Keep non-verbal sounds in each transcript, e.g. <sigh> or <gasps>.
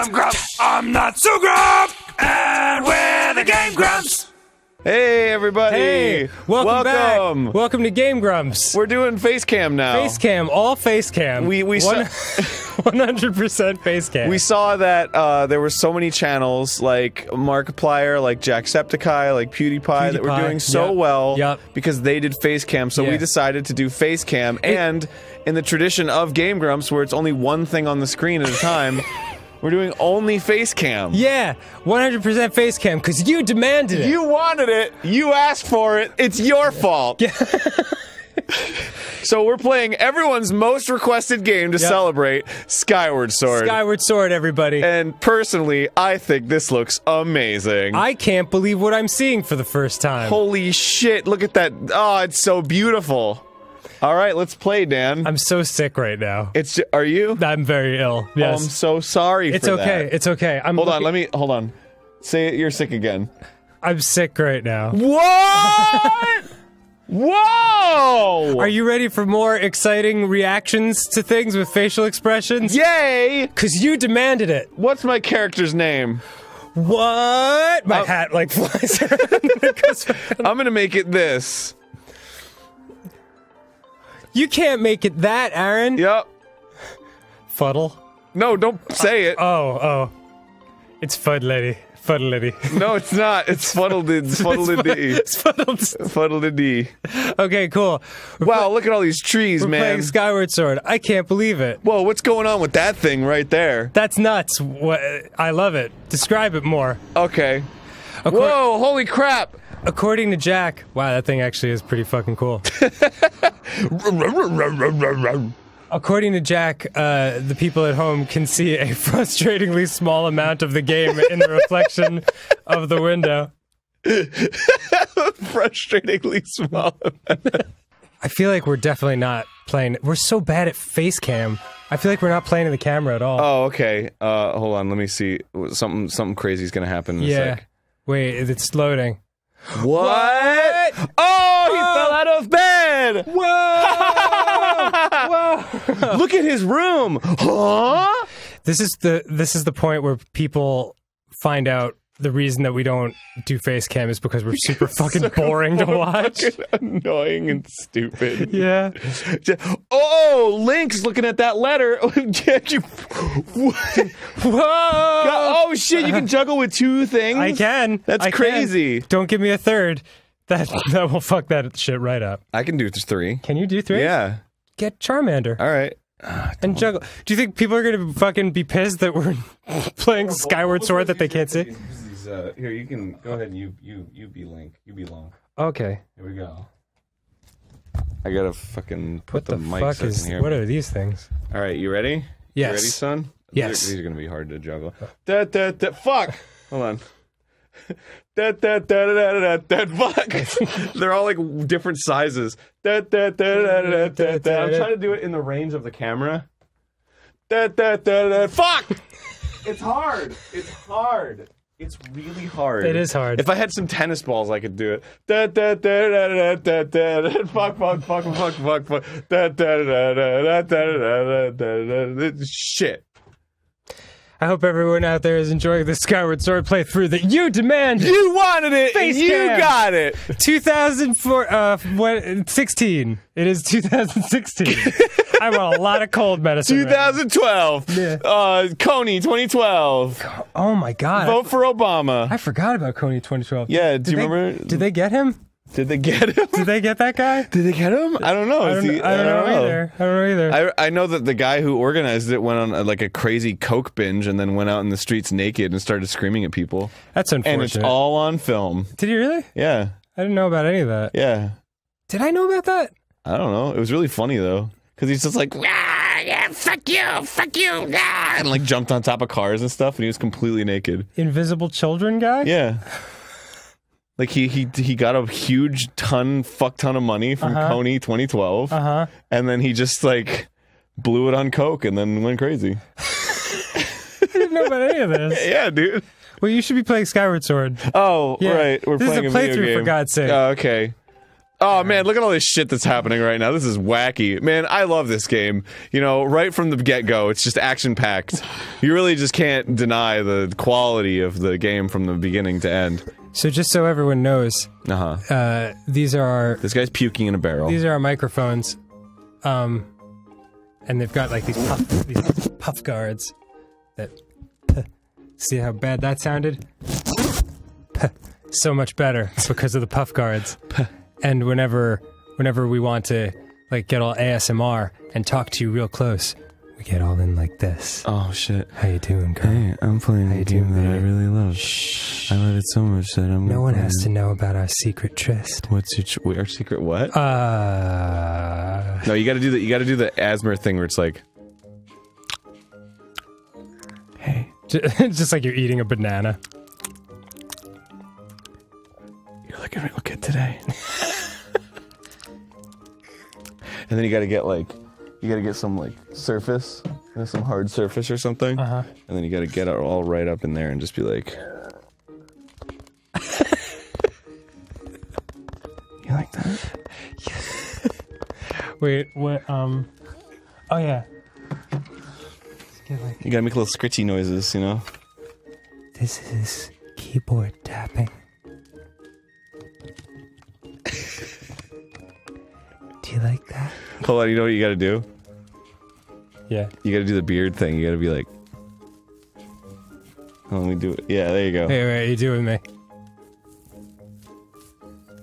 I'm Grump. I'm not so Grump. And we're the Game Grumps. Hey, everybody! Hey, welcome, welcome. back. Welcome to Game Grumps. We're doing face cam now. Face cam, all face cam. We- we One- <laughs> saw- 100% face cam. We saw that uh, there were so many channels like Markiplier, like Jacksepticeye, like PewDiePie, that were doing so yep, well yep. because they did face cam. So we decided to do face cam. and in the tradition of Game Grumps, where it's only one thing on the screen at a time, <laughs> we're doing only face cam. yeah, 100% face cam because you demanded it. You wanted it. You asked for it. It's your fault. Yeah. <laughs> so we're playing everyone's most requested game to Yep. celebrate Skyward Sword. Skyward Sword, everybody. and personally, I think this looks amazing. I can't believe what I'm seeing for the first time. Holy shit, look at that. Oh, it's so beautiful. All right, let's play, Dan. I'm so sick right now. it's are you? I'm very ill. Oh, I'm so sorry it's for okay. that. It's okay. I'm Hold on, let me hold on. Say it, you're sick again. I'm sick right now. What? <laughs> Whoa! Are you ready for more exciting reactions to things with facial expressions? Yay! Because you demanded it. What's my character's name? What? My Oh. hat like flies. <laughs> I'm gonna make it this. You can't make it that, Aaron. Yep. Fuddle. No, don't say it. Oh, oh. It's Fud Lady. Fud Lady. <laughs> No, it's not. It's fuddled fuddled It's Fuddled. fuddled D. Okay, cool. We're, Wow, look at all these trees, we're man. playing Skyward Sword. I can't believe it. Whoa, what's going on with that thing right there? That's nuts. What, I love it. Describe it more. Okay. Accor- Whoa, holy crap! According to Jack, wow, that thing actually is pretty fucking cool. <laughs> According to Jack, uh, the people at home can see a <laughs> frustratingly small amount of the game in the reflection of the window. <laughs> Frustratingly small. I feel like we're definitely not playing. We're so bad at face cam. I feel like we're not playing to the camera at all. Oh, okay. Uh, hold on. Let me see. Something something crazy is gonna happen. In yeah. A sec. Wait, it's loading. What? Oh, he fell out of bed. Whoa! Whoa! <laughs> Look at his room. Huh? This is the this is the point where people find out the reason that we don't do face cam is because we're <laughs> super fucking boring to watch. Annoying and stupid. <laughs> Yeah. Oh, Link's looking at that letter. <laughs> Yeah, you- Whoa! oh shit! You can juggle with two things. I can. That's I can. crazy. Don't give me a third. That that will fuck that shit right up. I can do three. Can you do three? Yeah. Get Charmander All right. Ah, and juggle. Do you think people are gonna fucking be pissed that we're playing Skyward Sword that they can't see? Uh, here, you can go ahead and you you you be Link. You be long. Okay. Here we go. I gotta fucking put What the, mic fuck set is? in here. What are these things? All right, you ready? Yes. You ready, son? Yes. These are, these are gonna be hard to juggle. Da, da, da, fuck. Hold on. Da, da, da, da, da, da, da, fuck. They're all like different sizes. Da, da, da, da, da, da, da. I'm trying to do it in the range of the camera. Da, da, da, da, fuck. It's hard. It's hard. It's really hard. It is hard. If I had some tennis balls, I could do it. Da, da, da, da, da, da, da, da, fuck, fuck, fuck, fuck, fuck, fuck. Da, da, da, da, da, da, da, da, da, da, da. Shit. I hope everyone out there is enjoying the Skyward Sword playthrough that you demanded. You wanted it. Face you cam. got it. <laughs> 2004, uh, what, 16. It is 2016. I'm on a lot of cold medicine. right now. 2012. Yeah. Uh, Kony 2012. Oh my god. Vote for Obama. I forgot about Kony 2012. Yeah, do Did you they, remember? Did they get him? Did they get him? Did they get that guy? Did they get him? I don't know. I don't, he- I don't know either. I don't know either. I, I know that the guy who organized it went on uh, like a crazy coke binge and then went out in the streets naked and started screaming at people. That's unfortunate. And it's all on film. Did he really? Yeah, I didn't know about any of that. yeah. Did I know about that? I don't know. It was really funny though, because he's just like, ah, yeah, fuck you, fuck you, ah, and like jumped on top of cars and stuff, and he was completely naked. Invisible Children guy? Yeah. Like he he he got a huge ton fuck ton of money from Uh-huh. Kony 2012, Uh huh. and then he just like blew it on coke and then went crazy. <laughs> I didn't know about any of this. <laughs> Yeah, dude. Well, you should be playing Skyward Sword. Oh, Yeah. right. We're This is playing a a, playthrough, for. God's sake. Oh, okay. Oh man, look at all this shit that's happening right now. This is wacky. Man, I love this game. You know, right from the get go, it's just action packed. You really just can't deny the quality of the game from the beginning to end. So just so everyone knows, Uh huh. uh, these are our This guy's puking in a barrel. these are our microphones, um, and they've got like these puff these puff guards that. <laughs> See how bad that sounded? <laughs> so much better It's because of the puff guards. <laughs> and whenever whenever we want to like get all ASMR and talk to you real close, we get all in like this. oh shit. How you doing, girl? Hey, I'm playing a game doing, that I really love. Shh. I love it so much that I'm. No one has to know about our secret tryst. What's your tr- our secret? What? Uh, no, you got to do the you got to do the asthma thing where it's like, hey, <laughs> just like you're eating a banana. you're looking real good today. <laughs> and then you got to get like, you got to get some like surface, you know, some hard surface or something, Uh huh. and then you got to get it all right up in there and just be like. <laughs> You like that? <laughs> Wait, what? Um. Oh yeah. Get like You gotta make little scritchy noises, you know? this is keyboard tapping. <laughs> Do you like that? Hold on, you know what you gotta do? Yeah. You gotta do the beard thing. You gotta be like. Oh, let me do it. Yeah, there you go. Hey, wait, you do with me?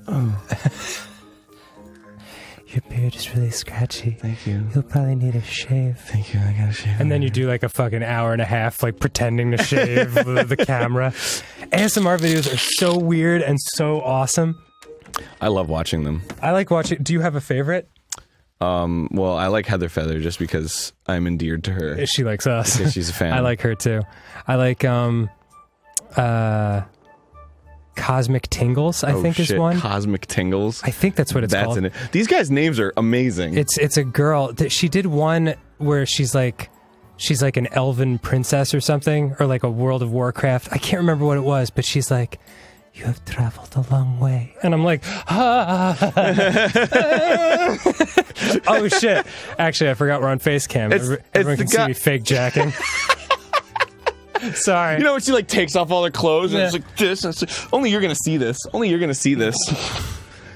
Oh. <laughs> Your beard is really scratchy. Thank you. You'll probably need a shave. Thank you. I gotta shave. And then you do like a fucking hour and a half, like pretending to shave <laughs> the, the camera. ASMR videos are so weird and so awesome. I love watching them. I like watching. Do you have a favorite? Um, well, I like Heather Feather just because I'm endeared to her. She likes us. Because she's a fan. <laughs> I like her too. I like um, uh, Cosmic Tingles. I Oh, think shit. is one. Cosmic Tingles. I think that's what it's That's called. in it. These guys' names are amazing. It's it's a girl that she did one where she's like she's like an elven princess or something or like a World of Warcraft. I can't remember what it was, but she's like you have traveled a long way. And I'm like, ah. <laughs> oh shit. Actually, I forgot we're on face cam. It's- Every- it's Everyone can see guy- me fake jacking. <laughs> Sorry. you know when she like takes off all her clothes and it's like this and it's like, only you're gonna see this. Only you're gonna see this.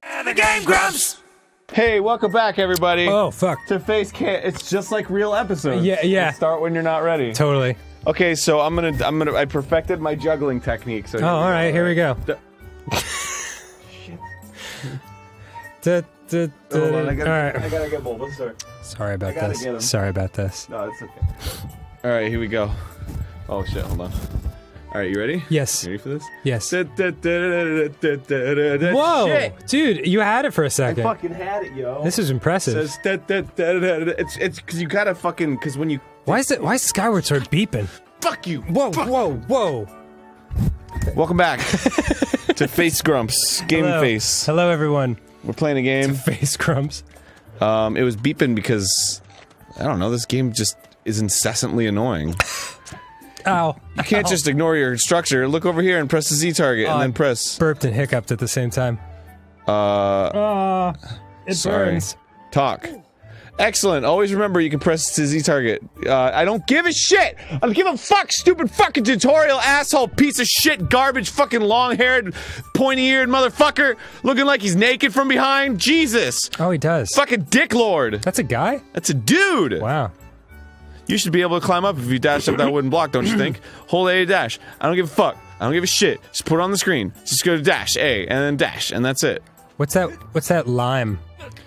And the Game Grumps. hey, welcome back everybody. oh fuck. to face cam. It's just like real episodes. Yeah, yeah. You start when you're not ready. Totally. Okay, so I'm gonna I'm gonna I perfected my juggling technique. So Oh, all right, here we go. D- <laughs> Da, da, da. Hold on, I gotta, all right. I gotta get Bulbasaur. Sorry about gotta this. get 'em. Sorry about this. No, it's okay. All right, here we go. Oh shit, hold on. All right, you ready? Yes. You ready for this? Yes. Whoa, Shit. dude, you had it for a second. I fucking had it, yo. This is impressive. Says da- da- da- da- it's it's because you gotta fucking because when you Why is it? Why is Skyward Sword beeping? fuck you. Whoa, whoa, whoa! Welcome back to Face Grumps Game Hello. Face. Hello, everyone. We're playing a game. Face Grumps. Um, it was beeping because I don't know. This game just is incessantly annoying. Ow! You can't just ignore your structure. Look over here and press the Z target, Uh, and then press. Burped and hiccuped at the same time. Uh, Ah, it Sorry. burns. talk. Excellent. Always remember you can press the Z target. Uh, I don't give a shit. I don't give a fuck. Stupid fucking tutorial asshole piece of shit garbage fucking long haired pointy eared motherfucker looking like he's naked from behind. Jesus. Oh, he does. Fucking dick lord. That's a guy. That's a dude. Wow. You should be able to climb up if you dash up that wooden block, don't you think? <clears throat> Hold A to dash. I don't give a fuck. I don't give a shit. Just put it on the screen. Just go to dash A and then dash, and that's it. What's that? What's that lime?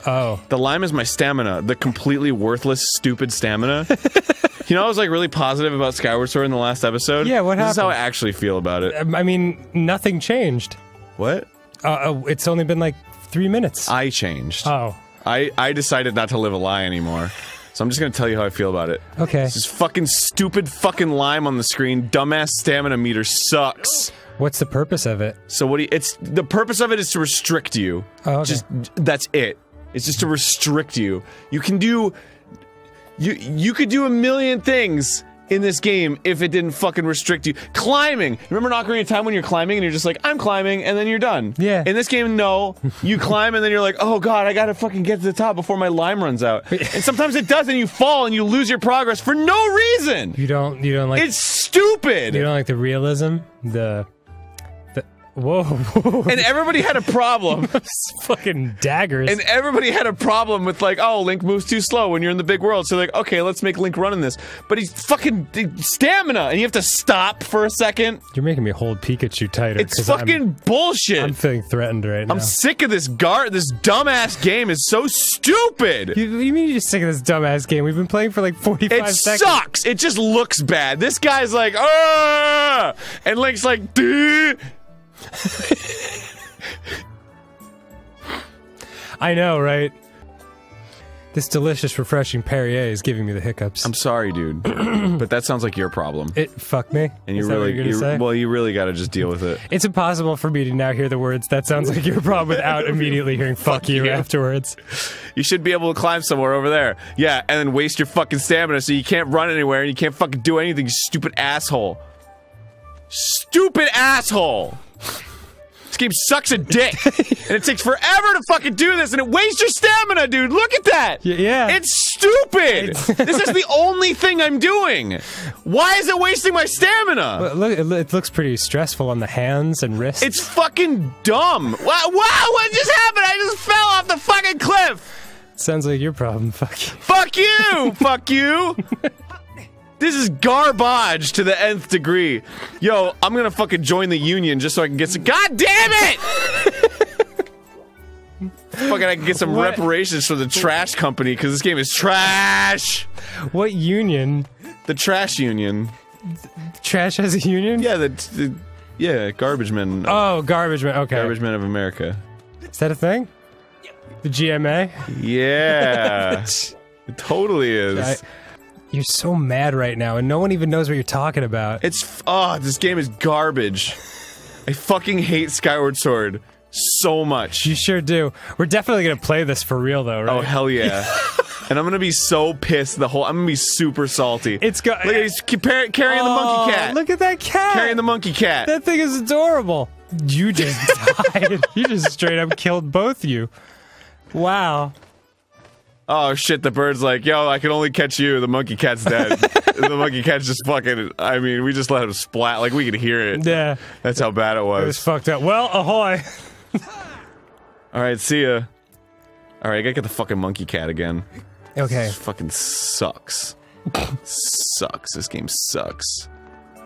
Oh, The lime is my stamina. The completely worthless, stupid stamina. <laughs> you know, I was like really positive about Skyward Sword in the last episode. Yeah, what This is how I actually feel about it. Um, I mean, nothing changed. What? Uh, uh, it's only been like three minutes. I changed. oh, I, I decided not to live a lie anymore. So I'm just gonna tell you how I feel about it. okay. This is fucking stupid fucking lime on the screen. Dumbass stamina meter sucks. What's the purpose of it? So what do you, it's the purpose of it is to restrict you. Oh, okay. Just that's it. It's just to restrict you. You can do you you could do a million things in this game if it didn't fucking restrict you. Climbing. Remember in Ocarina of Time when you're climbing and you're just like, I'm climbing, and then you're done. Yeah. In this game, no. <laughs> You climb and then you're like, oh god, I gotta fucking get to the top before my lime runs out. <laughs> and sometimes it does, and you fall and you lose your progress for no reason. You don't you don't like It's stupid. you don't like the realism, the the whoa, <laughs> and everybody had a problem. fucking daggers. And everybody had a problem with like, oh, Link moves too slow when you're in the big world. So like, okay, let's make Link run in this. But he's fucking stamina, and you have to stop for a second. You're making me hold Pikachu tighter. It's 'cause I'm- fucking bullshit. I'm, feeling threatened right now. I'm sick of this gar. This dumbass game is so stupid. you, you mean you're just sick of this dumbass game? We've been playing for like 45 It seconds. It sucks. It just looks bad. This guy's like, ah, and Link's like, duh. <laughs> I know, right? This delicious, refreshing Perrier is giving me the hiccups. I'm sorry, dude, <clears throat> but that sounds like your problem. it fuck me. And you really, you, say? well, you really got to just deal with it. It's impossible for me to now hear the words "that sounds like your problem" without <laughs> immediately hearing "fuck you" you. afterwards. You should be able to climb somewhere over there. Yeah, and then waste your fucking stamina so you can't run anywhere and you can't fucking do anything, you stupid asshole. Stupid asshole! This game sucks a dick. <laughs> and it takes forever to fucking do this and it wastes your stamina, dude. Look at that! Y- yeah. It's stupid! <laughs> this is the only thing I'm doing! Why is it wasting my stamina? Look, it, it looks pretty stressful on the hands and wrists. It's fucking dumb! Wow, wow, what just happened? I just fell off the fucking cliff! sounds like your problem. <laughs> Fuck you. Fuck you! Fuck you! This is garbage to the nth degree. Yo, I'm gonna fucking join the union just so I can get some. God damn it! <laughs> fucking, I can get some What? reparations for the trash company because this game is trash. What union? The trash union. Trash has a union? Yeah, the, the yeah, garbage men. Oh, garbage man. Okay. Garbage men of America. Is that a thing? The GMA? Yeah, <laughs> it totally is. I- You're so mad right now, and no one even knows what you're talking about. It's oh, this game is garbage. I fucking hate Skyward Sword so much. You sure do. We're definitely gonna play this for real, though, right? Oh hell yeah! <laughs> and I'm gonna be so pissed. The whole I'm gonna be super salty. It's go- Look at he's ca- carrying the monkey oh, cat. Oh, Look at that cat. carrying the monkey cat. That thing is adorable. You just <laughs> died. you just straight up killed both you. Wow. Oh shit! The bird's like, yo, I can only catch you. The monkey cat's dead. <laughs> the monkey cat's just fucking. I mean, we just let him splat. Like we could hear it. Yeah. That's how bad it was. It was fucked up. Well, ahoy. All right, see ya. All right, I gotta get the fucking monkey cat again. Okay. This fucking sucks. <laughs> sucks. This game sucks.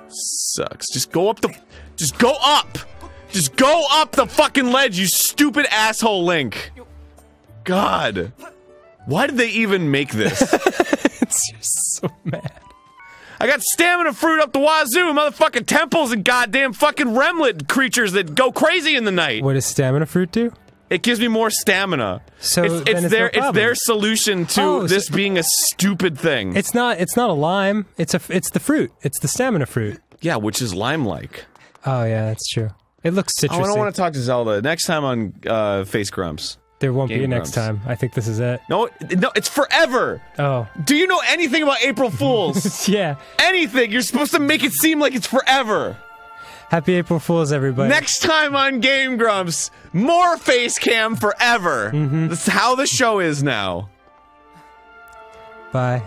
Sucks. Just go up the. Just go up. Just go up the fucking ledge, you stupid asshole Link. God. Why did they even make this? <laughs> It's just so mad. I got stamina fruit up the wazoo, motherfucking temples and goddamn fucking Remlit creatures that go crazy in the night. What does stamina fruit do? It gives me more stamina. So it's, it's it's their no it's their solution to Oh, so- this being a stupid thing. It's not. It's not a lime. It's a. It's the fruit. It's the stamina fruit. yeah, which is lime like. Oh yeah, that's true. It looks citrusy. Oh, I don't want to talk to Zelda. Next time on uh, Face Grumps. There won't be a next time. I think this is it. No, no, it's forever. Oh Do you know anything about April <laughs> Fools? yeah. anything. You're supposed to make it seem like it's forever. Happy April Fools, everybody. Next time on Game Grumps, more face cam forever. Mm-hmm. That's how the show is now. Bye.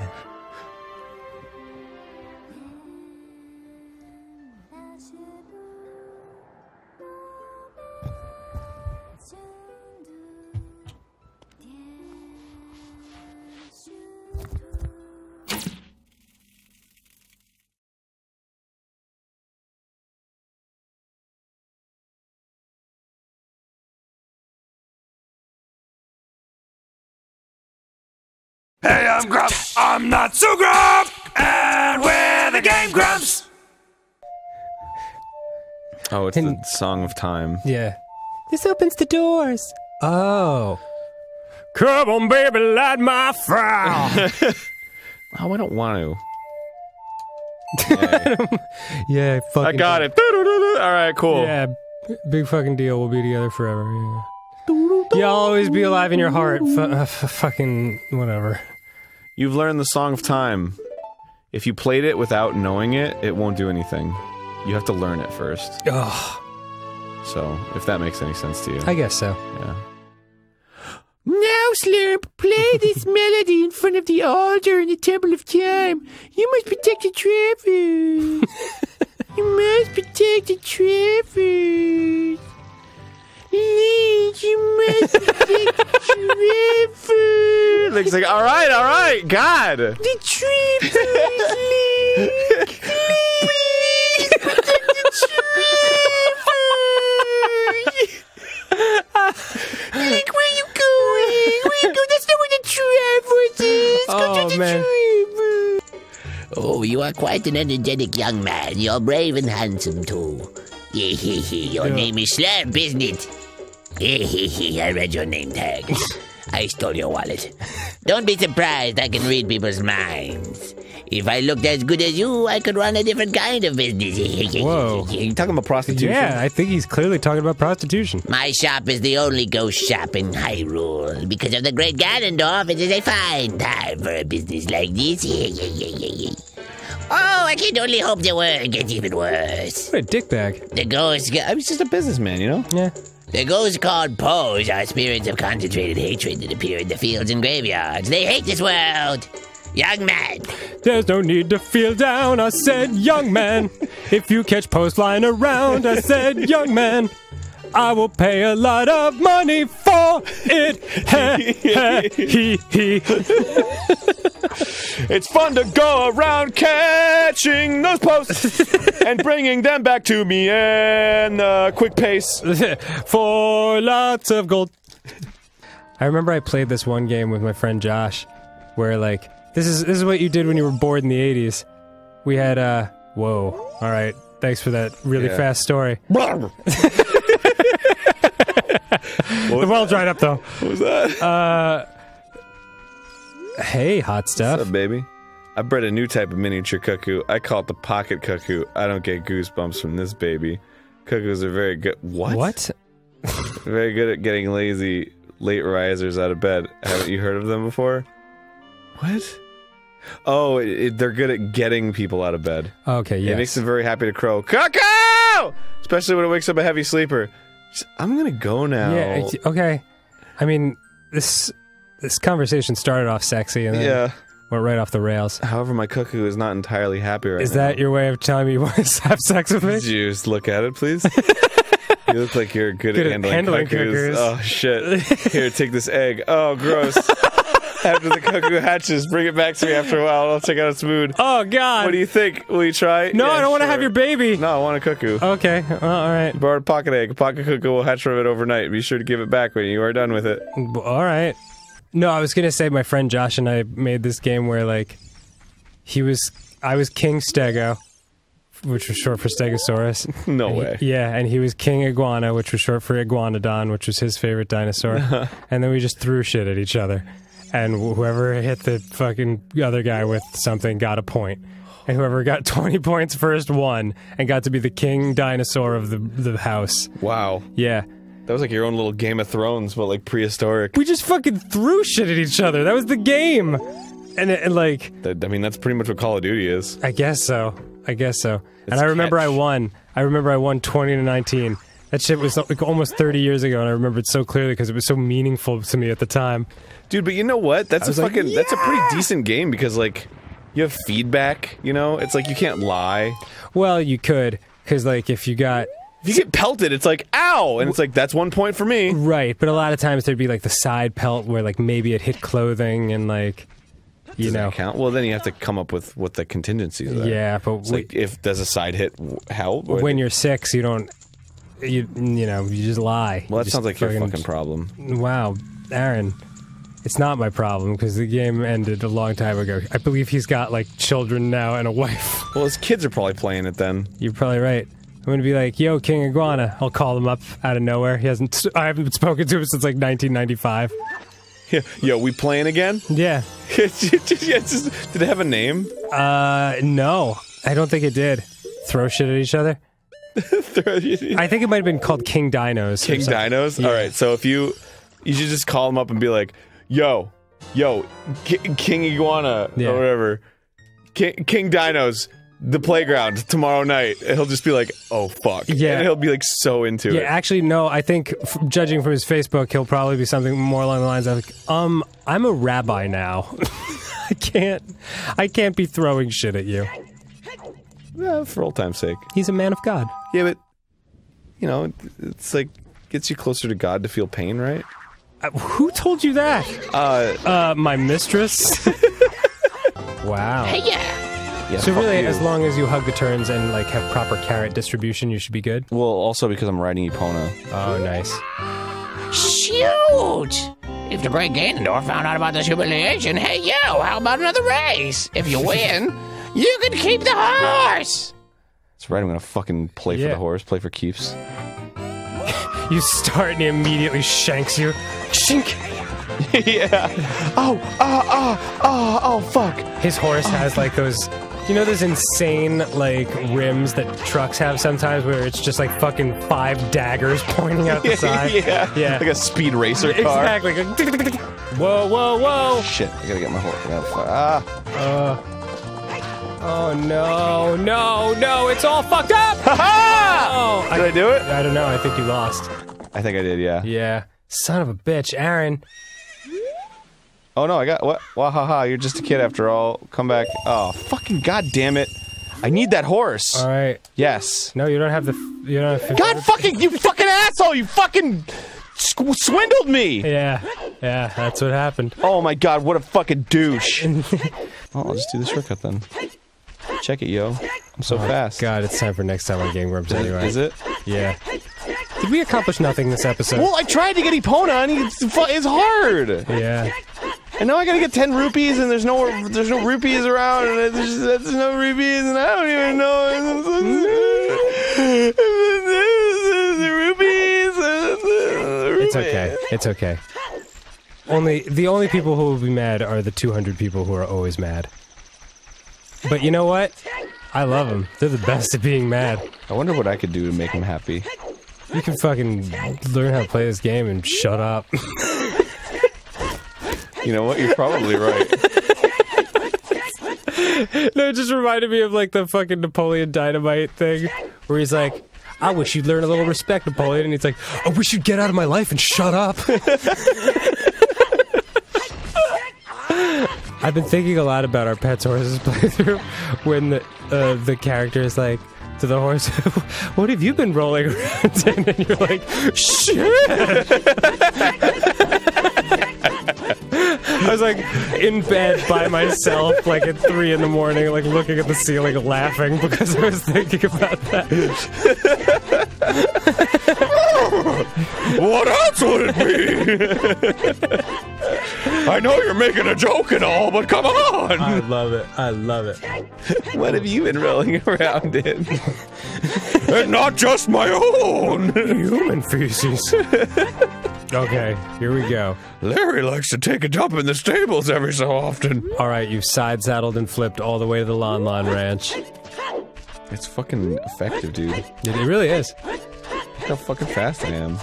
I'm Grump. I'm not so Grump. And we're the Game Grumps. Oh, it's And- the Song of Time. Yeah. This opens the doors. Oh. Come on, baby, light my fire. <laughs> Oh, I don't want to. <laughs> yeah, fucking. I got it. All right, cool. Yeah, big fucking deal. We'll be together forever. Yeah. You'll always be alive in your heart. F- uh, f- fucking whatever. You've learned the Song of Time. if you played it without knowing it, it won't do anything. You have to learn it first. Oh, So, if that makes any sense to you. I guess so. yeah. Now, Slurp, play this <laughs> melody in front of the altar in the Temple of Time. You must protect the travelers. <laughs> you must protect the travelers. You must protect the travelers. Looks like, all right, all right, God. The travelers, Link. Please protect the travelers. Link, where you going? Where you go? That's not where the travelers is. Go Oh, to the man. travelers. Oh, you are quite an energetic young man. You're brave and handsome too. Your name is Slurp, isn't it? I read your name tag. <laughs> I stole your wallet. Don't be surprised, I can read people's minds. If I looked as good as you, I could run a different kind of business. <laughs> Whoa. You talking about prostitution? Yeah, I think he's clearly talking about prostitution. My shop is the only ghost shop in Hyrule. Because of the great Ganondorf, it is a fine time for a business like this. <laughs> oh, I can only hope the world gets even worse. What a dickbag. The ghost. I was just a businessman, you know? Yeah. the ghosts called Poes are spirits of concentrated hatred that appear in the fields and graveyards. They hate this world. Young man, There's no need to feel down, I said, young man. If you catch Poes lying around, I said, young man. I will pay a lot of money for it. <laughs> He, he, he. <laughs> It's fun to go around catching those Poes <laughs> and bringing them back to me in a quick pace. for lots of gold. I remember I played this one game with my friend Josh, where like this is this is what you did when you were bored in the '80s. We had uh, whoa, all right, thanks for that really Yeah. fast story. The well dried up though. What was that? Uh, hey, hot stuff. What's up, baby? I bred a new type of miniature cuckoo. I call it the pocket cuckoo. I don't get goosebumps from this baby. Cuckoos are very good. What? What? <laughs> Very good at getting lazy late risers out of bed. Haven't you heard of them before? What? Oh, it, it- they're good at getting people out of bed. Okay, yeah. It makes them very happy to crow. Cuckoo! Especially when it wakes up a heavy sleeper. I'm gonna go now. Yeah. Okay. I mean, this this conversation started off sexy and then Yeah. went right off the rails. However, my cuckoo is not entirely happy right Is now. that your way of telling me you want to <laughs> have sex with me? Did you just look at it, please? <laughs> you look like you're good, Good at at handling, handling cuckoos. cuckoos. Oh shit! Here, take this egg. Oh, gross. <laughs> after the cuckoo hatches, bring it back to me after a while. I'll check out its mood. Oh God! What do you think? Will you try? no, Yeah, I don't want to have your baby. No, I want a cuckoo. Okay. Well, all right. Borrowed a pocket egg. A pocket cuckoo will hatch from it overnight. Be sure to give it back when you are done with it. All right. No, I was gonna say my friend Josh and I made this game where like he was I was King Stego, which was short for Stegosaurus. <laughs> No And he- way. yeah, and he was King Iguana, which was short for Iguanodon, which was his favorite dinosaur. <laughs> and then we just threw shit at each other, and wh- whoever hit the fucking other guy with something got a point. And whoever got <laughs> 20 points first won and got to be the king dinosaur of the the house. Wow. Yeah. That was like your own little Game of Thrones, but like prehistoric. We just fucking threw shit at each other. That was the game. And, it, and like, That, I mean, that's pretty much what Call of Duty is. I guess so. I guess so. and I remember I won. I remember I won 20 to 19. That shit was like almost 30 years ago, and I remember it so clearly because it was so meaningful to me at the time. Dude, but you know what? That's a was like, fucking that's a pretty decent game because like you have feedback, you know? It's like you can't lie. Well, you could, because like if you got If you get pelted, it's like ow, and it's like that's one point for me. right, but a lot of times there'd be like the side pelt where like maybe it hit clothing and like you Does know count? Well, then you have to come up with what the contingencies are. yeah, but It's like if does a side hit help? When you're six, you don't you you know you just lie. well, that sounds like your fucking problem. Wow, Aaron. It's not my problem because the game ended a long time ago. I believe he's got like children now and a <laughs> wife. Well, his kids are probably playing it then. You're probably right. I'm gonna be like, "Yo, King Iguana." I'll call him up out of nowhere. He hasn't. I haven't spoken to him since like 1995. <laughs> Yeah. Yo, we playing again? Yeah. <laughs> Yeah, just- did it have a name? Uh, no, I don't think it did. Throw shit at each other. I think it might have been called King Dinos. King. Dinos. Yeah. All right, so if you you should just call him up and be like, "Yo, yo, Ki- King Iguana Yeah. or whatever." King, King Dinos, the playground tomorrow night. He'll just be like, "Oh fuck!" Yeah. and he'll be like so into it. Yeah, actually, no. I think, f- judging from his Facebook, he'll probably be something more along the lines of, like, "Um, I'm a rabbi now. <laughs> I can't, I can't be throwing shit at you." Yeah, for old time's sake. He's a man of God. Yeah, but you know, it's like gets you closer to God to feel pain, right? Uh, who told you that? Uh, Uh, my mistress. <laughs> wow. Hey, yeah. yeah. So really, you. as long as you hug the turns and like have proper carrot distribution, you should be good. well, also because I'm riding Epona. Oh, nice. Shoot! If the great Ganondorf found out about this humiliation, hey yo, how about another race? If you win, <laughs> you can keep the horse! That's right. I'm gonna fucking play for the horse, play for keeps. You start and he immediately shanks you. Shink. <laughs> yeah. Oh, ah, ah, ah, oh, fuck. His horse has like those, you know, those insane like rims that trucks have sometimes, where it's just like fucking five daggers <laughs> pointing out the <laughs> side. yeah. Yeah. Like a speed racer car. Exactly. Whoa, whoa, whoa! Shit, I gotta get my horse. I gotta fu- ah. Oh no, no, no! It's all fucked up. Ha Oh, Did I do it? I don't know. I think you lost. I think I did, yeah. Yeah. Son of a bitch, Aaron. Oh no, I got what? Wahaha, you're just a kid after all. Come back. Oh, fucking god damn it. I need that horse. All right. yes. No, you don't have the. You don't have. God fucking, you <laughs> fucking asshole! You fucking sw- swindled me! Yeah, yeah. That's what happened. Oh my god, what a fucking douche. <laughs> oh, I'll just do the shortcut then. Check it, yo. I'm so oh fast. God, it's time for next time on Game Grumps anyway. Is it? Yeah. Did we accomplish nothing this episode? Well, I tried to get Epona and it's, it's hard. Yeah. And now I gotta get 10 rupees and there's no there's no rupees around and there's, there's no rupees and I don't even know. the rupees. It's okay. It's okay. Only the only people who will be mad are the 200 people who are always mad. But you know what? I love them. They're the best at being mad. I wonder what I could do to make them happy. You can fucking learn how to play this game and shut up. You know what? You're probably right. <laughs> no, it just reminded me of like the fucking Napoleon Dynamite thing, where he's like, "I wish you'd learn a little respect, Napoleon," and he's like, "I wish you'd get out of my life and shut up." <laughs> I've been thinking a lot about our Petz Horsez <laughs> playthrough when the uh, the character is like to the horse, <laughs> "What have you been rolling around in?" And you're like, "Shit." <laughs> I was like in bed by myself, like at three in the morning, like looking at the ceiling, laughing because I was thinking about that. <laughs> What else would it be? I know you're making a joke and all, but come on! I love it. I love it. what have you been rolling around in? and not just my own! Human feces. okay, here we go. Larry likes to take a dump in the stables every so often. All right, you've side saddled and flipped all the way to the Lon Lon Ranch. It's fucking effective, dude. it really is. Look how fucking fast I am.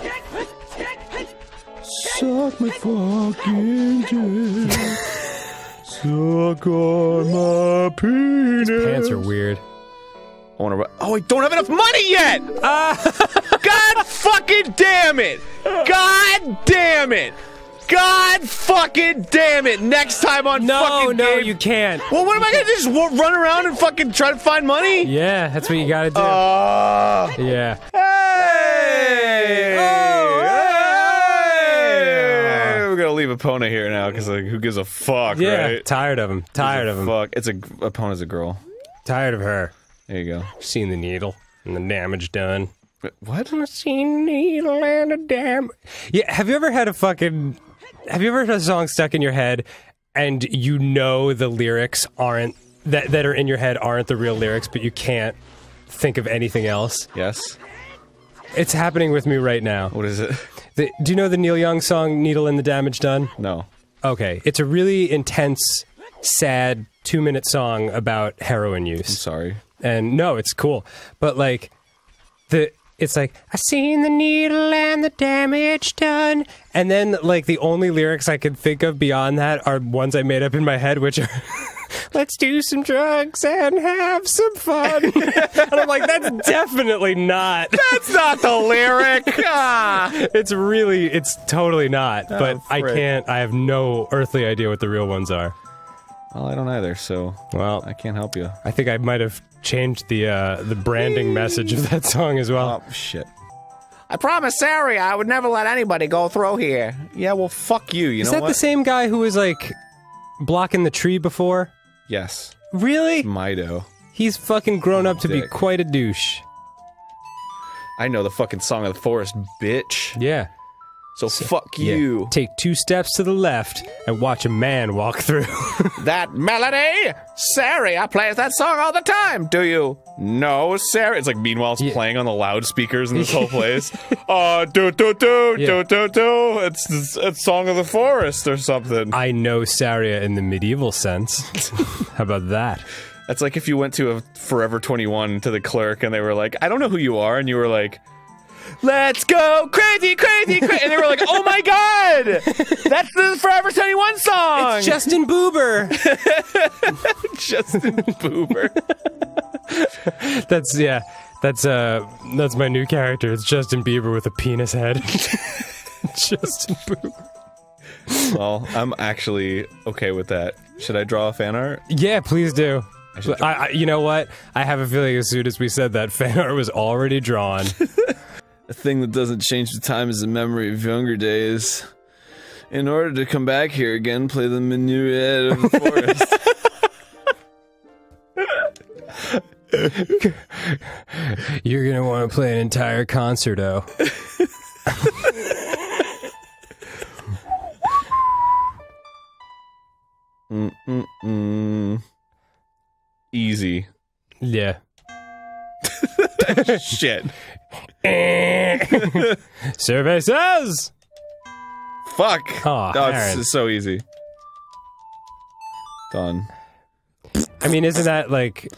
Suck my fucking dick. Suck on my penis. His Pants are weird. I want to. Oh, I don't have enough money yet. Ah. God fucking damn it! God damn it! God fucking damn it! Next time on No, fucking no, game- you can't. Well, what am I gonna do? Just run around and fucking try to find money? Yeah, that's what you gotta do. Uh, yeah. hey! Oh, hey! We're gonna leave Epona here now because like, who gives a fuck, Yeah, right? tired of him. Tired of him. Fuck. It's a Epona's a girl. Tired of her. There you go. Seen the needle and the damage done. What? I've seen needle and the damage. Yeah, have you ever had a fucking? Have you ever had a song stuck in your head, and you know the lyrics aren't that that are in your head aren't the real lyrics, but you can't think of anything else? Yes. It's happening with me right now. What is it? The, do you know the Neil Young song "Needle and the Damage Done"? No. Okay, it's a really intense, sad two-minute song about heroin use. Sorry. and no, it's cool. But like the it's like I seen the needle and the damage done, and then like the only lyrics I could think of beyond that are ones I made up in my head, which are <laughs> let's do some drugs and have some fun. <laughs> and I'm like, that's definitely not. <laughs> That's not the lyric. Ah. It's really, it's totally not. But I can't, I have no earthly idea what the real ones are. Well, I don't either, so Well, I can't help you. I think I might have changed the uh, the branding message of that song as well. Oh shit. I promised Saria I would never let anybody go through here. Yeah, well, fuck you. You Is know that what? the same guy who was like blocking the tree before? Yes, Really? Mido. He's fucking grown up to be quite a douche. I know the fucking song of the forest, bitch. Yeah. So, fuck Yeah. you. Take two steps to the left and watch a man walk through. <laughs> That melody? Saria plays that song all the time. Do you? No, Sarah. It's like meanwhile it's Yeah. playing on the loudspeakers in this whole <laughs> place. Uh, do do do Yeah. do do do. It's it's it's Song of the Forest or something. I know Saria in the medieval sense. <laughs> How about that? That's like if you went to a Forever 21 to the clerk and they were like, I don't know who you are, and you were like, Let's go crazy, crazy, crazy. And they were like, Oh my god! That's the Forever 21 song! It's Justin Boober. <laughs> Justin Boober. <laughs> That's yeah. That's uh that's my new character. It's Justin Bieber with a penis head. <laughs> Justin Bieber. well, I'm actually okay with that. Should I draw a fan art? Yeah, please do. I I, I, you know what? I have a feeling as soon as we said that, fan art was already drawn. A thing that doesn't change with time is the memory of younger days. In order to come back here again, play the minuet of the forest. <laughs> You're gonna want to play an entire concerto. Oh. Mm-mm-mm. Easy. Yeah. <laughs> Shit. <laughs> Survey says. Fuck. Oh, it's, so easy. Done. I mean, isn't that like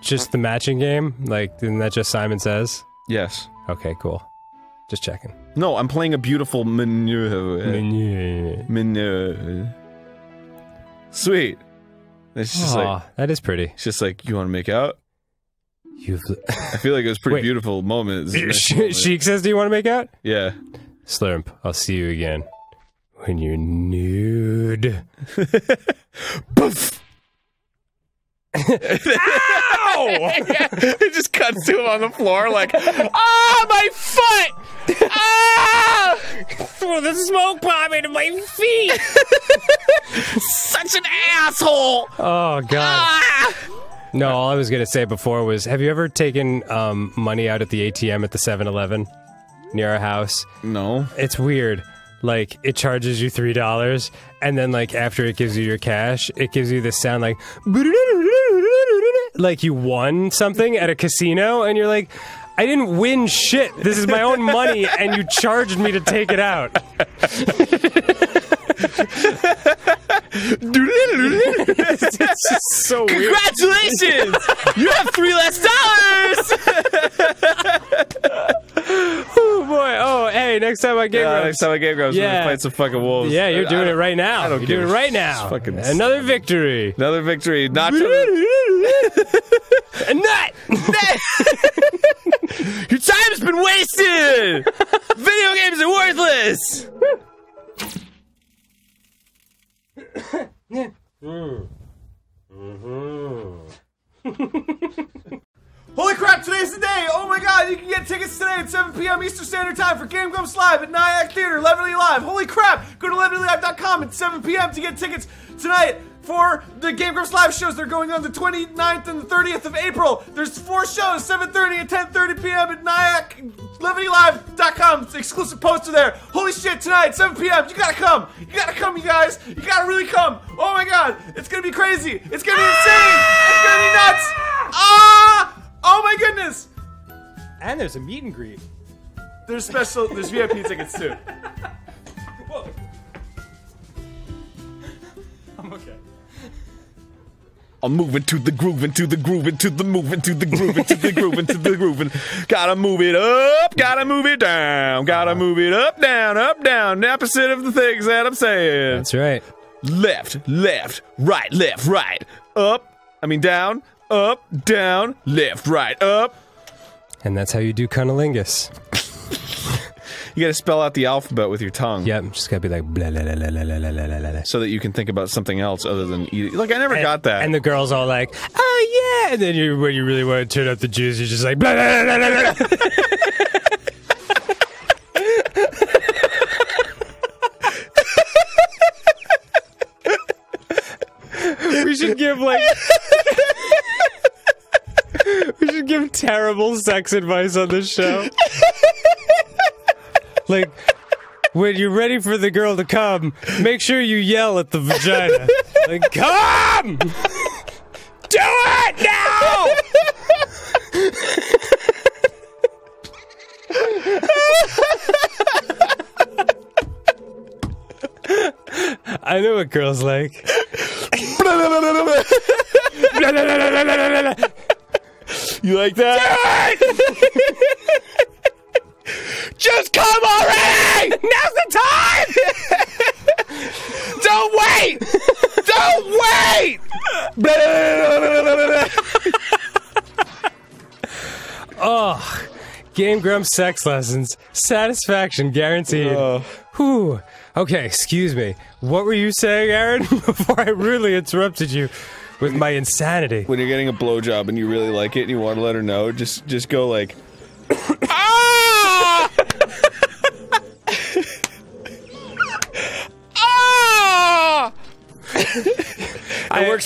just the matching game? Like, isn't that just Simon Says? Yes. Okay, cool. Just checking. No, I'm playing a beautiful menu. Menu. Minuet. Sweet. It's just like that is pretty. it's just like you want to make out. You've. <laughs> I feel like it was a pretty Wait. beautiful moment. This nice She- moment. Sheik says, "Do you want to make out?" yeah. Slurp, I'll see you again when you're nude. <laughs> Poof. <laughs> it just cuts to him on the floor like, ah, my foot! Ah! Throw the smoke bomb into my feet. Such an asshole! Oh God. Ah! No, all I was gonna say before was, have you ever taken um, money out at the ATM at the 7-Eleven near our house? No. It's weird. Like it charges you three dollars, and then like after it gives you your cash, it gives you this sound like like you won something at a casino, and you're like, I didn't win shit. This is my own money, and you charged me to take it out. <laughs> it's just so weird. Congratulations! you have three less dollars! <laughs> Oh boy. Oh, hey, next time I get Yeah, next time I Game we're Yeah. gonna fight some fucking wolves. Yeah, you're doing it right now. I don't You're doing it right now. fucking Another victory. Another victory. Not <laughs> nut. <laughs> Your time has been wasted! Video games are worthless! <coughs> Holy crap, today's the day! Oh my god, you can get tickets today at 7 p.m. Eastern Standard Time for Game Grumps Live at Nyack Theater, Levity Live. Holy crap! Go to levitylive.com at 7 p.m. to get tickets tonight for the Game Grumps Live shows. They're going on the 29th and the 30th of April. There's four shows, 7.30 and 10.30 p.m. at Nyack, levitylive.com. It's an exclusive poster there. Holy shit, tonight, 7 p.m. You gotta come. You gotta come, you guys. You gotta really come. Oh my god, it's gonna be crazy. It's gonna be insane. It's gonna be nuts. Ah! Oh my goodness! And there's a meet and greet. There's special, there's VIP tickets too. Whoa. <laughs> I'm okay. I'm moving to the groove, into the groove, into the move, into the groove, into the groove, into the groove. And gotta move it up, gotta move it down, gotta uh-huh. move it up, down, up, down, the opposite of the things that I'm saying. That's right. left, left, right, left, right, up. I mean down, up, down, left, right, up. And that's how you do cunnilingus. <laughs> You got to spell out the alphabet with your tongue. Yep, just gotta be like blah, blah, blah, blah, blah, blah, blah, blah, blah. So that you can think about something else other than eating. Like I never got that. And the girl's all like, "Oh yeah," and then you, when you really want to turn up the juice, you're just like, blah, blah, blah, blah, blah. <laughs> we should give like. <laughs> we should give terrible sex advice on this show. <laughs> like, when you're ready for the girl to come, make sure you yell at the vagina. Like, come! Do it now! <laughs> I know what girls like. <laughs> you like that? Just come already! Now's the time! Don't wait! Don't wait! Game Grumps sex lessons. Satisfaction guaranteed. Oh. Whew. Okay, excuse me. What were you saying, Aaron? <laughs> Before I rudely interrupted you with my insanity. when you're getting a blowjob and you really like it and you want to let her know, just just go like,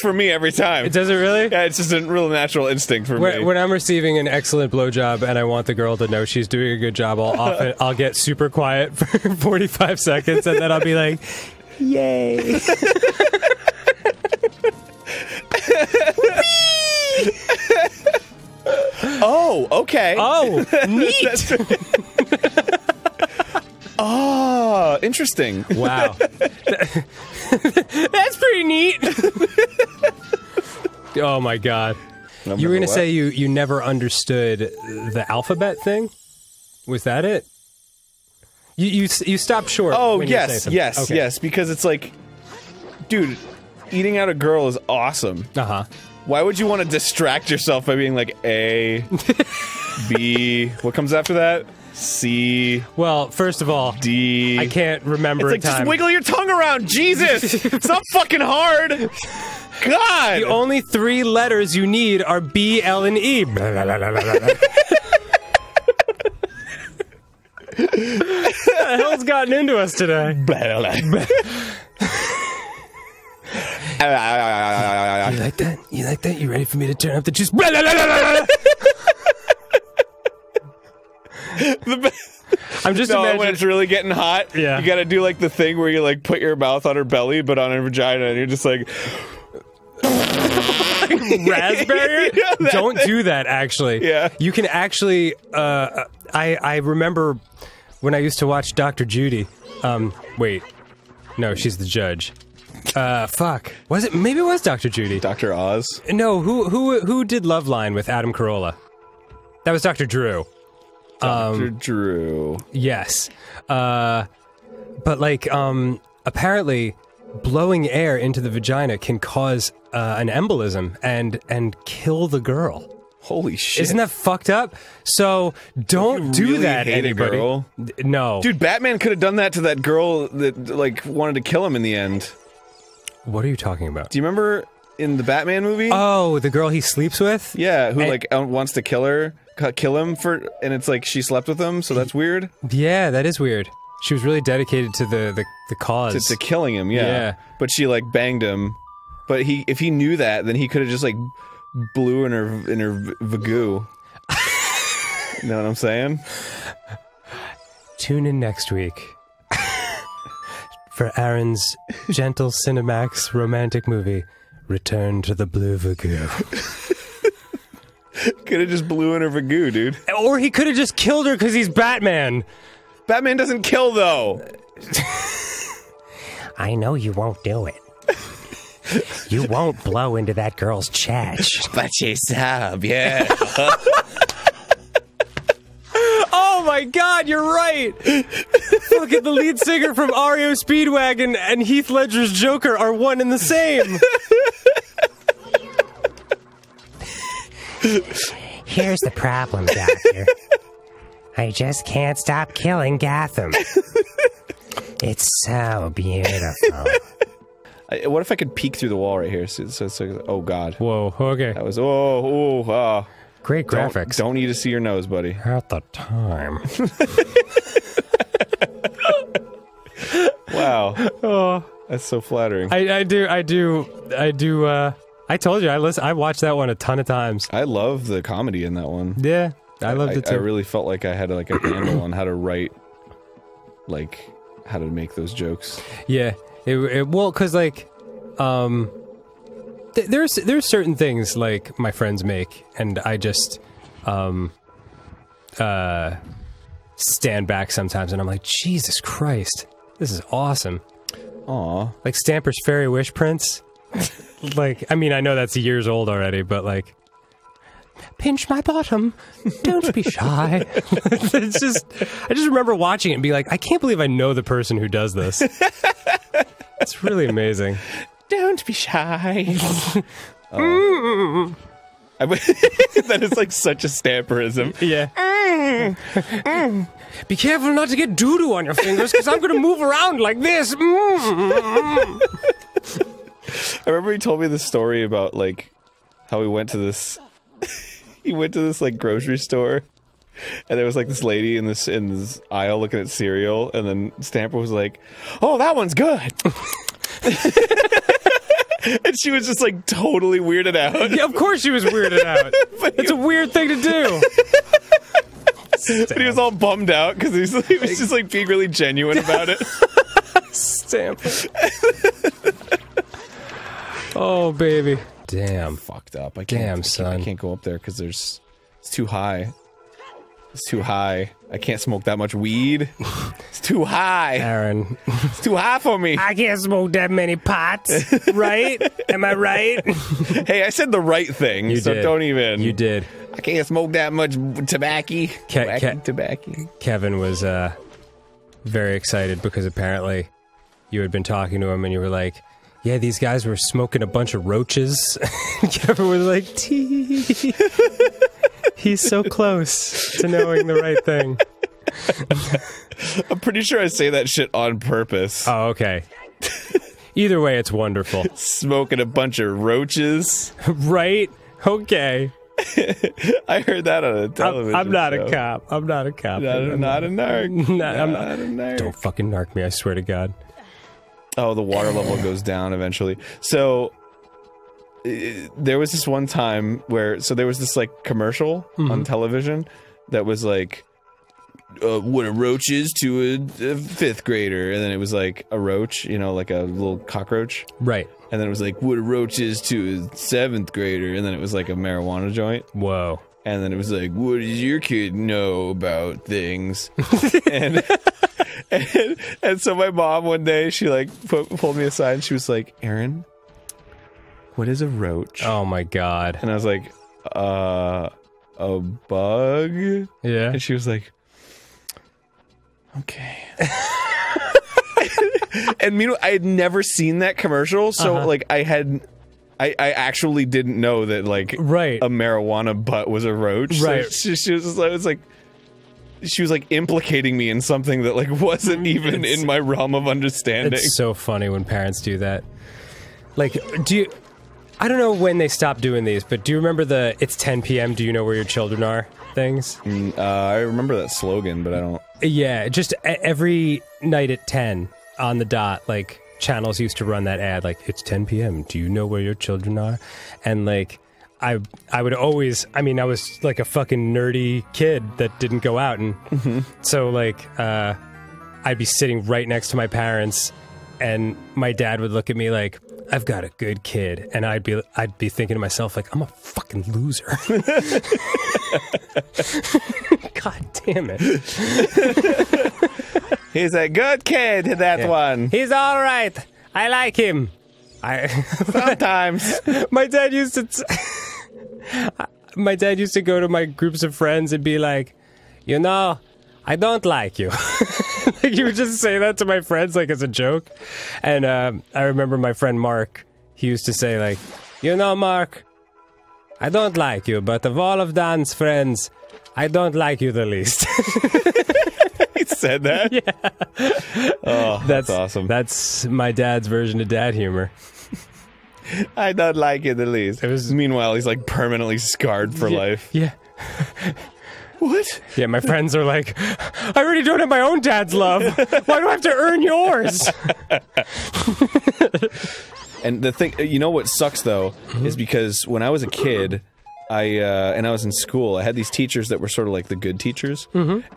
works for me every time. It does it really? yeah, it's just a real natural instinct for When, me. when I'm receiving an excellent blowjob and I want the girl to know she's doing a good job, I'll <laughs> often I'll get super quiet <laughs> for 45 seconds and then I'll be like, "Yay!" <laughs> oh, okay. Oh, neat! Oh, interesting. Wow, <laughs> <laughs> that's pretty neat. <laughs> oh my god! You were gonna say you you never understood the alphabet thing? Was that it? You you you stopped short. Oh when you were saying yes, yes, Okay. yes. Because it's like, dude, eating out a girl is awesome. Uh huh. Why would you want to distract yourself by being like A, B? What comes after that? C, Well, first of all, D. I can't remember It's like a time. just wiggle your tongue around, Jesus! it's not fucking hard. God. The only three letters you need are B, L, and E. Blah, blah, blah, blah, blah, blah. the hell's gotten into us today? <laughs> You like that? You like that? You ready for me to turn up the juice? <laughs> Blah. I'm just no, when it's really getting hot, Yeah. you gotta do like the thing where you like put your mouth on her belly, but on her vagina, and you're just like, <laughs> raspberry. <laughs> Yeah, that- Don't do that. Actually, Yeah. You can actually. Uh, I I remember when I used to watch Doctor Judy. Um, wait, no, she's the judge. Uh, fuck. Was it? Maybe it was Doctor Judy. Dr. Oz. No, who who who did Loveline with Adam Carolla? That was Doctor Drew. Dr. Drew. Yes. Uh, but like, um, apparently, blowing air into the vagina can cause uh, an embolism and and kill the girl. Holy shit. Isn't that fucked up? So don't do really that, anybody. girl? No, Dude, Batman could have done that to that girl that like wanted to kill him in the end. What are you talking about? Do you remember in the Batman movie? Oh, the girl he sleeps with. yeah, who and- like wants to kill her, kill him for, and it's like she slept with him, so that's weird. Yeah, that is weird. She was really dedicated to the the, the cause. To, to killing him, yeah. Yeah. But she like banged him. But he, if he knew that, then he could have just like blew in her in her vagoo. <laughs> you know what I'm saying? Tune in next week for Aaron's gentle Cinemax romantic movie, Return to the Blue Vagoo. <laughs> <laughs> Could have just blew in her vagoo, dude. or he could have just killed her because he's Batman. Batman doesn't kill though. <laughs> I know you won't do it. <laughs> You won't blow into that girl's chest. But she sub, yeah. Oh my god, you're right! Look at the lead singer from REO Speedwagon and Heath Ledger's Joker are one and the same. Here's the problem, Doctor. I just can't stop killing Gotham. It's so beautiful. I, what if I could peek through the wall right here? So, so, so oh god, Whoa, okay. that was oh oh oh. Great Don't, graphics. don't need to see your nose, buddy. At the time. <laughs> Wow, Oh, that's so flattering. I, I do, I do, I do, uh, I told you, I listen, I watched that one a ton of times. I love the comedy in that one. Yeah, I loved I, it too. I really felt like I had like a handle on how to write, like how to make those jokes. Yeah, it, it well, cause like, um, th- there's there's certain things like my friends make, and I just, um, uh, stand back sometimes, and I'm like, Jesus Christ, this is awesome. Aw, Like Stamper's Fairy Wish Prince. <laughs> like, I mean, I know that's years old already, but like, pinch my bottom. Don't be shy. <laughs> it's just, I just remember watching it and be like, I can't believe I know the person who does this. <laughs> it's really amazing. don't be shy. Oh. Mm. I w- that is like such a stamperism. Yeah. Mm. Be careful not to get doo doo on your fingers because I'm going to move around like this. Mm. I remember he told me this story about like how he went to this <laughs> he went to this like grocery store and there was like this lady in this in this aisle looking at cereal and then Stamper was like, "Oh, that one's good." <laughs> and she was just like totally weirded out. Yeah, of course she was weirded out. <laughs> It's a weird thing to do. But he was all bummed out because he, was- he was just like being really genuine about it. Stamp. Oh, baby. Damn. Fucked up. I can't. Damn, I can't, son. I can't go up there because there's it's too high. It's too high. I can't smoke that much weed. <laughs> It's too high. Aaron. It's too high for me. I can't smoke that many pots, right? Am I right? <laughs> Hey, I said the right thing, You so did. don't even. You did. I can't smoke that much tobacco. Ca- tobacco, ca- tobacco. Kevin was uh, very excited because apparently you had been talking to him and you were like, yeah, these guys were smoking a bunch of roaches. <laughs> Kevin was like, tee. He's so close to knowing the right thing. I'm pretty sure I say that shit on purpose. Oh, okay. Either way, it's wonderful. Smoking a bunch of roaches. <laughs> right? Okay. <laughs> I heard that on a I'm, television. I'm not show. a cop. I'm not a cop. Not a, I'm not a narc. Not- I'm not a narc. Don't fucking narc me, I swear to God. Oh, the water level goes down eventually. So uh, there was this one time where so there was this like commercial on television that was like uh, what a roach is to a, a fifth grader, and then it was like a roach, you know, like a little cockroach, Right. and then it was like what a roach is to a seventh grader, and then it was like a marijuana joint, Whoa. and then it was like, "What does your kid know about things?" <laughs> and, <laughs> and and so my mom one day she like put, pulled me aside and she was like, "Aaron, what is a roach?" Oh my God. And I was like, "Uh, a bug." Yeah. And she was like, "Okay." <laughs> and meanwhile, I had never seen that commercial, so Uh-huh. like I had. I, I actually didn't know that like Right. a marijuana butt was a roach. So Right. she, she was just like, it was like she was like implicating me in something that like wasn't even It's- in my realm of understanding. It's so funny when parents do that. Like, do you? I don't know when they stopped doing these, but do you remember the "It's 10 p.m. Do you know where your children are?" things? Mm, uh, I remember that slogan, but I don't. Yeah, just every night at 10 on the dot, like channels used to run that ad, like "It's 10 p.m. Do you know where your children are?" And like. I I would always I mean I was like a fucking nerdy kid that didn't go out and so like uh I'd be sitting right next to my parents and my dad would look at me like I've got a good kid and I'd be I'd be thinking to myself like I'm a fucking loser. <laughs> God damn it. <laughs> He's a good kid, that one. He's all right. I like him. I Sometimes. <laughs> my dad used to t- <laughs> my dad used to go to my groups of friends and be like, "You know, I don't like you. <laughs> like he would just say that to my friends like as a joke. And um, I remember my friend Mark, he used to say like, you know, Mark, I don't like you, but of all of Dan's friends, I don't like you the least. <laughs> he said that. Yeah. Oh, that's, awesome. That's my dad's version of dad humor. <laughs> I don't like it the least. It was- Meanwhile, he's like permanently scarred for life. Yeah. <laughs> What? Yeah, my friends are like, I already don't have my own dad's love. Why do I have to earn yours? <laughs> And the thing, you know what sucks though, mm-hmm. is because when I was a kid, I uh, and I was in school, I had these teachers that were sort of like the good teachers,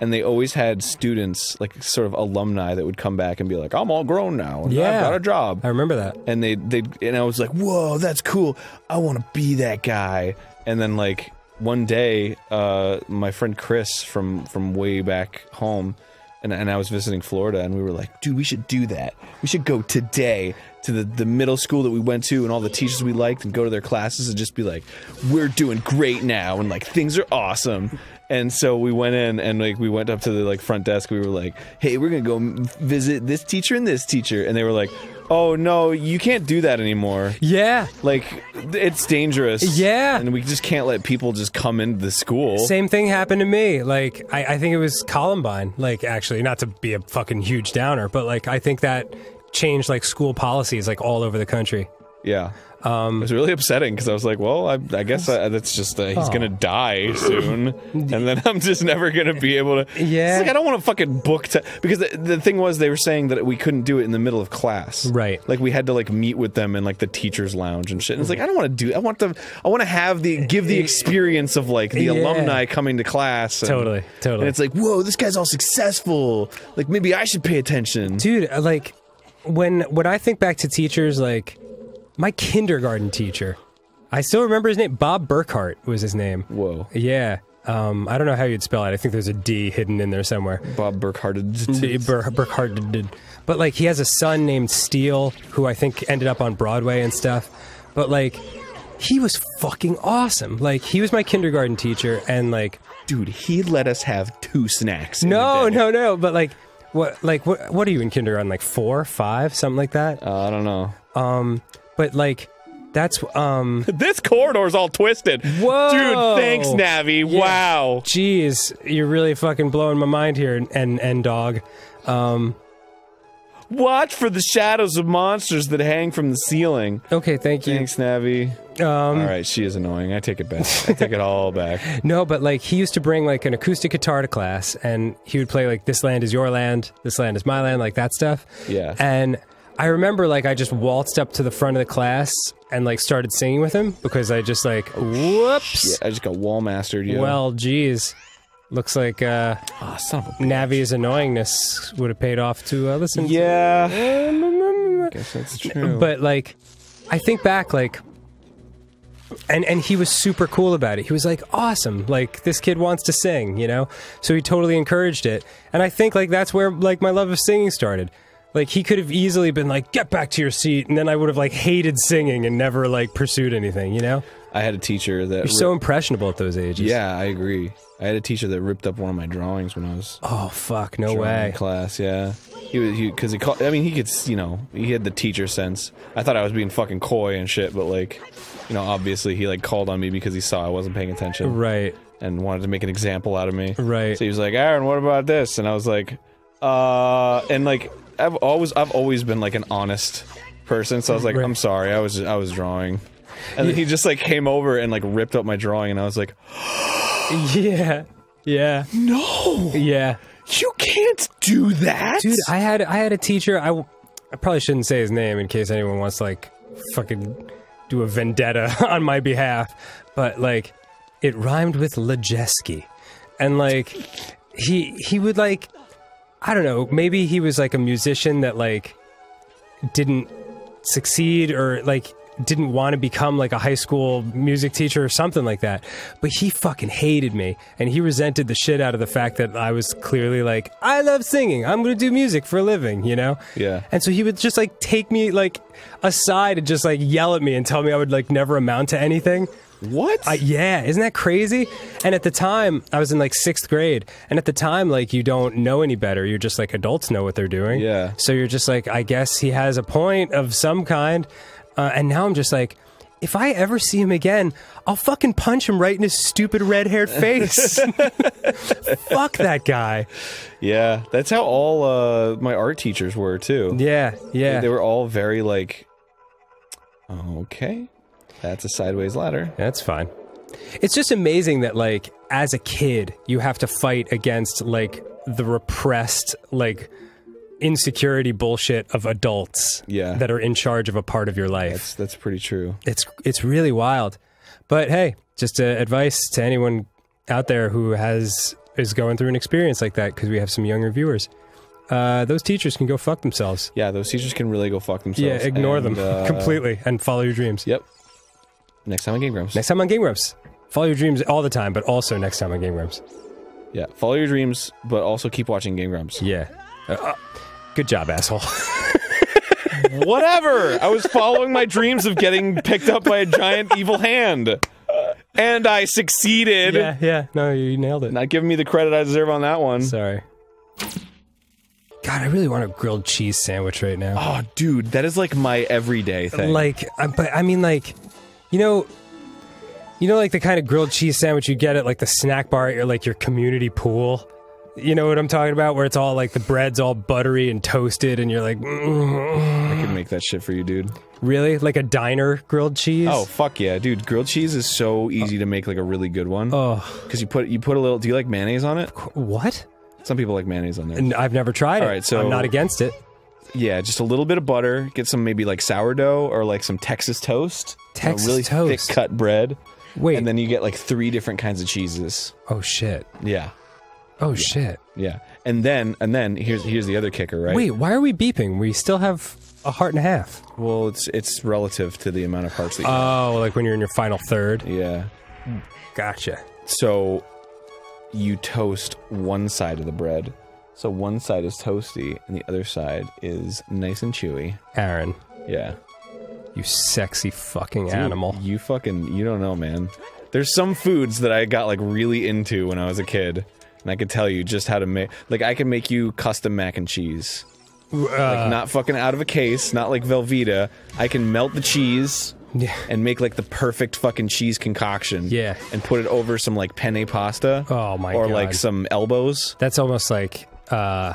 and they always had students, like sort of alumni, that would come back and be like, "I'm all grown now, and I've got a job." I remember that. and they they and I was like, "Whoa, that's cool! I want to be that guy." And then like one day, uh, my friend Chris from from way back home, and and I was visiting Florida, and we were like, "Dude, we should do that. We should go today." To the, the middle school that we went to and all the teachers we liked and go to their classes and just be like, we're doing great now and like things are awesome. And so we went in and like we went up to the like front desk. We were like, "Hey, we're gonna go visit this teacher and this teacher," and they were like, "Oh no, you can't do that anymore. Yeah. Like it's dangerous. Yeah. and we just can't let people just come into the school." Same thing happened to me. Like, I, I think it was Columbine. Like, actually, not to be a fucking huge downer, but like, I think that changed like school policies like all over the country. Yeah. Um, it was really upsetting because I was like, "Well, I, I guess I, that's just uh, he's gonna die soon, and then I'm just never gonna be able to." Yeah. it's like I don't want to fucking book te- because the, the thing was they were saying that we couldn't do it in the middle of class, Right. Like we had to like meet with them in like the teachers' lounge and shit. And it's like I don't want to do. I want to. I want to have the give the experience of like the Yeah. alumni coming to class. and- Totally, totally. And it's like, whoa, this guy's all successful. Like maybe I should pay attention. Dude, uh, like, when when I think back to teachers, like my kindergarten teacher, I still remember his name. Bob Burkhart was his name. Whoa, Yeah. Um, I don't know how you'd spell it. I think there's a D hidden in there somewhere. Bob Burkhardt. D- Bur- Burkhart. But like he has a son named Steele who I think ended up on Broadway and stuff. But like he was fucking awesome. Like he was my kindergarten teacher and like Dude, he let us have two snacks. no, no, no, but like what like what what are you in kindergarten like 4, 5, something like that? Uh, I don't know. Um but like that's um <laughs> This corridor's all twisted. Whoa. Dude, thanks, Navi. Wow. Jeez, you're really fucking blowing my mind here, and and dog. Um, Watch for the shadows of monsters that hang from the ceiling. okay, thank you. Thanks, Navi. Um, all right, she is annoying. I take it back. I take it all back. <laughs> no, but like he used to bring like an acoustic guitar to class, and he would play like "This land is your land, this land is my land," like that stuff. Yeah. And I remember like I just waltzed up to the front of the class and like started singing with him because I just like whoops. Yeah, I just got wall mastered. Yeah. Well, geez. Looks like uh, oh, son of a. Navi's annoyingness would have paid off to uh, listen. to- Yeah. <laughs> guess that's true. but like i think back like and and he was super cool about it he was like awesome like this kid wants to sing you know so he totally encouraged it and i think like that's where like my love of singing started like he could have easily been like get back to your seat and then i would have like hated singing and never like pursued anything you know I had a teacher that. you're so impressionable at those ages yeah, I agree. I had a teacher that ripped up one of my drawings when I was oh fuck no way in class. Yeah, he was he because he called. I mean, he could you know he had the teacher sense. I thought I was being fucking coy and shit, but like, you know, obviously he like called on me because he saw I wasn't paying attention right and wanted to make an example out of me. right So he was like, Aaron, what about this? And I was like, uh, and like I've always I've always been like an honest person, so I was like, Right. I'm sorry, I was I was drawing. And then he just like came over and like ripped up my drawing, and I was like, <gasps> yeah yeah "No, yeah you can't do that, Dude, I had I had a teacher. I, I probably shouldn't say his name in case anyone wants to like fucking do a vendetta <laughs> on my behalf. But like, it rhymed with Lejeski, and like he he would like I don't know. Maybe he was like a musician that like didn't succeed or like didn't want to become like a high school music teacher or something like that. But he fucking hated me and he resented the shit out of the fact that I was clearly like, I love singing. I'm going to do music for a living, you know? Yeah. And so he would just like take me like aside and just like yell at me and tell me I would like never amount to anything. What? Yeah, isn't that crazy? And at the time, I was in like sixth grade, and at the time, like you don't know any better. You're just like adults know what they're doing. Yeah. So you're just like, I guess he has a point of some kind. Uh, and now I'm just like, if I ever see him again, I'll fucking punch him right in his stupid red haired face. <laughs> Fuck that guy. yeah, that's how all uh, my art teachers were too. Yeah, yeah. They were all very like, okay, that's a sideways ladder. That's fine. It's just amazing that like as a kid you have to fight against like the repressed like insecurity bullshit of adults Yeah. that are in charge of a part of your life. That's that's pretty true. It's it's really wild. But hey, just uh, advice to anyone out there who has is going through an experience like that because we have some younger viewers. Uh, those teachers can go fuck themselves. Yeah, those teachers can really go fuck themselves. Yeah, ignore and, them <laughs> uh, completely and follow your dreams. Yep. Next time on Game Grumps. Next time on Game Grumps. Follow your dreams all the time, but also next time on Game Grumps. Yeah, follow your dreams, but also keep watching Game Grumps. Yeah. Uh, good job, asshole. <laughs> Whatever. I was following my dreams of getting picked up by a giant evil hand, and I succeeded. yeah, yeah. No, you nailed it. Not giving me the credit I deserve on that one. Sorry. God, I really want a grilled cheese sandwich right now. Oh, dude, that is like my everyday thing. Like, uh, but I mean, like, you know, you know, like the kind of grilled cheese sandwich you get at like the snack bar at your like your community pool. You know what I'm talking about? Where it's all like the bread's all buttery and toasted, and you're like, mm, I can make that shit for you, dude. really? Like a diner grilled cheese? Oh fuck yeah, dude! Grilled cheese is so easy to make like a really good one. Oh, Because you put you put a little. Do you like mayonnaise on it? what? Some people like mayonnaise on there. And I've never tried it. All right, so- I'm not against it. Yeah, just a little bit of butter. Get some maybe like sourdough or like some Texas toast. You know, Texas really toast. thick cut bread. Wait. And then you get like three different kinds of cheeses. oh shit. Yeah, Oh shit. yeah. And then and then here's here's the other kicker, right? Wait, why are we beeping? We still have a heart and a half. Well, it's it's relative to the amount of parts that you. have. Oh, like when you're in your final third. yeah. Gotcha. So you toast one side of the bread. So one side is toasty and the other side is nice and chewy. Aaron, Yeah. you sexy fucking Dude, animal. You fucking you don't know, man. There's some foods that I got like really into when I was a kid. And I could tell you just how to make like I can make you custom mac and cheese. Uh, Like not fucking out of a case, not like Velveeta. I can melt the cheese Yeah. and make like the perfect fucking cheese concoction. Yeah. And put it over some like penne pasta. Oh my or God. like some elbows. That's almost like uh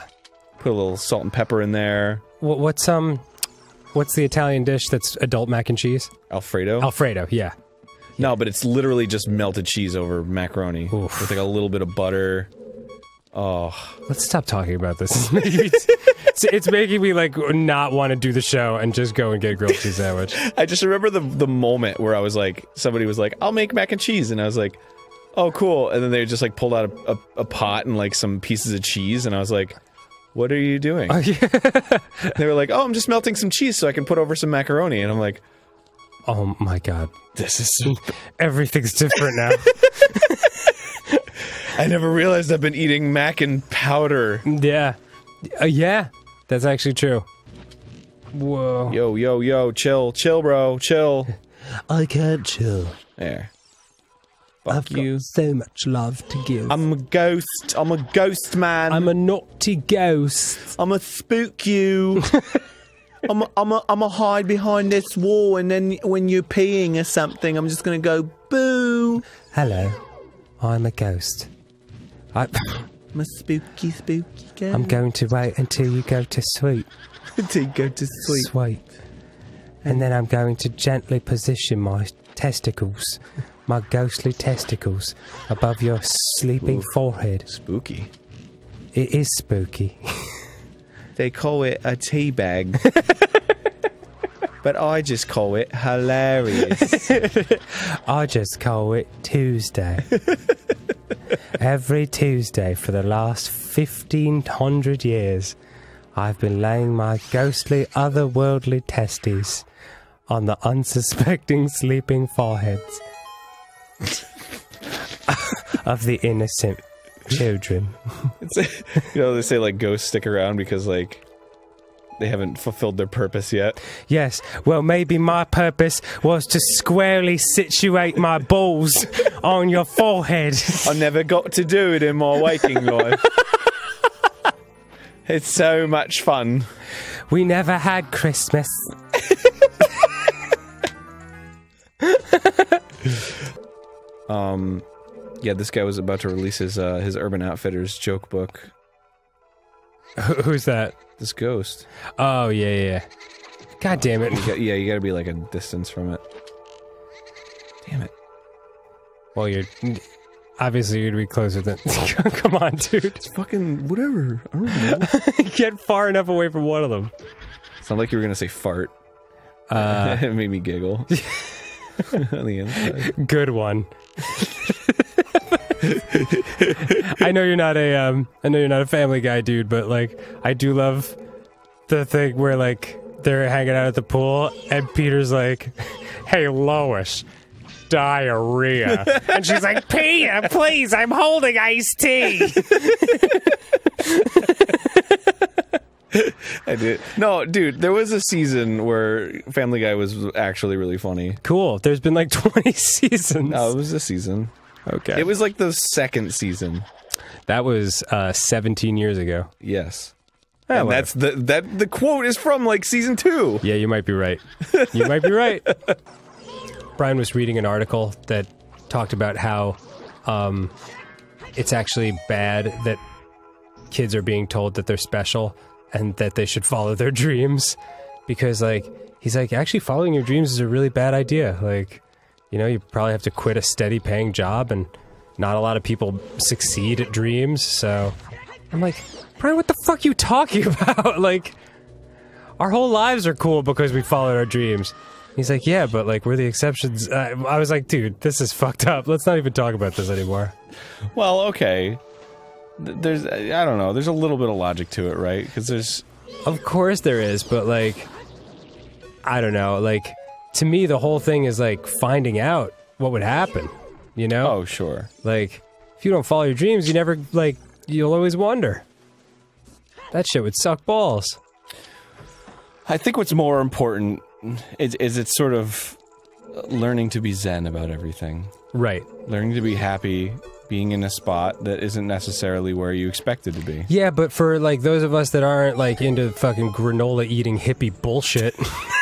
Put a little salt and pepper in there. what, what's um what's the Italian dish that's adult mac and cheese? Alfredo. Alfredo, yeah. no, but it's literally just melted cheese over macaroni Oof. with like a little bit of butter. Oh, Let's stop talking about this. <laughs> It's making me, it's, it's making me like not want to do the show and just go and get a grilled cheese sandwich. I just remember the the moment where I was like, somebody was like, "I'll make mac and cheese," and I was like, "Oh, cool!" And then they just like pulled out a, a, a pot and like some pieces of cheese, and I was like, "What are you doing?" Oh, <laughs> they were like, "Oh, I'm just melting some cheese so I can put over some macaroni," and I'm like, Oh my god. "This is." so Everything's different now. <laughs> I never realized I've been eating mac and powder. yeah. Uh, yeah. That's actually true. Whoa. Yo, yo, yo, chill, chill, bro, chill. <laughs> I can't chill. There. Fuck you. so much love to give. I'm a ghost. I'm a ghost man. I'm a naughty ghost. I'm a spook you. <laughs> I'm a, I'm a, I'm a hide behind this wall, and then when you're peeing or something, I'm just gonna go boo. Hello. I'm a ghost. I, <laughs> I'm a spooky, spooky ghost. I'm going to wait until you go to sleep. <laughs> to go to sleep. Sweet. And then I'm going to gently position my testicles, <laughs> my ghostly testicles, above your sleeping forehead. Spooky. It is spooky. They call it a tea bag. But I just call it hilarious. <laughs> I just call it Tuesday. <laughs> Every Tuesday for the last 1500 years, I've been laying my ghostly otherworldly testes on the unsuspecting sleeping foreheads <laughs> of the innocent children. You know, they say like ghosts stick around because like they haven't fulfilled their purpose yet. Yes, well, maybe my purpose was to squarely situate my balls <laughs> on your forehead. I never got to do it in my waking life. <laughs> It's so much fun. We never had Christmas. <laughs> Um, yeah, this guy was about to release his uh, his Urban Outfitters joke book. Who- Who's that? This ghost. Oh, yeah, yeah, yeah. God damn it. You got- yeah, you got to be like a distance from it. Damn it! Well, you're obviously you're gonna be closer than. <laughs> Come on, dude. It's fucking whatever. I don't know. <laughs> Get far enough away from one of them. Sound like you were gonna say fart. Uh, <laughs> it made me giggle. On the inside. good one. <laughs> I know you're not a um I know you're not a family guy dude, but like I do love the thing where like they're hanging out at the pool and Peter's like, "Hey Lois, diarrhea." and she's like, "Peter, please, I'm holding iced tea." I did. No, dude, there was a season where Family Guy was actually really funny. cool. There's been like <laughs> 20 seasons. No, it was a season. Okay. It was like the second season. that was uh 17 years ago. Yes. Ah, and that's the that the quote is from like season two. Yeah, you might be right. You might be right. <laughs> Brian was reading an article that talked about how um, it's actually bad that kids are being told that they're special and that they should follow their dreams because, like, he's like, actually, following your dreams is a really bad idea. Like, you know, you probably have to quit a steady paying job, and not a lot of people succeed at dreams. So I'm like, Brian, what the fuck you talking <laughs> about? like, our whole lives are cool because we followed our dreams. He's like, yeah, but like we're the exceptions. Uh, I was like, dude, this is fucked up. Let's not even talk about this anymore. Well, okay. There's I don't know. There's a little bit of logic to it, right? Because there's Of course there is, but like, I don't know. Like, to me, the whole thing is like finding out what would happen. You know, oh sure. like if you don't follow your dreams, you never like you'll always wonder. That shit would suck balls. I think what's more important is is it's sort of learning to be zen about everything. Right. Learning to be happy being in a spot that isn't necessarily where you expected to be. Yeah, but for like those of us that aren't like into fucking granola eating hippie bullshit. <laughs>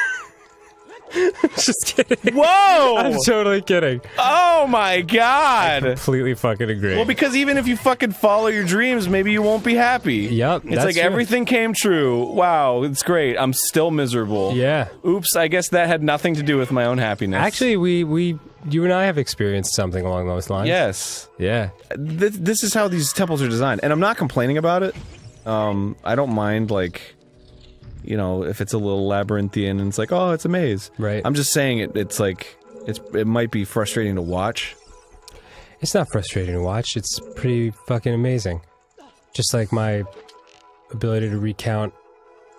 <laughs> Just kidding. Whoa! I'm totally kidding. oh my god! Completely fucking agree. Well, because even if you fucking follow your dreams, maybe you won't be happy. Yep, It's like true. everything came true. Wow, it's great. I'm still miserable. yeah. Oops, I guess that had nothing to do with my own happiness. Actually, we we you and I have experienced something along those lines. yes. Yeah. Th- this is how these temples are designed, and I'm not complaining about it. Um, I don't mind like, you know, if it's a little labyrinthian and it's like, oh, it's a maze. Right. I'm just saying it. It's like, it's it might be frustrating to watch. It's not frustrating to watch. It's pretty fucking amazing. Just like my ability to recount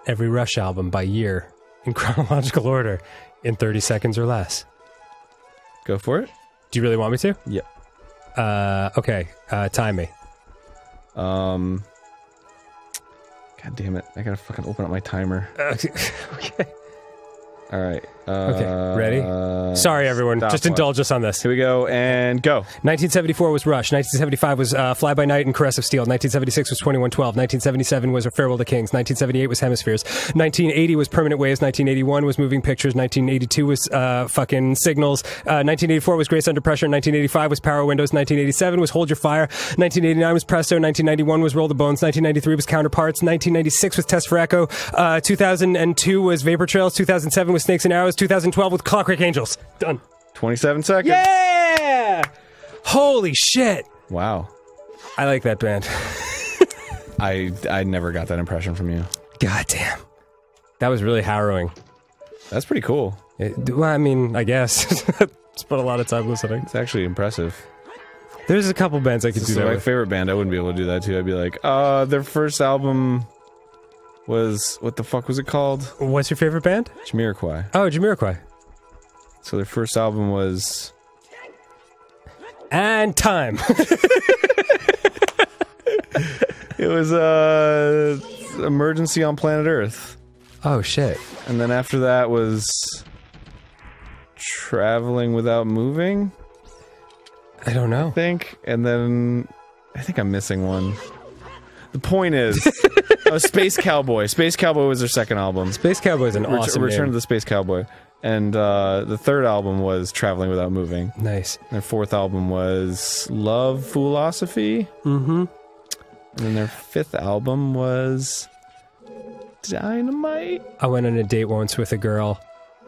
every Rush album by year in <laughs> chronological order in 30 seconds or less. Go for it. Do you really want me to? Yep. Uh, okay. Uh, time me. Um. God damn it! I gotta fucking open up my timer. <laughs> okay. All right. Uh, Okay, ready? Sorry, everyone. Just stopwatch. indulge us on this. Here we go and go. 1974 was Rush. 1975 was uh, Fly By Night and Caress of Steel. 1976 was 2112. 1977 was A Farewell to Kings. 1978 was Hemispheres. 1980 was Permanent Waves. 1981 was Moving Pictures. 1982 was uh, fucking Signals. Uh, 1984 was Grace Under Pressure. 1985 was Power Windows. 1987 was Hold Your Fire. 1989 was Presto. 1991 was Roll the Bones. 1993 was Counterparts. 1996 was Test for Echo. Uh, 2002 was Vapor Trails. 2007 was Snakes and Arrows. 2012 with Clockwork Angels. Done. 27 seconds. Yeah! Holy shit! Wow. I like that band. <laughs> I I never got that impression from you. God damn. That was really harrowing. That's pretty cool. It- well, I mean, I guess. <laughs> Spent a lot of time listening. It's actually impressive. There's a couple bands I could This do is that my with. favorite band. I wouldn't be able to do that too. I'd be like, uh, their first album was what the fuck was it called? What's your favorite band? Jamiroquai. Oh, Jamiroquai. So their first album was And time. <laughs> it was uh Emergency on Planet Earth. Oh shit. And then after that was traveling without moving, I don't know. I think. And then I think I'm missing one. The point is, <laughs> oh, Space Cowboy. Space Cowboy was their second album. Space Cowboy's an Ret- awesome Return name. to the Space Cowboy. And uh, the third album was Traveling Without Moving. Nice. Their fourth album was Love Philosophy. Mm-hmm. And then their fifth album was Dynamite. I went on a date once with a girl,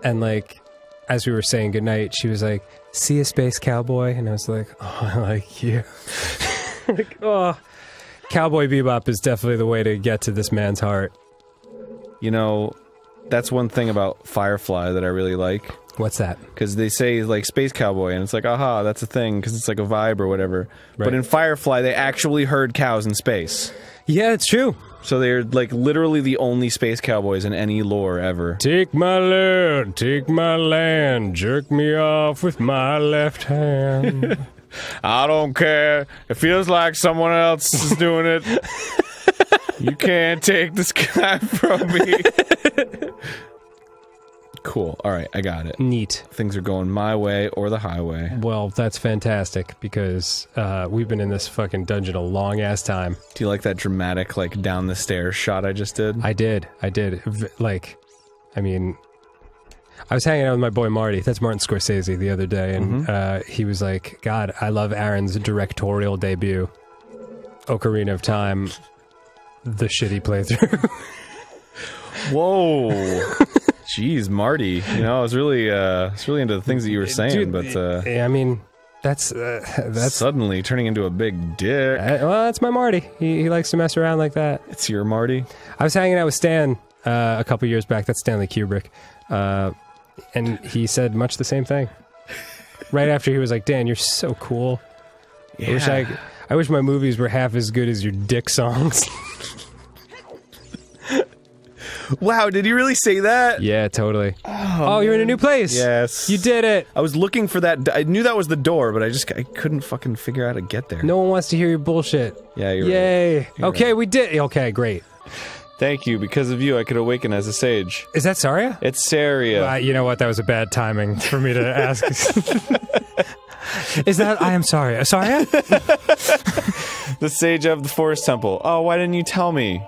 and like, as we were saying goodnight, she was like, "See a space cowboy," and I was like, <laughs> "Oh, I like you." <laughs> like, oh, Cowboy Bebop is definitely the way to get to this man's heart. You know, that's one thing about Firefly that I really like. What's that? Because they say like Space Cowboy, and it's like, aha, that's a thing, because it's like a vibe or whatever. But in Firefly, they actually herd cows in space. Yeah, it's true. So they're like literally the only space cowboys in any lore ever. Take my land, take my land, jerk me off with my left hand. <laughs> I don't care. It feels like someone else is doing it. you can't take the sky <laughs> from me. cool. All right, I got it. Neat. Things are going my way or the highway. Well, that's fantastic because uh, we've been in this fucking dungeon a long ass time. Do you like that dramatic, like down the stairs shot I just did? I did. I did. V- Like, I mean, I was hanging out with my boy Marty. That's Martin Scorsese the other day, and uh, he was like, "God, I love Aaron's directorial debut, Ocarina of Time, the shitty playthrough." <laughs> Whoa. <laughs> Jeez, Marty. You know, I was really, uh, I was really into the things that you were saying, Dude, but uh, I mean, that's uh, that's suddenly turning into a big dick. uh, well, that's my Marty. He, he likes to mess around like that. It's your Marty. I was hanging out with Stan uh, a couple years back. That's Stanley Kubrick, uh, and he said much the same thing. right after he was like, "Dan, you're so cool. I wish I, I wish my movies were half as good as your dick songs." <laughs> Wow, did he really say that? yeah, totally. Oh, oh you're in a new place. Yes. you did it. I was looking for that. I knew that was the door, but I just I couldn't fucking figure out how to get there. No one wants to hear your bullshit. Yeah, you're right. Yay. You're okay, we did. Okay, great. Thank you. Because of you, I could awaken as a sage. Is that Saria? It's Saria. Uh, you know what? That was a bad timing for me to ask. <laughs> Is that? I am sorry. Uh, Saria? <laughs> the sage of the forest temple. Oh, why didn't you tell me?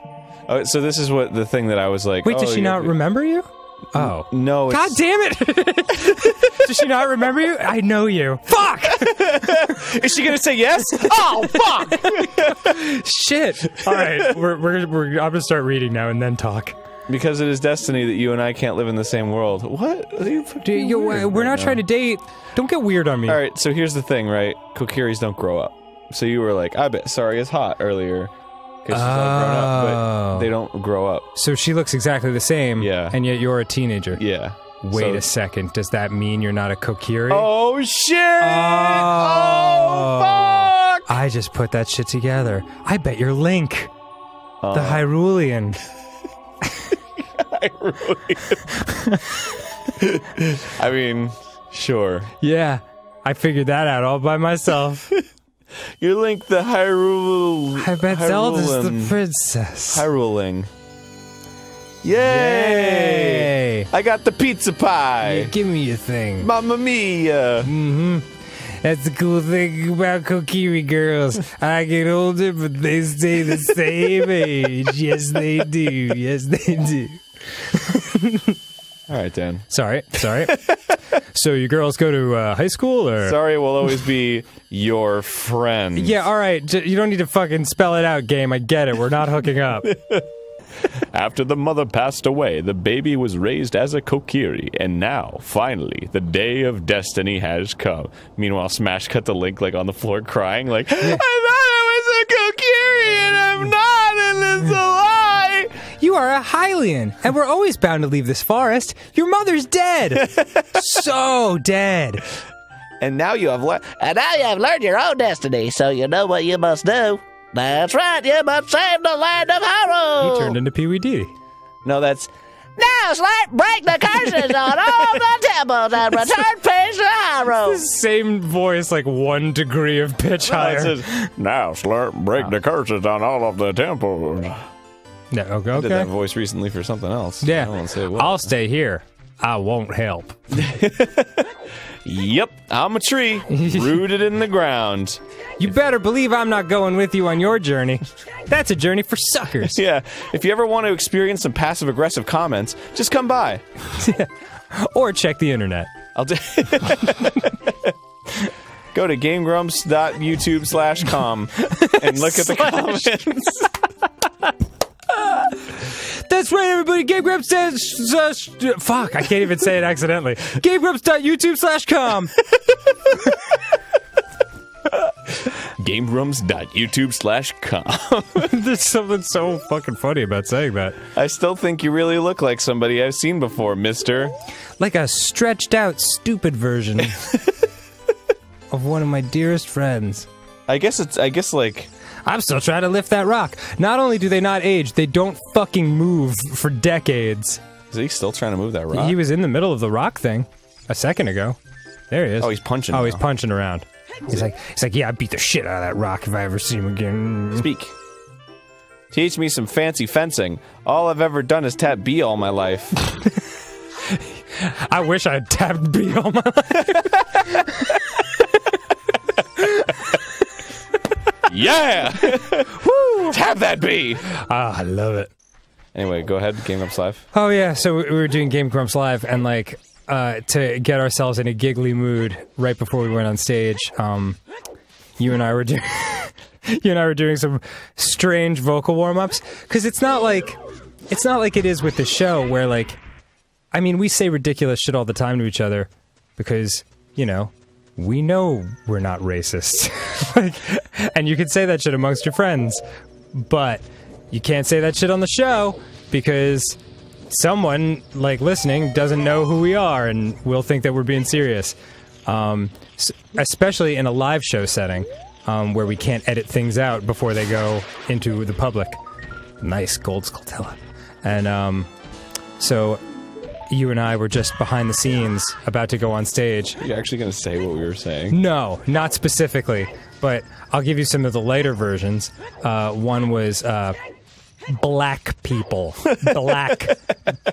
Oh, so this is what the thing that I was like. Wait, oh, did she you- not remember you? Oh. No. It's, God damn it! <laughs> Does she not remember you? I know you. Fuck! <laughs> Is she gonna say yes? <laughs> oh, fuck! Shit! All right, we're, we're, we're, I'm gonna start reading now and then talk. because it is destiny that you and I can't live in the same world. What? Are you Dude, you, weird we're right not now. trying to date. Don't get weird on me. All right. So here's the thing, right? Kokiris don't grow up. So you were like, I bet Saria is hot earlier because she's all grown up, Oh. but they don't grow up. So she looks exactly the same. Yeah. And yet you're a teenager. Yeah. Wait So- a second. Does that mean you're not a Kokiri? Oh shit! Oh. fuck! I just put that shit together. I bet you're Link, Uh. the Hyrulean. <laughs> <laughs> I mean, sure. Yeah, I figured that out all by myself. <laughs> You're Link the Hyrule. I bet Zelda's the princess. Hyruling. Yay! Yay! I got the pizza pie. Give me your thing. Mamma mia! Mm-hmm. That's the cool thing about Kokiri girls. I get older, but they stay the same <laughs> age. Yes, they do. Yes, they do. <laughs> All right, Dan. Sorry, sorry. <laughs> so you girls go to uh, high school, or Saria will always be your friend. <laughs> yeah? All right, j- you don't need to fucking spell it out, game. I get it. We're not hooking up. <laughs> After the mother passed away, the baby was raised as a Kokiri, and now, finally, the day of destiny has come. Meanwhile, Smash cut the link like on the floor crying, like, I thought I was a Kokiri and I'm not, You are a Hylian, and we're always bound to leave this forest. Your mother's dead. <laughs> so dead. And now you have left. And now you have learned your own destiny, so you know what you must do. That's right, you must save the land of Hyrule. He turned into Pee Wee Diddy. No, that's Now, Slate, break the curses on all the temples and return peace to Hyrule. Same voice, like one degree of pitch higher. Now, slurp, break the curses on all of the temples. No, okay. I did that voice recently for something else. I Yeah. want to say what. I'll stay here. I won't help. <laughs> Yep, I'm a tree rooted in the ground. You better believe I'm not going with you on your journey. That's a journey for suckers. <laughs> Yeah, if you ever want to experience some passive aggressive comments, just come by. <laughs> or check the internet. I'll do. Go to gamegrumps.youtube slash com and look at the comments. <laughs> That's right, everybody. Game Grumps says, uh, sh- fuck, I can't even say it accidentally. <laughs> GameGrumps.youtube slash com. <laughs> gamerooms.youtube slash com. There's something so fucking funny about saying that. I still think you really look like somebody I've seen before, mister. Like a stretched out, stupid version of one of my dearest friends. I guess it's, I guess like, I'm still trying to lift that rock. Not only do they not age, they don't fucking move for decades. is he still trying to move that rock? He was in the middle of the rock thing a second ago. There he is. Oh, he's punching Oh, he's punching around. He's like, he's like, yeah, I beat the shit out of that rock if I ever see him again. Speak. Teach me some fancy fencing. All I've ever done is tap B all my life. <laughs> <laughs> I wish I had tapped B all my life. <laughs> yeah! <laughs> Woo! Tap that B! Ah, I love it. Anyway, go ahead. Game Ups Live. Oh yeah, so we were doing Game Grumps live, and like uh, to get ourselves in a giggly mood right before we went on stage, um, you and I were doing <laughs> you and I were doing some strange vocal warm ups because it's not like it's not like it is with the show where like I mean we say ridiculous shit all the time to each other because you know we know we're not racist, <laughs> like, and you can say that shit amongst your friends, but you can't say that shit on the show because someone like listening doesn't know who we are and will think that we're being serious. Um, especially in a live show setting um, where we can't edit things out before they go into the public. Nice gold Skulltula and um, so you and i were just behind the scenes about to go on stage You're actually going to say what we were saying? no, not specifically, but I'll give you some of the later versions. Uh, one was uh, black people, <laughs> black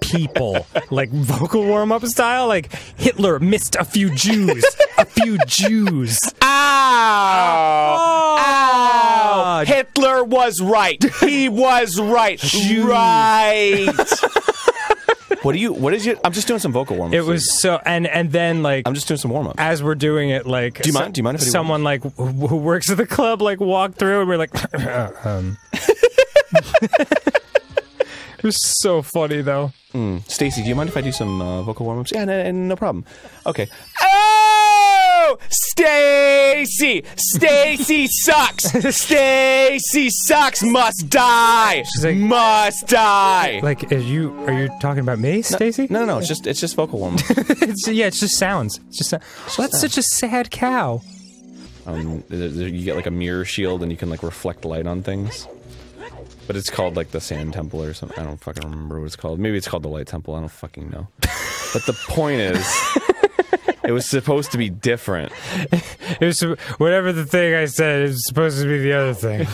people, like vocal warm up style. Like Hitler missed a few Jews, a few Jews. <laughs> Ow! Ow! Hitler was right. He was right. <laughs> right. What do you? What is it? I'm just doing some vocal warm-ups. It was so, and and then like I'm just doing some warm-ups. as we're doing it, like Do you mind- do you mind if someone like who works at the club like walked through and we're like, <laughs> um. <laughs> it was so funny though. Stacy, do you mind if I do some uh, vocal warm-ups? Yeah, no, no problem. Okay. Stacy! Stacy sucks. <laughs> Stacy sucks. Must die. like- Must die. Like, are you are you talking about me, Stacy? No, no, no. It's just it's just vocal warm-ups. <laughs> It's, yeah, it's just sounds. It's just. Well, that's such a sad cow. um, you get like a mirror shield and you can like reflect light on things. But it's called like the Sand Temple or something. I don't fucking remember what it's called. Maybe it's called the Light Temple. I don't fucking know. <laughs> but the point is, it was supposed to be different. It was whatever the thing I said is supposed to be the other thing.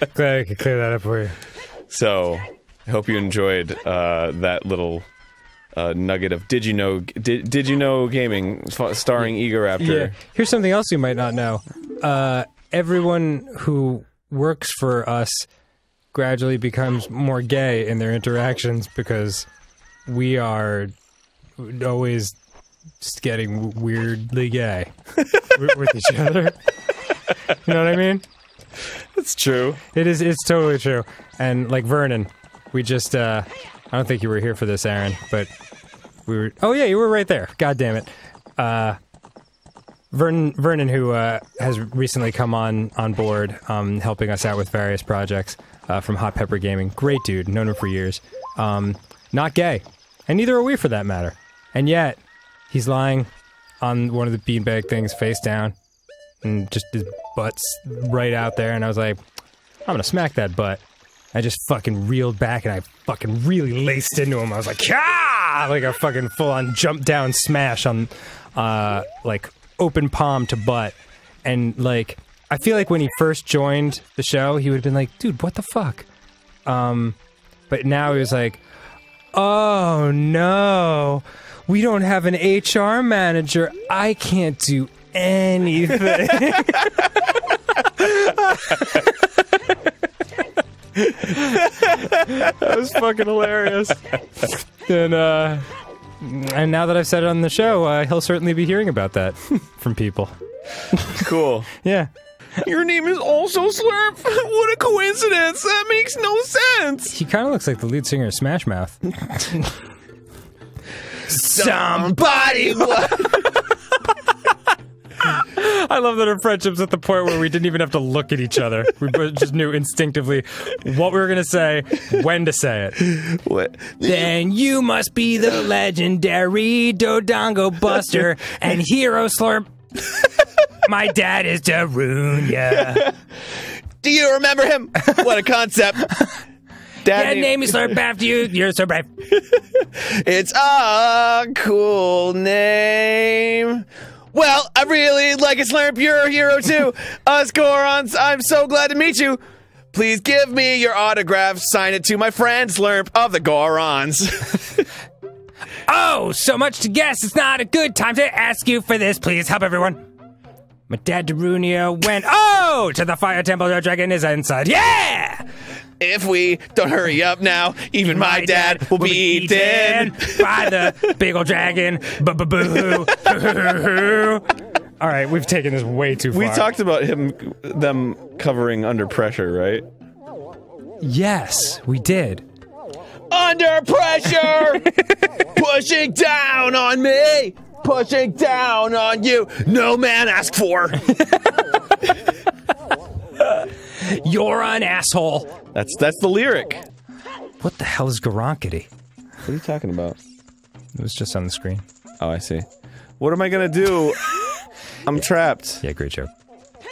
<laughs> Glad I could clear that up for you. So I hope you enjoyed uh, that little uh, nugget of did you know did, did you know gaming f- starring Egoraptor. Yeah. Here's something else you might not know. Uh, everyone who works for us gradually becomes more gay in their interactions because we are always just getting weirdly gay <laughs> with, with each other. You know what I mean? It's true. It is. It's totally true. And like Vernon, we just. uh I don't think you were here for this, Aaron, but we were. Oh yeah, you were right there. God damn it. Uh, Vernon, Vernon, who uh, has recently come on on board, um, helping us out with various projects uh, from Hot Pepper Gaming. Great dude, known him for years. Um, not gay, and neither are we for that matter. And yet, he's lying on one of the beanbag things, face down, and just his butt's right out there. And I was like, I'm gonna smack that butt. I just fucking reeled back and I fucking really laced into him. I was like, ah, like a fucking full on jump down smash on, uh, like open palm to butt. And like, I feel like when he first joined the show, he would have been like, dude, what the fuck? Um, but now he was like, "Oh no, we don't have an HR manager. I can't do anything." that was fucking hilarious. And uh, and now that I've said it on the show, uh, he'll certainly be hearing about that from people. Cool. Yeah. Your name is also Slurp. What a coincidence. That makes no sense. He kind of looks like the lead singer of Smash Mouth. Somebody. <laughs> I love that our friendship's at the point where we didn't even have to look at each other. We just knew instinctively what we were going to say, when to say it. what? Then you must be the legendary Dodongo Buster and Hero Slurp. My dad is Darunia. <laughs> Do you remember him? What a concept. Dad Dad name is Slurp after you. You're so brave. <laughs> It's a cool name. Well, I really like it, Slurp. You're a hero too. <laughs> Uh, Us Gorons, I'm so glad to meet you. Please give me your autograph. Sign it to my friend Slurp of the Gorons. <laughs> Oh, so much to guess. It's not a good time to ask you for this. Please help everyone. My dad Darunia went, oh, to the fire temple. The dragon is inside. Yeah! If we don't hurry up now, even my, dad, will be eaten. by the big old dragon. Boo <laughs> All right, we've taken this way too far. We talked about him, them covering under pressure, right? Yes, we did. Under pressure, <laughs> pushing down on me, pushing down on you. No man asked for. <laughs> You're an asshole. That's that's the lyric. What the hell is Goronkity? What are you talking about? It was just on the screen. Oh, I see. What am I gonna do? <laughs> I'm trapped. Yeah, great joke.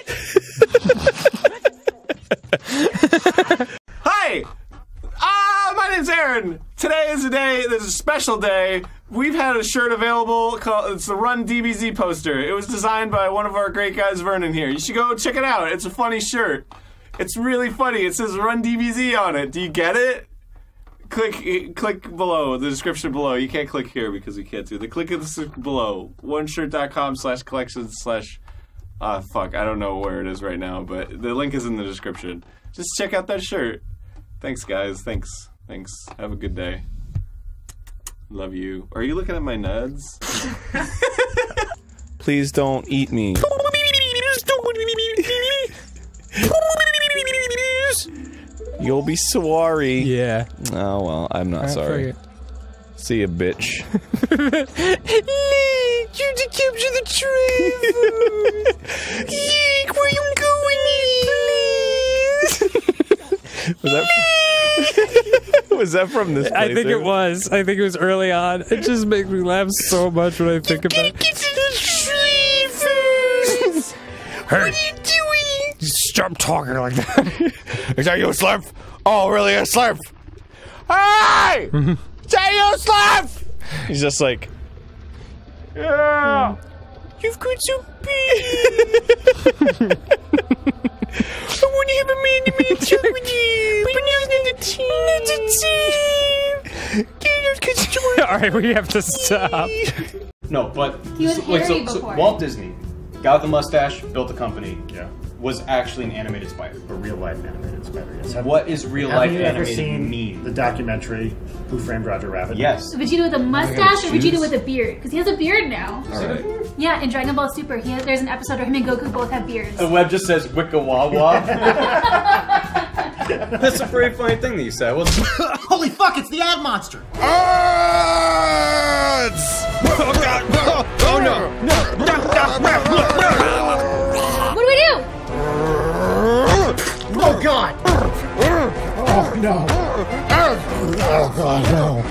<laughs> Hi! Ah, my name's Aaron. Today is a day, there's a special day. We've had a shirt available called, it's the Run DBZ poster. It was designed by one of our great guys, Vernon, here. You should go check it out. It's a funny shirt. It's really funny. It says Run DBZ on it. Do you get it? Click, click below the description below. You can't click here because we can't do the click in the description below. Oneshirt.com slash collections slash Ah, fuck. I don't know where it is right now, but the link is in the description. Just check out that shirt. Thanks, guys. Thanks. Thanks. Have a good day. Love you. Are you looking at my nuds? <laughs> Please don't eat me. <laughs> <laughs> You'll be sorry. Yeah. Oh well, I'm not sorry. See ya, bitch. Lee, you to capture the train. Yeek, <laughs> where you going, <laughs> Was that? <laughs> was that from this? I think it was. I think it was early on. It just makes me laugh so much when I think about it. Get to the tree first. Hey, What are you doing? Stop talking like that. <laughs> Is that you, Slurp? Oh, really, a Slurp? Hey! Is that you, Slurp? He's just like, yeah. You've got so big. <laughs> I want to have a man-to-man talk with you, but now it's not a team. It's a team. All right, we have to stop. No, but He was so, wait, Harry so, so. Walt Disney, got the mustache, built the company. Yeah. Was actually an animated spider. A real life animated spider. Yes. Have, What is real have life you ever animated seen mean? the documentary Who Framed Roger Rabbit? yes. Vegeta with a mustache or Vegeta with a beard? Because he has a beard now. Alright. Yeah, in Dragon Ball Super, he has, there's an episode where him and Goku both have beards. The web just says Wicca Wawa. <laughs> <laughs> That's a pretty funny thing that you said. Well, <laughs> Holy fuck, it's the ad monster! Oh god! Oh, oh no! What Oh god! Oh no! Oh god, no!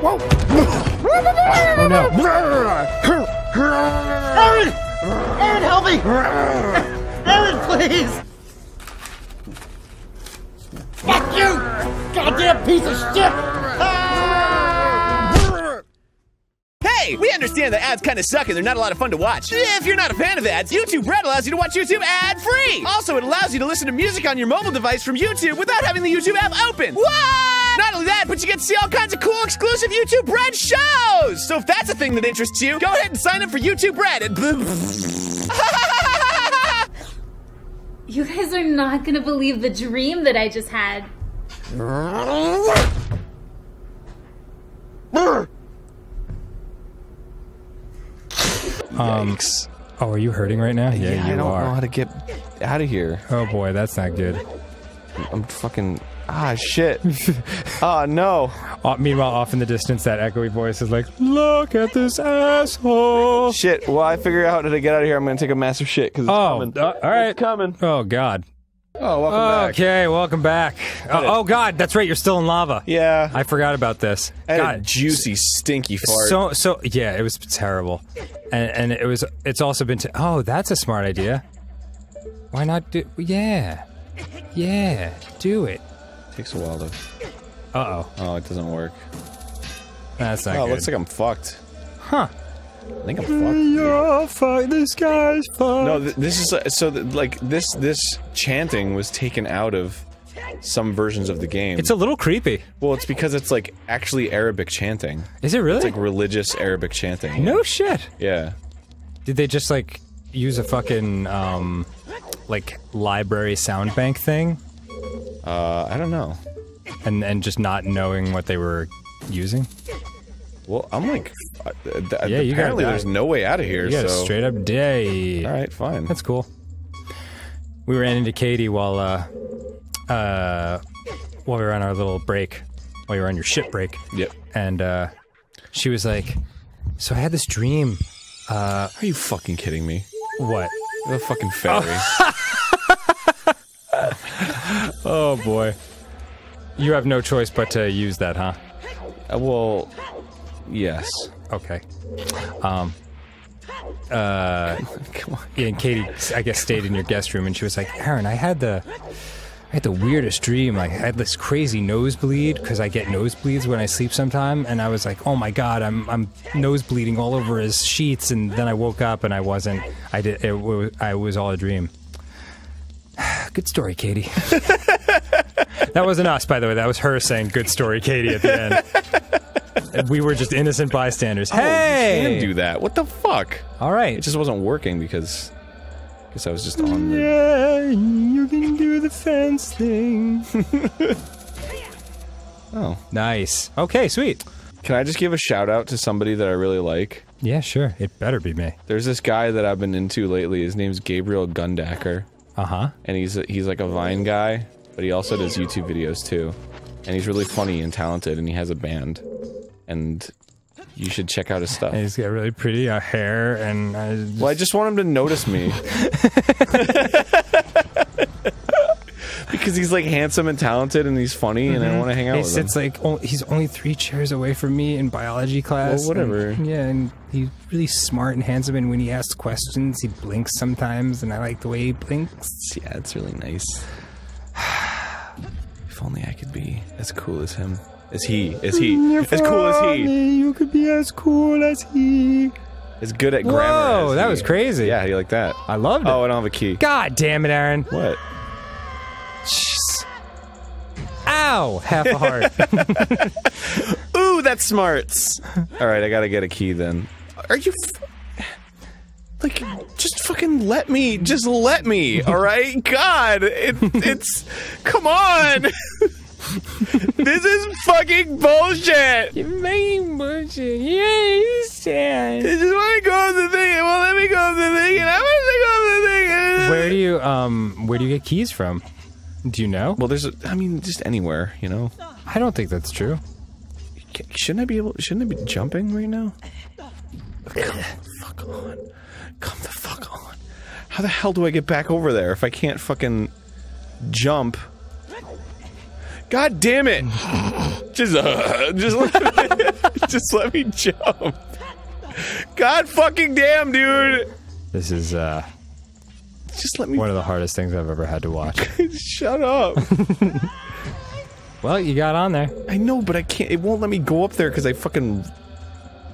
Whoa, Oh no! Aaron! Aaron, help me! Aaron, please! Fuck you! Goddamn piece of shit! Hey, we understand understand that ads kind of suck and they're not a lot of fun to watch. If you're not a fan of ads, YouTube Red allows you to watch YouTube ad free. Also, it allows you to listen to music on your mobile device from YouTube without having the YouTube app open. What? Not only that, but you get to see all kinds of cool exclusive YouTube Red shows. So if that's a thing that interests you, go ahead and sign up for YouTube Red. at <laughs> You guys are not gonna believe the dream that I just had. Um, oh, are you hurting right now? Yeah, I you don't are. know how to get out of here. Oh boy, that's not good. I'm fucking ah shit. Ah no. Uh, meanwhile, off in the distance, that echoey voice is like, "Look at this asshole." Shit. Well, I figure out how to get out of here. I'm gonna take a massive shit because it's Oh, coming. uh, all right. It's coming. Oh God. Oh, welcome back. Okay, welcome back. Oh, oh God, that's right. You're still in lava. Yeah. I forgot about this. I had a God, juicy, stinky fart. So so yeah, it was terrible, and and it was it's also been. Oh, that's a smart idea. Why not do? Yeah, yeah, do it. takes a while to. Uh oh, Oh, it doesn't work. that's not Oh, it good. looks like I'm fucked. huh? I think I'm fucked. Yeah, fuck. This guy's fucked. No, th- this is uh, so that, like this this chanting was taken out of some versions of the game. it's a little creepy. well, it's because it's like actually Arabic chanting. Is it really? It's like religious Arabic chanting. no shit. Yeah. Did they just like use a fucking um like library sound bank thing Uh, I don't know. and and just not knowing what they were using? Well, I'm like, th- Yeah, you apparently there's no way out of here. You got a so straight up day. all right, fine. That's cool. We ran into Katie while uh uh while we were on our little break, while you were on your ship break, Yep. and uh she was like, "So I had this dream. Uh, Are you fucking kidding me? What? The fucking fairy. <laughs> Oh boy. You have no choice but to use that, huh? Uh, well, yes. Okay. Um. Uh. <laughs> Come on. Yeah, and Katie, I guess, stayed in your guest room, and she was like, "Aaron, I had the, I had the weirdest dream. Like, I had this crazy nosebleed because I get nosebleeds when I sleep sometime, and I was like, oh my god, I'm I'm nosebleeding all over his sheets, and then I woke up and I wasn't. I did. It, was, I was all a dream. <sighs> Good story, Katie. <laughs> that wasn't us, by the way. That was her saying "Good story, Katie" at the end. <laughs> We were just innocent bystanders. hey, You can do that. What the fuck? all right. It just wasn't working because because I was just on the. Yeah, you can do the fence thing. <laughs> Oh, nice. Okay, sweet. can I just give a shout out to somebody that I really like? Yeah, sure. It better be me. There's this guy that I've been into lately. His name's Gabriel Gundacker, Uh huh. and he's he's like a Vine guy, but he also does YouTube videos too. And he's really funny and talented, and he has a band. And you should check out his stuff. And he's got really pretty uh, hair, and I just, Well, I just want him to notice me. <laughs> because he's like handsome and talented and he's funny and I want to hang out he with him. sits like o- he's only three chairs away from me in biology class. Well, whatever. and- yeah, and he's really smart and handsome. And when he asks questions, he blinks sometimes, and I like the way he blinks. Yeah, it's really nice. <sighs> if only I could be as cool as him. As he. As he. As cool as he. You could be as cool as he. As good at grammar. Whoa, as that he. was crazy. Yeah, you like that? I loved it. Oh, I don't have a key. God damn it, Aaron. What? Jeez. Ow! Half a heart. <laughs> <laughs> Ooh, that smarts. All right, I gotta get a key then. Are you? F- like, just fucking let me. Just let me. All right. God, it, it's. Come on. <laughs> <laughs> this is fucking bullshit. You're making bullshit. Yeah, you I just want to go off the thing. It won't let me go off the thing, and I want to go off the thing. Where do you um where do you get keys from? Do you know? Well, there's. A, I mean, just anywhere. You know. I don't think that's true. Shouldn't I be able? Shouldn't I be jumping right now? Come the fuck on. Come the fuck on. How the hell do I get back over there if I can't fucking jump? God damn it! Just, uh, just, let me, <laughs> just let me jump. God fucking damn, dude! This is uh Just let me. one of the hardest things I've ever had to watch. <laughs> Shut up. <laughs> well, you got on there. I know, but I can't. It won't let me go up there because I fucking.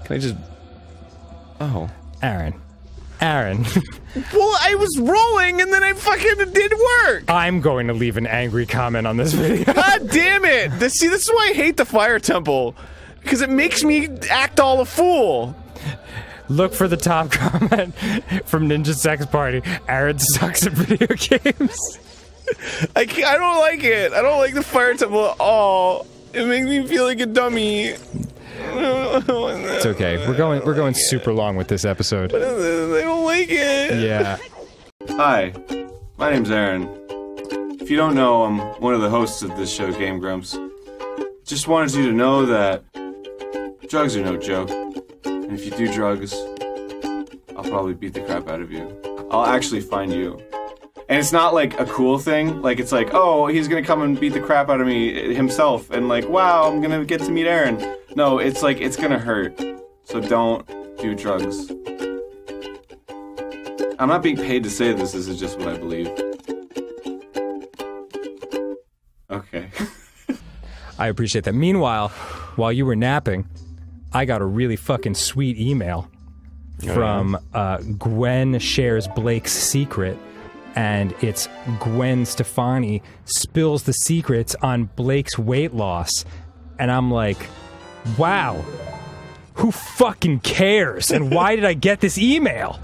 Can I just? Oh. Aaron. Aaron. <laughs> Well, I was rolling and then I fucking it did work. I'm going to leave an angry comment on this <laughs> video. God damn it! This, see, this is why I hate the fire temple. Because it makes me act all a fool. Look for the top <laughs> comment from Ninja Sex Party. Aaron sucks at video games. I, I don't like it. I don't like the fire temple at all. It makes me feel like a dummy. It's okay. We're going we're going super long with this episode. I don't like it. Yeah. Hi, my name's Aaron. If you don't know, I'm one of the hosts of this show, Game Grumps. Just wanted you to know that drugs are no joke. And if you do drugs, I'll probably beat the crap out of you. I'll actually find you. And it's not like a cool thing. Like, it's like, oh, he's gonna come and beat the crap out of me himself. And like, wow, I'm gonna get to meet Aaron. No, it's like, it's gonna hurt. So don't do drugs. I'm not being paid to say this, this is just what I believe. Okay. <laughs> I appreciate that. Meanwhile, while you were napping, I got a really fucking sweet email from uh, Gwen shares Blake's secret, and it's Gwen Stefani spills the secrets on Blake's weight loss, and I'm like, wow, who fucking cares? And why did I get this email?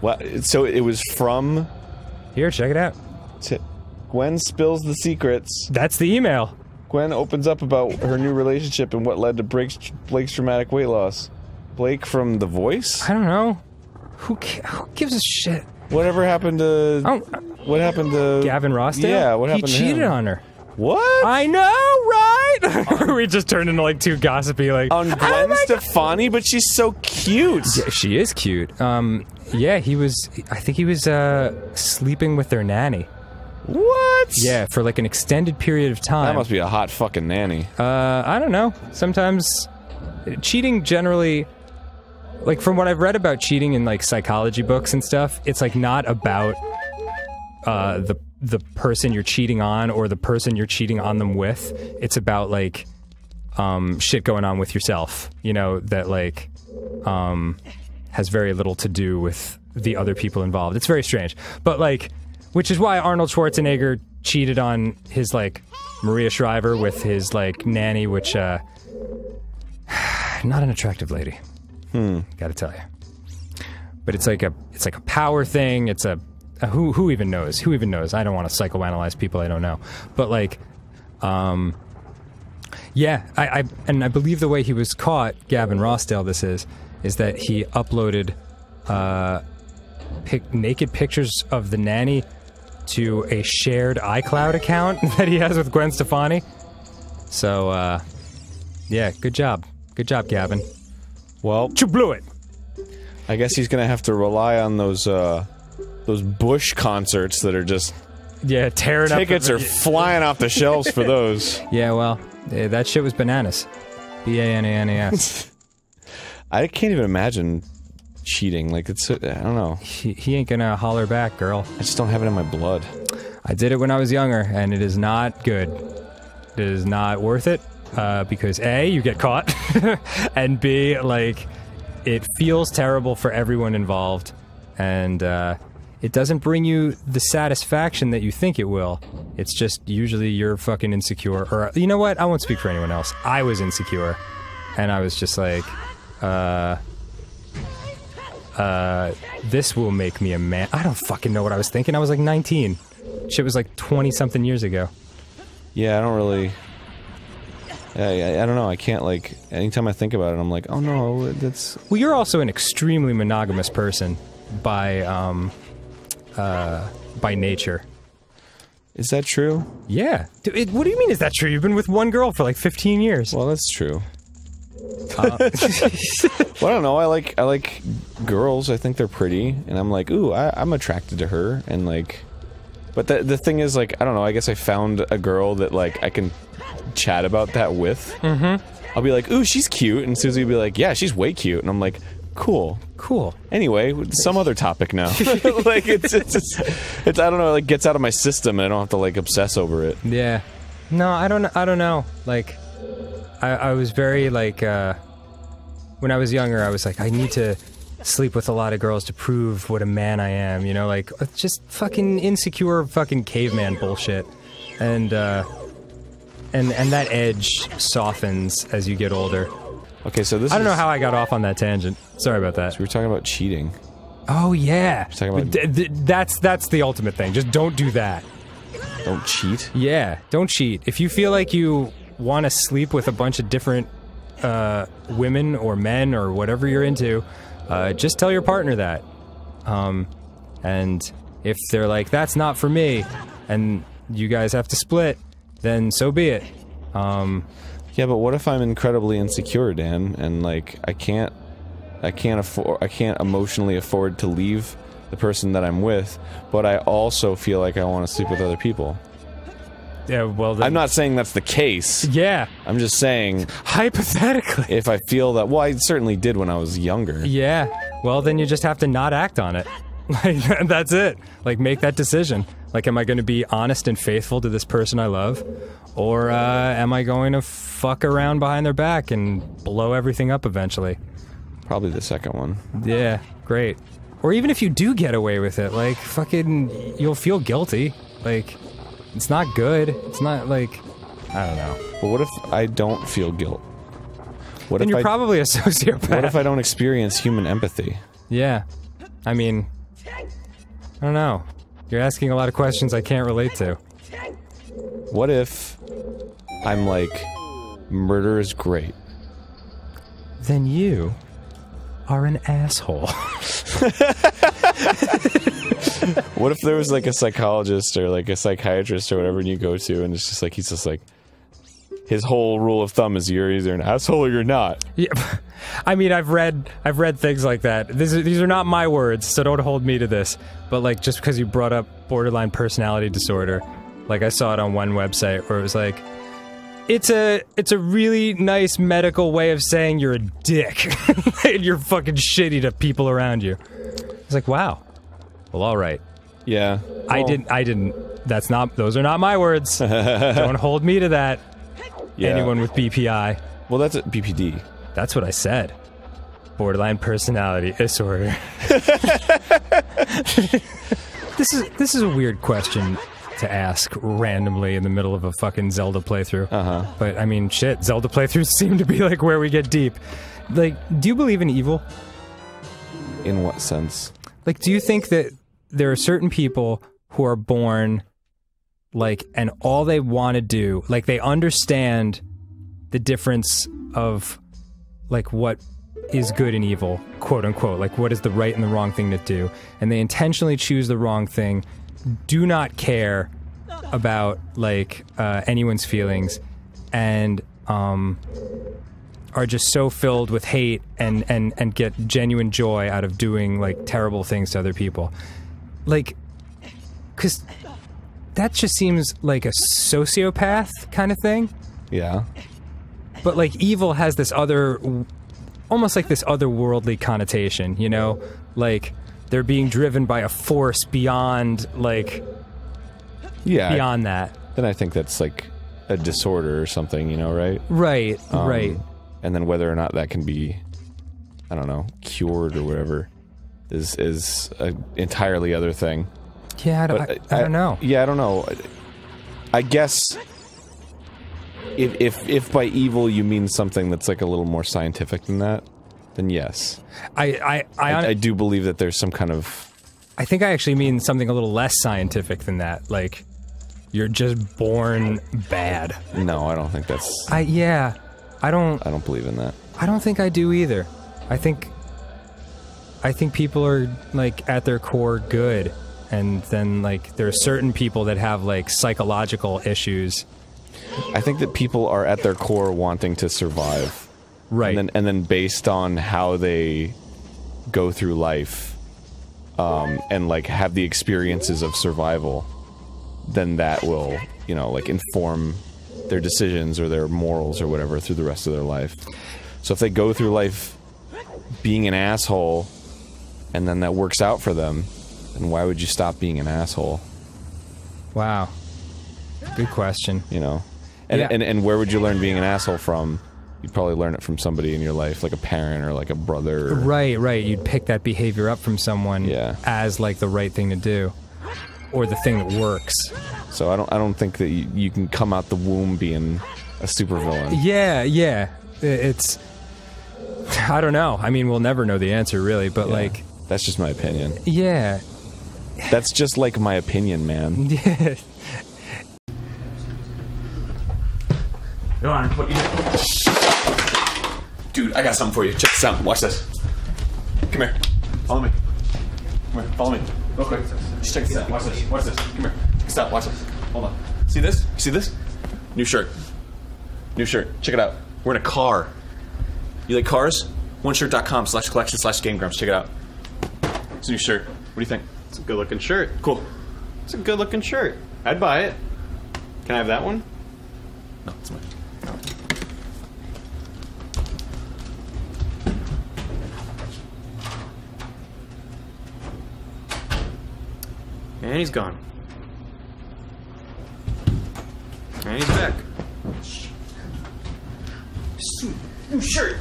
Well, So it was from. Here, check it out. T- Gwen spills the secrets. That's the email. Gwen opens up about her new relationship and what led to Blake's, Blake's dramatic weight loss. Blake from The Voice? I don't know. Who ca- who gives a shit? Whatever happened to. Oh, what happened to. Gavin Rossdale? Yeah, what happened He to cheated him? on her. What? I know, right? <laughs> we just turned into like two gossipy, like on <laughs> Gwen Stefani, but she's so cute. Yeah, she is cute. Um, yeah, he was. I think he was uh, sleeping with their nanny. What? Yeah, for like an extended period of time. That must be a hot fucking nanny. Uh, I don't know. Sometimes cheating generally like from what I've read about cheating in like psychology books and stuff, it's like not about uh the the person you're cheating on or the person you're cheating on them with. It's about like um shit going on with yourself, you know, that like um has very little to do with the other people involved. It's very strange. But like which is why Arnold Schwarzenegger cheated on his like Maria Shriver with his like nanny, which uh <sighs> not an attractive lady. Hmm. Got to tell you. But it's like a it's like a power thing. It's a who who even knows? Who even knows? I don't want to psychoanalyze people I don't know. But like, um, yeah, I, I and I believe the way he was caught, Gavin Rossdale, this is, is that he uploaded uh, pic- naked pictures of the nanny to a shared iCloud account <laughs> that he has with Gwen Stefani. So, uh, yeah, good job, good job, Gavin. Well, you blew it. I guess he's gonna have to rely on those uh, those Bush concerts that are just Yeah, tearing up. tickets are <laughs> flying off the shelves for those. <laughs> Yeah, well, eh, that shit was bananas. B A N A N A S. <laughs> I can't even imagine cheating. Like it's I don't know. He, he ain't gonna holler back, girl. I just don't have it in my blood. I did it when I was younger, and it is not good. It is not worth it uh, because a you get caught, and b like it feels terrible for everyone involved, and uh, it doesn't bring you the satisfaction that you think it will. It's just usually you're fucking insecure, or you know what? I won't speak for anyone else. I was insecure, and I was just like, uh. Uh, this will make me a man. I don't fucking know what I was thinking. I was like 19. Shit was like 20 something years ago. Yeah, I don't really. I, I, I don't know. I can't like. Anytime I think about it, I'm like, oh no, that's. Well, you're also an extremely monogamous person by um, uh, by nature. Is that true? Yeah. Dude, it, what do you mean? Is that true? You've been with one girl for like 15 years. Well, that's true. Uh, <laughs> Well, I don't know. I like I like girls. I think they're pretty, and I'm like, ooh, I, I'm attracted to her, and like. But the the thing is, like, I don't know. I guess I found a girl that like I can chat about that with. Mm-hmm. I'll be like, ooh, she's cute, and Susie will be like, yeah, she's way cute, and I'm like, cool, cool. Anyway, some other topic now. <laughs> <laughs> like it's it's, it's it's I don't know. It like gets out of my system, and I don't have to like obsess over it. Yeah. No, I don't. I don't know. Like, I, I was very like uh, when I was younger. I was like, I need to sleep with a lot of girls to prove what a man I am. You know, like just fucking insecure, fucking caveman bullshit. And uh, and and that edge softens as you get older. Okay, so this I don't know how I got off on that tangent. Sorry about that. We were talking about cheating. Oh yeah, talking about- Th- th- that's that's the ultimate thing. Just don't do that. Don't cheat. Yeah, don't cheat. If you feel like you want to sleep with a bunch of different uh, women or men or whatever you're into, uh, just tell your partner that. Um, and if they're like, "That's not for me," and you guys have to split, then so be it. Um, Yeah, but what if I'm incredibly insecure, Dan, and like I can't, I can't afford, I can't emotionally afford to leave the person that I'm with, but I also feel like I want to sleep with other people. yeah, well, then, I'm not saying that's the case. Yeah, I'm just saying hypothetically. if I feel that, well, I certainly did when I was younger. Yeah. Well, then you just have to not act on it. <laughs> Like that's it. Like make that decision. Like, am I going to be honest and faithful to this person I love, or uh, am I going to fuck around behind their back and blow everything up eventually? Probably the second one. Yeah, great. Or even if you do get away with it, like fucking, you'll feel guilty. Like, it's not good. It's not like, I don't know. But what if I don't feel guilt? What Then if you're I, probably a <laughs> sociopath. What if I don't experience human empathy? Yeah. I mean, I don't know. You're asking a lot of questions I can't relate to. What if I'm like, murder is great? Then you are an asshole. <laughs> What if there was like a psychologist or like a psychiatrist or whatever and you go to and it's just like he's just like his whole rule of thumb is you're either an asshole or you're not. yeah. <laughs> I mean, I've read I've read things like that. This is, these are not my words, so don't hold me to this. But like just because you brought up borderline personality disorder, like I saw it on one website where it was like it's a it's a really nice medical way of saying you're a dick <laughs> and you're fucking shitty to people around you. It's like, wow. Well, all right. Yeah. I didn't. I didn't. That's not. Those are not my words. <laughs> Don't hold me to that. Yeah. Anyone with BPI. Well, that's a BPD. That's what I said. Borderline personality disorder. <laughs> this is this is a weird question to ask randomly in the middle of a fucking Zelda playthrough. Uh huh. But I mean, shit. Zelda playthroughs <laughs> seem to be like where we get deep. Like, do you believe in evil? In what sense? Like, do you think that there are certain people who are born like, and all they want to do, like, they understand the difference of like what is good and evil, quote unquote, like what is the right and the wrong thing to do, and they intentionally choose the wrong thing, do not care about like uh, anyone's feelings, and um, are just so filled with hate and and and get genuine joy out of doing like terrible things to other people, like, because that just seems like a sociopath kind of thing. Yeah. But like evil has this other, almost like this otherworldly connotation, you know, like they're being driven by a force beyond like Yeah. beyond that. Then I think that's like a disorder or something, you know, right? Right, Um, right. And then whether or not that can be, I don't know, cured or whatever, is is an entirely other thing. Yeah, I don't, I, I don't know. Yeah, I don't know. I guess if if if by evil you mean something that's like a little more scientific than that, then yes. I I I, I, I do believe that there's some kind of I think I actually mean something a little less scientific than that. Like you're just born bad. no. I don't think that's. I yeah. I don't I don't believe in that. I don't think I do either. I think I think people are like at their core good and then like there are certain people that have like psychological issues. I think that people are at their core wanting to survive. Right. And then and then based on how they go through life um, and like have the experiences of survival, then that will, you know, like inform their decisions or their morals or whatever through the rest of their life. So if they go through life being an asshole and then that works out for them, then why would you stop being an asshole? Wow. Good question. You know? And, Yeah. and and where would you learn being an asshole from? you'd probably learn it from somebody in your life, like a parent or like a brother. or- Right, right. You'd pick that behavior up from someone Yeah. as like the right thing to do, or the thing that works. So I don't I don't think that you, you can come out the womb being a supervillain. Yeah, yeah. It's. I don't know. I mean, we'll never know the answer, really. But like, That's just my opinion. yeah, That's just like my opinion, man. <laughs> yeah. Your Honor, what you Dude, I got something for you. Check this out. Watch this. Come here. Follow me. Come here. Follow me. Real quick. Just check this out. Watch this. Watch this. Come here. Stop. Watch this. Hold on. See this? You see this? New shirt. New shirt. Check it out. We're in a car. You like cars? OneShirt.com slash collection slash Game Grumps. Check it out. It's a new shirt. What do you think? It's a good looking shirt. Cool. It's a good looking shirt. I'd buy it. Can I have that one? No, it's mine. And he's gone. And he's back. New shirt.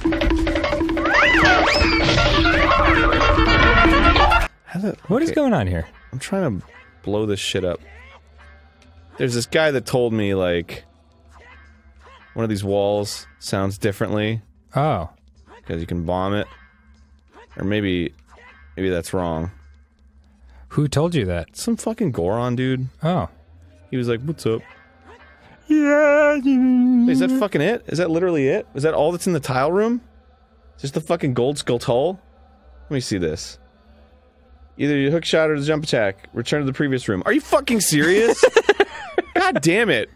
The, What is okay, going on here? I'm trying to blow this shit up. There's this guy that told me like one of these walls sounds differently Oh, because you can bomb it, or maybe maybe that's wrong. who told you that? Some fucking Goron dude. Oh, He was like, "What's up?" yeah. Wait, is that fucking it? Is that literally it? Is that all that's in the tile room? Just the fucking gold skull? Let me see this. Either you hook shot or the jump attack. Return to the previous room. Are you fucking serious? <laughs> God damn it.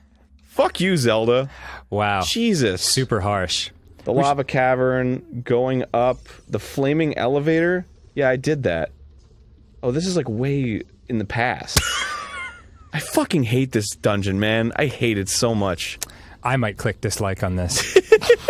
Fuck you, Zelda. Wow. Jesus. Super harsh. The lava cavern, going up, the flaming elevator. Yeah, I did that. Oh, this is like way in the past. <laughs> I fucking hate this dungeon, man. I hate it so much. I might click dislike on this. <laughs>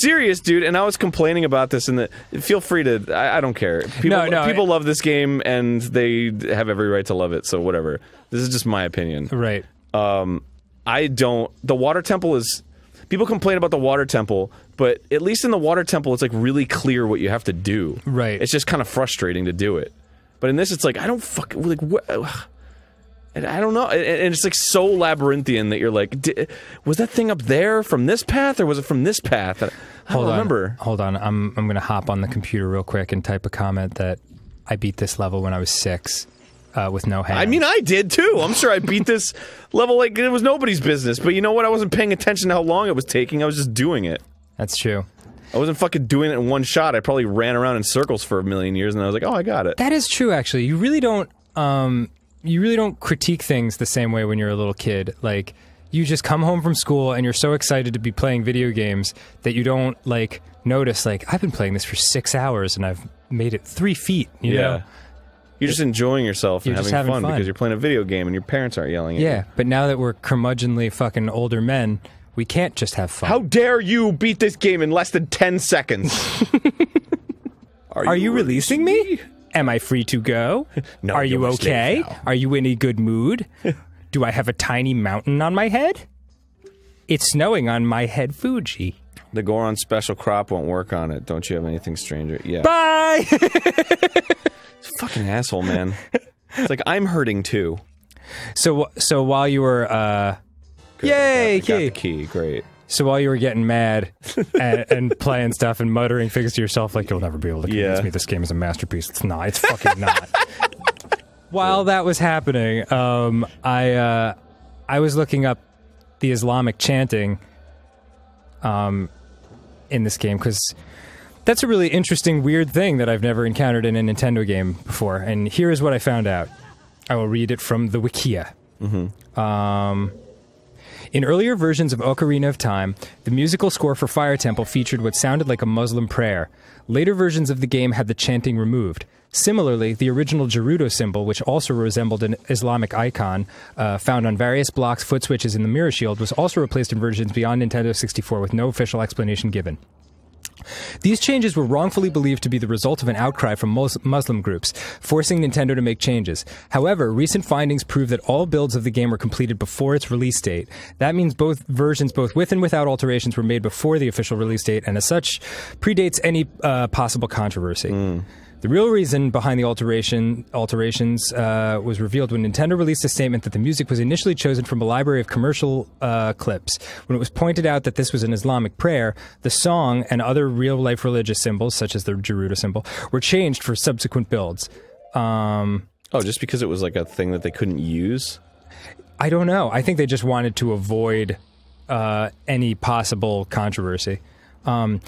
Serious, dude, and I was complaining about this. and feel free to. I, I don't care. People, No, no, people I- love this game, and they have every right to love it. So whatever. This is just my opinion. right. Um, I don't. The water temple is. People complain about the water temple, but at least in the water temple, it's like really clear what you have to do. Right. It's just kind of frustrating to do it. But in this, it's like I don't fuck like what. And I don't know, and it's like so labyrinthian that you're like, "Di- was that thing up there from this path, or was it from this path? I Hold don't on. remember. Hold on. I'm I'm gonna hop on the computer real quick and type a comment that I beat this level when I was six, uh, with no hands. I mean, I did too. I'm sure I beat this <laughs> level like it was nobody's business. But you know what? I wasn't paying attention to how long it was taking. I was just doing it. that's true. I wasn't fucking doing it in one shot. I probably ran around in circles for a million years, and I was like, "Oh, I got it." That is true. Actually, you really don't. Um, you really don't critique things the same way when you're a little kid. Like you just come home from school and you're so excited to be playing video games that you don't like notice. Like I've been playing this for six hours and I've made it three feet. You yeah, know. you're just enjoying yourself and having, having fun, fun. because you're playing a video game and your parents aren't yelling at Yeah, you. Yeah, but now that we're curmudgeonly fucking older men, we can't just have fun. How dare you beat this game in less than ten seconds? <laughs> Are you releasing me? Am I free to go? <laughs> No, Are you you're a slave okay? Are you in a good mood? <laughs> Do I have a tiny mountain on my head? It's snowing on my head, Fuji. The Goron special crop won't work on it. Don't you have anything stranger? Yeah. Bye. <laughs> Fucking asshole, man. It's like I'm hurting too. so, so while you were, uh, yay, I got the key. key. Great. So while you were getting mad and, and playing stuff and muttering things to yourself like you'll never be able to convince Yeah. me this game is a masterpiece. It's not. It's fucking not. <laughs> while that was happening, um, I uh, I was looking up the Islamic chanting um, in this game because that's a really interesting, weird thing that I've never encountered in a Nintendo game before. And here is what I found out. I will read it from the Wikia. Um, in earlier versions of Ocarina of Time, the musical score for Fire Temple featured what sounded like a Muslim prayer. Later versions of the game had the chanting removed. Similarly, the original Gerudo symbol, which also resembled an Islamic icon uh, found on various blocks, foot switches, and the mirror shield, was also replaced in versions beyond Nintendo 64 with no official explanation given. These changes were wrongfully believed to be the result of an outcry from Muslim groups, forcing Nintendo to make changes. However, recent findings prove that all builds of the game were completed before its release date. That means both versions, both with and without alterations, were made before the official release date, and as such, predates any uh, possible controversy. The real reason behind the alteration alterations uh, was revealed when Nintendo released a statement that the music was initially chosen from a library of commercial uh, clips. When it was pointed out that this was an Islamic prayer, the song and other real life religious symbols, such as the Gerudo symbol, were changed for subsequent builds. Um, Oh, just because it was like a thing that they couldn't use? I don't know. I think they just wanted to avoid uh, any possible controversy. Um,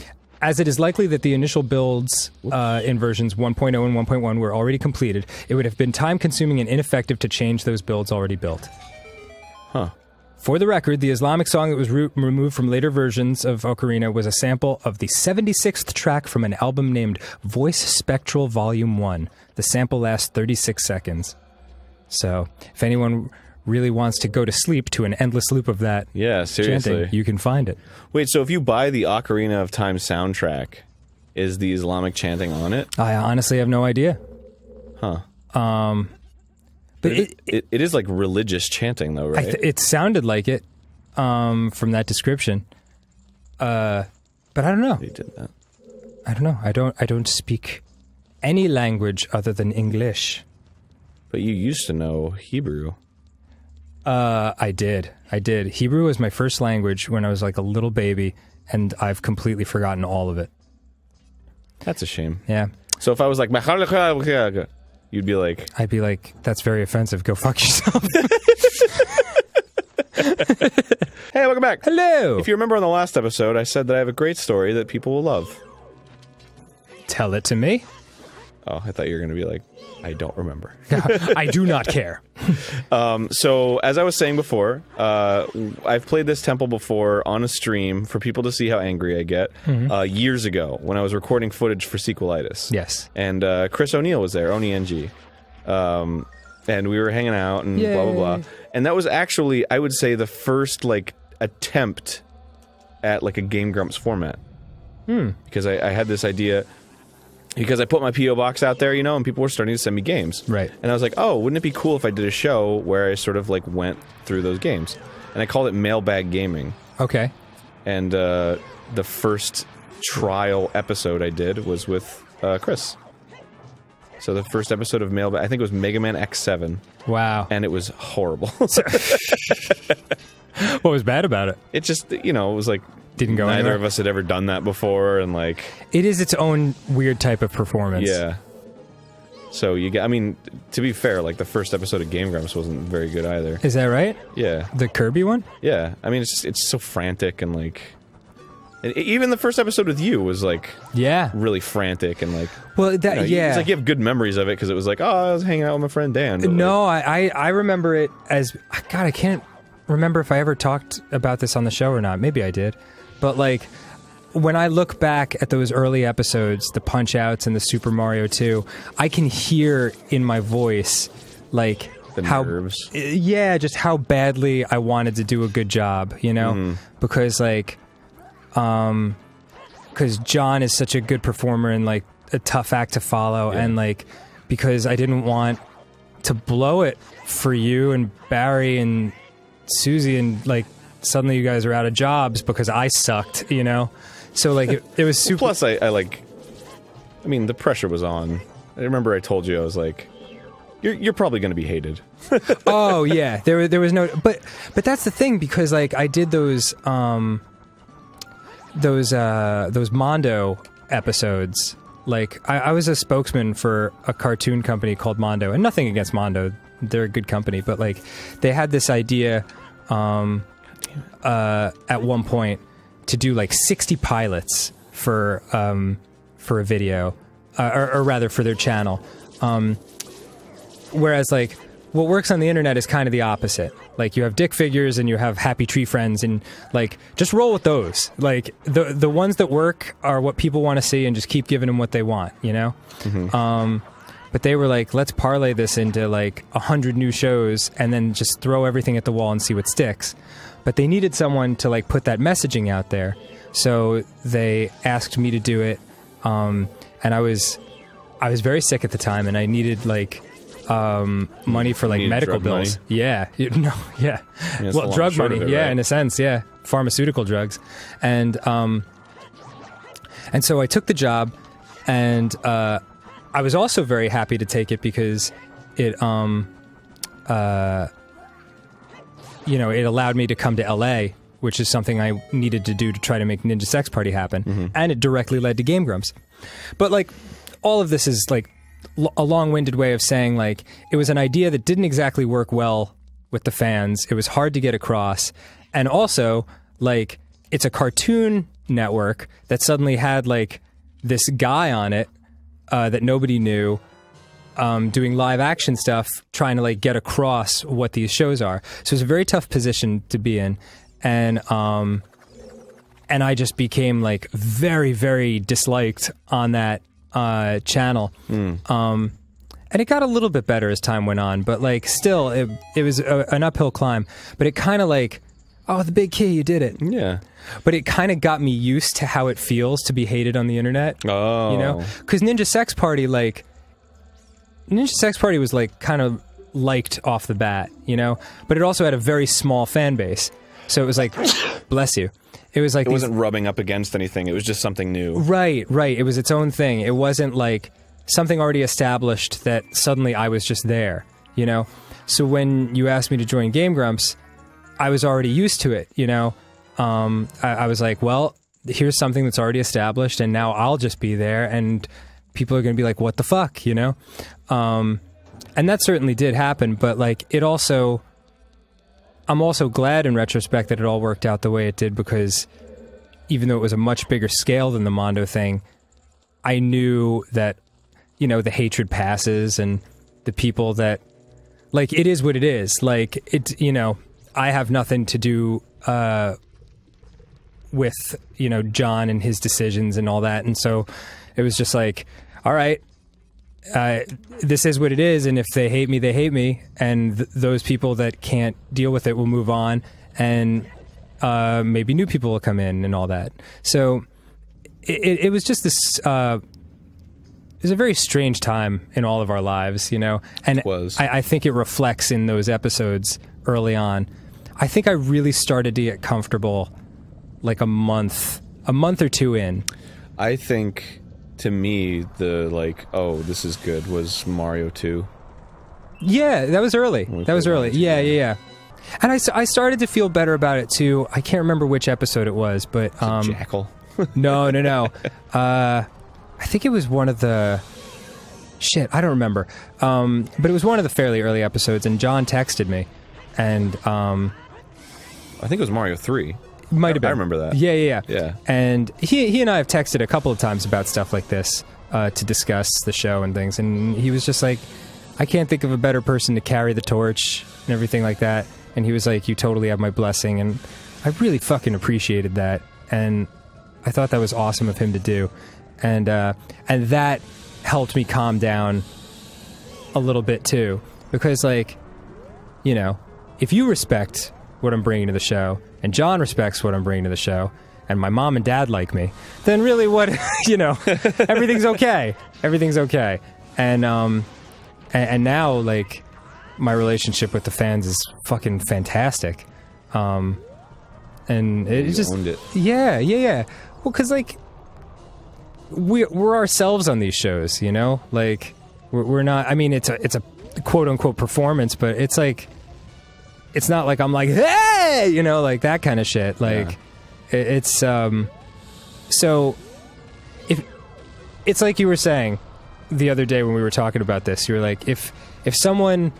as it is likely that the initial builds uh, in versions 1.0 and 1.1 were already completed, it would have been time consuming and ineffective to change those builds already built. Huh. For the record, the Islamic song that was re- removed from later versions of Ocarina was a sample of the 76th track from an album named Voice Spectral Volume 1. The sample lasts 36 seconds. So, if anyone really wants to go to sleep to an endless loop of that Yeah, seriously. chanting, you can find it. Wait, so if you buy the Ocarina of Time soundtrack, is the Islamic chanting on it? I honestly have no idea. Huh. Um, but it, It, it is like religious chanting, though, I right? th- it sounded like it um, from that description. Uh, but I don't know. They did that. I don't know. I don't. I don't speak any language other than English. But you used to know Hebrew. Uh, I did. I did. Hebrew was my first language when I was like a little baby, and I've completely forgotten all of it. That's a shame. Yeah. So if I was like, you'd be like, I'd be like, "That's very offensive. Go fuck yourself." <laughs> hey, welcome back. Hello. If you remember on the last episode, I said that I have a great story that people will love. Tell it to me. Oh, I thought you were going to be like, I don't remember. <laughs> I do not care. <laughs> Um, so, as I was saying before, uh, I've played this temple before on a stream for people to see how angry I get. Mhm. Uh, years ago, when I was recording footage for Sequelitis. Yes. And uh, Chris O'Neill was there, OneyNG. Um, and we were hanging out and blah blah blah. And that was actually, I would say, the first like attempt at like a Game Grumps format Hmm. because I, I had this idea because I put my PO box out there, you know, and people were starting to send me games. Right. And I was like, oh, wouldn't it be cool if I did a show where I sort of like went through those games? And I called it Mailbag Gaming. Okay. And uh, the first trial episode I did was with uh, Chris. So the first episode of Mailbag, I think it was Mega Man X7. Wow. And it was horrible. <laughs> <laughs> what was bad about it? It just, you know, it was like Didn't go neither anywhere? of us had ever done that before, and like, It is its own weird type of performance. yeah. So you get, I mean, to be fair, like the first episode of Game Grumps wasn't very good either. Is that right? Yeah. The Kirby one? Yeah. I mean, it's just, it's so frantic and like, and even the first episode with you was like, Yeah. really frantic and like, Well, that you know, yeah. it's like you have good memories of it because it was like, oh, I was hanging out with my friend Dan. like, No, I, I I remember it as God. I can't remember if I ever talked about this on the show or not. Maybe I did, but like when I look back at those early episodes, the Punch Outs and the Super Mario Two, I can hear in my voice like The how nerves. Uh, yeah, just how badly I wanted to do a good job, you know, Mhm. because like um because John is such a good performer and like a tough act to follow, and like because I didn't want to blow it for you and Barry and Susie, and like suddenly you guys are out of jobs because I sucked, you know. So like it, it was super. Plus, I, I like, I mean, the pressure was on. I remember I told you I was like, you're you're probably going to be hated. <laughs> oh yeah, there there was no, but but that's the thing because like I did those um those uh those Mondo episodes. Like I, I was a spokesman for a cartoon company called Mondo, and nothing against Mondo, they're a good company, but like they had this idea um uh at one point to do like 60 pilots for um for a video uh, or, or rather for their channel. Um whereas like what works on the internet is kind of the opposite. Like you have dick figures and you have happy tree friends and like just roll with those. Like the the ones that work are what people want to see and just keep giving them what they want you know? Um but they were like, let's parlay this into like a hundred new shows and then just throw everything at the wall and see what sticks. But they needed someone to like put that messaging out there, so they asked me to do it. Um, and I was, I was very sick at the time, and I needed like um, money for like medical drug money? bills. Yeah, You- <laughs> no, yeah. well, drug money. it, yeah, right? in a sense, yeah, pharmaceutical drugs, and um, and so I took the job, and uh, I was also very happy to take it because it, um, uh, you know, it allowed me to come to LA, which is something I needed to do to try to make Ninja Sex Party happen, Mm-hmm. and it directly led to Game Grumps. But like, all of this is like l- a long-winded way of saying like it was an idea that didn't exactly work well with the fans. It was hard to get across, and also like it's a cartoon network that suddenly had like this guy on it uh, that nobody knew um, doing live action stuff, trying to like get across what these shows are. So it's a very tough position to be in, and um, and I just became like very very disliked on that uh, channel. Um, and it got a little bit better as time went on, but like still, it it was a, an uphill climb. But it kind of like, oh, the big key, you did it. Yeah. But it kind of got me used to how it feels to be hated on the internet. Oh. You know, because Ninja Sex Party, like Ninja Sex Party, was like kind of liked off the bat, you know, but it also had a very small fan base. So it was like, <laughs> bless you. It was like It wasn't rubbing up against anything. It was just something new. Right, right. It was its own thing. It wasn't like something already established that suddenly I was just there, you know? So when you asked me to join Game Grumps, I was already used to it, you know? Um, I, I was like, well, here's something that's already established, and now I'll just be there, and people are going to be like, what the fuck, you know? Um, and that certainly did happen, but like, it also. I'm also glad in retrospect that it all worked out the way it did because even though it was a much bigger scale than the Mondo thing, I knew that, you know, the hatred passes and the people that, like, it is what it is. Like, it, you know, I have nothing to do uh, with, you know, John and his decisions and all that. And so it was just like, all right, uh, this is what it is, and if they hate me, they hate me, and th- those people that can't deal with it will move on, and uh, maybe new people will come in and all that. So it, it, it was just this. Uh, it was a very strange time in all of our lives, you know, and I, I think it reflects in those episodes early on. I think I really started to get comfortable like a month, a month or two in. I think to me the like oh this is good was Mario 2. Yeah, that was early. That was early. Yeah, yeah, yeah. And I, I started to feel better about it too. I can't remember which episode it was, but um, Jackal. <laughs> no, no, no. Uh, I think it was one of the shit. I don't remember. Um, but it was one of the fairly early episodes, and John texted me, and um, I think it was Mario 3. Might have been. I remember that. Yeah, yeah, yeah. Yeah. And he he and I have texted a couple of times about stuff like this uh, to discuss the show and things, and he was just like, I can't think of a better person to carry the torch and everything like that. And he was like, You totally have my blessing, and I really fucking appreciated that, and I thought that was awesome of him to do, and uh, and that helped me calm down a little bit too, because like, you know, if you respect what I'm bringing to the show, and John respects what I'm bringing to the show, and my mom and dad like me, then really, what <laughs> you know, everything's okay. Everything's okay, and um, and, and now like my relationship with the fans is fucking fantastic, um, and it, You just it. yeah, yeah, yeah. Well, because like we we're ourselves on these shows, you know, like we're, we're not. I mean, it's a it's a quote unquote performance, but it's like it's not like I'm like hey, you know, like that kind of shit. Like it, it's um so if it's like you were saying the other day when we were talking about this, you were like if if someone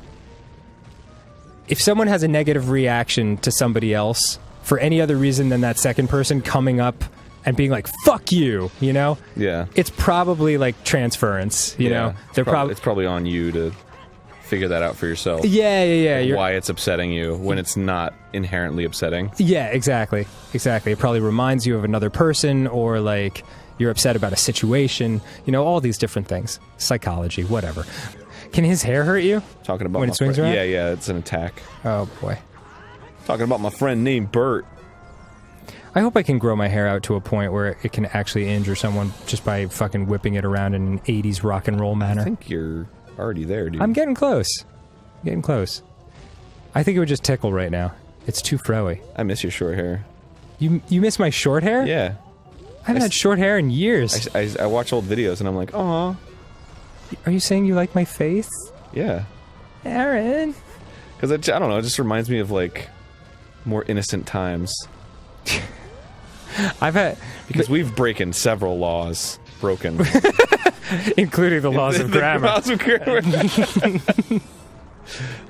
if someone has a negative reaction to somebody else for any other reason than that second person coming up and being like "fuck you," you know, Yeah. it's probably like transference. You Yeah. know, they're prob- probably it's probably on you to figure that out for yourself. Yeah, yeah, yeah, Like, why it's upsetting you when it's not inherently upsetting. Yeah, exactly. Exactly. It probably reminds you of another person or like you're upset about a situation, you know, all these different things. Psychology, whatever. Can his hair hurt you? Talking about When my it swings around? Yeah, yeah, it's an attack. Oh boy. Talking about my friend named Bert. I hope I can grow my hair out to a point where it can actually injure someone just by fucking whipping it around in an 80s rock and roll manner. I think you're already there, dude. I'm getting close. Getting close. I think it would just tickle right now. It's too froey. I miss your short hair. You you miss my short hair? Yeah. I haven't had short hair in years. I, I, I watch old videos and I'm like, oh, Are you saying you like my face? yeah. Aaron. Because I don't know, it just reminds me of like more innocent times. <laughs> I've had Because we've broken several laws. Broken. <laughs> <laughs> including the <laughs> laws of grammar. laws of grammar. <laughs>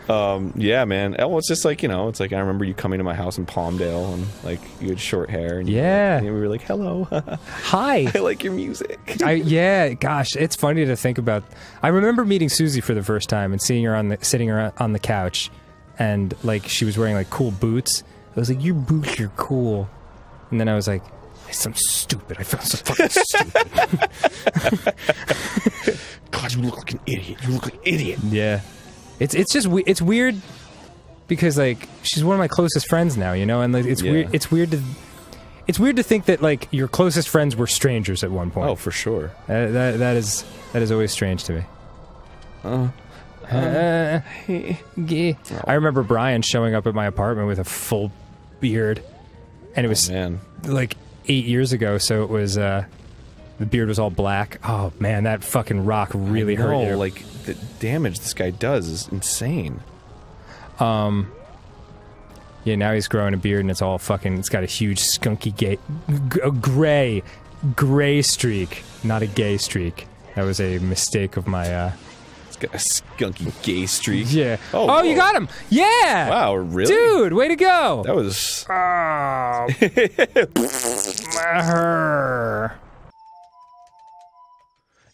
um, yeah, man. Oh, it's just like you know, it's like I remember you coming to my house in Palmdale and like you had short hair. And you- Yeah. and we were like, "Hello, Hi. I like your music." I, yeah, gosh, it's funny to think about. I remember meeting Susie for the first time and seeing her on the sitting her on the couch, and like she was wearing like cool boots. I was like, "Your boots are cool," and then I was like, "I sound stupid. I felt so fucking stupid." <laughs> God, you look like an idiot. You look like an idiot. yeah, it's it's just we- it's weird because like she's one of my closest friends now, you know, and like it's Yeah. weird. It's weird to. It's weird to think that like your closest friends were strangers at one point. Oh, for sure. Uh, that that is that is always strange to me. Uh, Uh, yeah. I remember Brian showing up at my apartment with a full beard, and it was Oh, man. like eight years ago. So it was uh, the beard was all black. Oh man, that fucking rock really hurt No, you. like the damage this guy does is insane. Um. Yeah, now he's growing a beard and it's all fucking. It's got a huge skunky gay, gray, gray streak, not a gay streak. That was a mistake of my. uh got a skunky gay streak. Yeah. Oh, Oh, you got him. Yeah. Wow, really? Dude, way to go. That was. Oh. <laughs>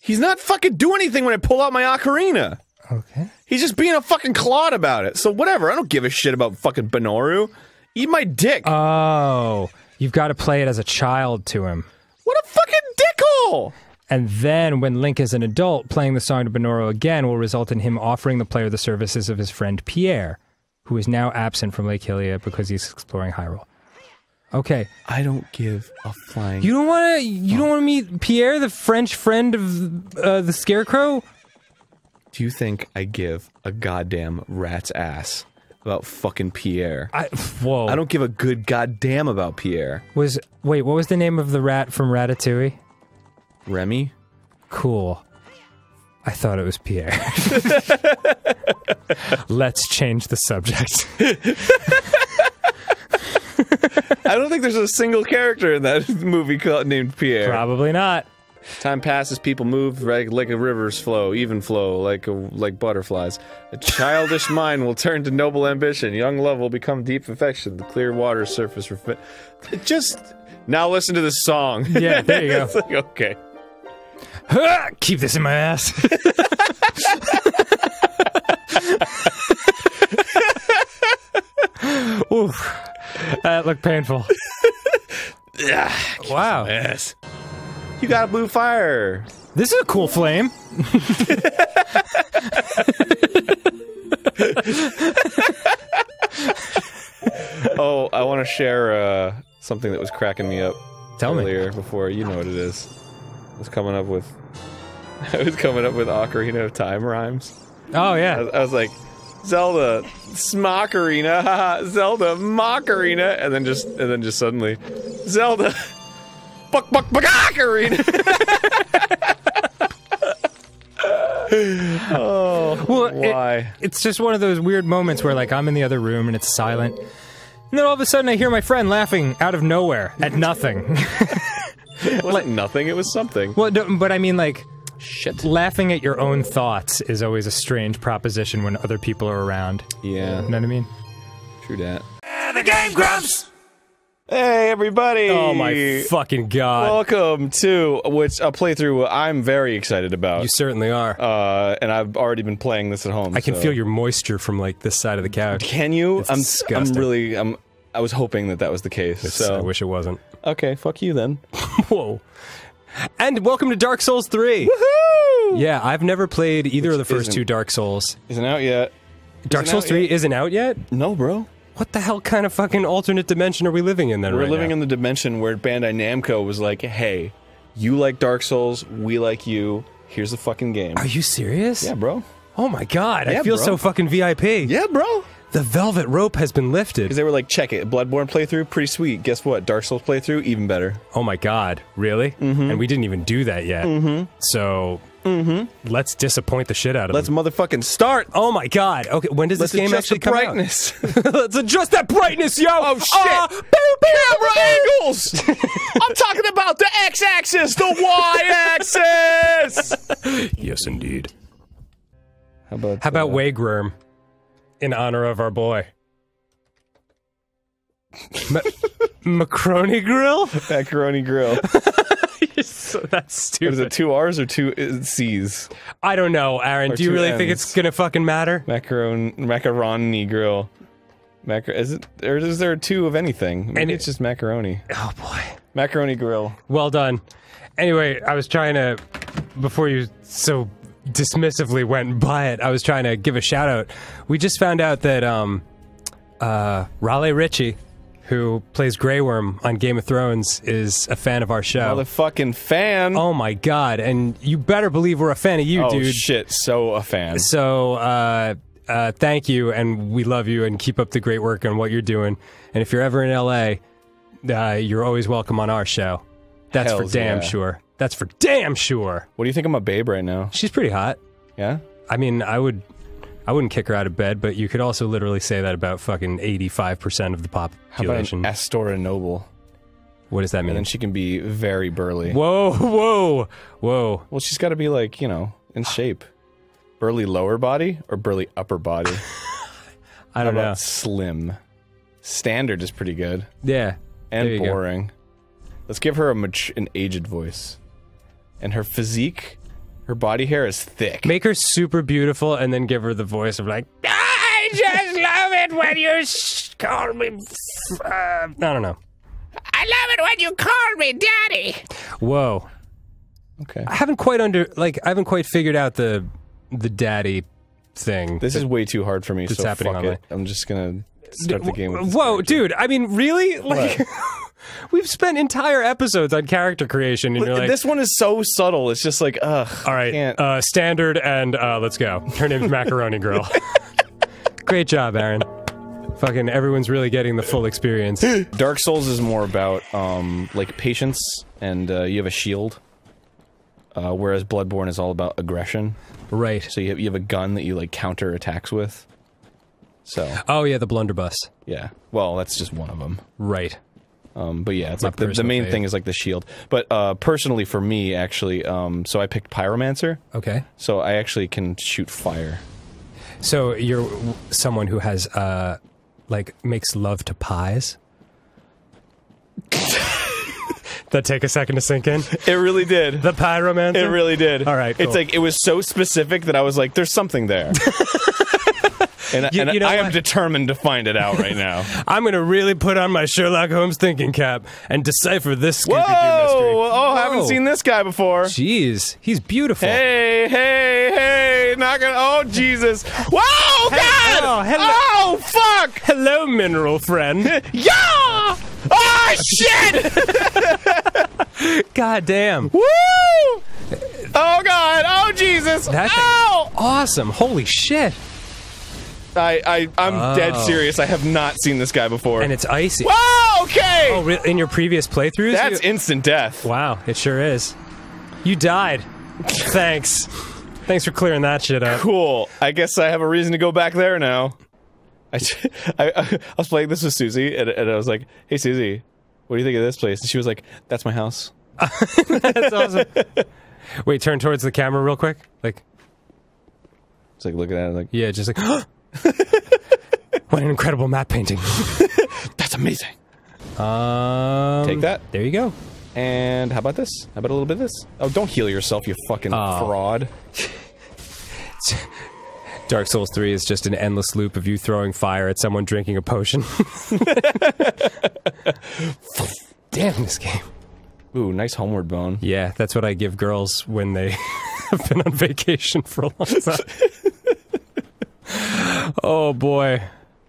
He's not fucking do anything when I pull out my ocarina. Okay. He's just being a fucking clod about it. So whatever. I don't give a shit about fucking Bonooru. Eat my dick. Oh, you've got to play it as a child to him. what a fucking dickhole! And then, when Link is an adult, playing the song to Bonooru again will result in him offering the player the services of his friend Pierre, who is now absent from Lake Hylia because he's exploring Hyrule. Okay, I don't give a flying. you don't want to. You don't want to meet Pierre, the French friend of uh, the Scarecrow. Do you think I give a goddamn rat's ass about fucking Pierre? I, whoa! I don't give a good goddamn about Pierre. Was wait, what was the name of the rat from Ratatouille? Remy? Cool. I thought it was Pierre. <laughs> Let's change the subject. <laughs> I don't think there's a single character in that <laughs> movie called, named Pierre. Probably not. Time passes, people move like, like a river's flow, even flow, like a, like butterflies. A childish mind will turn to noble ambition. Young love will become deep affection. The clear water surface Just now, listen to this song. Yeah, there you go. Like, okay. Keep this in my ass. <laughs> Oof. That looked painful. wow. Yes. You got a blue fire. This is a cool flame. <laughs> Oh, I want to share uh, something that was cracking me up Tell me. earlier before. You know what it is. I was coming up with. <laughs> I was coming up with Ocarina of Time rhymes. Oh, I yeah. was, I was like, Zelda, Smockarina, <laughs> haha, Zelda, Mockarina, and then just and then just suddenly, Zelda, <laughs> Buck Buck Buckarina. oh, Well, it- why? It's just one of those weird moments where, like, I'm in the other room and it's silent. And then all of a sudden I hear my friend laughing out of nowhere at nothing. <laughs> it wasn't nothing. It was something. well, no, but I mean, like, Shit. laughing at your own thoughts is always a strange proposition when other people are around. Yeah, You know what I mean? true that. The Game Grumps! Hey everybody! Oh my fucking god. Welcome to which a playthrough I'm very excited about. you certainly are. uh, and I've already been playing this at home. I can so- feel your moisture from like this side of the couch. Can you? It's I'm. disgusting. I'm really. I'm. I was hoping that that was the case. It's- so I wish it wasn't. okay, fuck you then. <laughs> Whoa. And welcome to Dark Souls 3. Woohoo! Yeah, I've never played either of the first two Dark Souls. Isn't out yet. Dark Isn't Souls out 3 yet? isn't out yet? No, bro. What the hell kind of fucking alternate dimension are we living in then We're right living now? in the dimension where Bandai Namco was like, "Hey, you like Dark Souls, we like you. Here's the fucking game." Are you serious? Yeah, bro. Oh my god, I feel bro. so fucking VIP. Yeah, bro. The velvet rope has been lifted. Because they were like, "Check it, Bloodborne playthrough, pretty sweet. Guess what? Dark Souls playthrough, even better." Oh my god, really? Mhm. And we didn't even do that yet. Mhm. So Mhm. let's disappoint the shit out of it. Let's them. motherfucking start. Oh my god. Okay, when does Let's this game adjust actually the come brightness. out? <laughs> let's adjust that brightness, yo. Oh shit! Camera angles. <laughs> I'm talking about the x-axis, the y-axis. <laughs> yes, indeed. How about How about uh, in honor of our boy? Ma- <laughs> Macaroni Grill? <laughs> macaroni grill? <laughs> so that's What is stupid. it? Two R's or two uh, C's? I don't know, Aaron. Or Do you really think it's gonna fucking matter? Macaron macaroni grill. Macar is it or is there two of anything? Maybe And it's just macaroni. Oh boy. Macaroni grill. Well done. Anyway, I was trying to, before you so dismissively went <laughs> by it, I was trying to give a shout out. We just found out that um, uh, Raleigh Ritchie, who plays Grey Worm on Game of Thrones, is a fan of our show. Motherfucking fan. Oh my god! And you better believe we're a fan of you, oh dude. shit, so a fan. So, uh, uh, thank you, and we love you, and keep up the great work on what you're doing. And if you're ever in LA, uh, you're always welcome on our show. That's Hells for damn yeah. sure. That's for damn sure. What do you think of my babe right now? She's pretty hot. Yeah? I mean, I would, I wouldn't kick her out of bed, but you could also literally say that about fucking 85% of the How about population. an Noble? what does that mean? And mean? then she can be very burly. whoa, <laughs> whoa, whoa. Well, she's got to be like, you know, in shape. Burly lower body or burly upper body? <laughs> I don't know. about slim? Standard is pretty good Yeah. There and you go. boring. Let's give her a mat- an aged voice. And her physique, her body hair is thick. Make her super beautiful and then give her the voice of like, I just love it when you sh- call me. F- uh, I don't know. I love it when you call me daddy. Whoa. Okay. I haven't quite under like I haven't quite figured out the the daddy thing. This is way too hard for me, That's so happening fuck on it. I'm just gonna start the game with this Whoa, character. dude! I mean, really? Like, <laughs> we've spent entire episodes on character creation, and you're like, this one is so subtle. It's just like, ugh. all right, uh, standard, and uh, let's go. Her name's Macaroni Girl. <laughs> Great job, Aaron. Fucking everyone's really getting the full experience. <gasps> Dark Souls is more about um like patience, and uh, you have a shield. Uh, whereas Bloodborne is all about aggression. right. So you have, you have a gun that you like counter attacks with. So Oh yeah, the blunderbuss. yeah, well that's just one of them. Right. Um, but yeah, it's My like the, the main fave. thing is like the shield. But uh, personally, for me, actually, um, so I picked Pyromancer. Okay. So I actually can shoot fire. So you're someone who has uh, like makes love to pies. <laughs> that take a second to sink in. It really did. The pyromancer. It really did. All right, It's like it was so specific that I was like, "There's something there," <laughs> and, You- and you know I am what? determined to find it out right now. <laughs> I'm gonna really put on my Sherlock Holmes thinking cap and decipher this Whoa! Scooby-Doo mystery. Oh, I haven't seen this guy before. Jeez, he's beautiful. Hey, hey, hey! Not gonna. Oh, Jesus! Whoa, God! oh, hello. Oh, fuck! Hello, mineral friend. <laughs> Yeah! Oh, shit! <laughs> God damn. Woo! Oh, God! Oh, Jesus! That thing- Ow! Awesome. Holy shit. I, I, I'm dead Oh. serious. I have not seen this guy before. And it's icy. Whoa! Okay. Oh, re- in your previous playthroughs? That's you- instant death. Wow, it sure is. You died. <laughs> Thanks. Thanks for clearing that shit up. Cool. I guess I have a reason to go back there now. I, <laughs> I, I was playing this with Susie, and, and I was like, "Hey, Susie, what do you think of this place?" And she was like, "That's my house." <laughs> That's awesome. Wait, turn towards the camera real quick. Like, It's like looking at it, like, yeah, just like, <gasps> <gasps> <gasps> <laughs> what an incredible map painting. <laughs> "That's amazing." Um, Take that. There you go. And how about this? How about a little bit of this? Oh, don't heal yourself, you fucking Oh. fraud. <laughs> Dark Souls 3 is just an endless loop of you throwing fire at someone drinking a potion. Damn this game. Ooh, nice homeward bone. Yeah, that's what I give girls when they have been on vacation for a long time. Oh boy.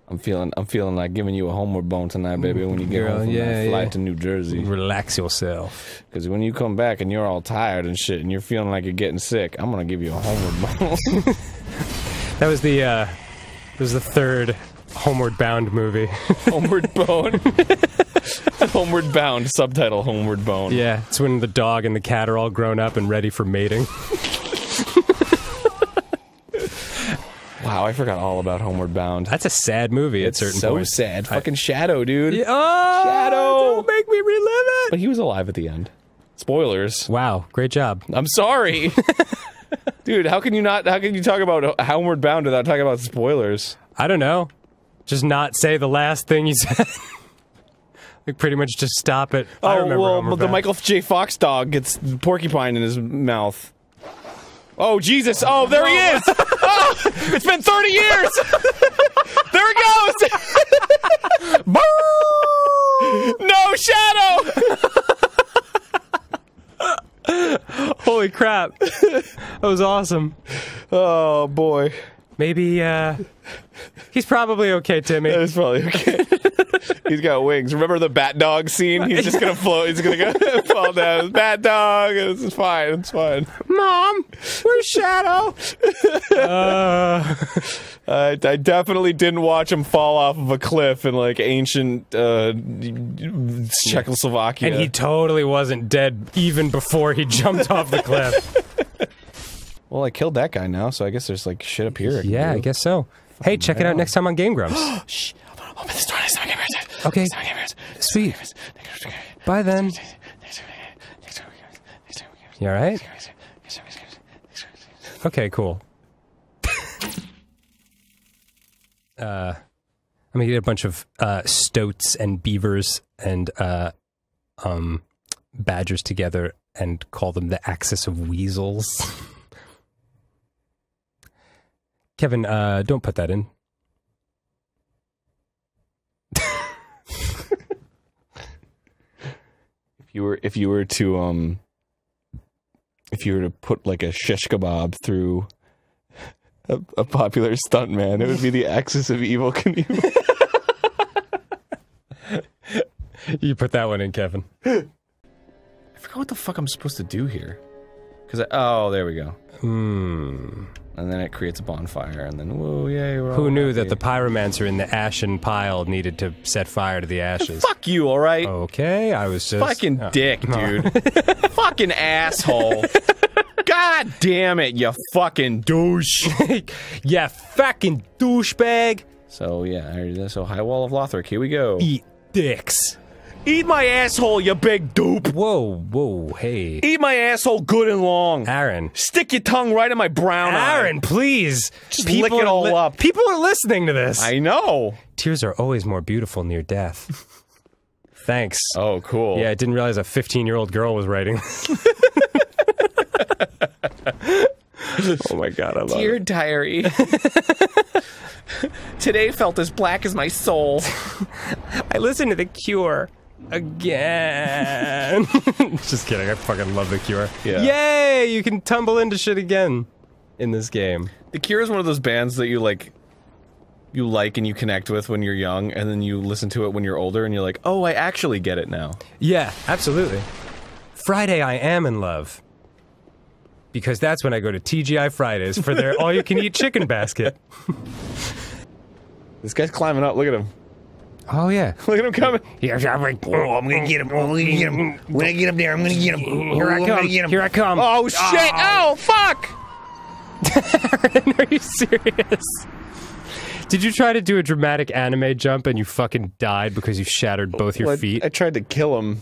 I'm feeling I'm feeling like giving you a homeward bone tonight, baby. When you get Girl, home from yeah, that flight yeah. to New Jersey, Relax yourself. because when you come back and you're all tired and shit, and you're feeling like you're getting sick, I'm gonna give you a homeward bone. <laughs> <laughs> That was the uh that was the third Homeward Bound movie. <laughs> homeward bone. homeward bound. Subtitle: Homeward bone. yeah, it's when the dog and the cat are all grown up and ready for mating. Wow, I forgot all about Homeward Bound. That's a sad movie It's at certain so points. sad. Fucking Shadow, dude. Yeah, oh, Shadow! Don't make me relive it. But he was alive at the end. Spoilers. Wow, great job. I'm sorry. <laughs> Dude, how can you not? How can you talk about Homeward Bound without talking about spoilers? I don't know. Just not say the last thing you <laughs> said. like pretty much just stop it. I oh, remember Oh, well, Homeward the Bound. Michael J. Fox dog gets porcupine in his mouth. Oh Jesus! Oh, there he is! <laughs> Oh, it's been 30 years. <laughs> there it goes. <laughs> no shadow. Holy crap. that was awesome. Oh boy, Maybe uh he's probably okay, Timmy. He's probably okay. He's got wings. Remember the bat dog scene? He's just gonna float. He's gonna go <laughs> fall down. Bat dog. It's fine. It's fine. Mom, where's Shadow? uh, I, I definitely didn't watch him fall off of a cliff in like ancient uh, Czechoslovakia. and he totally wasn't dead even before he jumped off the cliff. <laughs> well, I killed that guy now, so I guess there's like shit up here. Yeah, do. I guess so. Hey, check it out next time on Game Grumps. <gasps> Open this door. Next time I get married. Okay. Next time I get married. Sweet. Bye then. You all right? Okay, cool. uh, I mean, gonna get a bunch of uh, stoats and beavers and uh, um, badgers together and call them the axis of weasels. Kevin, uh, don't put that in. If you were if you were to um if you were to put like a shish kebab through a, a popular stuntman, it would be the <laughs> axis of evil Knievel. You put that one in, Kevin. <laughs> I forgot what the fuck I'm supposed to do here. Cause I, oh, there we go. Hmm. And then it creates a bonfire, and then whoa, yay! We're all Who knew that the pyromancer in the ashen pile needed to set fire to the ashes? Fuck you, all right? Okay, I was just Fucking oh. dick, <laughs> dude. fucking asshole. God damn it, you fucking douche. <laughs> yeah, fucking douchebag. so yeah, here it is. so High Wall of Lothric. Here we go. Eat dicks. Eat my asshole, you big dupe. Whoa, whoa, hey, Eat my asshole good and long. Aaron. Stick your tongue right in my brown eye. Aaron, please. Just lick it all up. People are listening to this. I know. Tears are always more beautiful near death. Thanks. Oh, cool. Yeah, I didn't realize a 15 year old girl was writing. oh my god, I love Dear it. diary. <laughs> Today felt as black as my soul. <laughs> I listened to The Cure again. <laughs> Just kidding. I fucking love The Cure. Yeah. Yay! You can tumble into shit again in this game. The Cure is one of those bands that you like you like and you connect with when you're young and then you listen to it when you're older and you're like, "Oh, I actually get it now." Yeah, absolutely. Friday, I am in love. Because that's when I go to TGI Fridays for their <laughs> all you can eat chicken basket. This guy's climbing up. Look at him. Oh, yeah. Look at him coming. Here's how I, oh, I'm gonna get him. Oh, I'm gonna get him. When I get up there, I'm gonna get him. Here I come. get him. Here I come. Oh shit. Oh, fuck. <laughs> Are you serious? Did you try to do a dramatic anime jump and you fucking died because you shattered both your Well, feet? I tried to kill him.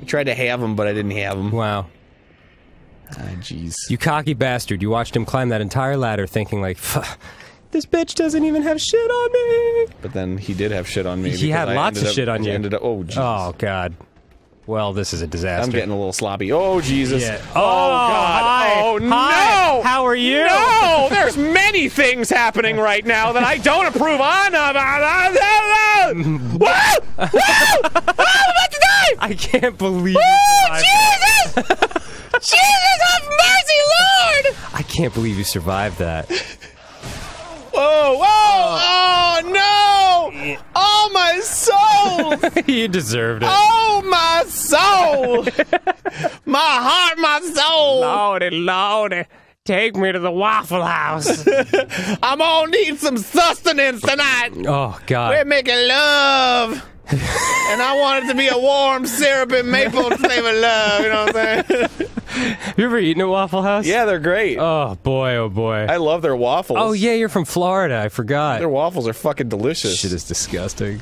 I tried to have him, but I didn't have him. Wow. Ah, jeez. You cocky bastard. You watched him climb that entire ladder thinking like, "Fuck, this bitch doesn't even have shit on me. But then he did have shit on me. He had I lots of up- shit on I you. Ended up. Oh, jeez. Oh, God. Well, this is a disaster. I'm getting a little sloppy. Oh, Jesus. Yeah. Oh, oh, God. hi. Oh, Hi. no. How are you? No, there's many things happening right now that I don't approve on. Uh, uh, uh, Woo! Woo! Oh, I'm about to die! I can't believe. you survived that. Jesus have mercy, Lord! I can't believe you survived that. Whoa, whoa! Oh, oh no! Oh, my soul! <laughs> you deserved it. Oh, my soul! <laughs> my heart, my soul! Lordy, lordy. Take me to the Waffle House. <laughs> I'm gonna need some sustenance tonight. oh, God. We're making love. <laughs> and I want it to be a warm, syrup and maple flavored love. You know what I'm saying? <laughs> You ever eaten at Waffle House? Yeah, they're great. Oh, boy, oh, boy. I love their waffles. oh, yeah, you're from Florida. I forgot. Their waffles are fucking delicious. Shit is disgusting.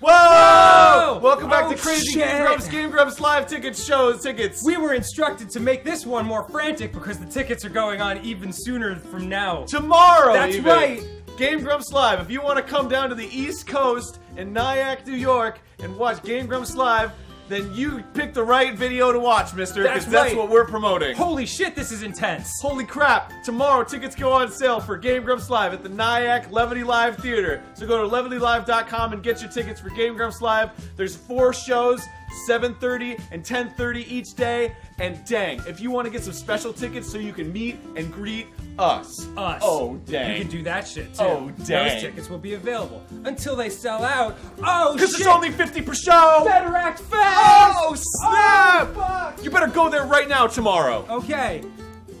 Whoa! Welcome back Oh, to Crazy shit. Game Grumps, Game Grumps live tickets, shows, tickets. We were instructed to make this one more frantic because the tickets are going on even sooner from now. tomorrow. That's even. right. Game Grumps Live. If you want to come down to the East Coast in Nyack, New York, and watch Game Grumps Live, then you picked the right video to watch, Mister. That's Because that's right. what we're promoting. Holy shit, this is intense. Holy crap! Tomorrow tickets go on sale for Game Grumps Live at the Nyack Levity Live Theater. So go to levitylive.com and get your tickets for Game Grumps Live. There's four shows, 7:30 and 10:30 each day. And dang, if you want to get some special tickets so you can meet and greet us. Us. Oh dang. You can do that shit too. Oh, dang. Those tickets will be available until they sell out. Oh shit! Because it's only 50 per show! Better act fast. Oh snap! Oh, fuck. You better go there right now tomorrow Okay.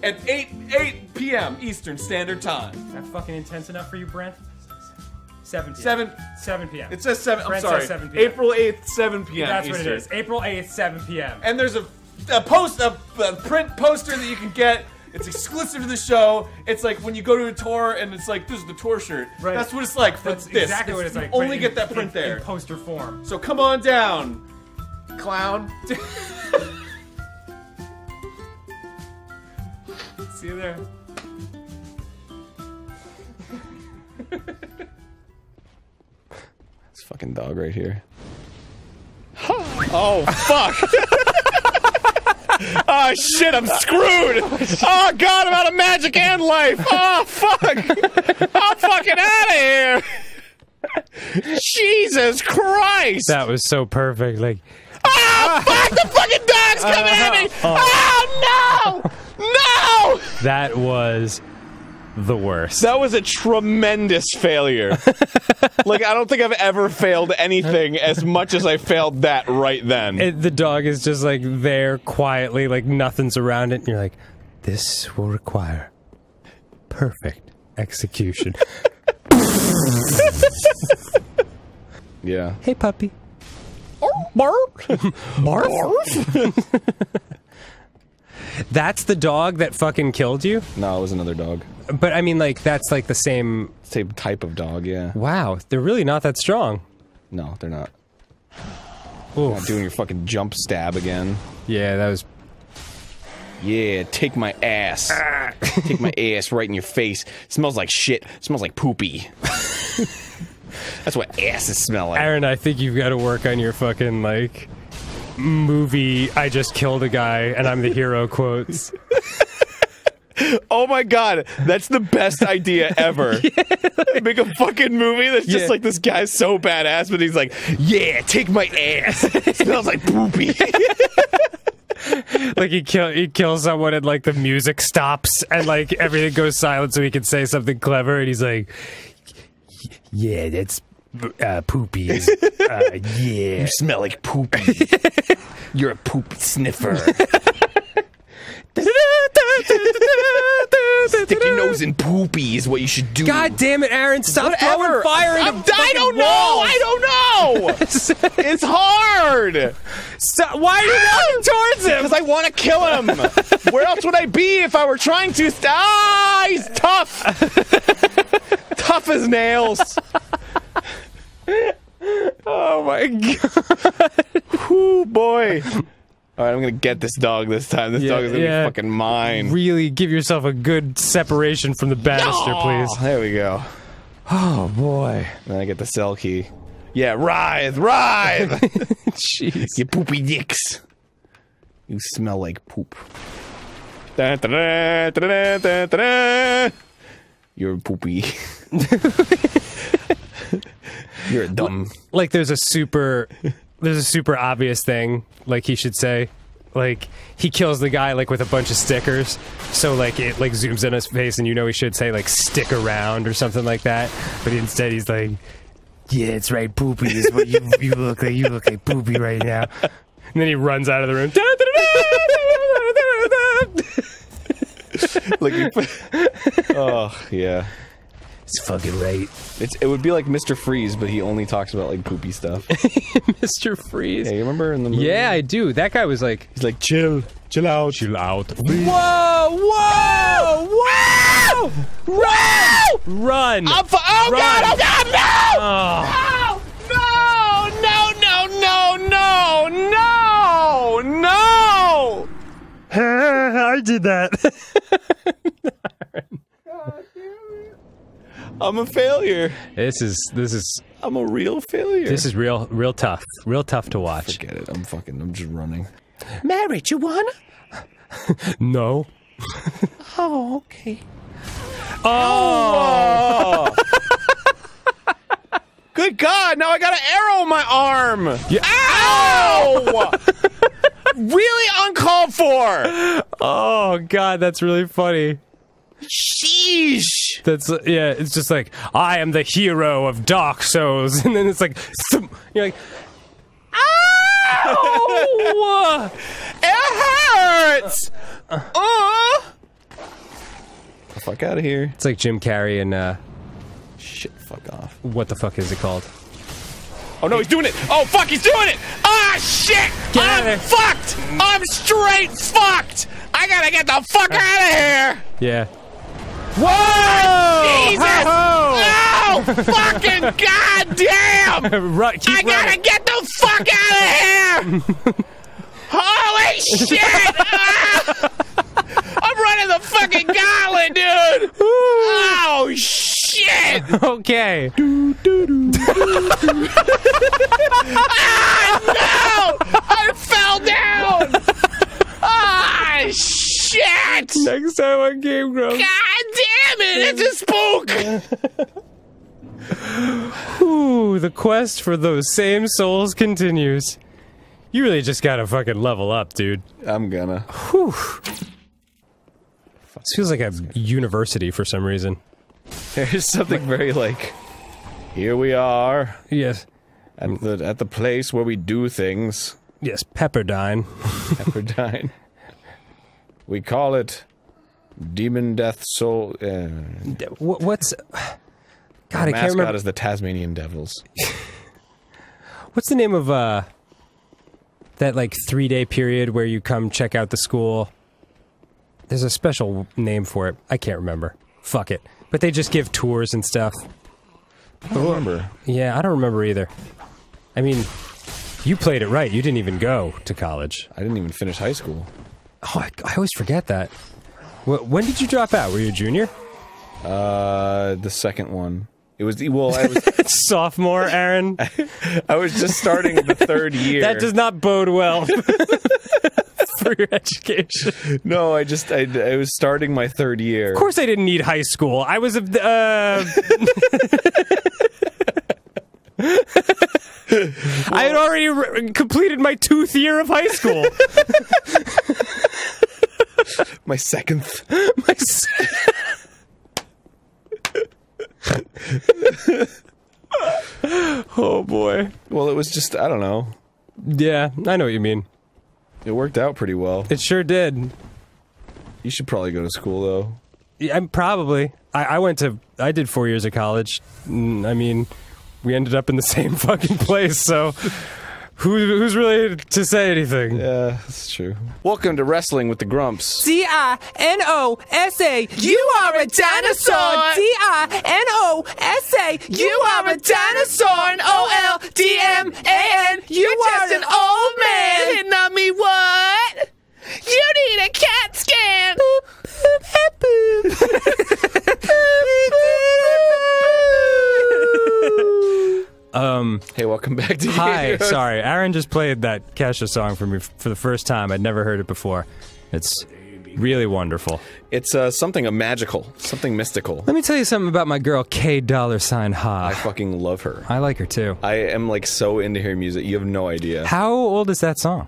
at 8 8 p.m. Eastern Standard Time. Is that fucking intense enough for you, Brent? 7 p.m. 7 7 p.m. It says 7 I'm sorry. says 7 p.m. April 8th 7 p.m. That's Eastern. what it is. April 8th, 7 p.m. And there's a, a post a, a print poster that you can get. It's exclusive to the show. It's like when you go to a tour and it's like this is the tour shirt. Right. That's what it's like for That's this. exactly what it's you like. Only but get that print in- there. In poster form. So come on down, clown. <laughs> See you there. This fucking dog right here. oh fuck! <laughs> oh shit! I'm screwed! Oh god! I'm out of magic and life! Oh fuck! I'm fucking out of here! Jesus Christ! That was so perfect. Like, Oh, fuck! The fucking dog's coming at me! Oh, no! No! that was the worst. That was a tremendous failure. <laughs> like I don't think I've ever failed anything as much as I failed that right then. It, the dog is just like there quietly, like nothing's around it. And you're like, this will require perfect execution. <laughs> yeah. hey, puppy. <laughs> That's the dog that fucking killed you? No, it was another dog. But I mean, like, that's like the same. Same type of dog. Yeah. Wow, they're really not that strong. No, they're not. Oof. Not doing your fucking jump stab again. Yeah, that was. Yeah, take my ass. Ah. take my ass right in your face. smells like shit. smells like poopy. <laughs> That's what asses smell like. Aaron, I think you've got to work on your fucking, like, movie, I just killed a guy and I'm the hero <laughs> quotes. Oh my god, that's the best idea ever. <laughs> Make a fucking movie that's just Yeah. like this guy's so badass, but he's like, yeah, take my ass. <laughs> smells like poopy. like he kill he kills someone and like the music stops and like everything goes silent so he can say something clever and he's like yeah that's uh, poopies <laughs> uh, yeah you smell like poopy. <laughs> You're a poop sniffer. Stick your nose in poopy is what you should do. god damn it aaron stop Whatever. throwing fire into I'm- I don't know. I don't know. it's hard. Stop. why are you walking <laughs> towards him Because I want to kill him. Where else would I be if I were trying to? St- ah, he's tough. tough as nails. <laughs> oh my god <laughs> Whoo, boy. All right, I'm gonna get this dog this time. This Yeah, dog is gonna yeah. be fucking mine. really give yourself a good separation from the banister oh, please Oh, there we go. oh boy Then I get the cell key. Yeah, writhe, writhe. <laughs> jeez you poopy dicks. You smell like poop. Da, da, da. You're poopy. You're a dumb. like there's a super there's a super obvious thing like he should say. Like he kills the guy like with a bunch of stickers, so like it like zooms in his face, and you know he should say like "stick around" or something like that. But instead he's like, "Yeah, it's right, poopy is what you you look like. You look like poopy right now." And then he runs out of the room. <laughs> like, oh yeah, it's fucking right. It's it would be like Mr. Freeze, but he only talks about like poopy stuff. Mr. Freeze. Yeah, you remember in the movie? Yeah, I do. That guy was like, he's like chill, chill out, chill out. Whoa! Whoa! Whoa! Run! Run! I'm fu- oh Run. god! Oh god! No! Oh. No! No! No! No! No! No! No! I did that. I'm a failure. This is this is I'm a real failure. this is real real tough. Real tough to watch. Forget it. I'm fucking. I'm just running. Married, you wanna? <laughs> No. Oh, okay. Oh. <laughs> Good God! Now I got an arrow in my arm. Yeah. Ow! <laughs> really uncalled for. Oh god, that's really funny. Sheesh! That's yeah. It's just like I am the hero of Dark Souls, <laughs> and then it's like thump. you're like, ow! <laughs> It hurts! Uh! The fuck out of here. It's like Jim Carrey and uh, Shit. Fuck off. what the fuck is it called? Oh no, he's doing it. Oh fuck, he's doing it. Ah, shit! Get out I'm of fucked! I'm straight fucked! I gotta get the fuck out of here! Yeah. Whoa! Jesus! Ho, Oh, fucking goddamn! <laughs> Run, keep I gotta running. get the fuck out of here! <laughs> Holy shit! Ah! I'm running the fucking gauntlet, dude! Oh shit! Okay. Do, do, do, <laughs> Ah, no! I fell down! Ah, shit! Next time on Game Grumps. God damn it! It's a spook! Ooh, the quest for those same souls continues. You really just gotta fucking level up, dude. I'm gonna. Whew. This feels like a university for some reason. There's something very like. Here we are Yes. at the at the place where we do things. Yes, Pepperdine. Pepperdine. <laughs> we call it Demon Death Soul. Uh, What, what's. God, I can't remember. is the Tasmanian Devils. <laughs> What's the name of uh that like three day period where you come check out the school? There's a special name for it. I can't remember. Fuck it. But they just give tours and stuff. I don't remember. Yeah, I don't remember either. I mean, you played it right. You didn't even go to college. I didn't even finish high school. Oh, I, I always forget that. Wh- When did you drop out? Were you a junior? Uh, the second one. It was the well. I was <laughs> Sophomore, Aaron. <laughs> I was just starting the third year. that does not bode well <laughs> for your education. No, I just I, I was starting my third year. Of course, I didn't need high school. I was a. Uh, <laughs> I had already re- completed my tooth year of high school. <laughs> My second. <laughs> My s- oh boy. Well, it was just I don't know. Yeah, I know what you mean. It worked out pretty well. It sure did. You should probably go to school though. Yeah, I'm probably. I, I went to. I did four years of college. Mm, I mean, we ended up in the <laughs> same fucking place. So, who, who's really to say anything? Yeah, that's true. Welcome to Wrestling with the Grumps. C I N O S A. You are a dinosaur. D I N O S A. You are a dinosaur. And O L D M A N. You are just an old man. Hitting on me what? You need a CAT scan. <laughs> <laughs> Um, Hey, welcome back to hi. Sorry, Aaron just played that Kesha song for me for the first time. I'd never heard it before. It's Really wonderful. It's uh, something magical, something mystical. Let me tell you something about my girl K dollar sign Ha. I fucking love her. I like her too. I am like so into her music. You have no idea. How old is that song?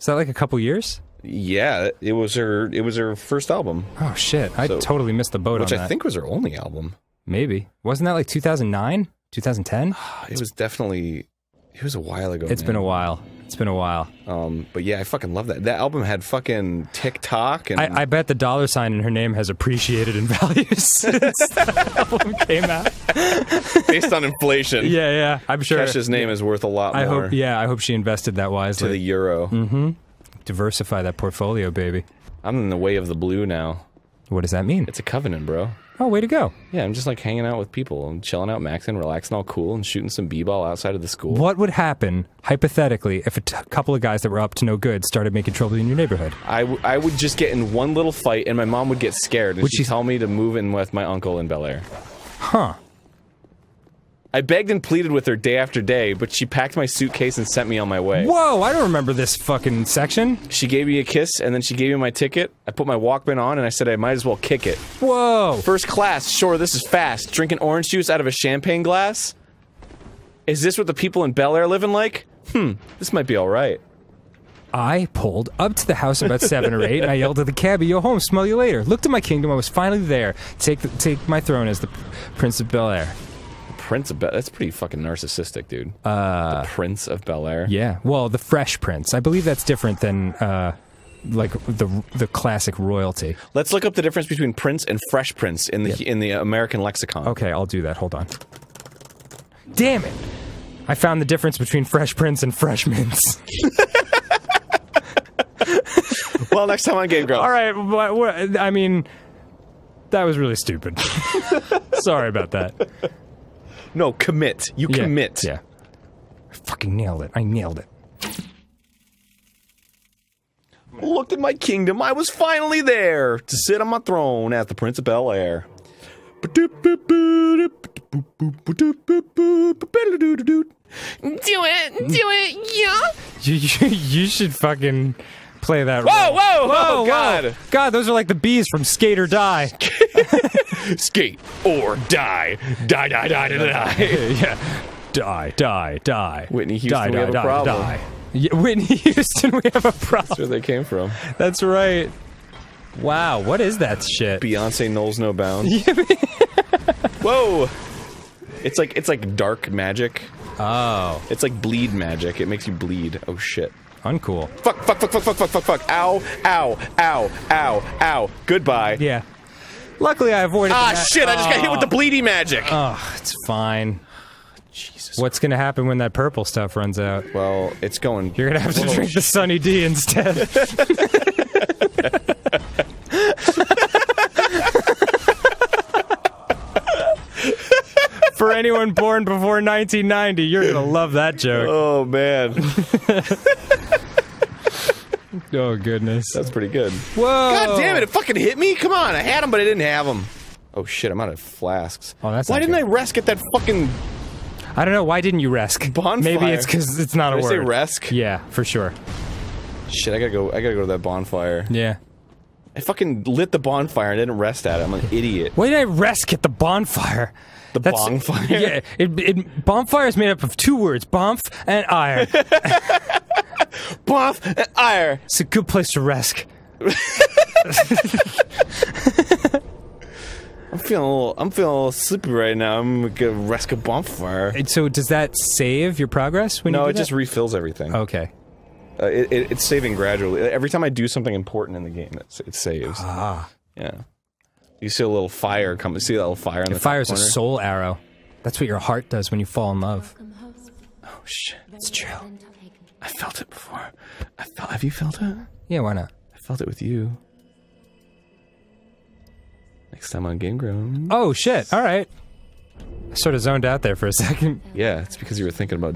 Is that like a couple years? Yeah, it was her. It was her first album, Oh shit! I So- totally missed the boat which I think was her only album. maybe wasn't that like 2009, 2010? <sighs> It was definitely. It was a while ago. It's man. been a while. It's been a while. Um, but yeah, I fucking love that. That album had fucking TikTok and I, I bet the dollar sign in her name has appreciated in <laughs> value since <laughs> the album came out. based on inflation. Yeah, yeah. I'm sure. Cash's name is worth a lot I more hope. Yeah, I hope she invested that wisely. to the euro. Mm-hmm. Diversify that portfolio, baby. I'm in the way of the blue now. What does that mean? It's a covenant, bro. Oh, way to go! Yeah, I'm just like hanging out with people and chilling out, maxing, relaxing, all cool, and shooting some b-ball outside of the school. What would happen hypothetically if a t- couple of guys that were up to no good started making trouble in your neighborhood? I, w- I would just get in one little fight, and my mom would get scared, and Would she'd she- tell me to move in with my uncle in Bel Air. Huh? I begged and pleaded with her day after day, but she packed my suitcase and sent me on my way. Whoa! I don't remember this fucking section. She gave me a kiss, and then she gave me my ticket. I put my Walkman on, and I said I might as well kick it. Whoa! First class, sure, this is fast. Drinking orange juice out of a champagne glass? Is this what the people in Bel Air living like? Hmm, this might be alright. I pulled up to the house about seven or eight, and I yelled at the cabbie, "Yo, home, smell you later." Looked at my kingdom. I was finally there. Take the, take my throne as the Prince of Bel Air. Prince of Bel That's pretty fucking narcissistic, dude. Uh, the Prince of Bel Air. yeah. Well, the Fresh Prince. I believe that's different than uh, like the the classic royalty. Let's look up the difference between Prince and Fresh Prince in the in the American lexicon. Okay, I'll do that. Hold on. Damn it! I found the difference between Fresh Prince and Fresh Mints. <laughs> well, next time on Game Grumps. All right, what, I mean, that was really stupid. <laughs> Sorry about that. No, commit. You Yeah, commit. Yeah. I fucking nailed it. I nailed it. Looked at my kingdom. I was finally there to sit on my throne as the Prince of Bel Air. Do it, do it, yeah. You, you, you should fucking play that. Whoa, role. whoa, oh, whoa, oh, God. God, those are like the bees from Skate or Die. <laughs> Skate or die. Die, die, die, die, die. <laughs> yeah. Die, die, die. Whitney Houston, die, we die, have a die, problem. die. Yeah, Whitney <laughs> Houston, we have a That's problem. where they came from. That's right. Wow, what is that shit? Beyonce knows no bounds. Whoa! It's like it's like dark magic. Oh, It's like bleed magic. It makes you bleed. Oh shit. Uncool. Fuck, fuck, fuck, fuck, fuck, fuck, fuck, fuck. Ow, ow, ow, ow, ow. Goodbye. Yeah. Luckily, I avoided. Ah, that. shit, I just got hit with the bleedy magic. Oh, it's fine. Jesus. What's gonna happen when that purple stuff runs out? Well, it's going. You're gonna have to drink the Sunny D instead. <laughs> For anyone born before 1990, you're gonna love that joke. Oh, man. <laughs> Oh goodness. That's pretty good. Whoa! God damn it, it fucking hit me? Come on, I had them, but I didn't have them. Oh shit, I'm out of flasks. Oh, that's Why didn't I good. rest at that fucking. I don't know. Why didn't you resk? Bonfire. Maybe it's because it's not Did a I say word. resk? Yeah, for sure. Shit, I gotta go. I gotta go to that bonfire. Yeah. I fucking lit the bonfire and didn't rest at it. I'm an idiot. Why did I resk at the bonfire? The bonfire? Yeah, it, it, bonfire is made up of two words: bonf and ire. <laughs> Bonf and ire. It's a good place to resk. <laughs> I'm feeling a little. I'm feeling a little sleepy right now. I'm gonna get rest a bonfire. And so, does that save your progress when No, you do it just refills everything. okay. Uh, it, it, it's saving gradually. Every time I do something important in the game, it, it saves. Ah, Yeah. You see a little fire come. See that little fire in the it fires top a corner? soul arrow. That's what your heart does when you fall in love. Oh shit! It's true. I felt it before. I felt. Have you felt it? Yeah, why not? I felt it with you. Next time on Game Grown. Oh shit! All right. I sort of zoned out there for a second. Yeah, it's because you were thinking about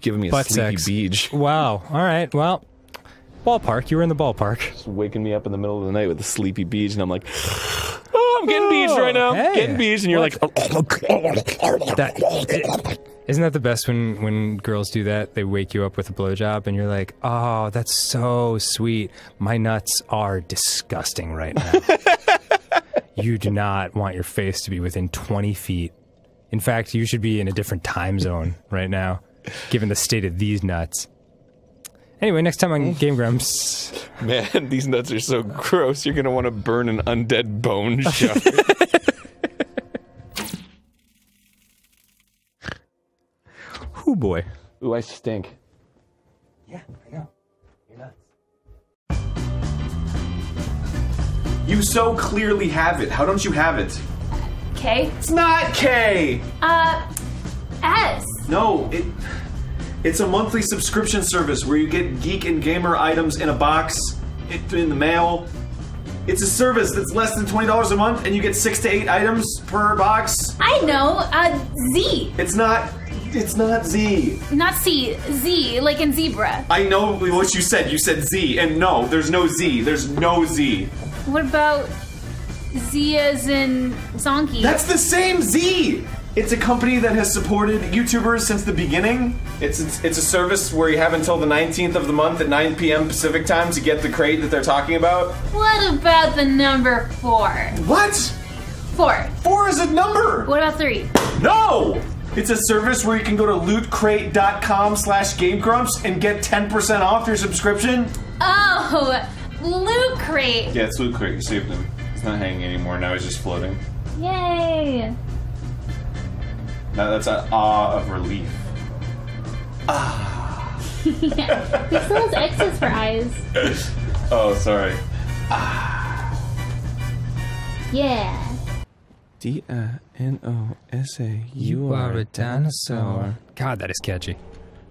giving me a Butt sleepy sex. beach. <laughs> Wow. All right. Well, ballpark. You were in the ballpark. Just waking me up in the middle of the night with a sleepy beach, and I'm like, <gasps> oh, I'm getting beached right oh, now. hey. Getting beached, and you're like, <laughs> That Isn't that the best when when girls do that? They wake you up with a blowjob, and you're like, "Oh, that's so sweet. My nuts are disgusting right now. <laughs> you do not want your face to be within 20 feet. In fact, you should be in a different time zone right now, given the state of these nuts." Anyway, next time on Game Grumps, Man, <laughs> these nuts are so gross. You're gonna want to burn an undead bone. <laughs> Ooh boy. Ooh, I stink. Yeah, I know. You're nuts. You so clearly have it. How don't you have it? K. It's not K. Uh, S. No, it. It's a monthly subscription service where you get geek and gamer items in a box it- in the mail. It's a service that's less than twenty dollars a month, and you get six to eight items per box. I know. Uh, Z. It's not. It's not Z. Not C. Z, like in zebra. I know what you said. You said Z, and no, there's no Z. There's no Z. What about Z as in Zonky? That's the same Z. It's a company that has supported YouTubers since the beginning. It's, it's it's a service where you have until the 19th of the month at 9 p.m. Pacific time to get the crate that they're talking about. What about the number four? What? Four. Four is a number. What about three? No. It's a service where you can go to lootcrate.com slash gamegrumps and get 10% off your subscription. Oh, Loot Crate. Yeah, it's Loot Crate. You saved him. He's not hanging anymore. Now he's just floating. Yay. Now that's an awe of relief. yeah. <laughs> He still has X's for eyes. <laughs> Oh, sorry. Ah. Yeah. D I N O S A. You are a dinosaur. God, that is catchy.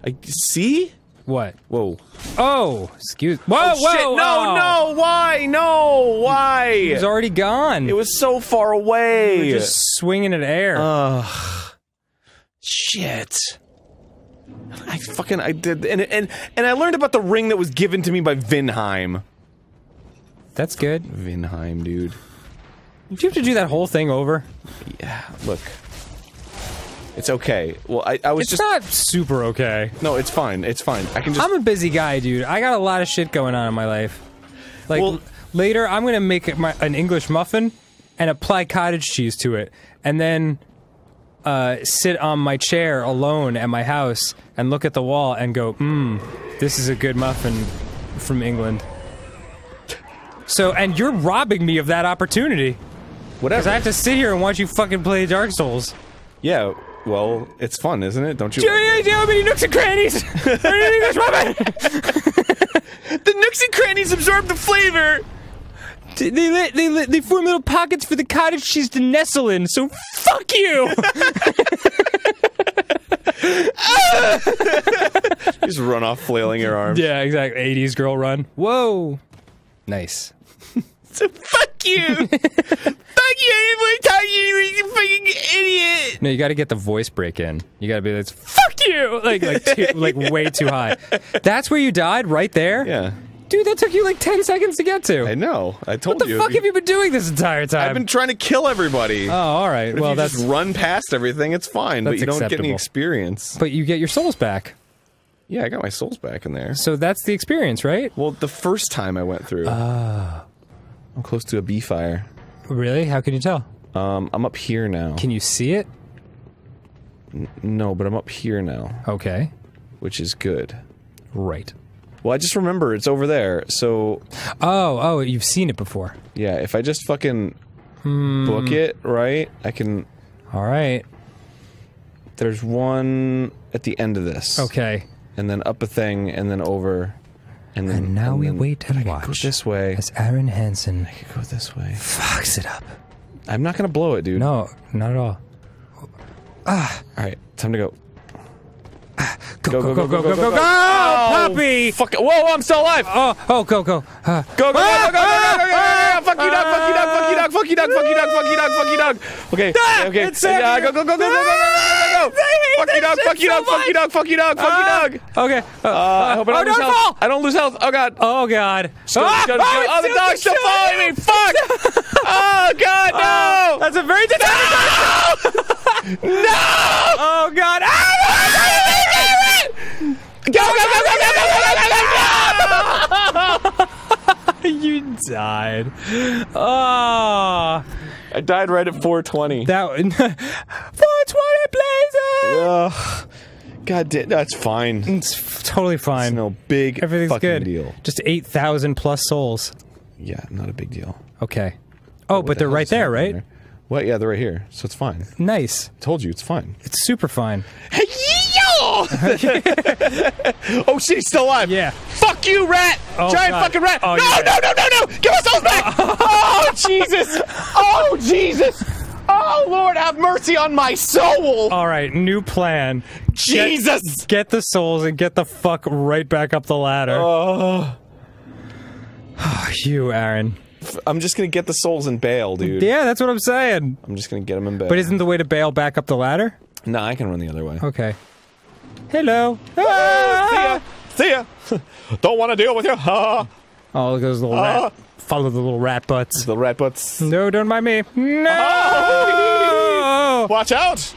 I see. What? Whoa. Oh, excuse. Whoa, Oh, whoa! shit, no, oh. no, why? No, why? He was already gone. It was so far away. You were just swinging at air. Ugh. Shit. I fucking I did and and and I learned about the ring that was given to me by Vinheim. That's good. Vinheim, dude. Did you have to do that whole thing over? Yeah, look. It's okay. Well, I, I was It's just not super okay. No, it's fine. It's fine. I can just I'm a busy guy, dude. I got a lot of shit going on in my life. Like Well- later, I'm gonna make my, an English muffin and apply cottage cheese to it, and then uh, sit on my chair alone at my house and look at the wall and go, "Mmm, this is a good muffin from England." So, and you're robbing me of that opportunity because whatever. I have to sit here and watch you fucking play Dark Souls. yeah, well, it's fun, isn't it? Don't you? Joey, how many nooks and crannies? <laughs> Are you an English <laughs> the nooks and crannies absorb the flavor. They they let, they form little pockets for the cottage cheese to nestle in. So fuck you. <laughs> Just run off flailing your arms. yeah, exactly. 80s girl run. Whoa. Nice. So fuck you. fuck you. I didn't want to talk to you. You fucking idiot. No, you got to get the voice break in. You got to be like, "Fuck you!" Like, like, too, like way too high. That's where you died, right there. Yeah. Dude, that took you like ten seconds to get to. I know. I told you. what the you. fuck have you been doing this entire time? I've been trying to kill everybody. Oh, all right. But well, if you that's. just run past everything. It's fine, but That's you don't get any experience. But you get your souls back. Yeah, I got my souls back in there. So that's the experience, right? Well, the first time I went through, Ah. I'm close to a bee fire. Really? How can you tell? Um, I'm up here now. Can you see it? no, but I'm up here now, Okay. which is good. Right. Well, I just remember it's over there. So Oh, oh, you've seen it before. yeah, if I just fucking Hmm. book it right, I can. All right. There's one at the end of this. Okay. And then up a thing, and then over, and then. And now we then wait and I could watch. Go this way. As Aaron Hansen I could go this way. fucks it up. I'm not gonna blow it, dude. No, not at all. Ah. All right, time to go. Go go go go go go go! go, go. Oh, puppy! Fuck! Whoa! I'm still alive! Oh oh go go! Go go go go go go go go! Fuck you dog! Fuck you dog! Fuck you dog! Fuck you dog! Fuck you dog! Fuck you dog! Fuck you dog! Okay okay. Go go go go go go go go! go, go. Fuck you dog! Fuck you dog! Fuck you dog! Fuck you dog! Fuck you dog! Okay. I hope I don't lose health. I don't lose health. Oh god. Oh god. Oh the dog's still following me. Fuck! Oh god no! That's a very determined dog. No! Oh god! Ah! go, go, go, go, go, go, go, go, go, go, <laughs> you died. Ah. Oh. I died right at 420. That <laughs> 420 blazes. Ugh. God damn, that's fine. It's totally fine. It's no big Everything's good. deal. Just 8,000 plus souls. Yeah, not a big deal. Okay. Oh, what but the they're right there, right? What? Yeah, they're right here, so it's fine. Nice. I told you, it's fine. It's super fine. Hey, yeah! <laughs> oh shit, he's still alive. Yeah. Fuck you, rat! Oh, Giant God. fucking rat! Oh, no, no, no, no, no! Give us those back! <laughs> oh, Jesus! Oh, Jesus! Oh, Lord, have mercy on my soul! All right, new plan. Jesus! Get the souls and get the fuck right back up the ladder. Oh. <sighs> you, Aaron. I'm just gonna get the souls and bail, dude. Yeah, that's what I'm saying. I'm just gonna get them in bail. But isn't the way to bail back up the ladder? Nah, I can run the other way. Okay. Hello. See ya! See ya! <laughs> Don't want to deal with you. Ha! Oh, look at those little Ah. rat. Follow the little rat butts. the rat butts. No, don't mind me. No. Oh! Watch out!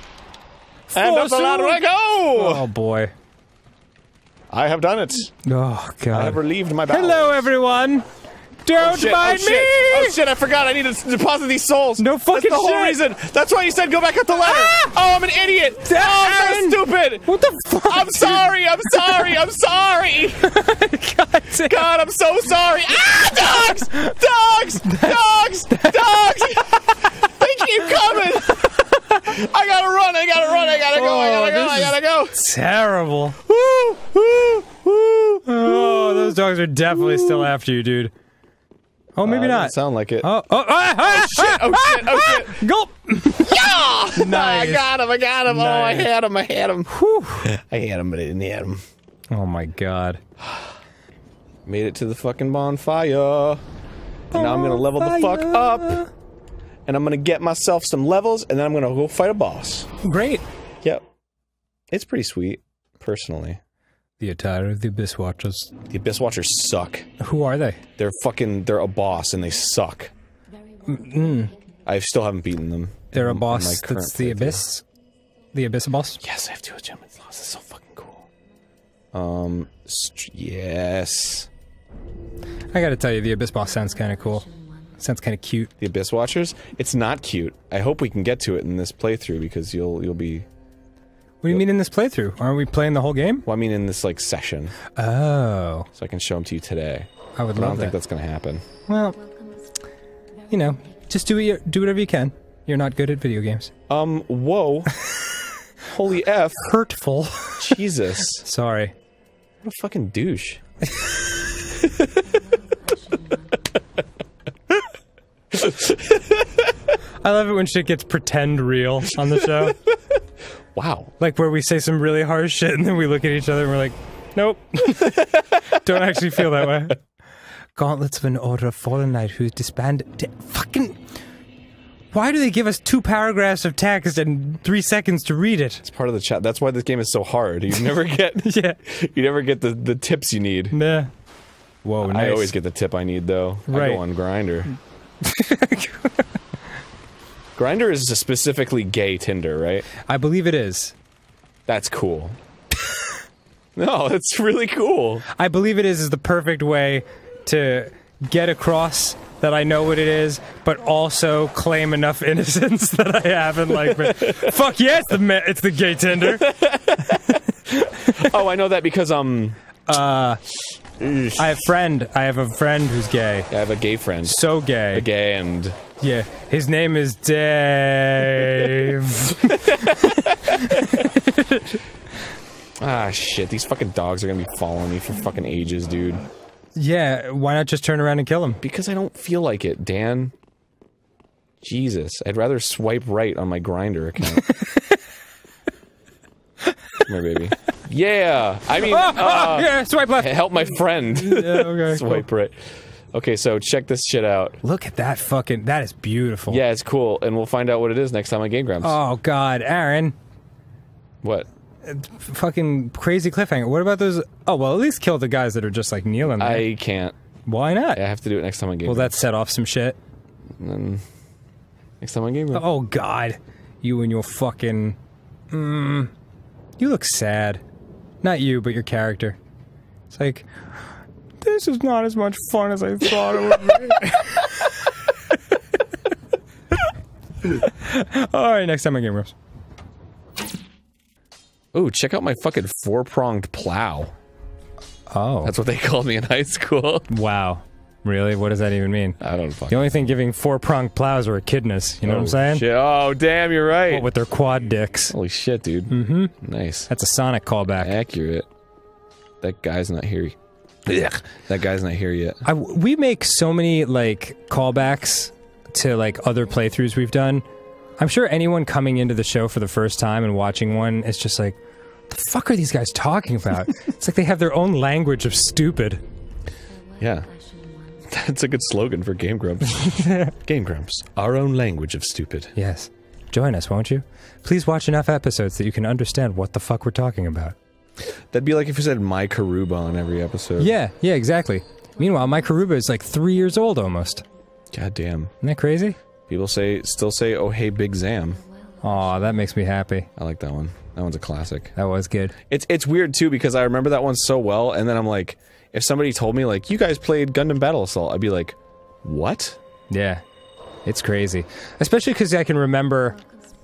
And up the ladder I go! Oh boy. I have done it. Oh god. I have relieved my bowels. Hello, everyone. Don't Oh, mind oh, me. shit. Oh shit, I forgot I need to deposit these souls. No fucking That's the whole shit. reason. That's why you said go back up the ladder. Ah! Oh, I'm an idiot. Oh, I'm so stupid. What the fuck? I'm sorry. I'm sorry. I'm sorry. <laughs> God damn. God, I'm so sorry. Ah, dogs! Dogs! <laughs> Dogs! Dogs! <laughs> they keep coming. I gotta run. I gotta run. I gotta go. I gotta Oh, go. I gotta go. Terrible. Woo, woo, woo. Oh, those dogs are definitely still after you, dude. Oh, maybe Uh, not. Sound like it. Oh, oh, ah, ah, shit, oh, ah, shit, oh, ah, shit. Gulp. <laughs> Yeah! Nice. I got him. I got him. Oh, I had him. I had him. <sighs> I had him, but I didn't have him. Oh my god. <sighs> Made it to the fucking bonfire. And now I'm gonna level the fuck up. And I'm gonna get myself some levels, and then I'm gonna go fight a boss. Great. Yep. It's pretty sweet, personally. The attire of the Abyss Watchers. The Abyss Watchers suck. Who are they? They're fucking. They're a boss, and they suck. I still haven't beaten them. They're a in- boss that's the. Abyss? The Abyss boss? Yes, I have two achievements lost. That's so fucking cool. Um. Yes. I gotta tell you, the Abyss boss sounds kind of cool. Sounds kind of cute. The Abyss Watchers. It's not cute. I hope we can get to it in this playthrough because you'll you'll be. What do you mean in this playthrough? Aren't we playing the whole game? Well, I mean in this like session, Oh, so I can show them to you today. I would But I don't think that. that's gonna happen. Well, you know, just do what you, do whatever you can. You're not good at video games. Um. Whoa. Holy f. <laughs> Hurtful. Jesus. <laughs> Sorry. What a fucking douche. <laughs> I love it when shit gets pretend real on the show. Wow. like where we say some really harsh shit and then we look at each other and we're like, nope. <laughs> Don't actually feel that way. Gauntlets of an Order of Fallen Knight who's disbanded. D- fucking. Why do they give us two paragraphs of text and three seconds to read it? It's part of the chat. That's why this game is so hard. You never <laughs> get. Yeah. You never get the the tips you need. Nah. Whoa, nice. I always get the tip I need though. I Right. go on Grindr. <laughs> Grindr is a specifically gay Tinder, right? I believe it is. That's cool. <laughs> no, that's really cool. I believe it is is the perfect way to get across that I know what it is, but also claim enough <laughs> innocence that I haven't like. <laughs> Fuck yeah, it's the it's the gay Tinder. oh, I know that because um, Uh, I have a friend. I have a friend who's gay. I have a gay friend. So gay. A gay and Yeah, his name is Dave. <laughs> ah shit. These fucking dogs are gonna be following me for fucking ages, dude. yeah, why not just turn around and kill him? Because I don't feel like it, Dan. Jesus, I'd rather swipe right on my Grindr account. <laughs> Here, baby. Yeah, I mean, <laughs> uh, yeah, swipe left. help my friend. <laughs> Yeah, okay. <laughs> cool. swipe right. Okay, so check this shit out. Look at that fucking. That is beautiful. Yeah, it's cool, and we'll find out what it is next time on Game Grumps. Oh God, Aaron. what? Fucking crazy cliffhanger. What about those? Oh well, at least kill the guys that are just like kneeling there. I can't. Why not? I have to do it next time on Game Grumps. that set off some shit? Next time on Game. Oh God, you and your fucking. Mm, you look sad. Not you, but your character. It's like. This is not as much fun as I thought it would be. <laughs> All right, next time on Game Grumps. Ooh, check out my fucking four pronged plow. Oh, That's what they called me in high school. wow. Really? What does that even mean? I don't fucking. The only thing giving four pronged plows are echidnas. You know what I'm saying? Shit. Oh, damn, you're right. What with their quad dicks. Holy shit, dude. Mm-hmm. Nice. That's a Sonic callback. Accurate. That guy's not here. Ugh. That guy's not here yet. I, we make so many like callbacks to like other playthroughs we've done. I'm sure anyone coming into the show for the first time and watching one is just like, the fuck are these guys talking about? <laughs> it's like they have their own language of stupid. Yeah. That's a good slogan for Game Grumps. <laughs> Game Grumps, our own language of stupid. Yes. Join us, won't you? Please watch enough episodes that you can understand what the fuck we're talking about. That'd be like if you said my Karuba on every episode. Yeah, yeah, exactly. Meanwhile, my Karuba is like three years old almost. God damn. Isn't that crazy? People say still say oh hey Big Zam. Aw, that makes me happy. I like that one. That one's a classic. That was good. It's it's weird too because I remember that one so well, and then I'm like, if somebody told me like you guys played Gundam Battle Assault, I'd be like, what? Yeah, it's crazy. Especially because I can remember,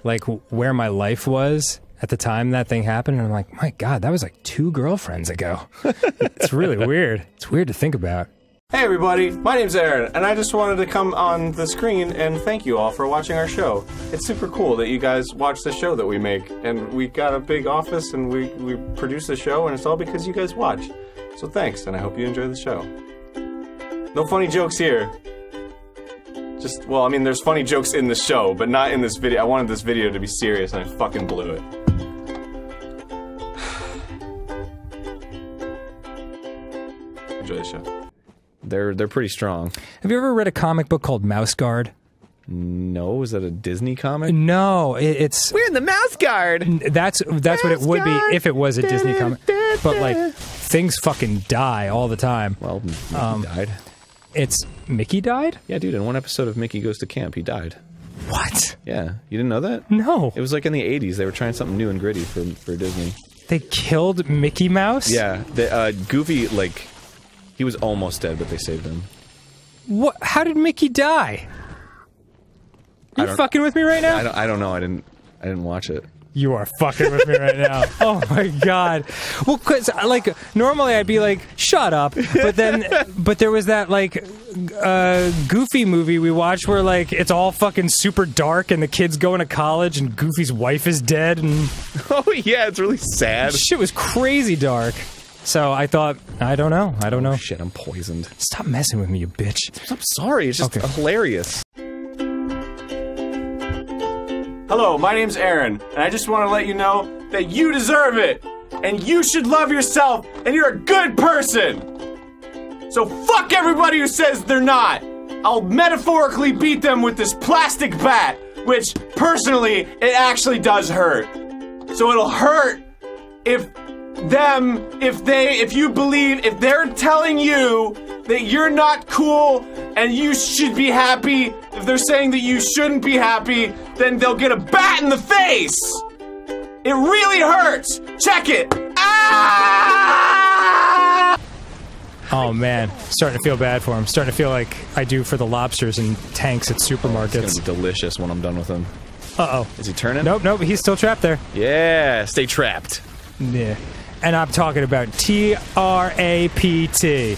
like, where my life was at the time that thing happened, and I'm like, my god, that was like two girlfriends ago. <laughs> it's really weird. It's weird to think about. Hey everybody, my name's Aaron, and I just wanted to come on the screen and thank you all for watching our show. It's super cool that you guys watch the show that we make, and we got a big office and we, we produce the show, and it's all because you guys watch. So thanks, and I hope you enjoy the show. No funny jokes here. Just, well, I mean, there's funny jokes in the show, but not in this video. I wanted this video to be serious, and I fucking blew it. <sighs> Enjoy the show. They're they're pretty strong. Have you ever read a comic book called Mouse Guard? No, is that a Disney comic? No, it, it's We're in the mouse guard. that's that's what it would be if it was a Disney comic. But like, things fucking die all the time. Well, Mickey Um, died. It's Mickey died. Yeah, dude. In one episode of Mickey Goes to Camp, he died. What? Yeah, you didn't know that? No, It was like in the '80s. They were trying something new and gritty for for Disney. they killed Mickey Mouse. Yeah, the, uh, Goofy like he was almost dead, but they saved him. What? How did Mickey die? I You fucking with me right now? I don't. I don't know. I didn't. I didn't watch it. You are fucking with me right now. <laughs> Oh my god. Well, cause like normally I'd be like, shut up, but then, <laughs> but there was that like, uh, Goofy movie we watched where like it's all fucking super dark and the kid's going to college and Goofy's wife is dead and <laughs> Oh yeah, it's really sad. shit was crazy dark. So I thought, I don't know, I don't know. Shit, I'm poisoned. Stop messing with me, you bitch. I'm sorry. It's just Okay. hilarious. Hello, my name's Aaron, and I just want to let you know that you deserve it! And you should love yourself, and you're a good person! So fuck everybody who says they're not! I'll metaphorically beat them with this plastic bat, which, personally, it actually does hurt. So it'll hurt if them, if they, if you believe, if they're telling you that you're not cool and you should be happy, if they're saying that you shouldn't be happy, then they'll get a bat in the face! It really hurts! Check it! Ah! Oh man, starting to feel bad for him. Starting to feel like I do for the lobsters and tanks at It's supermarkets. gonna be delicious when I'm done with him. Uh oh. Is he turning? Nope, nope, he's still trapped there. Yeah, stay trapped. Yeah. And I'm talking about T R A P T.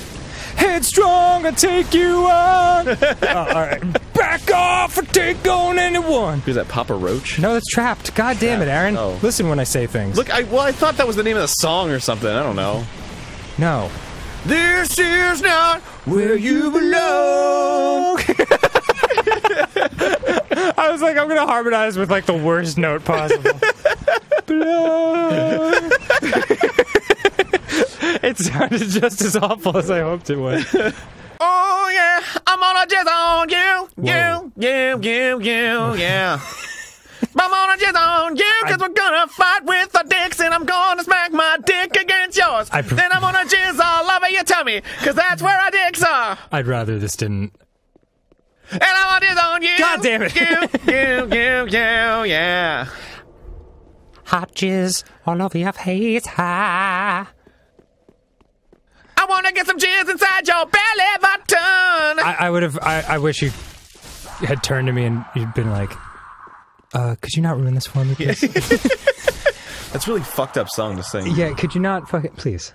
Headstrong, I take you on. oh, <laughs> uh, all right. Back off or take on anyone. Who's that? Papa Roach? No, that's Trapt. God damn it, Aaron. Oh. Listen when I say things. Look, I well, I thought that was the name of the song or something. I don't know. No. This is not where you belong. <laughs> I was like, I'm gonna harmonize with like the worst note possible. <laughs> It sounded just as awful as I hoped it would. Oh yeah, I'm gonna jizz on you, Whoa. you, you, you, you, yeah. <laughs> I'm gonna jizz on you, cause we're gonna fight with our dicks, and I'm gonna smack my dick against yours. I then I'm gonna jizz all over your tummy, cause that's where our dicks are. I'd rather this didn't. And I'm gonna on you. God damn it. You, you, you, you, yeah. Hot jizz all over your face. Ha. I wanna wanna get some jizz inside your belly button. I, I would have. I, I wish you had turned to me and you'd been like, uh, "Could you not ruin this for me, please? <laughs> That's a really fucked up song to sing. yeah, could you not fucking please?"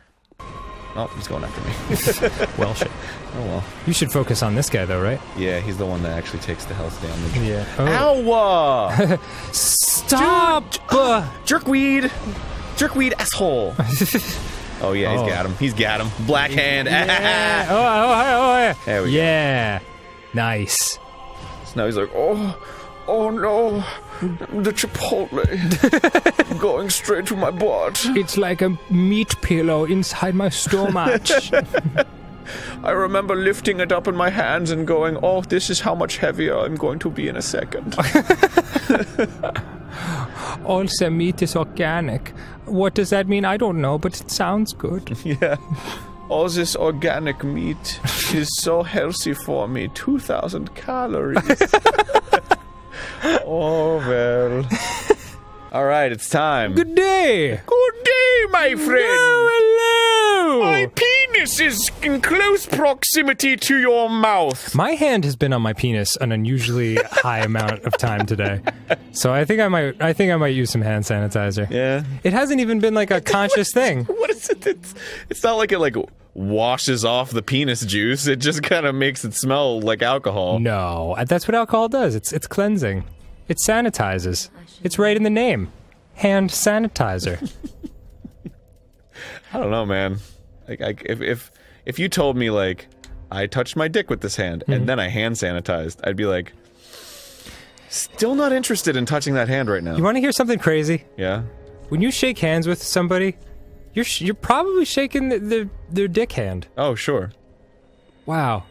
Oh, he's going after me. <laughs> Well, shit. oh well. You should focus on this guy, though, right? Yeah, he's the one that actually takes the health damage. Yeah. Oh. Ow! <laughs> Stop! Uh, Jerkweed! Jerkweed asshole! <laughs> oh yeah, he's Oh. got him. He's got him. Black hand. yeah. oh, oh, oh, yeah. There we go. yeah. Nice. So now he's like, oh, oh no, the Chipotle <laughs> going straight to my butt. It's like a meat pillow inside my stomach. <laughs> I remember lifting it up in my hands and going, oh, this is how much heavier I'm going to be in a second. <laughs> All the meat is organic. What does that mean? I don't know, but it sounds good. yeah. All this organic meat is so healthy for me. 2,000 calories. <laughs> oh, well. <laughs> All right, it's time. Good day. Good day, my friend. hello. My penis is in close proximity to your mouth. My hand has been on my penis an unusually <laughs> high amount of time today, so I think I might. I think I might use some hand sanitizer. Yeah. It hasn't even been like a conscious thing. What is it? It's, it's not like it like washes off the penis juice. It just kind of makes it smell like alcohol. No, uh, that's what alcohol does. It's it's cleansing. It sanitizes. It's right in the name. Hand sanitizer. <laughs> I don't know, man. Like, I, if if if you told me like I touched my dick with this hand and mhm. then I hand sanitized, I'd be like, still not interested in touching that hand right now. You want to hear something crazy? yeah. When you shake hands with somebody, you're sh- you're probably shaking the, the, their dick hand. Oh, sure. Wow.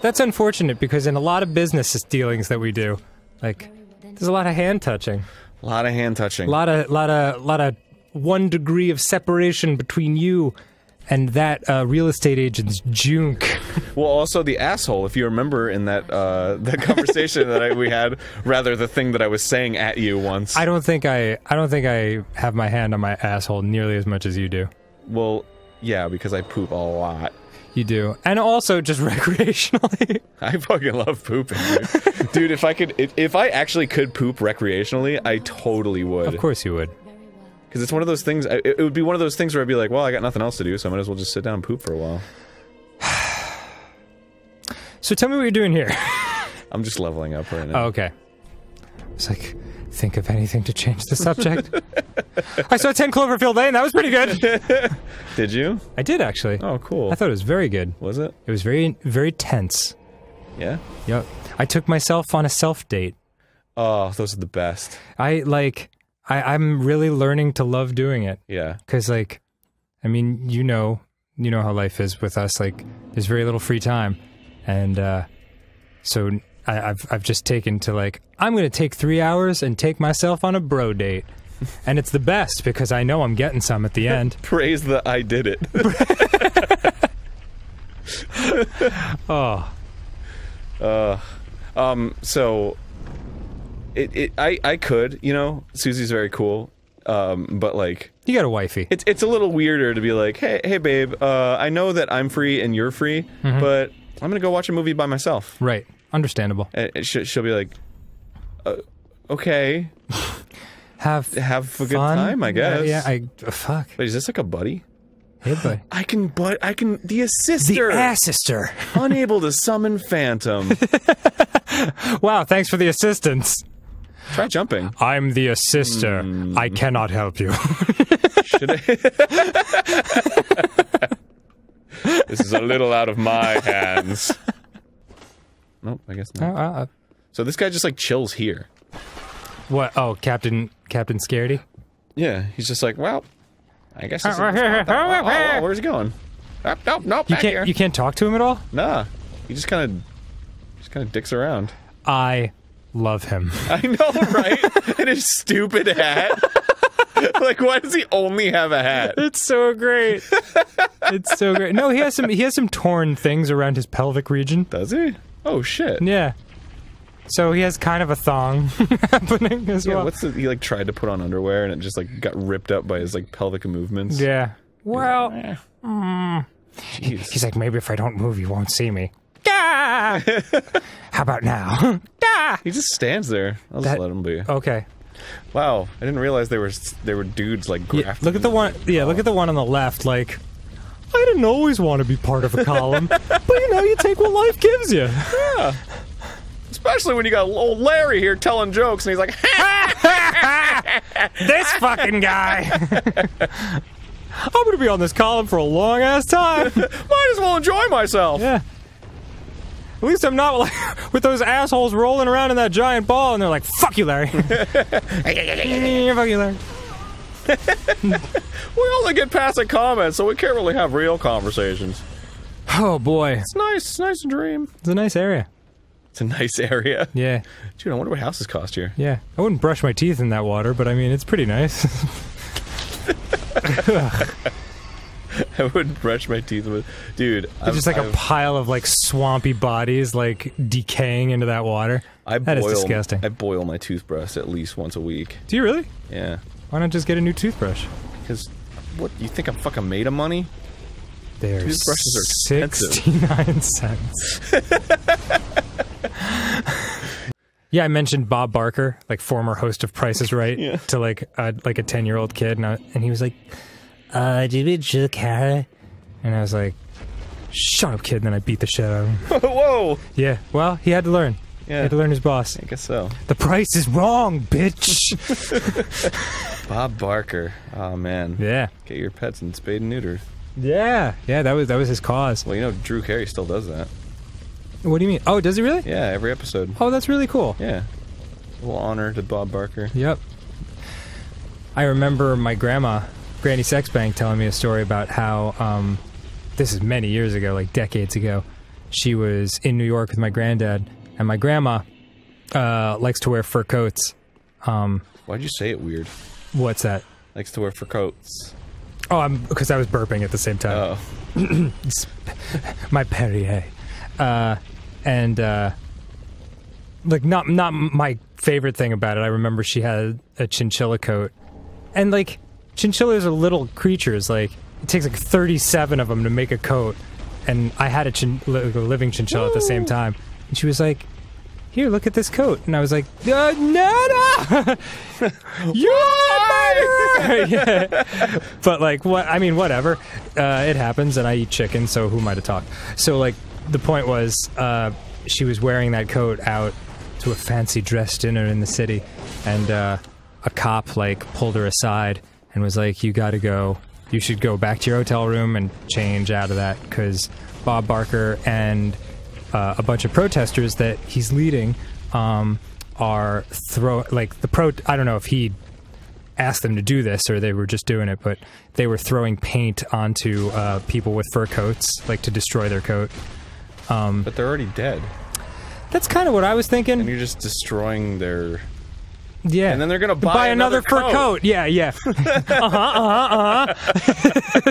That's unfortunate because in a lot of business dealings that we do, like there's a lot of hand touching. A lot of hand touching. A lot of lot of lot of one degree of separation between you and that uh, real estate agent's junk. <laughs> Well, also the asshole. If you remember in that uh, <laughs> the conversation that I, we had, rather the thing that I was saying at you once. I don't think I I don't think I have my hand on my asshole nearly as much as you do. well, yeah, because I poop a lot. You do. And also just <laughs> recreationally. I fucking love pooping, dude. dude if I could, if, if I actually could poop recreationally, I totally would. of course you would. Because it's one of those things. It, it would be one of those things where I'd be like, well, I got nothing else to do, so I might as well just sit down and poop for a while. <sighs> So tell me what you're doing here. <laughs> I'm just leveling up right now. Oh, okay. It's like think of anything to change the subject. <laughs> I saw 10 Cloverfield Lane. That was pretty good. <laughs> Did you? I did actually. Oh, cool. I thought it was very good. Was it? It was very very tense. Yeah. Yep. I took myself on a self date. Oh, those are the best. I like I I'm really learning to love doing it Yeah. cuz like I mean, you know, you know how life is with us like there's very little free time and uh so I, I've I've just taken to like I'm gonna take three hours and take myself on a bro date, <laughs> and it's the best because I know I'm getting some at the <laughs> end. Praise the I did it. <laughs> Oh, Uh, um, so it, it I I could, you know, Susie's very cool. Um, but like you got a wifey. it's it's a little weirder to be like, "Hey, hey babe, uh, I know that I'm free and you're free, Mm-hmm. but I'm going to go watch a movie by myself." Right, understandable. And she, she'll be like, uh, "Okay, <laughs> Have have a good fun. time, I guess." Yeah, yeah I uh, fuck. Wait, is this like a buddy? <gasps> Hey, buddy. I can, but I can. The The assister, unable to summon Phantom. <laughs> Wow, thanks for the assistance. Try jumping. I'm the assister. Hmm. I cannot help you. Should I? <laughs> this is a little out of my hands. Nope, I guess Uh, not. uh, So this guy just like chills here. what? Oh, Captain Captain Scaredy. Yeah, he's just like, well, I guess. This is, <laughs> Uh, oh, oh, oh, where's he going? Nope, nope, nope. You can't here. you can't talk to him at all. Nah, he just kind of, just kind of dicks around. I love him. <laughs> I know, right? and his stupid hat. <laughs> like, why does he only have a hat? It's so great. it's so great. No, he has some he has some torn things around his pelvic region. Does he? Oh shit. Yeah. So he has kind of a thong <laughs> happening as well. Yeah, well. what's the, he like tried to put on underwear and it just like got ripped up by his like pelvic movements. yeah. Well, mm, He's like, maybe if I don't move, you won't see me. <laughs> How about now? <laughs> He just stands there. I'll That- just let him be. Okay. Wow, I didn't realize they were they were dudes like Yeah, look at the one. Yeah, look at the one on the left. Like, I didn't always want to be part of a column, <laughs> but you know, you take what life gives you. Yeah. Especially when you got old Larry here telling jokes, and he's like, this fucking guy. I'm gonna be on this column for a long ass time. "Might as well enjoy myself." Yeah. At least I'm not like <laughs> with those assholes rolling around in that giant ball, and they're like, "Fuck you, Larry." Yeah, Fuck you, Larry. <laughs> We only get passive comments, so we can't really have real conversations. Oh boy, It's nice. It's nice to dream. it's a nice area. It's a nice area. Yeah, Dude, I wonder what houses cost here. yeah. I wouldn't brush my teeth in that water, but I mean, it's pretty nice. <laughs> <laughs> I wouldn't brush my teeth with. Dude, It's just like a pile of like swampy bodies like decaying into that water. I That is boil, disgusting. I boil my toothbrush at least once a week. Do you really? Yeah. Why not just get a new toothbrush? Because what you think I'm fucking made of money? They're Toothbrushes are sixty-nine cents. yeah, I mentioned Bob Barker, like former host of Price is Right, <laughs> Yeah. to like a, like a ten-year-old kid, and, I, and he was like, "Uh, do you mean Jill And I was like, "Shut up, kid!" And then I beat the shit out of him. <laughs> Whoa. Yeah, well, he had to learn. Yeah. He had to learn his boss. I guess so. The price is wrong, bitch. <laughs> <laughs> Bob Barker. Oh man. yeah, Get your pets and spayed and neutered. yeah, yeah. That was that was his cause. Well, you know, Drew Carey still does that. What do you mean? Oh, does he really? Yeah, every episode. Oh, that's really cool. Yeah. A little honor to Bob Barker. Yep. I remember my grandma, Granny Sexbank, telling me a story about how um, this is many years ago, like decades ago. She was in New York with my granddad, and my grandma uh, likes to wear fur coats. Um, Why'd you say it weird? what's that? Likes to wear fur coats. Oh, I'm because I was burping at the same time. Oh. <clears throat> <laughs> my Perrier, uh, and uh, like not not my favorite thing about it. I remember she had a chinchilla coat, and like chinchillas are little creatures. Like it takes like thirty-seven of them to make a coat, and I had a, chin- li- a living chinchilla at the same time, and she was like. Here, look at this coat, and I was like, uh, "Nana, you're a murderer!" yeah. But like, what? I mean, whatever. Uh, it happens, and I eat chicken, so who am I to talk? So like, the point was, uh, she was wearing that coat out to a fancy dress dinner in the city, and uh, a cop like pulled her aside and was like, "You got to go. You should go back to your hotel room and change out of that because Bob Barker and uh, a bunch of protesters that he's leading um, are throw like the pro. I don't know if he asked them to do this or they were just doing it, but they were throwing paint onto uh, people with fur coats, like to destroy their coat. Um, But they're already dead. That's kind of what I was And thinking. you're just destroying their. Yeah, And then they're gonna buy another, another fur coat. coat. Yeah, yeah. <laughs> uh huh. Uh huh.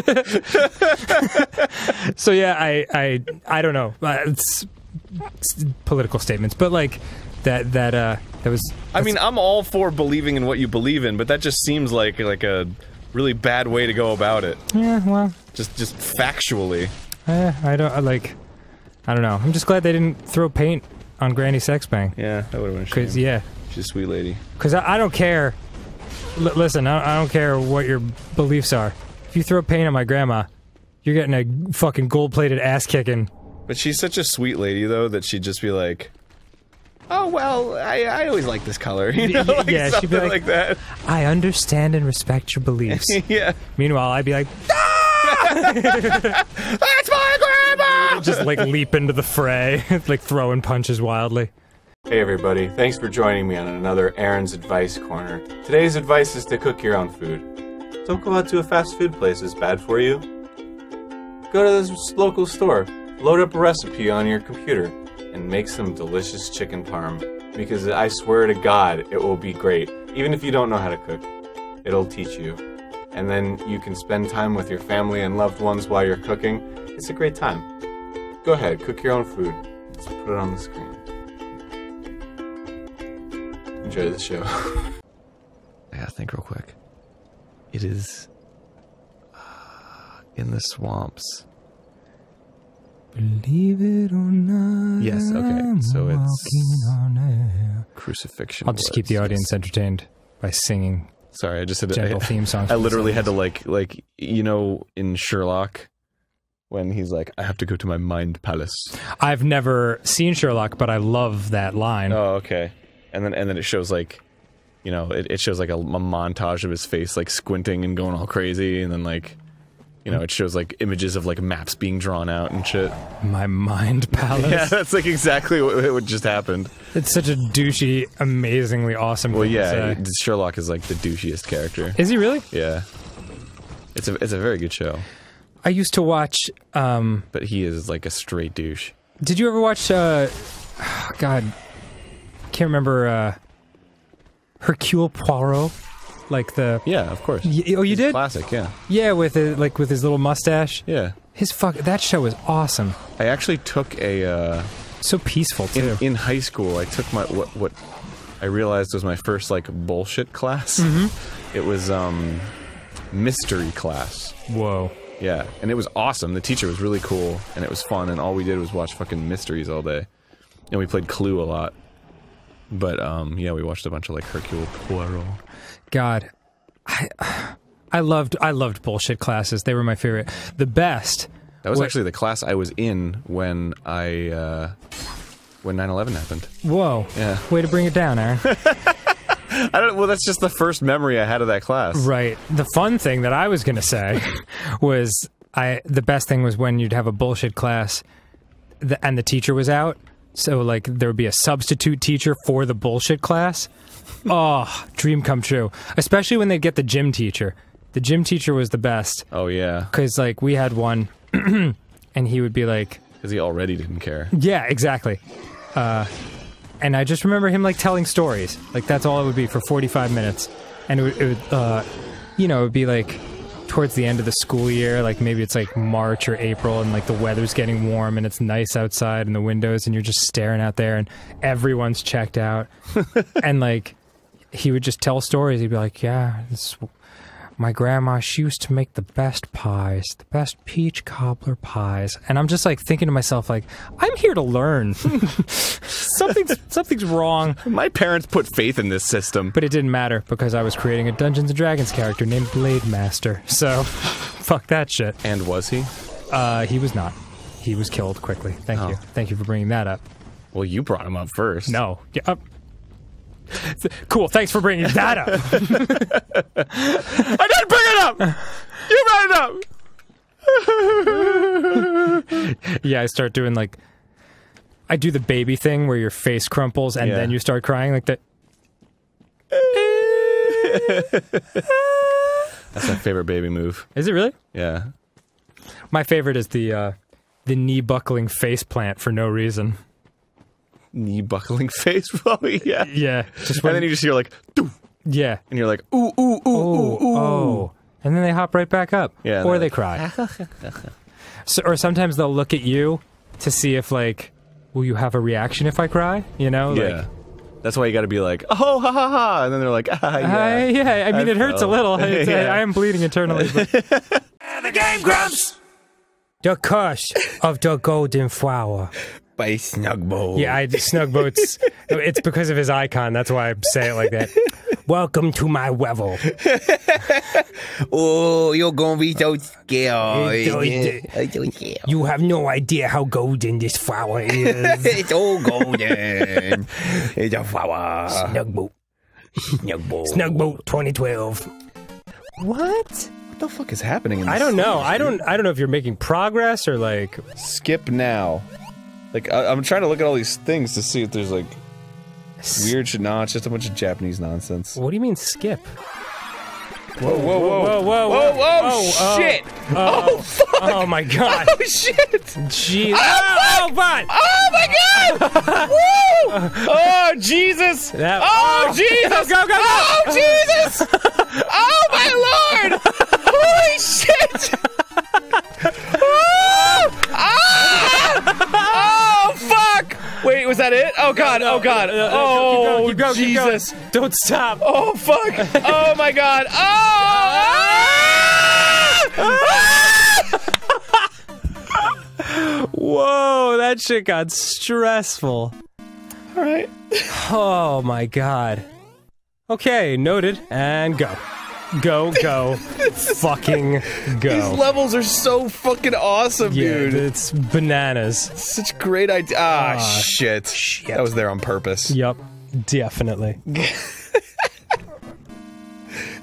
Uh huh. <laughs> so yeah, I, I, I don't know. Uh, it's, it's political statements, but like that, that, uh, that was. I mean, I'm all for believing in what you believe in, but that just seems like like a really bad way to go about it. Yeah, well, Just just factually. eh, I don't I like. I don't know. I'm just glad they didn't throw paint on Granny Sexbang. Yeah, that would have been shame. yeah, She's a sweet lady. Because I, I don't care. L- listen, I, I don't care what your beliefs are. If you throw paint on my grandma, you're getting a fucking gold plated ass kicking. But she's such a sweet lady, though, that she'd just be like, "Oh well, I, I always like this color," <laughs> you know, like yeah, she'd be like, like- that. I understand and respect your beliefs. <laughs> yeah, Meanwhile, I'd be like, ah! <laughs> that's my grandma. just like leap into the fray, like throwing punches wildly. Hey everybody, thanks for joining me on another Aaron's Advice Corner. Today's advice is to cook your own food. Don't go out to a fast food place, it's bad for you. Go to this local store, load up a recipe on your computer, and make some delicious chicken parm. Because I swear to God, it will be great. Even if you don't know how to cook, it'll teach you. And then you can spend time with your family and loved ones while you're cooking. It's a great time. Go ahead, cook your own food. Let's put it on the screen. Enjoy the show. <laughs> I gotta think real quick. It is uh, in the swamps. Believe it or not. Yes, okay, so it's- on. Crucifixion. I'll just keep the was- audience entertained by singing. Sorry, I just had to, Gentle I, <laughs> theme song. I literally had to like like you know in Sherlock when he's like I have to go to my mind palace. I've never seen Sherlock, but I love that line. Oh, okay. And then and then it shows like you know, it, it shows like a, a montage of his face like squinting and going all crazy and then like you know, it shows like images of like maps being drawn out and shit. My mind <laughs> palace. Yeah, that's like exactly what, what just happened. It's such a douchey, amazingly awesome. Well, yeah. Sherlock is like the douchiest character. Is he really? Yeah. It's a it's a very good show, I used to watch. Um, but he is like a straight douche. did you ever watch? Uh, <sighs> God, can't remember. Uh, Hercule Poirot, like the. Yeah, of course. Y- oh, you did? Classic, yeah. Yeah, with it, like with his little mustache. Yeah. His fuck. That show was awesome. I actually took a uh So peaceful too. in, in high school. I took my what what I realized was my first like bullshit class. Mm-hmm. It was um mystery class. Whoa. Yeah, and it was awesome. The teacher was really cool, and it was fun. And all we did was watch fucking mysteries all day, and we played Clue a lot. But um, yeah, we watched a bunch of like Hercule Poirot. God, I I loved I loved bullshit classes. They were my favorite. The best. That was What- actually the class I was in when I uh, when 9/11 happened. Whoa. Yeah. Way to bring it down, Aaron. <laughs> <laughs> I don't. Well, that's just the first memory I had of that class. right. The fun thing that I was gonna say <laughs> was I the best thing was when you'd have a bullshit class, the, and the teacher was out. So like there would be a substitute teacher for the bullshit class. Oh, dream come true. Especially when they get the gym teacher. The gym teacher was the best Oh yeah, because like we had one, <clears throat> and he would be like, because he already didn't care. Yeah, exactly. Uh, and I just remember him like telling stories. Like that's all it would be for 45 minutes, and it would, it would uh, you know, it would be like towards the end of the school year. Like maybe it's like March or April, and like the weather's getting warm and it's nice outside and the windows, and you're just staring out there, and everyone's checked out, <laughs> and like he would just tell stories. He'd be like, "Yeah, this." My grandma, she used to make the best pies, the best peach cobbler pies. And I'm just like thinking to myself, like, I'm here to learn. <laughs> <laughs> something's something's wrong. My parents put faith in this system. But it didn't matter because I was creating a Dungeons and Dragons character named Blade Master. So <laughs> fuck that shit. And was he? Uh he was not. He was killed quickly. Thank you. Thank you for bringing that up. Well, you brought him up first. No. Yeah, uh, cool. Thanks for bringing that up. I didn't bring it up. You brought it up. yeah, I start doing like I do the baby thing where your face crumples and Yeah. then you start crying like that. That's my favorite baby move. Is it really? Yeah. My favorite is the uh the knee buckling face plant for no reason. Knee buckling <laughs> face. Oh yeah. Yeah, just And when, then you just hear like, "Doo," yeah. and you're like, ooh, ooh, ooh, Oh, ooh, ooh. oh. And then they hop right back up. Yeah, Or they're like, cry. <laughs> so, or sometimes they'll look at you to see if like, will you have a reaction if I cry? You know? Yeah. Like, That's why you got to be like, oh, ha, ha, ha. And then they're like, <laughs> ah, yeah. I, yeah, I mean, I it hurts a little. It's, Yeah. I, I am bleeding internally. But The Game Grumps. the curse of the golden flower. By Snugbo. Yeah, I Snugboats. <laughs> it's because of his icon. That's why I say it like that. Welcome to my revel. <laughs> Oh, you're gonna be so scared. So scared. You have no idea how golden this flower is. <laughs> It's all golden. it's a flower. Snugboat. Snugboat. Snugboat 2012. What? What the fuck is happening in this I don't know. I don't. I don't know if you're making progress or like. Skip now. Like, I, I'm trying to look at all these things to see if there's like weird shit. No, it's just a bunch of Japanese nonsense. What do you mean skip? Whoa, whoa, whoa. Whoa, whoa, Whoa, whoa, oh, shit. Oh, Oh, fuck. oh my god. Oh, shit. Jeez. Oh, but. Oh, my God. <laughs> Woo. Oh, Jesus. That- Oh, oh. Jesus. Go, go, go. Oh, Jesus. Oh, my <laughs> Lord. Holy shit. <laughs> Oh, ah! Oh. Wait, was that it? Oh, God. Oh, God. Oh, keep going, keep going. Jesus. Don't stop. Oh, fuck. Oh, my God. Oh. ah! <laughs> Ah! Whoa. that shit got stressful. All right. Oh my god. Okay, noted. And go. Go, go. <laughs> fucking go. These levels are so fucking awesome, yeah, dude. it's bananas. Such great idea. Ah, Ah, shit. That was there on purpose. Yep, definitely. <laughs>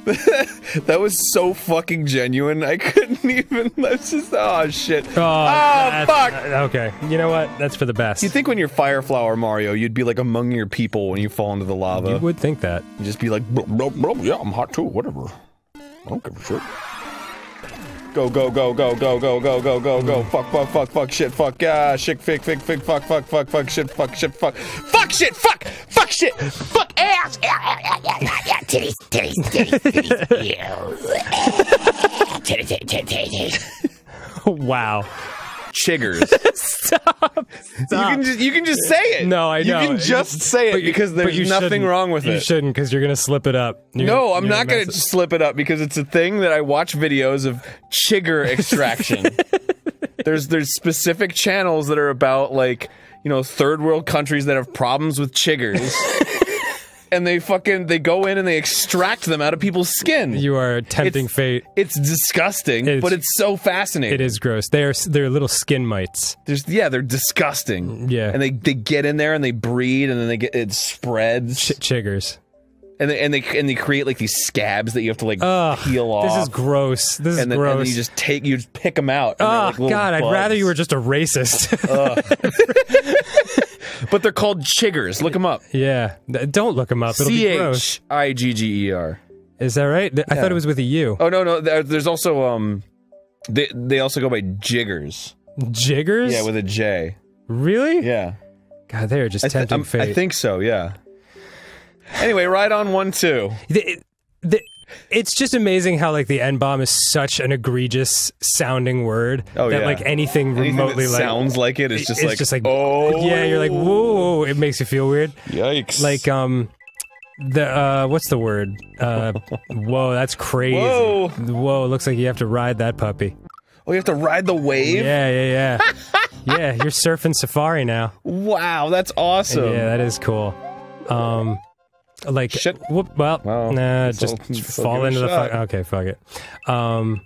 <laughs> that was so fucking genuine. I couldn't <laughs> even. That's just. Oh, shit. Oh, ah, that's- fuck. Okay, you know what? That's for the best. You think when you're Fireflower Mario, you'd be like among your people when you fall into the lava? You would think that. You'd just be like, bro, bro, bro, yeah, I'm hot too, whatever. I don't give a shit. Go, go, go, go, go, go, go, go, go, go. Fuck, fuck, fuck, fuck, shit, fuck, ah, shit, fick, fick, fick, fuck, fuck, fuck, fuck, shit, fuck, shit, fuck. Fuck, shit, fuck, fuck, shit, fuck, ass. Titties, titties, titties, titties. Titty, titty, titty, titty. wow. Chiggers. <laughs> Stop. You can just you can just say it. No, I You can just say it you- because there's nothing wrong with You it. You shouldn't, because you're gonna slip it up. You're no, gonna- I'm not gonna gonna it- slip it up because it's a thing that I watch videos of chigger <laughs> extraction. there's there's specific channels that are about like you know third world countries that have problems with chiggers. <laughs> And they fucking they go in and they extract them out of people's skin. You are tempting It's- fate. It's disgusting, It's- but it's so fascinating. It is gross. They are they're little skin mites. There's yeah, they're disgusting. Yeah. and they they get in there and they breed and then they get it spreads. Ch- chiggers. and they and they and they create like these scabs that you have to like Ugh, peel off. This is gross. This is and then, gross. and then you just take you just pick them out. Oh like, God! I'd rather you were just a racist. <laughs> <laughs> But they're called chiggers. Look them up. yeah, don't look them up. It'll C. H I G G E R. Is that right? I Yeah. thought it was with a U. Oh no no. There's also um, they they also go by jiggers. Jiggers? Yeah, with a J. really? Yeah, God, they are just I, tempting I'm- fate. I think so. Yeah. Anyway, right on one two. The- the- it's just amazing how like the N bomb is such an egregious sounding word Oh, that yeah. like anything, Anything remotely that like sounds like it is just like, just like oh yeah, you're like whoa, it makes you feel weird. yikes. Like um the uh what's the word? Uh <laughs> whoa, that's crazy. Whoa. Whoa, it looks like you have to ride that puppy. oh, you have to ride the wave. Yeah, yeah, yeah. <laughs> yeah, you're surfing safari now. Wow, that's awesome. Yeah, that is cool. Um, like Shit. Whoop, well, Well, nah, just all- fall into the. fuck okay, fuck it. Um,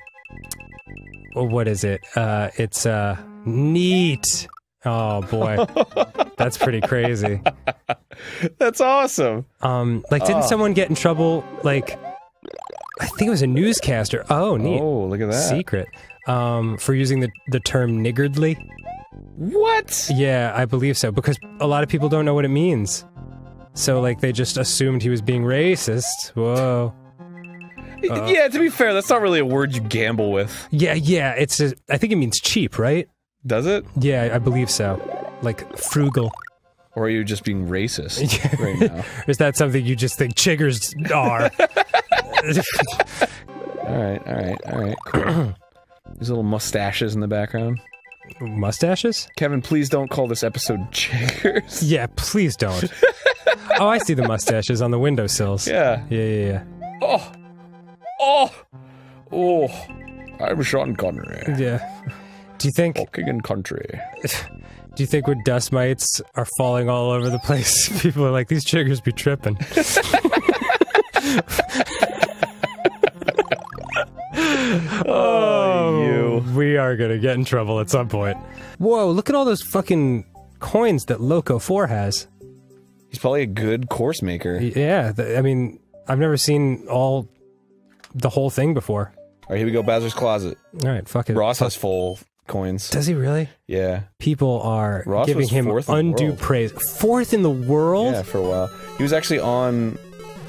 what is it? Uh, it's uh neat. Oh boy, <laughs> that's pretty crazy. That's awesome. Um, like, didn't Oh. someone get in trouble? Like, I think it was a newscaster. Oh, neat. Oh, look at that. Secret. Um, for using the the term niggardly. What? Yeah, I believe so because a lot of people don't know what it means. So like they just assumed he was being racist. Whoa. Uh, yeah, to be fair, that's not really a word you gamble with. Yeah, yeah, it's a, I think it means cheap, right? Does it? Yeah, I believe so. Like frugal. Or are you just being racist <laughs> right now? Is that something you just think chiggers are? <laughs> <laughs> All right, all right, all right, cool. <clears throat> There's little mustaches in the background. Mustaches? Kevin, please don't call this episode Chiggers. Yeah, please don't. Oh, I see the mustaches on the windowsills. Yeah. Yeah, yeah, yeah. Oh, oh, oh. I'm Sean Connery. Yeah. Do you think King and country. do you think when dust mites are falling all over the place, <laughs> people are like, these chiggers be tripping? <laughs> Oh, oh, you. we are gonna get in trouble at some point. Whoa, look at all those fucking coins that Loco 4 has. He's probably a good course maker. Yeah, th- I mean, I've never seen all the whole thing before. All right, here we go. Bowser's closet. All right, fuck it. Ross has full coins. Does he really? Yeah. People are Ross giving him fourth in the undue praise. Fourth in the world? Yeah, for a while. He was actually on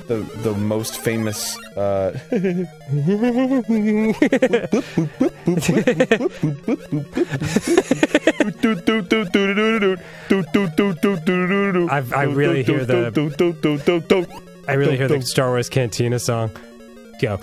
the the most famous. Uh, I've, I really hear the. I really hear the Star Wars Cantina song. Go.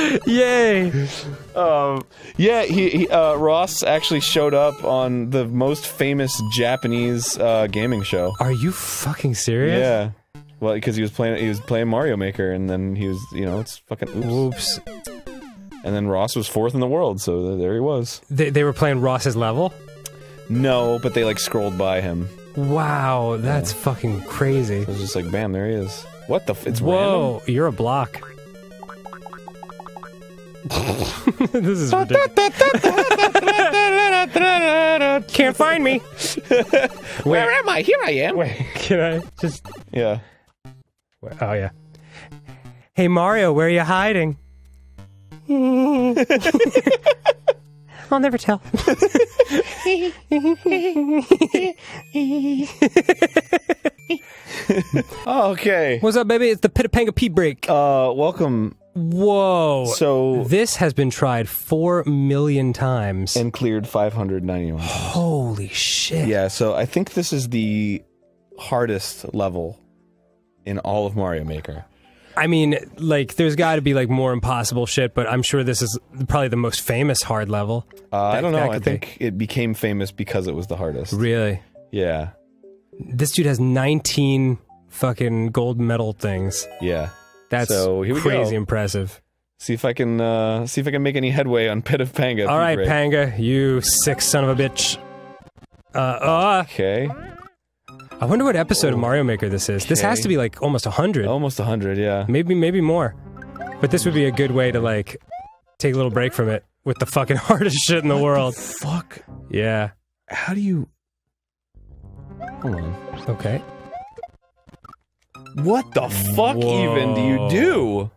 <laughs> Yay! Um, yeah, he, he uh, Ross actually showed up on the most famous Japanese uh, gaming show. Are you fucking serious? Yeah. Well, because he was playing, he was playing Mario Maker, and then he was, you know, it's fucking oops. Oops. And then Ross was fourth in the world, so th- there he was. They, they were playing Ross's level? No, but they like scrolled by him. Wow, that's fucking crazy. It was just like, bam, there he is. What the? F- it's Whoa, you're a block. <laughs> this is ridiculous. Can't find me. Where am I? Here I am. Wait, <laughs> can I just? Yeah. Wait, oh yeah. Hey Mario, where are you hiding? <laughs> I'll never tell. Okay. What's up, baby? It's the Pit of Panga Pee break. Uh, welcome. Whoa. So this has been tried four million times. and cleared 591. times. Holy shit. Yeah, so I think this is the hardest level in all of Mario Maker. I mean, like, there's got to be like more impossible shit, but I'm sure this is probably the most famous hard level. Uh, I don't know. I could be. think it became famous because it was the hardest. Really? Yeah. This dude has 19 fucking gold medal things. Yeah. That's So, here we crazy go. impressive. See if I can uh, see if I can make any headway on Pit of Panga. All right. Panga, you sick son of a bitch. Uh, uh, Okay. I wonder what episode of Mario Maker this is. This has to be like almost 100. Almost 100, yeah. Maybe, maybe more. But this would be a good way to like take a little break from it with the fucking <laughs> hardest shit in the world. Fuck. Yeah. How do you Hold on. Okay. What the fuck even do you do?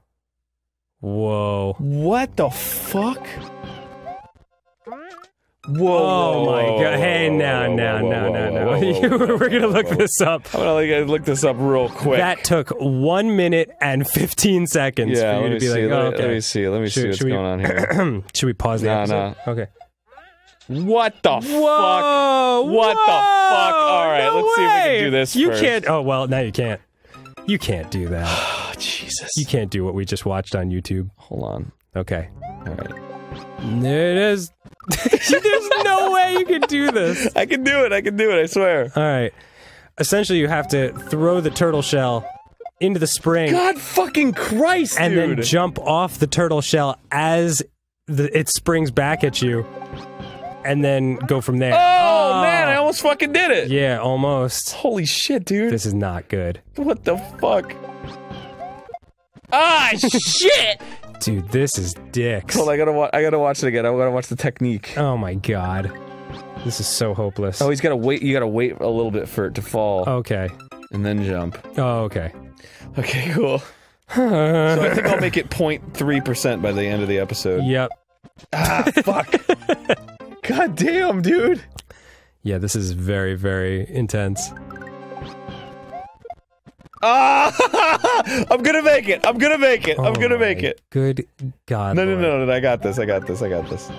Whoa. What the fuck? Whoa. Oh my god. Hey, whoa, now, whoa, now, whoa, now, now, now. whoa, <laughs> whoa, whoa, We're gonna look whoa. this up. I'm gonna look this up real quick. That took one minute and 15 seconds yeah, for let you me to be see. like, let, oh, me- okay. let me see. Let me see what's we- going on here. <clears throat> Should we pause the No, episode? Okay. What the fuck? Whoa! What the fuck? All right, no let's see if we can do this You first. can't. Oh well, now you can't. You can't do that. <sighs> Oh, Jesus. You can't do what we just watched on YouTube. Hold on. Okay. All right. There it is. <laughs> There's no way you can do this. <laughs> I can do it. I can do it. I swear. All right. Essentially, you have to throw the turtle shell into the spring God fucking Christ, and dude. then jump off the turtle shell as the, it springs back at you, and then go from there. oh, man, I almost fucking did it. Yeah, almost. Holy shit, dude. This is not good. What the fuck? Ah, <laughs> shit! Dude, this is dicks. Hold on, I gotta wa- I gotta watch it again. I gotta watch the technique. Oh my god. This is so hopeless. Oh, he's gotta wait. You gotta wait a little bit for it to fall Okay. and then jump. Oh, okay. Okay, cool. So I think I'll make it 0.3 percent by the end of the episode. Yep. Ah, fuck. <laughs> God damn, dude. Yeah, this is very, very intense. Ah! <laughs> I'm gonna make it. I'm gonna make it. I'm Oh gonna make it. Good God. No, no, no, no. I got this. I got this. I got this.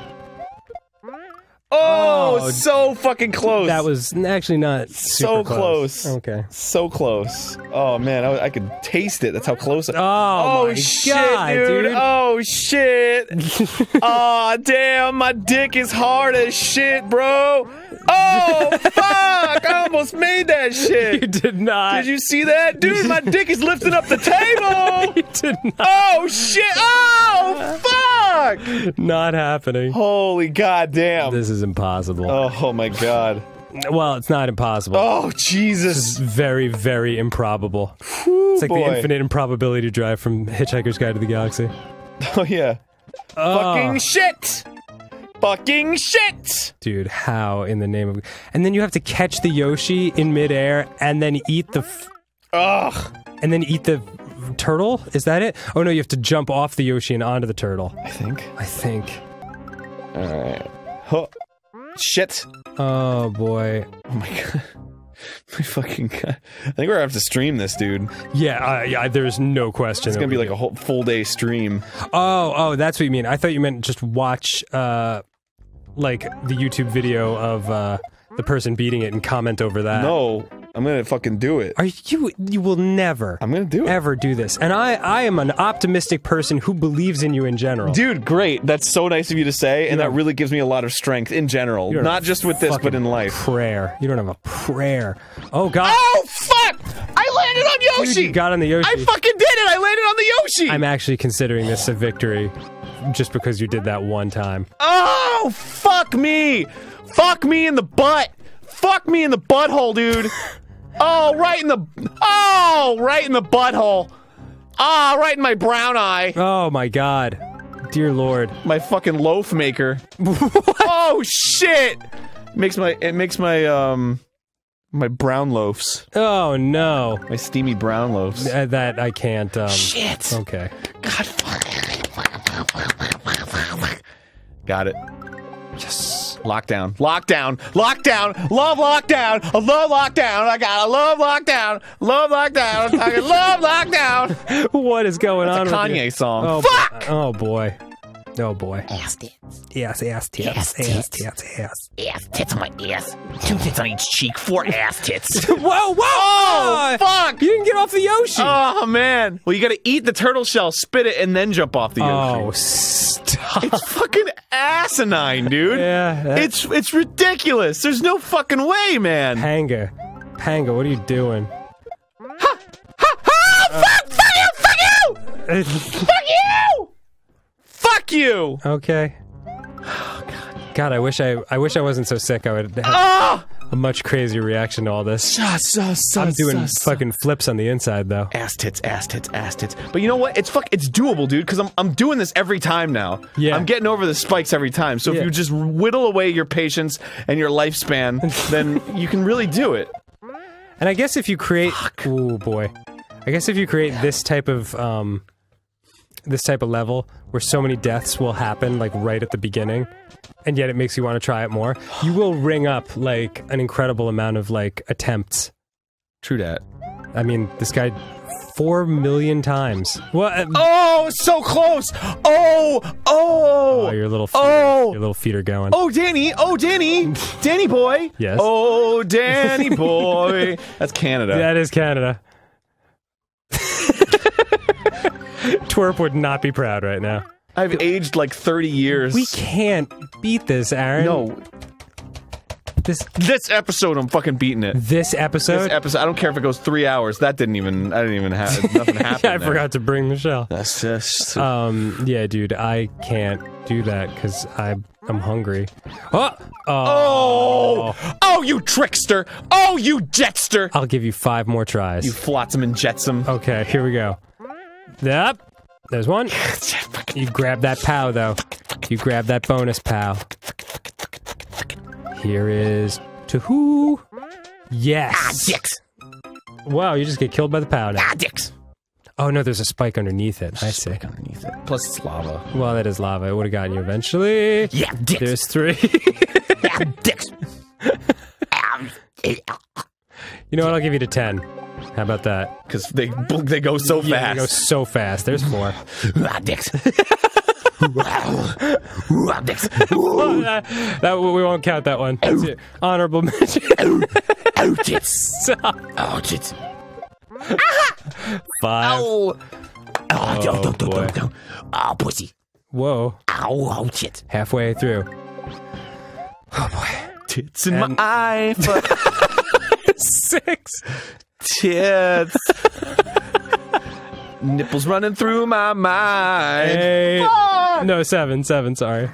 Oh, Oh, so fucking close. That was actually not so super close. Okay. So close. Oh man, I, I could taste it. That's how close. I- Oh, my shit, God, dude. dude. Oh shit. <laughs> oh damn, my dick is hard as shit, bro. Oh fuck! I almost made that shit. You did not. Did you see that, dude? My dick is lifting up the table. <laughs> You did not. Oh shit! Oh fuck! Not happening. Holy goddamn! This is impossible. Oh, oh my god! well, it's not impossible. Oh It's Jesus! very, very improbable. Whew, It's like boy. the infinite improbability drive from Hitchhiker's Guide to the Galaxy. <laughs> Oh yeah! Oh, Fucking shit! Fucking shit! dude, how in the name of? And then you have to catch the Yoshi in midair and then eat the, f- Ugh! and then eat the turtle. Is that it? Oh no, you have to jump off the Yoshi and onto the turtle. I think. I think. All right. Huh. Shit! Oh boy. Oh my <laughs> god! My fucking god! I think we're gonna have to stream this, dude. Yeah, uh, yeah. There's no question. It's gonna be like a whole full day stream. Oh, oh, that's what you mean. I thought you meant just watch, uh, like the YouTube video of uh, the person beating it and comment over that. No, I'm gonna fucking do it. Are you? You will never. I'm gonna do it. Ever do this? And I, I am an optimistic person who believes in you in general. Dude, great. That's so nice of you to say, and You that really gives me a lot of strength in general. Don't just with this, but in life. Prayer. You don't have a prayer. Oh God. Oh fuck! I landed on Dude, Yoshi. you got on the Yoshi. I fucking did it! I landed on the Yoshi. I'm actually considering this a victory, just because you did that one time. Oh fuck me! Fuck me in the butt! Fuck me in the butthole, dude! oh, right in the oh, right in the butthole. Ah, right in my brown eye. Oh my God, dear Lord. My fucking loaf maker. <laughs> oh shit! Makes my it makes my um my brown loaves. Oh no. My steamy brown loaves. Uh, that I can't. Um, Shit. Okay. God fuck. Got it. Yes. Lockdown. Lockdown. Lockdown. Love lockdown. I love lockdown. I got. I love lockdown. Love lockdown. I love lockdown. <laughs> What is going That's on? a Kanye song. Oh, Fuck! Oh boy. Oh boy. Ass tits. Yes, ass tits. Ass ass tits. tits. Ass. Ass tits on my ass. Two tits on each cheek. Four ass tits. <laughs> whoa, whoa! Oh, fuck! You didn't get off the ocean. Oh man. Well, you got to eat the turtle shell, spit it, and then jump off the oh, ocean. Oh, stop. It's fucking asinine, dude. Yeah, that- It's it's ridiculous. There's no fucking way, man. Panga. Panga, what are you doing? fuck, fuck you, fuck you, <laughs> fuck you, fuck you. okay. <sighs> God, I wish I I wish I wasn't so sick. I would have Ah! a much crazier reaction to all this. I'm doing fucking flips on the inside though. ass tits, ass tits, ass tits. But you know what? It's fuck. It's doable, dude. Because I'm I'm doing this every time now. Yeah. I'm getting over the spikes every time. So Yeah. if you just whittle away your patience and your lifespan, <laughs> then you can really do it. And I guess if you create, oh boy, I guess if you create this type of um, this type of level where so many deaths will happen like right at the beginning, and yet it makes you want to try it more, you will ring up like an incredible amount of like attempts. True that. I mean, this guy four million times. What? Oh, so close. Oh, oh. Oh, your little feet, Oh. your little feet are going. Oh, Danny! Oh, Danny! <laughs> Danny boy! Yes? Oh, Danny boy! <laughs> That's Canada. That is Canada. <laughs> Twerp would not be proud right now. I've aged like 30 years. We can't beat this, Aaron. No. This This episode, I'm fucking beating it. this episode. This episode, I don't care if it goes three hours. That didn't even, I didn't even have, nothing <laughs> happened. yeah, I there. forgot to bring Michelle. That's just. Um, yeah, dude, I can't do that because I I'm hungry. Oh, oh! Oh, you trickster! Oh, you jetster! I'll give you five more tries. You flotsam and jetsam. Okay, here we go. Yep, there's one. <laughs> You grab that pow though. You grab that bonus pow. Here is to who? Yes. Ah, dicks. Wow, you just get killed by the pow now. Ah, dicks. Oh no, there's a spike underneath it. I see. Underneath it. Plus, it's lava. Well, that is lava. It would have gotten you eventually. Yeah, dicks. There's three. Ah, dicks. <laughs> Ah, you know what? I'll give you to ten. How about that? Because they, they go so Yeah, fast. they go so fast. There's four. ah, dicks. Ah, dicks. that, <laughs> that- we won't count that one. That's it. Honorable mention. Oh, tits. <laughs> Oh, tits. Five. Oh. Oh, Oh, don't, don't, boy. don't, don't. Oh, pussy. Whoa. Ow, oh, shit. Halfway through. Oh, boy. Tits in And- my eye. <laughs> Six. Tits. Nipples running through my mind. Eight. No, seven. Seven. Sorry.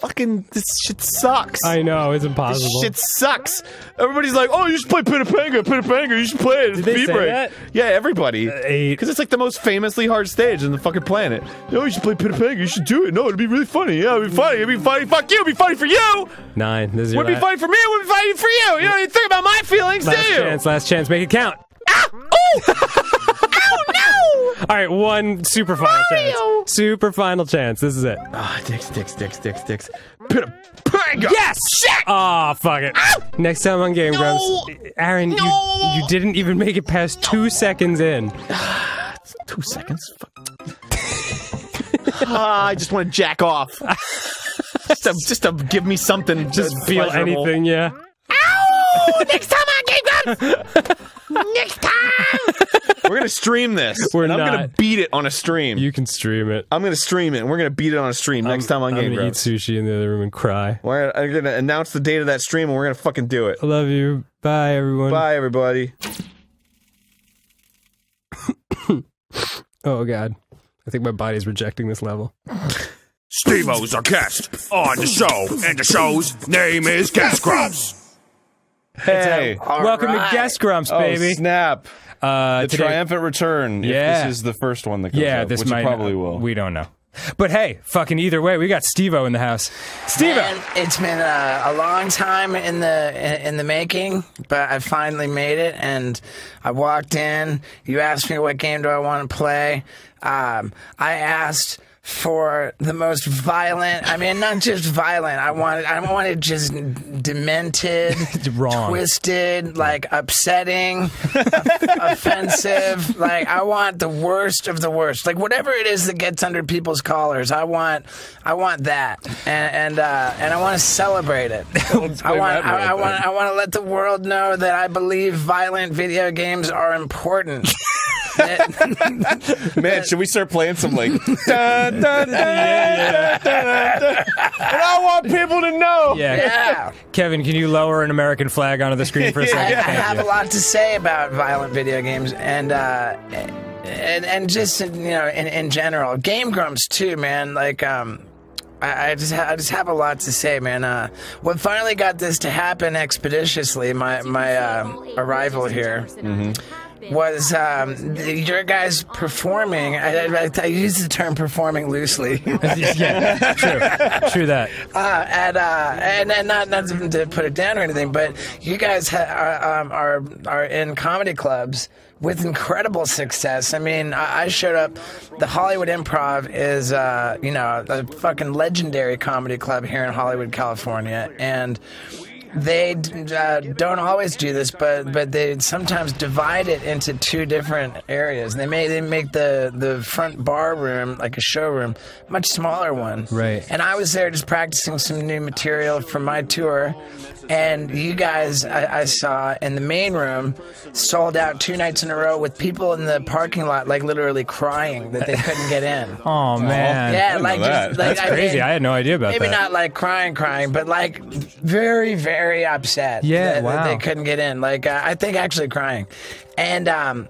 Fucking, this shit sucks. I know it's impossible. This shit sucks. Everybody's like, "Oh, you should play Pit of Panga, Pitapanga. You should play it." It's Did they say break." that? Yeah, everybody. Uh, eight. Because it's like the most famously hard stage in the fucking planet. No, you should play Pit of Panga. You should do it. No, it'd be really funny. Yeah, it'd be funny. It'd be funny. Fuck you. It'd be funny for you. Nine. This is your Would be funny for me. It would be funny for you. You don't even think about my feelings, last do you? Last chance. Last chance. Make it count. Ah! Oh no! <laughs> All right. One super final Mario! chance. Super final chance. This is it. Ah, dicks, dicks, dicks, dicks, dicks. Pit of Panga. Yes! Shit! Oh, fuck it. Next time on Game Grumps, Aaron, you, No! you didn't even make it past two seconds in. Two seconds. Fuck. Ah, I just want to jack off. just to, just to give me something. Just feel pleasurable. anything, yeah. Ow! Next time on Game Grumps! <laughs> Next time. We're gonna stream this. <laughs> We're and I'm gonna beat it on a stream. You can stream it. I'm gonna stream it, and we're gonna beat it on a stream next time on I'm Game gonna eat Grumps. sushi in the other room and cry. We're gonna, I'm gonna announce the date of that stream, and we're gonna fucking do it. I love you. Bye, everyone. Bye, everybody. <coughs> Oh god, I think my body's rejecting this level. Steve-O's our guest on the show, and the show's name is Guest Grumps. Hey, Welcome to Guest Grumps, oh, baby. Oh, snap! Uh, The today- triumphant return. Yeah. If this is the first one that comes yeah, up, this which might it probably will. We don't know, but hey, fucking either way, we got Steve-O in the house. Steve-O. Man, it's been a, a long time in the in, in the making, but I finally made it. And I walked in. You asked me what game do I want to play. Um, I asked for the most violent. I mean, not just violent. I wanted. I wanted just demented, <laughs> Wrong. twisted, like upsetting, <laughs> offensive. Like I want the worst of the worst. Like whatever it is that gets under people's collars, I want. I want that, and and uh, and I want to celebrate it. <laughs> I want. I, I want. I want to let the world know that I believe violent video games are important. Man, should we start playing some like? dun, dun, dun. And I want people to know. Yeah. Yeah. Kevin, can you lower an American flag onto the screen for a second? I Thank have a lot to say about violent video games and uh, and and just you know in, in general, Game Grumps too, man. Like um. I I just, ha- I just have a lot to say, man. Uh, what finally got this to happen expeditiously, my my uh, arrival here, was um, your guys performing. I, I, I use the term performing loosely. <laughs> yeah, true, true that. uh, at uh, and, and not not to put it down or anything, but you guys ha- are, um, are are in comedy clubs with incredible success. I mean, I, I showed up. The Hollywood Improv is uh, you know a fucking legendary comedy club here in Hollywood, California, and they uh, don't always do this, but but they sometimes divide it into two different areas. They make they make the the front bar room like a showroom, much smaller one. Right. And I was there just practicing some new material for my tour. And you guys, I, I saw in the main room, sold out two nights in a row with people in the parking lot, like literally crying that they couldn't get in. <laughs> Oh man, Yeah, like, just, like that's I crazy. mean, I had no idea about maybe that. Maybe not like crying, crying, but like very, very upset. Yeah, that, that they couldn't get in. Like uh, I think actually crying, and um,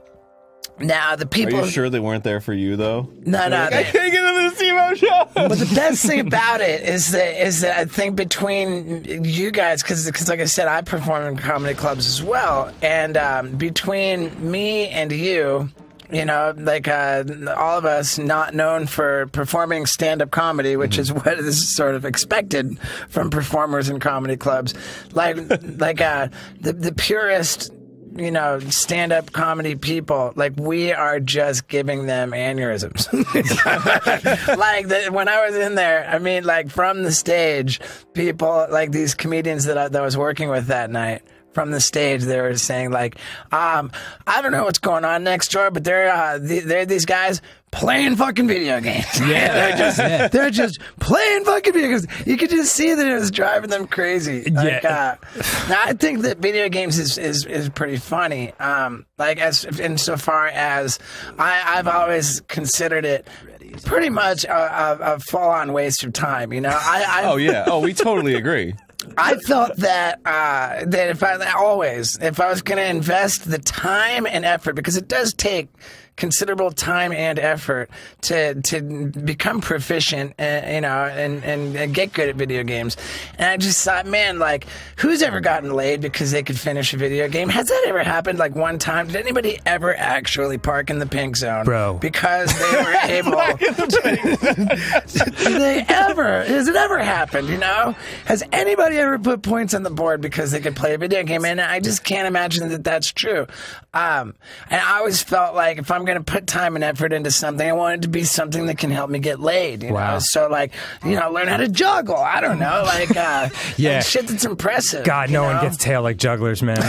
now the people. Are you sure they weren't there for you though? No, no. I they- can't get into the Steve show. but the best thing <laughs> about it is that is that I think between you guys, because because like I said, I perform in comedy clubs as well, and um, between me and you. You know, like uh, all of us, not known for performing stand-up comedy, which is what is sort of expected from performers in comedy clubs. Like, <laughs> like uh, the the purest you know, stand up comedy people, like we are just giving them aneurysms. <laughs> like the, when I was in there, I mean, like from the stage, people like these comedians that I, that I was working with that night. From the stage, they were saying like, um, "I don't know what's going on next door, but they're uh, th- they're these guys playing fucking video games. Yeah. <laughs> they're just Yeah. they're just playing fucking video games. You could just see that it was driving them crazy. Like, Yeah. uh, now, I think that video games is, is, is pretty funny. Um, like as insofar as I, I've always considered it pretty much a, a, a full-on waste of time. You know, I, I Oh yeah. Oh, we totally agree. I felt that uh, that if I always if I was going to invest the time and effort because it does take considerable time and effort to to become proficient uh, you know and, and and get good at video games and I just thought man like who's ever gotten laid because they could finish a video game has that ever happened like one time did anybody ever actually park in the pink zone Bro. because they were <laughs> able did they ever? Has it ever happened? You know, has anybody ever put points on the board because they could play a video game? And I just can't imagine that that's true. Um, and I always felt like if I'm going to put time and effort into something, I want it to be something that can help me get laid. You Wow. know, so like you know, learn how to juggle. I don't know, like uh, <laughs> Yeah. shit that's impressive. God, you no one gets tail like jugglers, man. <laughs>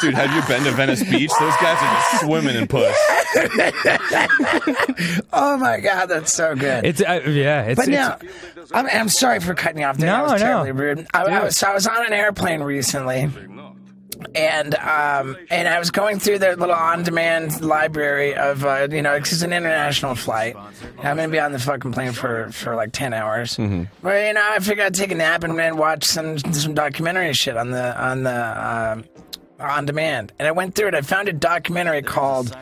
Dude, have you been to Venice Beach? Those guys are just swimming in puss. <laughs> oh my god, that's so good. It's uh, yeah. It's, but it's- now, I'm, I'm sorry for cutting you off. There. No, that was no. terribly rude. I, I was, so I was on an airplane recently, and um, and I was going through their little on-demand library of uh, you know, 'cause it's an international flight. I'm gonna be on the fucking plane for for like ten hours. Well, you know, I figured I'd take a nap and then watch some some documentary shit on the on the um, on demand. And I went through it. I found a documentary called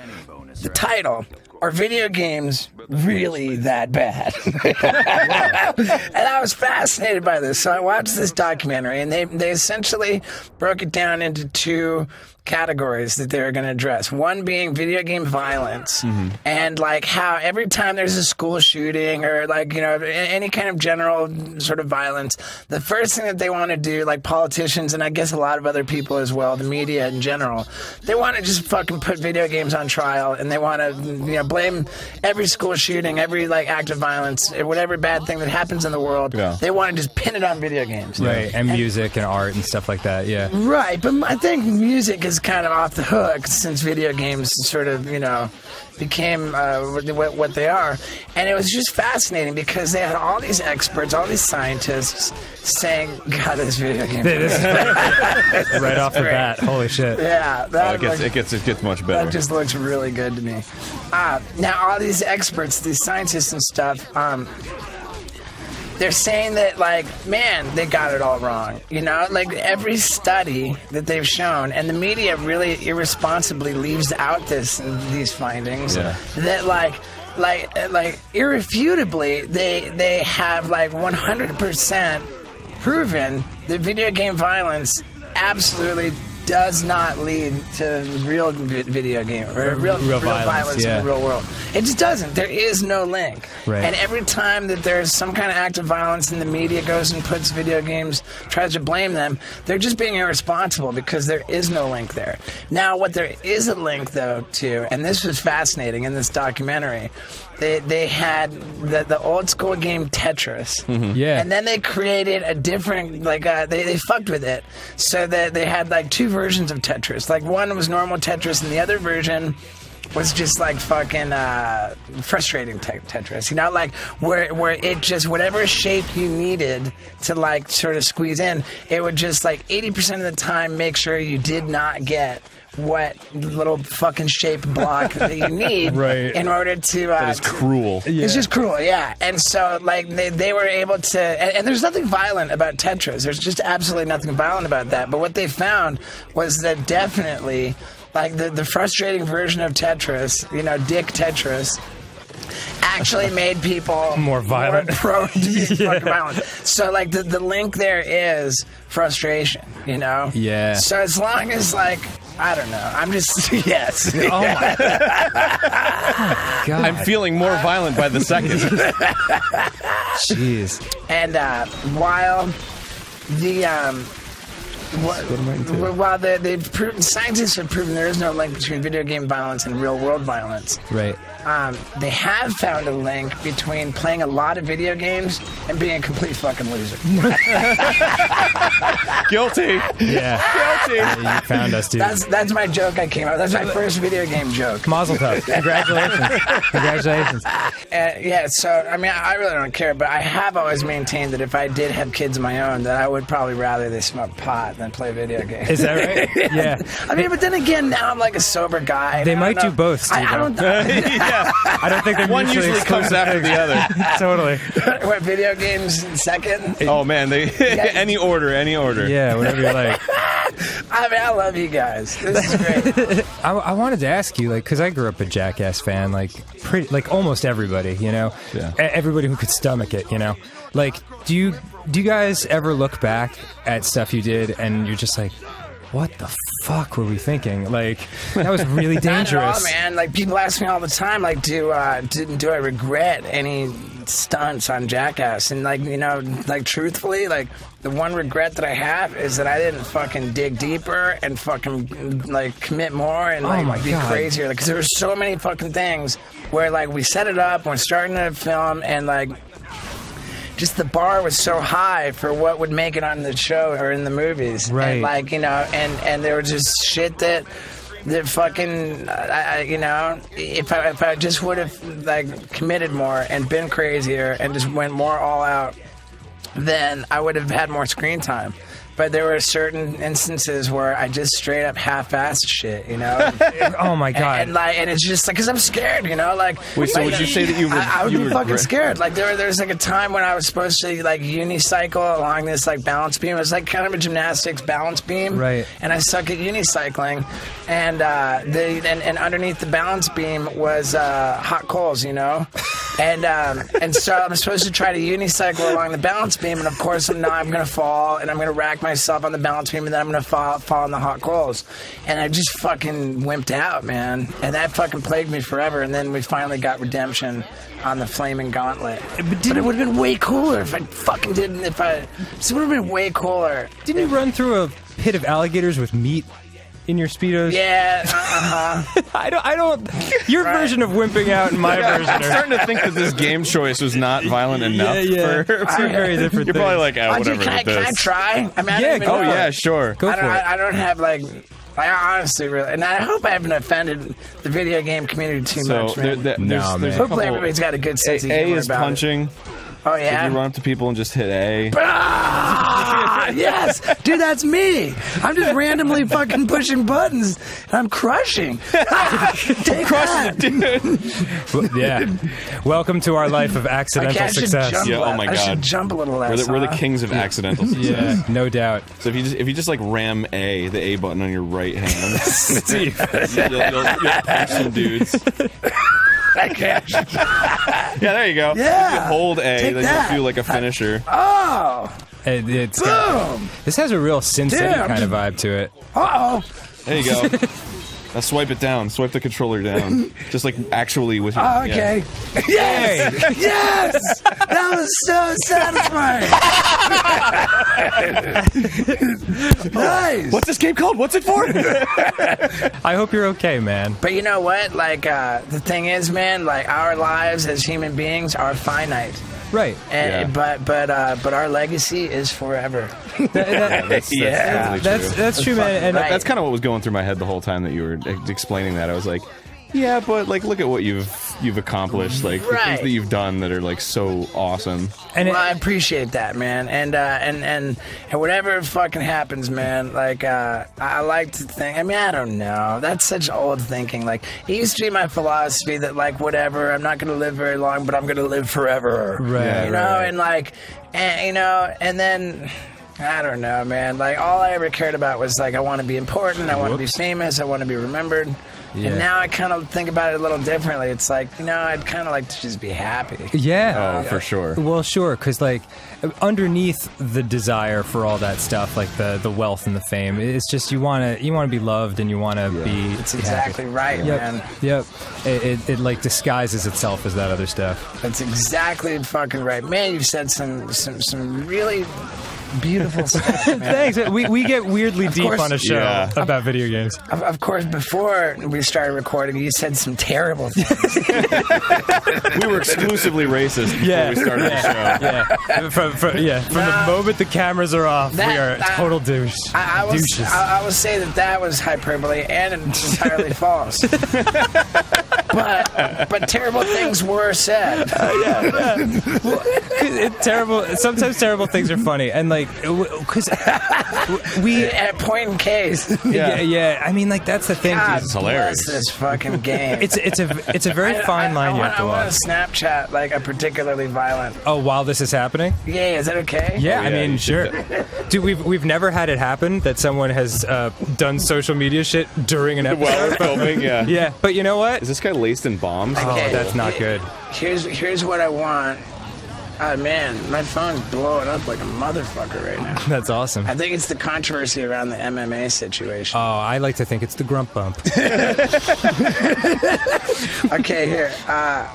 the title. Are video games really that bad? <laughs> and I was fascinated by this. So I watched this documentary, and they they essentially broke it down into two categories that they're going to address. One being video game violence, mm-hmm. and like how every time there's a school shooting or like you know any kind of general sort of violence, the first thing that they want to do, like politicians and I guess a lot of other people as well, the media in general, they want to just fucking put video games on trial, and they want to you know blame every school shooting, every like act of violence, whatever bad thing that happens in the world. Yeah. They want to just pin it on video games. right, and music and art and stuff like that. Yeah. Right, but I think music is kind of off the hook since video games sort of, you know, became uh, what, what they are. And it was just fascinating because they had all these experts, all these scientists saying, God, this video game. This is right, <laughs> right off the bat. Holy shit. Yeah, that, it gets like- it gets it gets much better. that just looks really good to me. Uh, now, all these experts, these scientists and stuff, um, they're saying that, like, man, they got it all wrong. You know, like every study that they've shown, and the media really irresponsibly leaves out this these findings. Yeah. That, like, like, like irrefutably, they they have like 100 percent proven that video game violence absolutely does not lead to real vi- video game or real, Real violence, in yeah. the real world. It just doesn't. There is no link. Right. And every time that there's some kind of act of violence and the media goes and puts video games, tries to blame them, they're just being irresponsible because there is no link there. Now, what there is a link, though, to, and this was fascinating in this documentary, they, they had the, the old school game Tetris. Yeah. And then they created a different, like, uh, they, they fucked with it. So that they had, like, two versions of Tetris. Like, one was normal Tetris, and the other version was just like fucking uh, frustrating te- Tetris. You know, like where where it just whatever shape you needed to like sort of squeeze in, it would just like eighty percent of the time make sure you did not get what little fucking shape block that you <laughs> need Right. in order to. Uh, that is cruel. it's just cruel, yeah. And so, like, they, they were able to. And, and there's nothing violent about Tetris. There's just absolutely nothing violent about that. But what they found was that definitely, like, the, the frustrating version of Tetris, you know, Dick Tetris, actually <laughs> made people More violent. prone to fucking violent. So, like, the, the link there is frustration, you know? Yeah. So, as long as, like, I don't know. I'm just, <laughs> yes. Oh my <laughs> God. I'm feeling more violent by the second. <laughs> Jeez. And uh, while the um, wh- while the, they've proven, scientists have proven there is no link between video game violence and real world violence, Right. um, they have found a link between playing a lot of video games and being a complete fucking loser. <laughs> Guilty. Yeah. Guilty. Yeah, You found us, dude. That's that's my joke I came up. That's my first video game joke. Mazel tov. <laughs> Congratulations. Congratulations. Uh, yeah, so I mean, I really don't care, but I have always maintained that if I did have kids of my own, that I would probably rather they smoke pot than play video games. Is that right? <laughs> Yeah. I mean, but then again, now I'm like a sober guy. They I don't might do know- both, I, I don't. <laughs> <laughs> yeah. I don't think they're One mutually usually comes after the other. totally. what video games second? Oh man, they any order, any order. Yeah, whatever you like. I mean, I love you guys. This is great. I, I wanted to ask you, like, because I grew up a Jackass fan, like, pretty, like almost everybody, you know, Yeah. E- everybody who could stomach it, you know. Like, do you do you guys ever look back at stuff you did and you're just like, what the fuck were we thinking? Like, that was really <laughs> at all, dangerous. man. Like people ask me all the time, like, do uh, do, do I regret any stunts on Jackass? And like, you know, like truthfully, like the one regret that I have is that I didn't fucking dig deeper and fucking like commit more and Oh like my be God. crazier. Because there were so many fucking things where like we set it up, we're starting to film, and like just the bar was so high for what would make it on the show or in the movies. Right. And like you know, and and there was just shit that. That fucking, I, I, you know, if I if I just would have like committed more and been crazier and just went more all out, then I would have had more screen time. But there were certain instances where I just straight up half-assed shit, you know. <laughs> oh my god! And, and like, and it's just like, cause I'm scared, you know. Like, Wait, so like, would you say that you were- I, I would you be were fucking gra- scared. Like there, was like a time when I was supposed to like unicycle along this like balance beam. It was like kind of a gymnastics balance beam, Right. And I suck at unicycling, and uh, the and, and underneath the balance beam was uh, hot coals, you know. <laughs> And um, and so I'm supposed to try to unicycle along the balance beam, and of course now I'm gonna fall, and I'm gonna rack myself on the balance beam, and then I'm gonna fall fall in the hot coals, and I just fucking wimped out, man, and that fucking plagued me forever. And then we finally got redemption on the flaming gauntlet, but, it would have been way cooler if I fucking didn't. If I, this would have been way cooler. Didn't you run through a pit of alligators with meat in your speedos? Yeah, uh-huh. <laughs> I don't. I don't. Your version of wimping out and my <laughs> version. I'm starting to think that this game choice was not <laughs> violent enough. Yeah, yeah. For, Two very different You're probably like, ah, I whatever just, can, I, with can I try? I mean, I Yeah, don't Oh know. yeah, sure. Go I for don't, it. I, I don't have like. I honestly really, and I hope I haven't offended the video game community too So much. there, Man. there, No, there's, man. there's a Hopefully couple. everybody's got a good A, sense of A humor is about punching. it. Oh If yeah. you run up to people and just hit A. <laughs> Ah, yes, dude, that's me. I'm just randomly <laughs> fucking pushing buttons, and I'm crushing. <laughs> Take that. Well, yeah. Welcome to our life of accidental I success. jump. Yeah, oh less. my I should God. jump a little less. We're the, we're the kings of accidental success. Yeah, no doubt. So if you just if you just like ram A, the A button on your right hand, you'll, you'll, you'll punch some dudes. Okay. Yeah, there you go. Yeah. You hold A, Take then that. you'll do like a finisher. Oh, It, it's got- boom. this has a real Sin City Damn. kind of vibe to it. Uh oh. There you go. <laughs> Now swipe it down. Swipe the controller down. Just like actually with your. Oh, yeah. okay. <laughs> Yes! yes! That was so satisfying. <laughs> nice. What's this game called? What's it for? I hope you're okay, man. But you know what? Like, uh, the thing is, man, like, our lives as human beings are finite. Right. And, Yeah. But but uh, but our legacy is forever. Yeah, that's, that's <laughs> Yeah. totally That's true. that's true, man. And right. That's kind of what was going through my head the whole time that you were explaining that. I was like, yeah, but like, look at what you've you've accomplished. Like the things Right. that you've done that are like so awesome. and it, well, I appreciate that, man, and uh, and and and whatever fucking happens, man. Like uh, I I like to think. I mean, I don't know. That's such old thinking. Like it used to be my philosophy that like whatever, I'm not going to live very long, but I'm going to live forever. Right, You know, and like, and you know, and then. I don't know, man. Like all I ever cared about was like I want to be important, I want to be famous, I want to be remembered. Yeah. And now I kind of think about it a little differently. It's like you know, I'd kind of like to just be happy. yeah. Oh, for sure. Well, sure, because like underneath the desire for all that stuff, like the the wealth and the fame, it's just you want to you want to be loved and you want to be. It's exactly right, Yep. man. Yep. It, it, it like disguises itself as that other stuff. That's exactly fucking right, man. You've said some some some really beautiful stuff. <laughs> Thanks. We, we get weirdly deep course. on a show Yeah. about video games. Of, of course, before we started recording, you said some terrible things. <laughs> We were exclusively racist before Yeah. we started the show. Yeah. From, from, yeah. From Nah. the moment the cameras are off, That- we are that- total douche. I, I will douches. I, I will say that that was hyperbole and entirely <laughs> false. but but terrible things were said. It- terrible. Sometimes terrible things are funny, and like, because <laughs> we. At point in case. <laughs> Yeah. yeah, I mean, like that's the thing. God dude. hilarious. bless this fucking game. It's it's a it's a <laughs> very I- fine I- line I, you want, have to I want walk. to Snapchat like a particularly violent. Oh, while this is happening? Yeah, is that okay? Yeah, Oh, I mean, sure. Dude, we've we've never had it happen that someone has uh, done social media shit during an episode. While we're filming, yeah. yeah, but you know what? Is this guy laced in bombs? Oh, Okay. that's not good. Here's here's what I want. Ah man, my phone's blowing up like a motherfucker right now. <laughs> That's awesome. I think it's the controversy around the MMA situation. Oh, I like to think it's the grump bump. <laughs> Okay, here. Uh,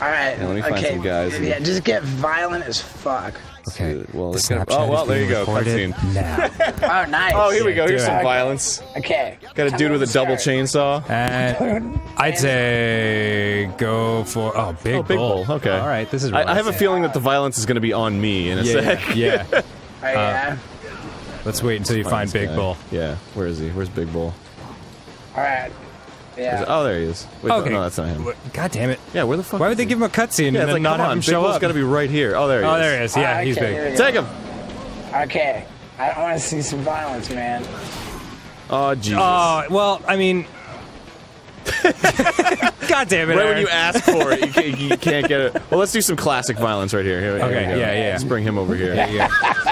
All right. Yeah, let me find okay. some guys Yeah, just get violent as fuck. Okay. Well, The it's gonna, Snapchat oh well, there you go. Cutscene. <laughs> Oh, now. Oh, nice. Oh, here we go. Here's some it. violence. Okay. Got a Tell dude with a when double chainsaw. And I'd say go for oh big, Oh, big bull. bull. Okay. All right. This is. I, I have a feeling that the violence is going to be on me in a Yeah. sec. Yeah. <laughs> Oh, yeah. Uh, let's wait until you find Big guy. Bull. Yeah. Where is he? Where's Big Bull? All right. Where's- Yeah. Oh, there he is. Wait, Okay. No, that's not him. God damn it! Yeah, where the fuck? Why is would they he? give him a cutscene Yeah, and then like, not have on, him Big show Bull's up? got to be right here. Oh, there he oh, is. Oh, there he is. Yeah, Ah, he's big. here we go. Take him. Okay. I want to see some violence, man. Oh, Jesus. Oh well, I mean, <laughs> God damn it! right when you ask for it, you can't, you can't get it. Well, let's do some classic violence right here. Here, here Okay, we go. yeah, yeah. Let's bring him over here. Yeah,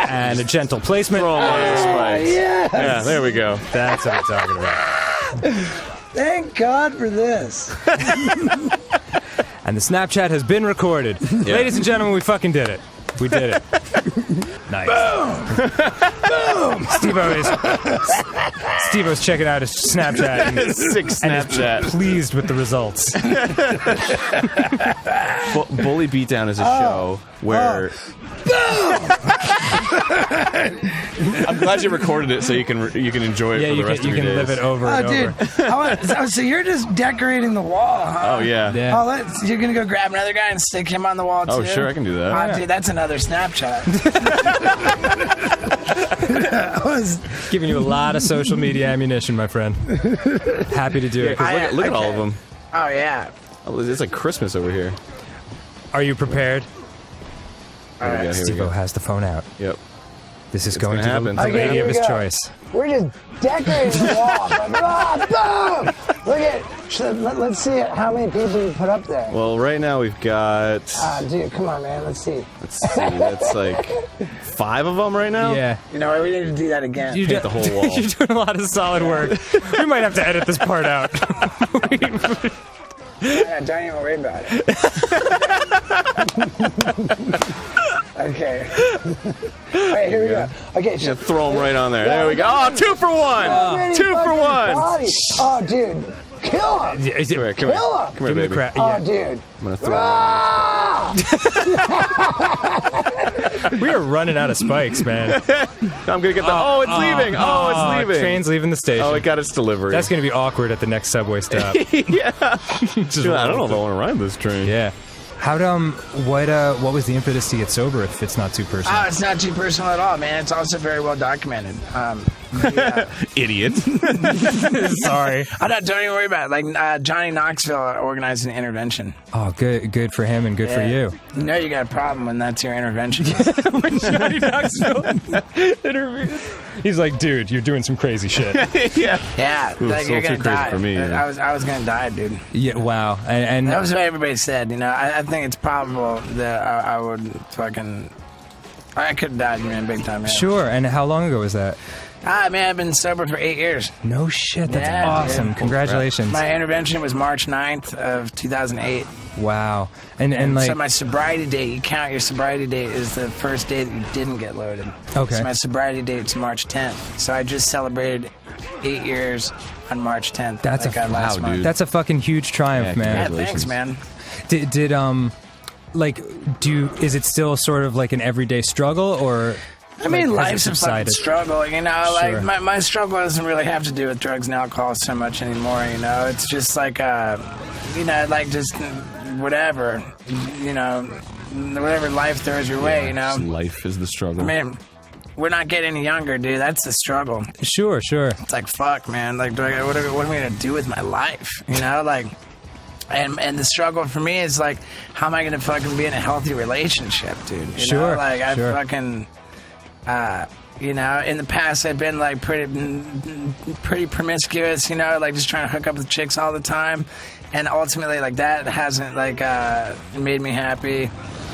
and a gentle placement. Throw him on the spikes. yes. Yeah, there we go. That's what I'm talking about. <laughs> Thank God for this. <laughs> And the Snapchat has been recorded. Ladies and gentlemen, we fucking did it. We did it. <laughs> nice. Boom! Boom! Steve-O is Steve-O's checking out his Snapchat and, <laughs> Sick and is Snapchat. pleased with the results. <laughs> Bu- Bully Beatdown is a oh. show where. Oh. Boom I'm glad you recorded it so you can re- you can enjoy it yeah, for the you rest can, you of your can live days. it over Oh, and dude. over. I want, oh, so you're just decorating the wall, huh? Oh yeah. Yeah. Oh, let's, you're gonna go grab another guy and stick him on the wall oh, too. Oh sure, I can do that. Oh, dude, that's another Snapchat. <laughs> I was, Giving you a lot of social media ammunition, my friend. Happy to do it. 'Cause look, at, look at all okay. of them. oh yeah. Oh, it's like Christmas over here. Are you prepared? Here we go, here we Steve-O has the phone out. Yep. This is It's going to gonna the, happen. the Okay, lady here of we his go. choice. We're just decorating the wall. <laughs> But, ah, boom! Look at. should- Let, us see how many people you put up there. Well, right now we've got. Ah, dude, come on, man. Let's see. Let's see. That's like five of them right now. Yeah. You know, we need to do that again. You Paint do- the whole <laughs> wall. You're doing a lot of solid work. we might have to edit this part out. <laughs> Yeah, don't even worry about it. Okay. Wait, here we go. Okay, Yeah, throw them right on there. There we go. Oh, two for one. two for one. Body. Oh, dude. Kill him. Yeah, is it- Come here, come. Kill him. Come here, Give me the baby. crap. Oh, dude. I'm gonna throw. Ah! <laughs> We are running out of spikes, man. <laughs> I'm gonna get the. Oh, it's leaving. Oh, it's leaving. Train's leaving the station. Oh, it got its delivery. That's going to be awkward at the next subway stop. <laughs> yeah. Just Dude, I don't know if I want to ride this train. Yeah. How'd um what uh what was the impetus to get sober if it's not too personal? Oh, it's not too personal at all, man. It's also very well documented. Um, yeah. <laughs> Idiot. <laughs> Sorry. I don't, don't even worry about it. Like uh, Johnny Knoxville organized an intervention. Oh, good good for him and good for Yeah. you. You know you got a problem when that's your intervention. <laughs> Johnny Knoxville interview. He's like, dude, you're doing some crazy shit. <laughs> yeah. yeah, Ooh, like so you're gonna crazy die. for me, I was I was gonna die, dude. yeah, wow. And, and That was what everybody said. You know, I, I think it's probable that I, I would fucking. I could have died, man, big time, man. sure. And how long ago was that? Ah, man, I've been sober for eight years. No shit. That's Yeah, awesome. dude. Congratulations. My intervention was March 9th of 2008. Wow. And and like so my sobriety date, you count your sobriety date is the first day that you didn't get loaded. Okay. So my sobriety date date's March 10th. So I just celebrated eight years on March 10th. that's a like, uh, last wow, month. dude. that's a fucking huge triumph, Yeah, man. Yeah, thanks, man. Did, did um like do is it still sort of like an everyday struggle or I mean, like, life's a fucking struggle, you know. Sure. Like my, my struggle doesn't really have to do with drugs and alcohol so much anymore. You know, it's just like uh, you know, like just whatever, you know, whatever life throws your way. You know, Life is the struggle. I mean, we're not getting any younger, dude. That's the struggle. Sure, sure. It's like fuck, man. Like, do I, what, are, what am I gonna do with my life? You know, like. And, and the struggle for me is like, how am I gonna fucking be in a healthy relationship, dude? You Sure, know? like I sure. fucking, uh, you know, in the past I've been like pretty, pretty promiscuous, you know, like just trying to hook up with chicks all the time, and ultimately like that hasn't like uh, made me happy.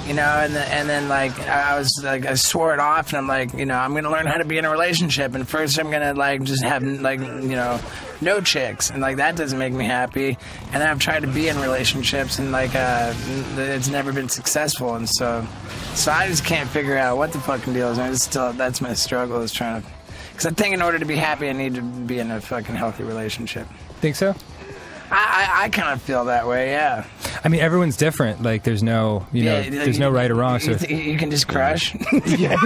You know, and then, and then like I I was like I swore it off, and I'm like, you know, I'm gonna learn how to be in a relationship, and first I'm gonna like just have like you know, no chicks, and like that doesn't make me happy. And then I've tried to be in relationships, and like uh, it's never been successful, and so so I just can't figure out what the fucking deal is. And it's still that's my struggle is trying to, because I think in order to be happy, I need to be in a fucking healthy relationship. Think so? I I, I kind of feel that way, yeah. I mean, everyone's different. Like, there's no, you know, Yeah, there's no right or wrong. So You, you can just crush. <laughs> yeah,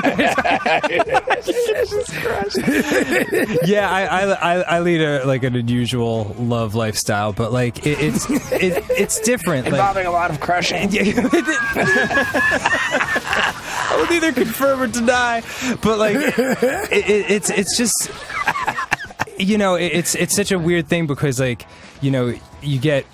I, I, I, I lead a like an unusual love lifestyle, but like it, it's it, it's different. Like, Involving a lot of crushing. <laughs> I would either confirm or deny, but like it, it, it's it's just you know it's it's such a weird thing because like you know you get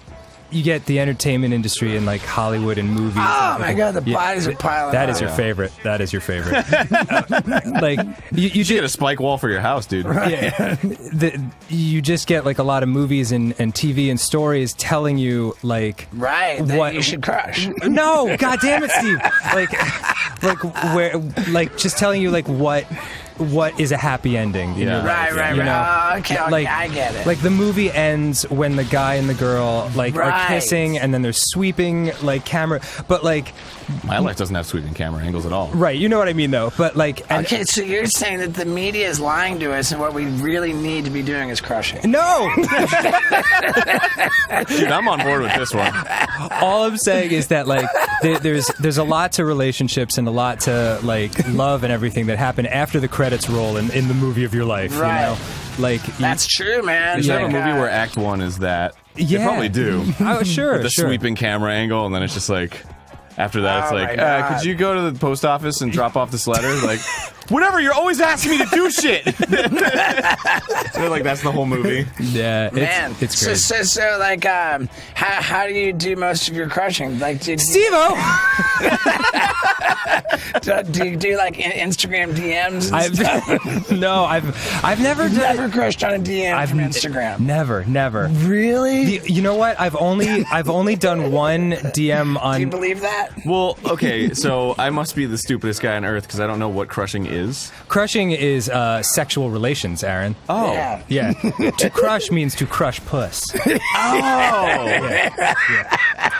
you get the entertainment industry and like Hollywood and movies. Oh and, my God, the Yeah, bodies are th- piling That is up. your favorite. That is your favorite. <laughs> Uh, like you, you should get a spike wall for your house, dude. Yeah. the, you just get like a lot of movies and, and TV and stories telling you like Right, what you should crush. <laughs> No, god damn it, Steve. Like like where like just telling you like what what is a happy ending in your Right, right, you right. know? Okay, okay, like, I get it. Like the movie ends when the guy and the girl like are kissing and then they're sweeping like camera but like My life doesn't have sweeping camera angles at all. right, you know what I mean though. But like and, Okay, so you're saying that the media is lying to us, and what we really need to be doing is crushing. No, <laughs> Dude, I'm on board with this one. all I'm saying is that like there, there's there's a lot to relationships and a lot to like love and everything that happen after the credits roll in, in the movie of your life. Right. You know, like you- That's true, man. Is there a movie uh, where Act One is that? Yeah. They probably do. <laughs> Oh, sure, With the sure. sweeping camera angle, and then it's just like. After that, it's like, uh, God. could you go to the post office and drop off this letter? Like, <laughs> whatever. You're always asking me to do <laughs> shit. They're like, that's the whole movie. Yeah, it's, Man, it's so, great. so, so, like, um, how, how do you do most of your crushing? Like, do, Steve-O! <laughs> do, do you do like Instagram DMs? And I've stuff? <laughs> no, I've I've never You've done never crushed on a DM I've from Instagram. Never, never. Really? The- you know what? I've only I've only done one DM on. do you believe that? Well, okay, so I must be the stupidest guy on earth because I don't know what crushing is. Crushing is uh, sexual relations, Aaron. Oh. Yeah. Yeah. <laughs> to crush means to crush puss.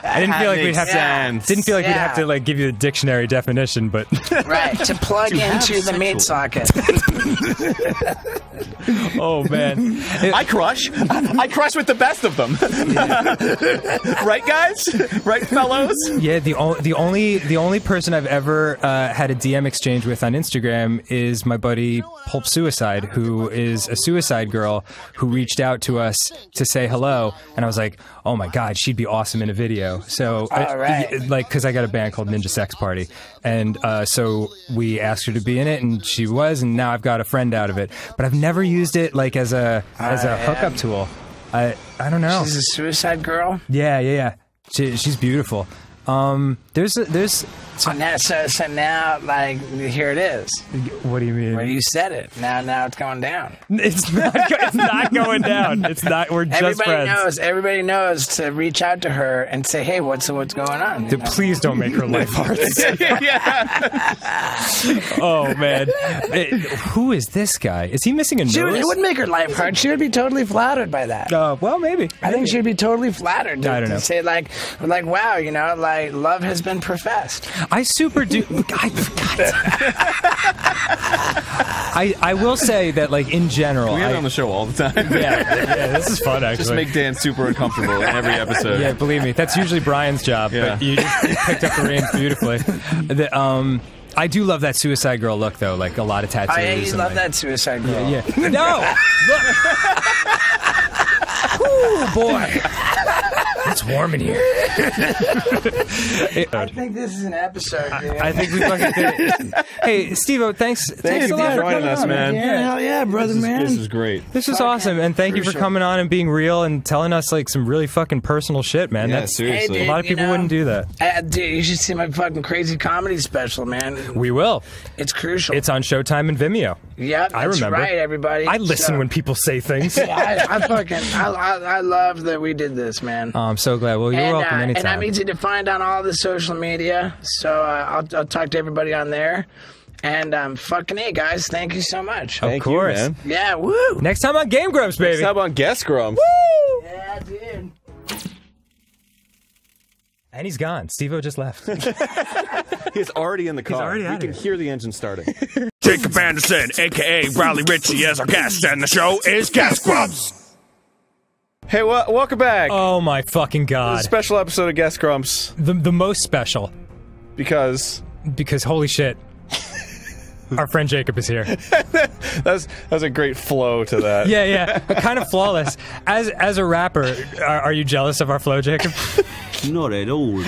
I didn't feel like we'd have sense. to. Didn't feel like we'd have to like give you the dictionary definition, but Right, to <laughs> plug into the meat socket. <laughs> <laughs> oh man, <laughs> I crush. I crush with the best of them. <laughs> right, guys? Right, fellows? Yeah, the o- the only the only person I've ever uh, had a DM exchange with on Instagram is my buddy Pulp Suicide, who is a suicide girl who reached out to us to say hello, and I was like, oh my god, she'd be awesome in a video. So, I- right. like, because I got a band called Ninja Sex Party, and uh, so we asked her to be in it, and she was, and now I've got a friend out of it, but I've never used it like as a as a I hookup am- tool. I I don't know. She's a suicide girl. Yeah, yeah, yeah. She, she's beautiful. Um, there's a, there's. So now, so, so now, like, here it is. What do you mean? Where you said it. Now, now it's going down. It's not. go- It's not <laughs> going down. It's not. We're just everybody friends. knows. Everybody knows to reach out to her and say, "Hey, what's what's going on?" Dude. Please don't make her <laughs> life hard. oh man, Eh, who is this guy? Is he missing a would, nose? it wouldn't make her life hard. She would be totally flattered by that. Uh, well, maybe. I think she'd be totally flattered to, I don't to know. say like, like, wow, you know, like love has been professed. I super do. I, <laughs> I I will say that like in general, We have I, it on the show all the time. yeah, yeah, this is fun actually. Just make Dan super uncomfortable in every episode. Yeah, believe me, that's usually Brian's job. Yeah. But you just picked up the reins beautifully. The, um, I do love that Suicide Girl look though, like a lot of tattoos. Yeah, you love like- that suicide girl. Yeah, yeah. No, look. <laughs> Ooh, boy, it's warm in here. <laughs> I think this is an episode. Dude. I think we fucking did it. <laughs> Hey, Steve, thanks. Thanks you a lot for for joining coming us, on, man. yeah, hell yeah, brother, man. This is great. This is awesome, and thank you for Crucial. coming on and being real and telling us like some really fucking personal shit, man. Yeah, That's seriously. Hey, a lot of dude, you people know- wouldn't do that. Uh, dude, you should see my fucking crazy comedy special, man. We will. It's crucial. It's on Showtime and Vimeo. Yep, I remember. right, everybody. I listen So- when people say things. <laughs> I, I fucking I, I, I love that we did this, man. Oh, I'm so glad. Well, you're and, welcome uh, anytime. and I'm easy to find on all the social media, so uh, I'll, I'll talk to everybody on there. And um, fucking hey, guys, thank you so much. of Thank you, course. man. Yeah, woo. Next time on Game Grumps, baby. Next time on Guest Grumps? Yeah, dude. And he's gone. Steve-O just left. <laughs> He's already in the car. already we can here. hear the engine starting. <laughs> Jacob Anderson, aka Raleigh Ritchie, as our guest, and the show is Gas Grubs. Hey, wel- welcome back. Oh my fucking This is god. a special episode of Guest Grumps The the most special because because holy shit. <laughs> Our friend Jacob is here. <laughs> that's that's a great flow to that. Yeah, yeah, kind of flawless. As as a rapper, are, are you jealous of our flow, Jacob? <laughs> Not at all.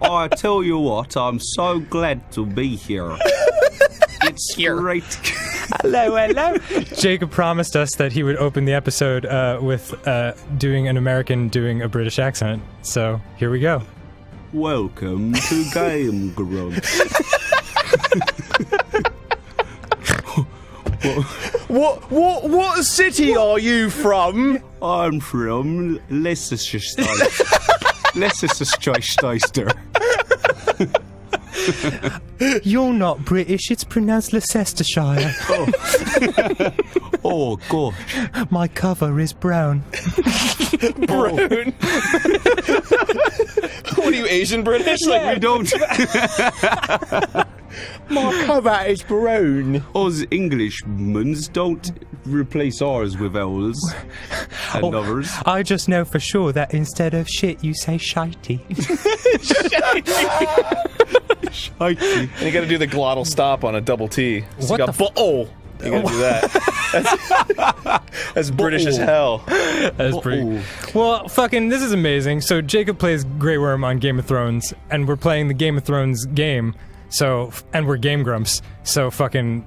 I tell you what, I'm so glad to be here. It's great. hello, hello. Jacob promised us that he would open the episode uh, with uh, doing an American doing a British accent. So here we go. Welcome to <laughs> Game Grumps. What what what city are you from? I'm from Leicestershire. <laughs> Leicestershire. You're not British. It's pronounced Leicestershire. Oh, <laughs> oh gosh. My cover is brown. Brown. <laughs> what are you Asian British? Like We don't. my cover is brown. Us Englishmen don't replace ours with L's and Oh. others. I just know for sure that instead of shit, you say shitey. <laughs> <laughs> Shitey. And you got to do the glottal stop on a double T. So What got the bu- oh, you got to do that. That's, that's British as hell. That's pretty. Well, fucking, this is amazing. So Jacob plays Grey Worm on Game of Thrones, and we're playing the Game of Thrones game. So, and we're Game Grumps. So fucking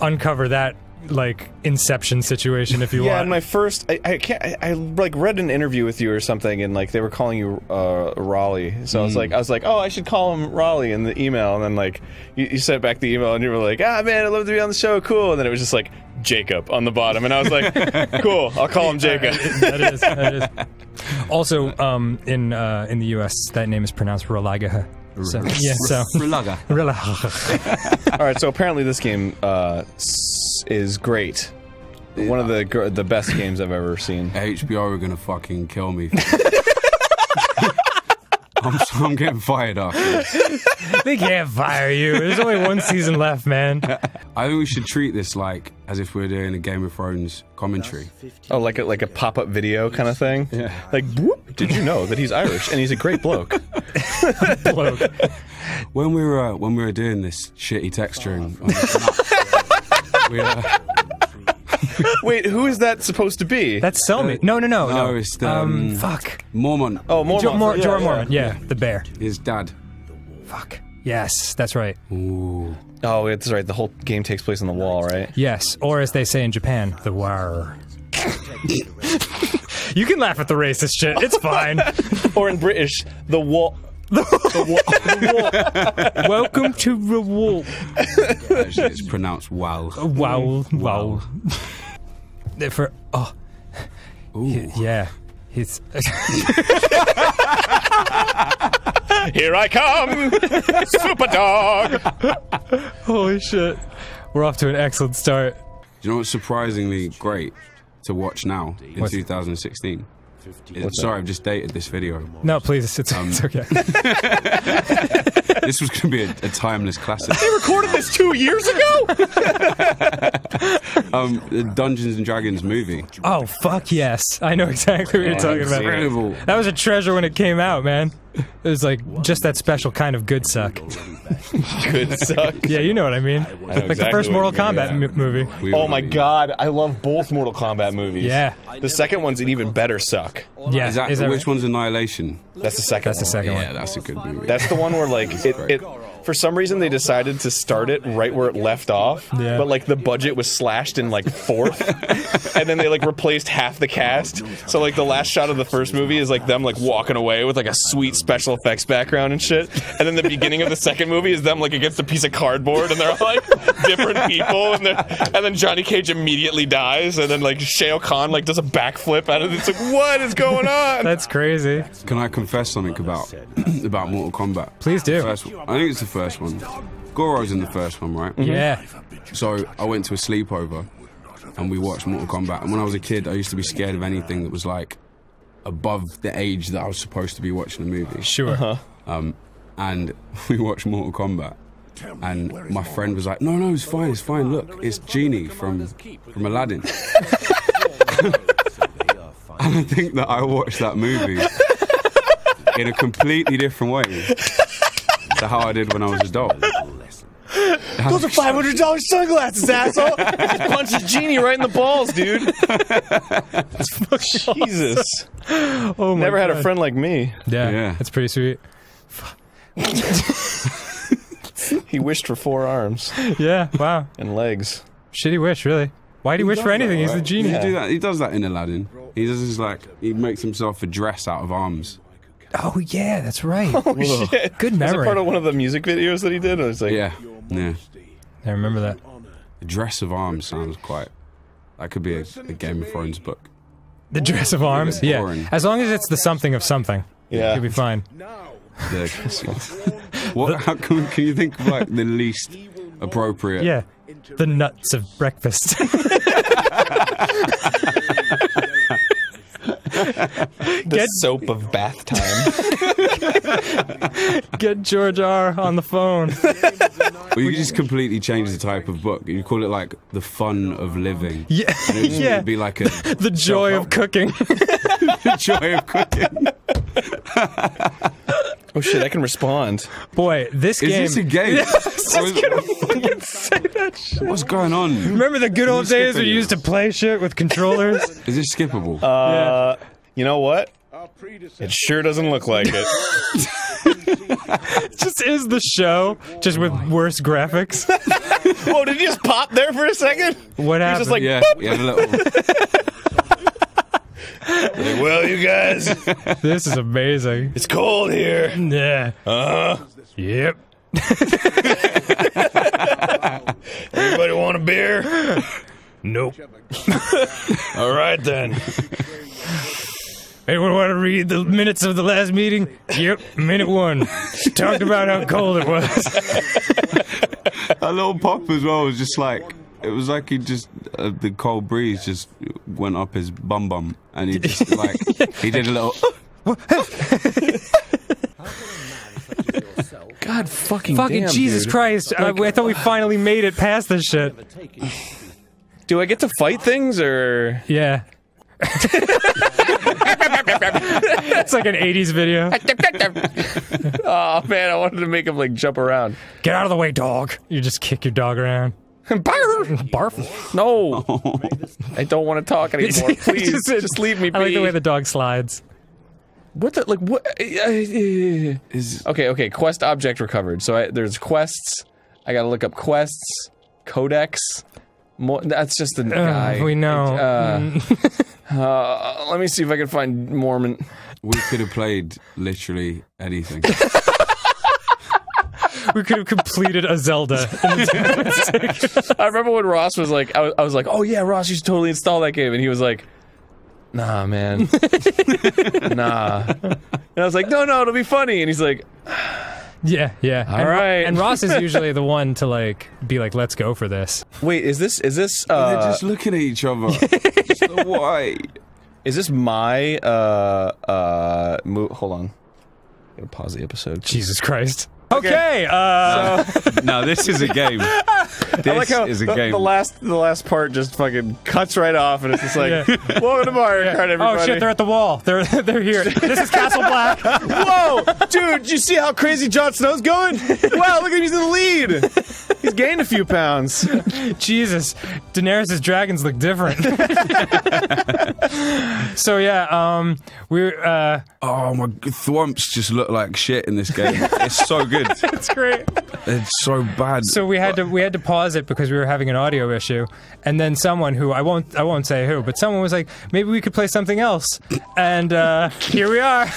uncover that like Inception situation if you Yeah, want. and my first, I, I can't, I, I like read an interview with you or something, and like they were calling you uh, Raleigh. So I was Mm. like, I was like, oh, I should call him Raleigh in the email, and then like you, you sent back the email, and you were like, ah, man, I'd love to be on the show, cool. And then it was just like Jacob on the bottom, and I was like, <laughs> cool, I'll call him Jacob. <laughs> that is. That is. Also, um, in uh, in the U.S., that name is pronounced Rolagaha. So, yeah, so Relaga. <laughs> Rolagaha. All right, so apparently this game uh, is great. One of the gr- the best games I've ever seen. HBO are gonna fucking kill me. <laughs> I'm, I'm getting fired up. they can't fire you. There's only one season left, man. I think we should treat this like as if we're doing a Game of Thrones commentary. Oh, like a like a pop up video kind of thing. Yeah. Like, whoop, did you know that he's Irish and he's a great bloke? <laughs> <laughs> Bloke. When we were uh, when we were doing this shitty texturing, on <laughs> we, uh, <laughs> Wait, who is that supposed to be? That's Selmy. No, no, no, no, it's the Um, um, fuck. Mormont. Oh, Mormont. Jo- Mor- Yeah, Jorah yeah. Mormont. Yeah, the bear. His dad. Fuck. Yes, that's right. Ooh. Oh, that's right. The whole game takes place on the wall, right? Yes, or as they say in Japan, the war. you can laugh at the racist shit. It's <laughs> fine. or in British, the wall. The wall. <laughs> Welcome to Reward. Actually, it's pronounced wow. Wow, wow. For oh, Ooh. yeah, he's. <laughs> Here I come, super dog. Holy shit, we're off to an excellent start. Do you know what's surprisingly great to watch now in What's- 2016? Is- What's sorry, I've just dated this video. No, please, it's, it's um, okay. <laughs> this was going to be a, a timeless classic. They recorded this two years ago. <laughs> Um, the Dungeons and Dragons movie. Oh fuck yes, I know exactly what you're talking about. Incredible. That was a treasure when it came out, man. It was like just that special kind of good suck. <laughs> Good suck. <laughs> Yeah, you know what I mean. know like the first Mortal Kombat yeah. m- movie. We Oh my god, I love both Mortal Kombat movies. Yeah. The second one's an even better suck. Yeah, Is that, is that which right? one's Annihilation? That's the second. That's the one. second Yeah, one. that's a good movie. That's the one where like it, it for some reason they decided to start it right where it left off. Yeah. But like the budget was slashed in like fourth. and then they like replaced half the cast. So like the last shot of the first movie is like them like walking away with like a sweet special effects background and shit. And then the beginning of the second movie is them like against a piece of cardboard and they're like different people and then and then Johnny Cage immediately dies and then like Shao Kahn like does a backflip out of it. It's like what is going on? That's crazy. Can I confess something about <clears throat> about Mortal Kombat? Please do. First, I think it's the first one. Goro's in the first one, right? Yeah. So I went to a sleepover and we watched Mortal Kombat. And when I was a kid, I used to be scared of anything that was like above the age that I was supposed to be watching a movie. Sure. Um, and <laughs> we watched Mortal Kombat. And my friend was like, "No, no, it's fine, it's fine. Look, it's Genie from from Aladdin." <laughs> and I think that I watched that movie <laughs> in a completely different way to how I did when I was a dog. Those are five hundred dollars sunglasses, asshole. Just punch the genie right in the balls, dude. <laughs> Jesus. Oh my Never had a friend like me. Yeah, Yeah. that's pretty sweet. <laughs> He wished for four arms Yeah, wow. and legs. Shitty wish, really. Why'd he wish for anything? He's the genie. He, do that, he does that in Aladdin. He does this like he makes himself a dress out of arms. Oh yeah, that's right. <laughs> Oh shit! Good Was it part of one of the music videos that he did? Or it's like, Yeah, yeah. I remember that. A dress of arms sounds quite. That could be a, a Game of Thrones book. The dress of arms. Yeah, boring. as long as it's the something of something. Yeah. you'll be fine. The, what? How can, can you think of like the least appropriate? Yeah, the nuts of breakfast. <laughs> <laughs> <laughs> the soap of bath time. <laughs> Get George R on the phone. <laughs> Or you could just completely change the type of book. You call it like the fun of living. Yeah, And it'd just yeah. be like a The joy of cooking. the joy of cooking. Oh shit! I can respond. Boy, this Is game. this a game? <laughs> Yeah, <laughs> I was just gonna fucking say that shit. What's going on? Remember the good old days we skipping used to play shit with controllers? <laughs> Is this skippable? Uh, you know what? It sure doesn't look like it. It just is the show, just with worse graphics. Whoa! Did you just pop there for a second? What He's happened? just like, yeah, we had a little. Like, well, you guys, <laughs> this is amazing. it's cold here. Yeah. Uh, Yep. <laughs> everybody want a beer? Nope. <laughs> All right then. Anyone want to read the minutes of the last meeting? Yep, minute one. Talked about how cold it was. a little pop as well was just like it was like he just uh, the cold breeze just went up his bum bum and he just <laughs> like he did a little God fucking Fucking damn, Jesus dude. Christ. I, I thought we finally made it past this shit. Do I get to fight things or? Yeah. <laughs> it's like an 80s video. <laughs> oh man, I wanted to make him like jump around. Get out of the way, dog. You just kick your dog around. <laughs> Barf! Barf. No, <laughs> I don't want to talk <laughs> anymore. Please, Just- just, leave me be. I like the way the dog slides. What the like? What? is Okay, okay. Quest object recovered. So I, there's quests. I gotta look up quests. Codex. Mo- that's just the guy. we know. Uh, uh, let me see if I can find Mormont. we could have played literally anything We could have completed a Zelda. <laughs> <laughs> I remember when Ross was like, I was, I was like, oh yeah, Ross, you should totally install that game, and he was like, Nah, man, <laughs> nah. And I was like, no, no, it'll be funny, and he's like, <sighs> yeah, yeah. All and, right. And Ross is usually the one to like be like, "Let's go for this." wait, is this is this they're uh, just looking at each other just why is this my uh uh mo- hold on, gotta pause the episode. Jesus Christ. Okay. Uh, no this is a game this <laughs> I like how is a the, game the last the last part just fucking cuts right off, and it's just like, Yeah. <laughs> welcome to Mario Kart, everybody. oh shit, they're at the wall. They're <laughs> they're here. this is Castle Black. Whoa, dude! You see how crazy Jon Snow's going? Wow, look at him, he's in the lead. He's gained a few pounds. Jesus, Daenerys' dragons look different. so yeah, um, we're uh, oh my g- thwomps just look like shit in this game it's so good <laughs> it's great. it's so bad So we had to we had to pause it because we were having an audio issue, and then someone who I won't I won't say who, but someone was like, maybe we could play something else, and uh, here we are. <laughs>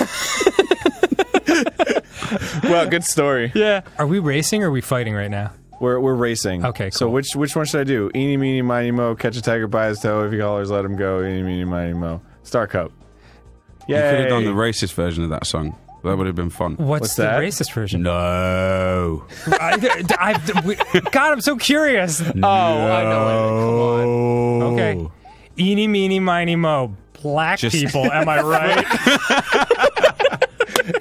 Well, good story. yeah, are we racing or are we fighting right now? We're we're racing. Okay, So cool. which which one should I do? Eeny, meeny, miny, mo. Catch a tiger by his toe. If he hollers, let him go. Eeny, meeny, miny, mo. Star Cup. Yeah. you could have done the racist version of that song that would have been fun What's, What's the that? racist version? no <laughs> I, I, we, God, I'm so curious. Oh, I know it. Come on. Okay, eeny, meeny, miny, mo. Black Just- people, am I <laughs> right? <laughs>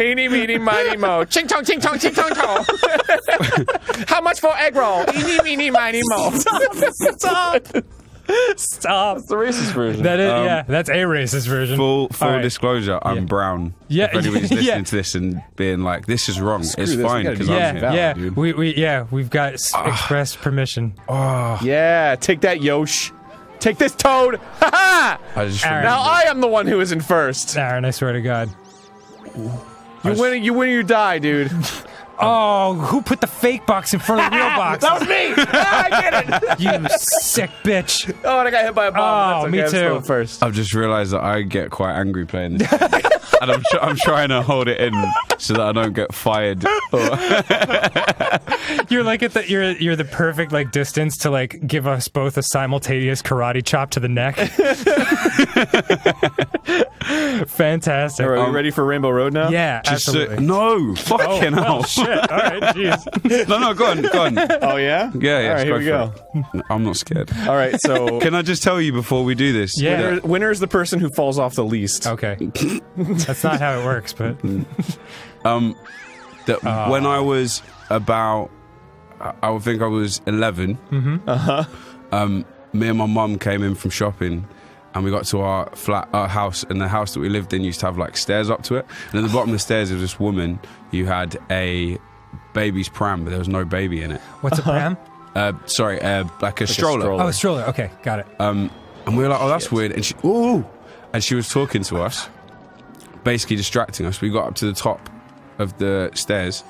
Eeny, meeny, miny, mo. Ching chong, ching chong, ching chong chong. How much for egg roll? Eeny, meeny, miny, mo. Stop. Stop. That's the racist version. That is, Um, yeah, that's a racist version. Full full All right. disclosure, I'm Yeah. brown. Yeah, If anybody's <laughs> listening yeah. to this and being like, "This is wrong," it's this, we fine gotta because do I'm Yeah, here. valid, yeah, dude. we, we, yeah, we've got s- Ah. express permission. Yeah, take that, Yosh. Take this, Toad. Ha ha! I just Aaron. Now I am the one who is in first. Aaron, I swear to God. You win, you win, or you die, dude. <laughs> Oh, who put the fake box in front of the real <laughs> box? That was me. Ah, I get it. <laughs> you sick bitch. Oh, and I got hit by a bomb. Oh, That's okay, me I'm too. First. I've just realised that I get quite angry playing this, <laughs> and I'm, tr- I'm trying to hold it in so that I don't get fired. You're like at the you're you're the perfect like distance to like give us both a simultaneous karate chop to the neck. Fantastic. Are we ready for Rainbow Road now? Yeah, just so- absolutely. no, fucking oh, hell. well, shit. <laughs> All right, jeez. no, no, go on, go on. Oh yeah. yeah, All right, here we go. go. it. I'm not scared. All right, so <laughs> Can I just tell you before we do this? Yeah. winner, winner is the person who falls off the least. Okay. <laughs> That's not how it works, but Um, that Ah. when I was about, I- I would think I was 11. Mm-hmm. Uh huh. Um, me and my mum came in from shopping, and we got to our flat, our house, and the house that we lived in used to have like stairs up to it. And at the bottom of the stairs, there was this woman who had a baby's pram, but there was no baby in it. what's a pram? Uh, sorry, uh, like a stroller. stroller. Oh, a stroller. Okay, got it. Um, and we were like, oh, that's weird. And she, ooh, and she was talking to us, basically distracting us. We got up to the top of the stairs,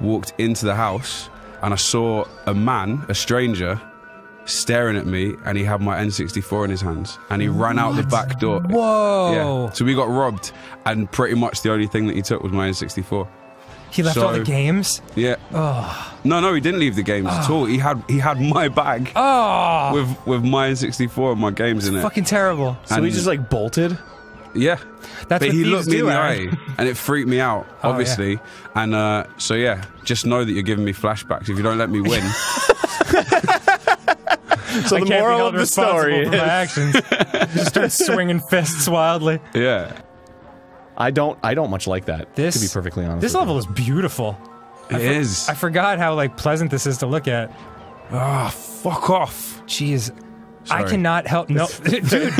walked into the house, and I saw a man, a stranger, staring at me, and he had my N64 in his hands, and he ran out the back door. Whoa. Yeah. So we got robbed, and pretty much the only thing that he took was my N64. He left all the games. Yeah. Oh. No, no, he didn't leave the games at all. He had he had my bag Oh, with with my N64 and my games in it. fucking terrible. So he just like bolted. Yeah. That's but what he thieves looked me do, in the eye <laughs> and it freaked me out, Oh, obviously. And uh, so, yeah, just know that you're giving me flashbacks. If you don't let me win, <laughs> So I the moral of the story responsible for my is, <laughs> actions. just start swinging fists wildly. yeah, I don't, I don't much like that. This to be perfectly honest. This with level is beautiful. it is. I forgot how like pleasant this is to look at. Ah, fuck off. Jeez. I cannot help. No, <laughs> dude. you.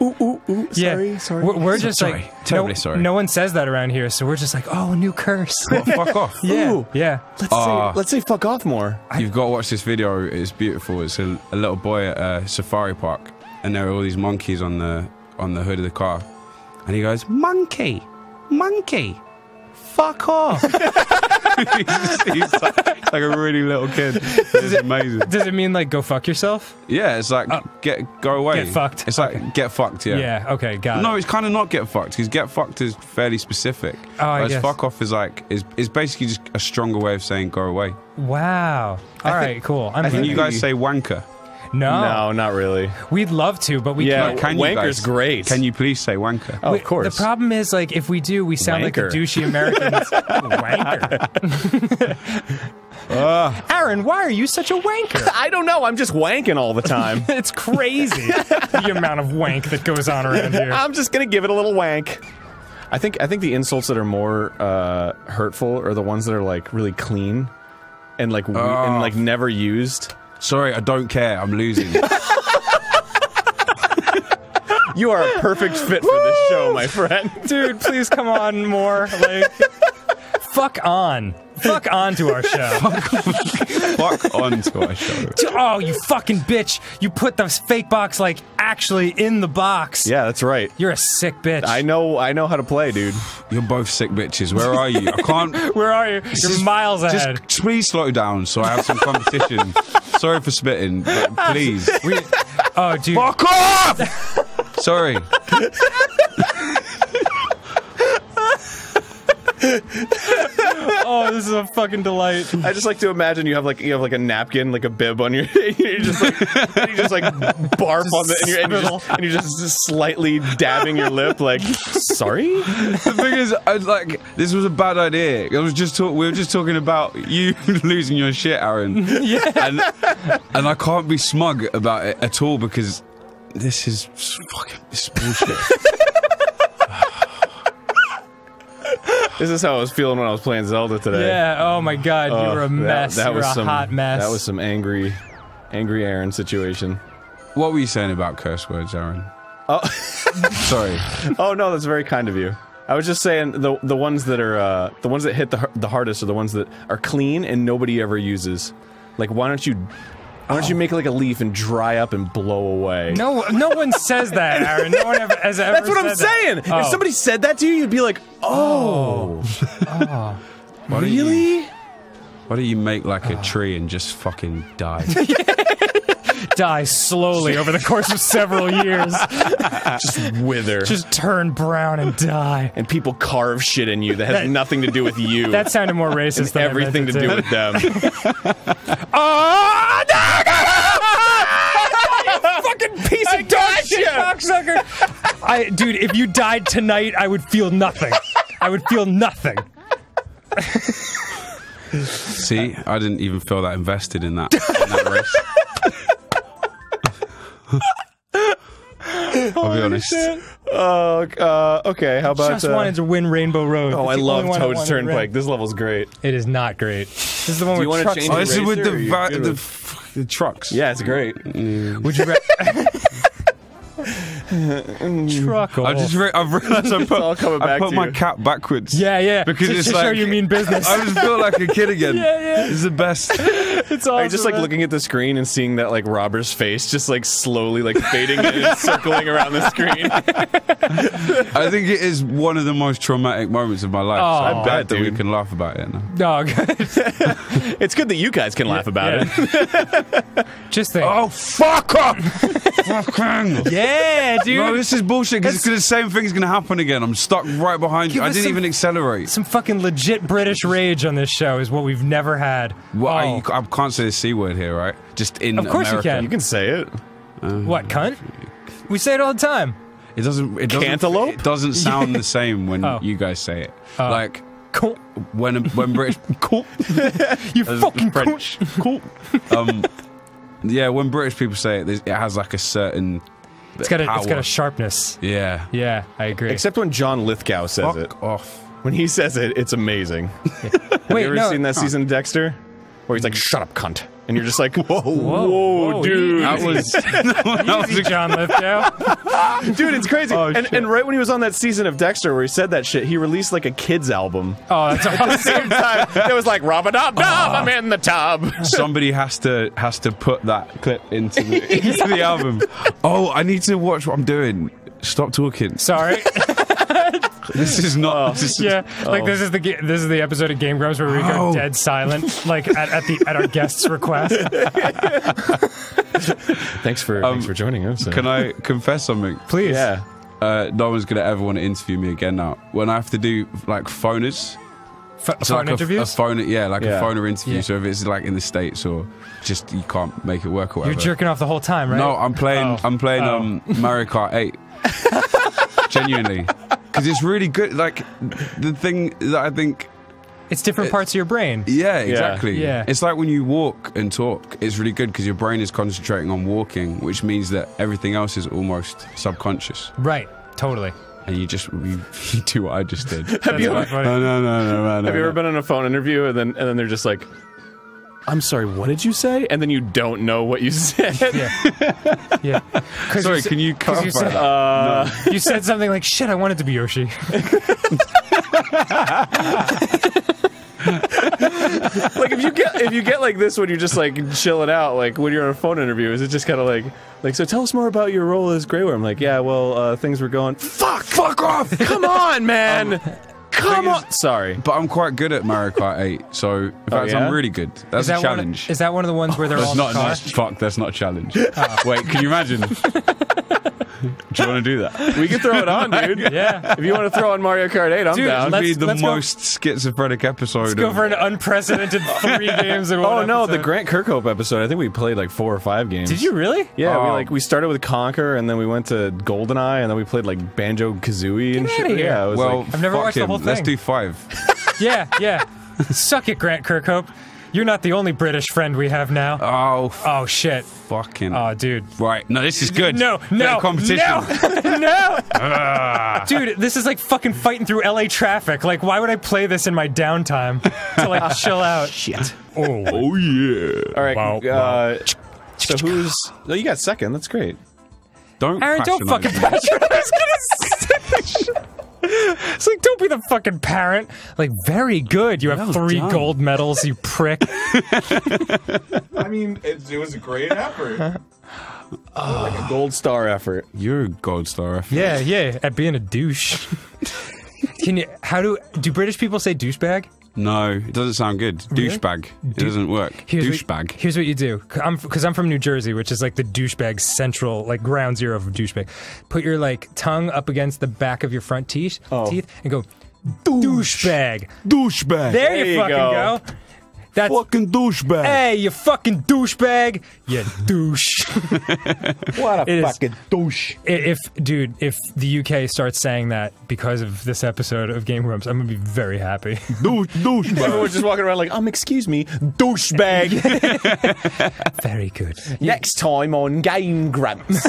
Ooh, ooh, ooh. Yeah, Sorry, sorry. We're, we're just sorry. like Terribly no, sorry. No one says that around here, so we're just like, oh, new curse. <laughs> fuck off. <laughs> yeah, Ooh. yeah. let's Ah. say, let's say fuck off more. You've got to watch this video. It's beautiful. It's a, a little boy at a safari park, and there are all these monkeys on the on the hood of the car, and he goes, "Monkey, monkey, fuck off." he's, <laughs> he's like, like a really little kid. It's amazing. Does it mean like go fuck yourself? Yeah, it's like get go away. Uh, Get fucked. It's like get fucked. Yeah. Yeah. okay, got No, it. it's kind of not get fucked because get fucked is fairly specific. Oh, I guess. fuck off is like is is basically just a stronger way of saying go away. Wow. All right, cool. I'm Can with you guys say wanker? No, No, not really. we'd love to, but we Yeah, can't. Can you wanker's guys? great. Can you please say wanker? Oh, We- of course. The problem is, like, if we do, we sound like the douchey Americans. <laughs> wanker. <laughs> Aaron, why are you such a wanker? <laughs> I don't know. I'm just wanking all the time. it's crazy the amount of wank that goes on around here. I'm just gonna give it a little wank. I think I think the insults that are more uh, hurtful are the ones that are like really clean and like we- Oh. and like never used. Sorry, I don't care. I'm losing. <laughs> You are a perfect fit for this show, my friend. Dude, please come on more. Like, <laughs> fuck on. Fuck on to our show. <laughs> Fuck on to our show. Oh, you fucking bitch. You put the fake box, like, actually in the box. Yeah, that's right. You're a sick bitch. I know I know how to play, dude. You're both sick bitches. Where are you? I can't. <laughs> Where are you? You're Just- miles ahead. Just please slow down so I have some competition. <laughs> Sorry for spitting, but please. We, oh, dude. Fuck off! Sorry. Oh, this is a fucking delight. I just like to imagine you have like you have like a napkin, like a bib on your. <laughs> you just like you just like barf on the and you're, and you're, just, and you're just, just slightly dabbing your lip, like sorry. The thing is, I was like, this was a bad idea. I was just talk- we were just talking about you <laughs> losing your shit, Aaron. <laughs> Yeah. And and I can't be smug about it at all because this is fucking this is bullshit. This is how I was feeling when I was playing Zelda today. Yeah. Oh my God, you were a mess. That, you were was a some hot mess. That was some angry, angry Aaron situation. What were you saying about curse words, Aaron? Oh, <laughs> sorry. Oh no, that's very kind of you. I was just saying the the ones that are uh, the ones that hit the the hardest are the ones that are clean and nobody ever uses. Like, why don't you why don't you make like a leaf and dry up and blow away? No, no one says that, Aaron. No one ever has <laughs> ever. That's what I'm said that. saying. Oh. If somebody said that to you, you'd be like, oh, Oh. Why don't you- really? Why don't you make like a tree and just fucking die? <laughs> die slowly over the course of several years. just wither. Just turn brown and die. and people carve shit in you that has That- nothing to do with you. That sounded more racist It's than I everything meant to it do with them. Oh, <laughs> fucking piece of dog shit. Cocksucker! I, dude, if you died tonight, I would feel nothing. I would feel nothing. See, I didn't even feel that invested in that, in that race. I'll be honest. Oh, uh, okay. How about? Just uh, wanted to win Rainbow Road. Oh, I love only one I Toad's Turnpike. This level's great. It is not great. This is the one Do with wanna trucks. change Oh, this is with the va- the, f- the trucks. Yeah, it's great. Would you? Ra- <laughs> Truck. I just re- I've realized I put, all coming I back put to my you. cap backwards. Yeah, yeah. Because to, it's to like show you mean business. <laughs> I just feel like a kid again. Yeah, yeah. It's the best. <laughs> it's Are you just like man. looking at the screen and seeing that like robber's face just like slowly like fading in and circling around the screen? <laughs> I think it is one of the most traumatic moments of my life. Oh, so I I'm bet, glad that we dude. can laugh about it now. Dog. it's good that you guys can laugh about it. just think. Oh, fuck up! Fucking. Yeah, dude. No, this is bullshit because the same thing's going to happen again. I'm stuck right behind Give you. I didn't some- even accelerate. Some fucking legit British rage on this show is what we've never had. Well, Oh. I, I can't say the C word here, right? Just in Of course you can. You can say it. What, cunt? We say it all the time. It doesn't. It doesn't. Cantaloupe? It doesn't sound the <laughs> same when Oh. you guys say it. Oh. like Cool. when when British. <laughs> cool. You fucking French. Cool. Um, yeah, when British people say it, it has like a certain. It's got a, it's got a sharpness. Yeah. Yeah, I agree. Except when John Lithgow says Fuck it. off. When he says it, it's amazing. <laughs> Have Wait, you ever no. seen that season of Dexter? Where he's like, "Shut up, cunt," and you're just like, <laughs> "Whoa, whoa, whoa, dude." That was. <laughs> that was Easy, John Lithgow. <laughs> Dude, it's crazy. Oh, and, and right when he was on that season of Dexter where he said that shit, he released like a kids album. Oh, that's awesome. Same time, it was like rub a dub dub, ah. I'm in the tub. Somebody has to has to put that clip into the, into the album. Oh, I need to watch what I'm doing. Stop talking. Sorry. This is not. this is, Yeah, like this is the ga- this is the episode of Game Grumps where we go Oh. dead silent, like at, at the at our guest's request. <laughs> Thanks for thanks for joining us. Can I confess something? Please. Yeah. Uh, no one's gonna ever want to interview me again now. When I have to do like phoners, F- so phone like a- interviews. A, phone, yeah, like Yeah. a phoner interview. Yeah. So if it's like in the states or just you can't make it work or whatever. You're jerking off the whole time, right? No, I'm playing. Oh. I'm playing Oh. um, Mario Kart 8. <laughs> Genuinely, because it's really good. Like the thing that I think. It's different parts of your brain. Yeah, exactly. Yeah. It's like when you walk and talk. It's really good because your brain is concentrating on walking, which means that everything else is almost subconscious, Right. Totally. and you just you, <laughs> you do what I just did. That's you- really funny. no, no, no, no, no, no. Have you ever been in a phone interview and then and then they're just like, "I'm sorry, what did you say?" And then you don't know what you <laughs> said. Yeah. Yeah. Sorry, can you clarify you said, that? Uh, you said something like, "Shit, I wanted to be Yoshi." <laughs> like if you get if you get like this when you're just like chilling out, like when you're on a phone interview, is it just kind of like like so? Tell us more about your role as Grey Worm. Like, yeah, well, uh, things were going. Fuck, fuck off! Come on, man. Come on. Sorry. But I'm quite good at Mario Kart <laughs> 8, so in oh, fact, yeah? I'm really good. That's that a challenge. Of, is that one of the ones where they're all that's in the car? nice. Fuck, that's not a challenge. <laughs> Ah. Wait, can you imagine? <laughs> do you want to do that? <laughs> We can throw it on, dude. <laughs> Yeah. If you want to throw on Mario Kart 8, I'm Dude, down. let's- Be the let's go- most schizophrenic episode. Let's go of- for an unprecedented <laughs> three games in oh, one. Oh no, the episode. Grant Kirkhope episode. I think we played like four or five games. Did you really? Yeah, we Oh. like we started with Conker, and then we went to GoldenEye, and then we played like Banjo Kazooie and Get shit. outta here. Yeah, it was well, like I've never fuck watched the him. whole Let's thing. do five. Yeah, yeah. Suck it, Grant Kirkhope. You're not the only British friend we have now. Oh, Oh shit. fucking. Oh, dude. right. No, this is good. No, Better no, competition. no, <laughs> no. Ah. Dude, this is like fucking fighting through LA traffic. Like, why would I play this in my downtime to like <laughs> chill out? shit. Oh, Oh yeah. All right, Wow, uh, So who's? Oh, you got second. That's great. Don't Aaron, don't fucking patronize me. patronize. <laughs> It's like, don't be the fucking parent. Like, very good. You have Well three done. gold medals, you prick. <laughs> I mean, it, it was a great effort. like a gold star effort. You're a gold star. effort. yeah, yeah, at being a douche. <laughs> Can you, how do, do British people say douchebag? No, it doesn't sound good. Really? Douchebag. It Du- doesn't work. Here's Douchebag. What, here's what you do. C- I'm because I'm from New Jersey, which is like the douchebag central, like ground zero of douchebag. Put your like tongue up against the back of your front teeth, Oh. teeth, and go douchebag. Douchebag. There, you, you fucking go. go. That's Fucking douchebag. hey, you fucking douchebag. You douche. <laughs> What a It is- fucking douche. If dude, if the UK starts saying that because of this episode of Game Grumps, I'm gonna be very happy. <laughs> Douche, douchebag. Everyone's just walking around like, um, excuse me, douchebag. <laughs> very good. Next time on Game Grumps.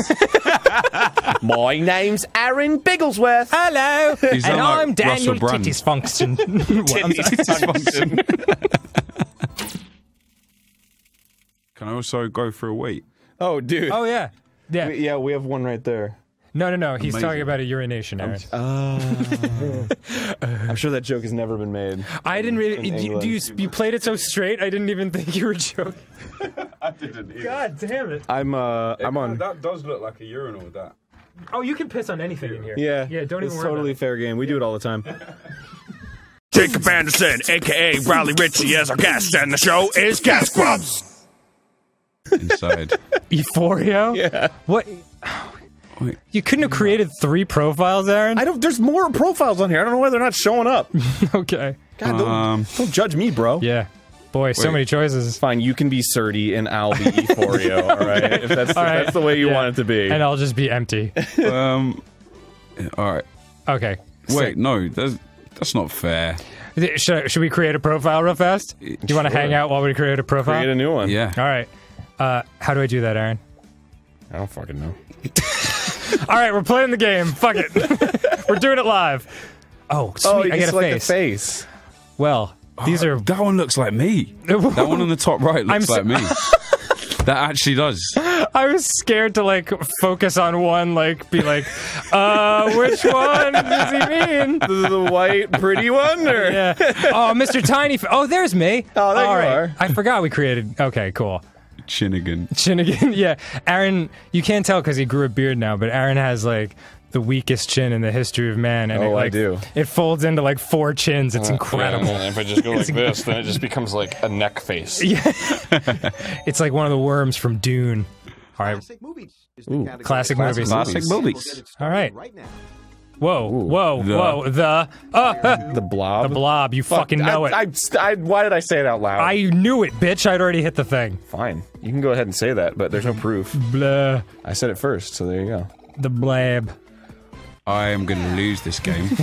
My name's Aaron Bigglesworth. Hello, You and I'm Daniel Russell Brand. Function. What, I'm sorry. <laughs> Can I also go for a wait? Oh, dude. Oh yeah, yeah. We- yeah, we have one right there. No, no, no. He's Amazing. talking about a urination, Aaron. <laughs> I'm sure that joke has never been made. I didn't really. in Do, you- do you you played it so straight? I didn't even think you were joking. <laughs> I didn't. God damn it! I'm uh, I'm on. That does look like a urinal. That. Oh, you can piss on anything in here. Yeah, yeah. Don't it's even worry. totally About fair game. We do it all the time. Jacob Anderson, aka Raleigh Ritchie, as our guest, and the show is Gas Grubs. Inside. it. Euphoria. Yeah. What? Wait. You couldn't have created three profiles, Aaron. I don't. There's more profiles on here. I don't know why they're not showing up. <laughs> okay. God, don't, Um, don't judge me, bro. Yeah. Boy, so Wait. many choices. Fine, you can be Surdy and I'll be Euphoria. <laughs> all right, if that's, All right. that's the way you Yeah. want it to be. And I'll just be empty. um. All right. Okay. Wait. No. That's that's not fair. Should, should we create a profile real fast? Do you want to Sure. hang out while we create a profile? Create a new one. Yeah. All right. Uh, how do I do that, Aaron? I don't fucking know. <laughs> All right, we're playing the game. Fuck it. <laughs> we're doing it live. Oh, sweet. Oh, you I get a select face. the face. Well, these are. That one looks like me. <laughs> that one on the top right looks I'm like me. That actually does. <laughs> I was scared to like focus on one, like be like, uh, which one does he mean? <laughs> The, the white pretty one, or <laughs> Yeah. Oh, Mr. Tiny. F- oh, there's me. Oh, there All you right. are. I forgot we created. Okay, cool. Chinnigan. Chin yeah. Aaron, you can't tell because he grew a beard now, but Aaron has like the weakest chin in the history of man. And Oh, it, I do. It folds into like four chins. It's incredible. And if I just go like this, then it just becomes like a neck face. <laughs> Yeah. it's like one of the worms from Dune. All right. Ooh, Classic movies. Classic movies. All right. Whoa, whoa, The- whoa. The uh, uh, the blob. the blob. You fucking know I, it. I, I, why did I say it out loud? I knew it, bitch. I'd already hit the thing. Fine. You can go ahead and say that, but there's no proof. Blah. I said it first, so there you go. The blab. I am going to lose this game. <laughs>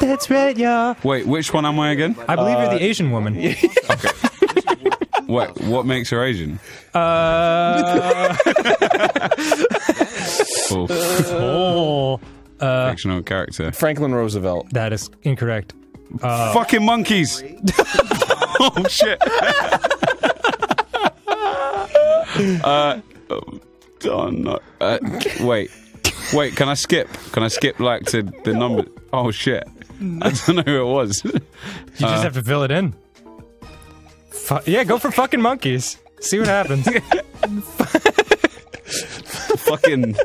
That's right, y'all. Wait, which one am I again? I believe you're the Asian woman. <laughs> Wait, what makes her Asian? Uh, <laughs> Oh, oh, uh, fictional character. Franklin Roosevelt. that is incorrect. Uh, Fucking monkeys! oh shit! uh, oh, oh, no. Uh, wait, wait. Can I skip? Can I skip like to the number? Oh shit! I don't know who it was. you just have to fill it in. Fu- yeah, go for fucking monkeys. See what happens. <laughs> Fucking.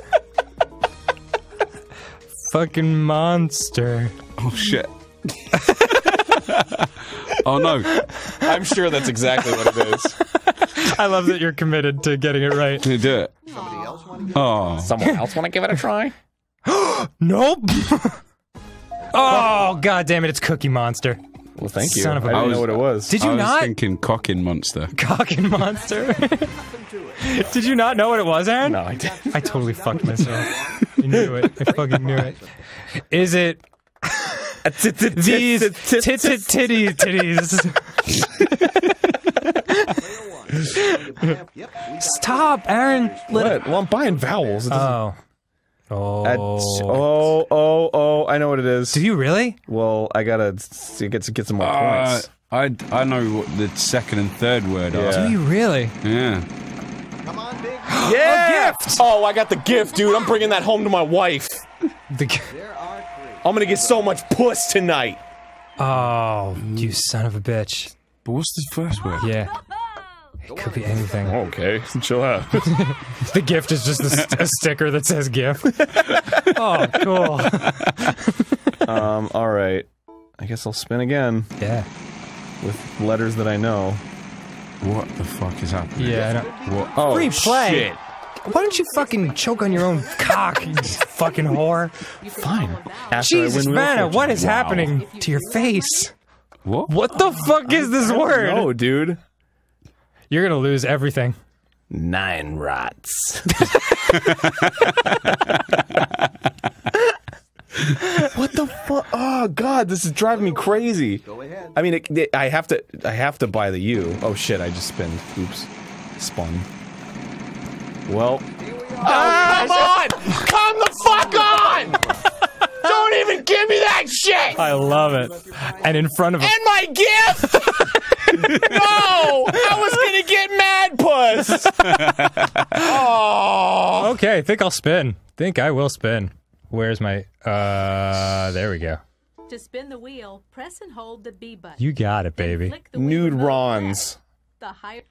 fucking monster. Oh shit! <laughs> <laughs> oh no! I'm sure that's exactly what it is. <laughs> I love that you're committed to getting it right. Can you do it? Oh, Someone else want to give it a try? <gasps> Nope. <laughs> Oh. oh god damn it! It's Cookie Monster. Well, thank you. Son of a- I didn't know what it was. Did you I was not? thinking cocking monster. Cocking Monster. Did you not know what it was, Aaron? No, I didn't. I totally fucked myself. I knew it. I fucking knew it. Is it these tit tit titty titties? Stop, Aaron. Let What? Well, I'm buying vowels. It doesn't- Oh. Oh. That's- oh, oh, oh! I know what it is. Do you really? Well, I gotta s- get get some more Uh, points. I I know what the second and third word are. Do you really? Yeah. Come on, big. yeah! Oh, I got the gift, dude. I'm bringing that home to my wife. The g- I'm gonna get so much puss tonight. oh, you son of a bitch. But what's the first word? Yeah. It could be anything. Okay, <laughs> chill out. <laughs> The gift is just a, st- a sticker that says gift. <laughs> oh, cool. um, all right. I guess I'll spin again. Yeah. With letters that I know. What the fuck is happening? Yeah, I know. What? Oh, Free play. shit. Why don't you fucking choke on your own cock, you fucking whore? Fine. After Jesus, win Wheel of Vanna, what is Wow. happening to your face? What? What the fuck is this word? No, dude. You're gonna lose everything. Nine rots. what the fuck? Oh god, this is driving me crazy. Go ahead. I mean, it, it- I have to. I have to buy the U. Oh shit! I just spinned. Oops. Spun. Well. oh Come on! Come the fuck on! Don't even give me that shit! I love it. And in front of a And my gift! <laughs> no! I was gonna get mad puss! oh! Okay, I think I'll spin. Think I will spin. Where's my uh there we go. To spin the wheel, press and hold the B button. You got it, baby. Nude Rons. The higher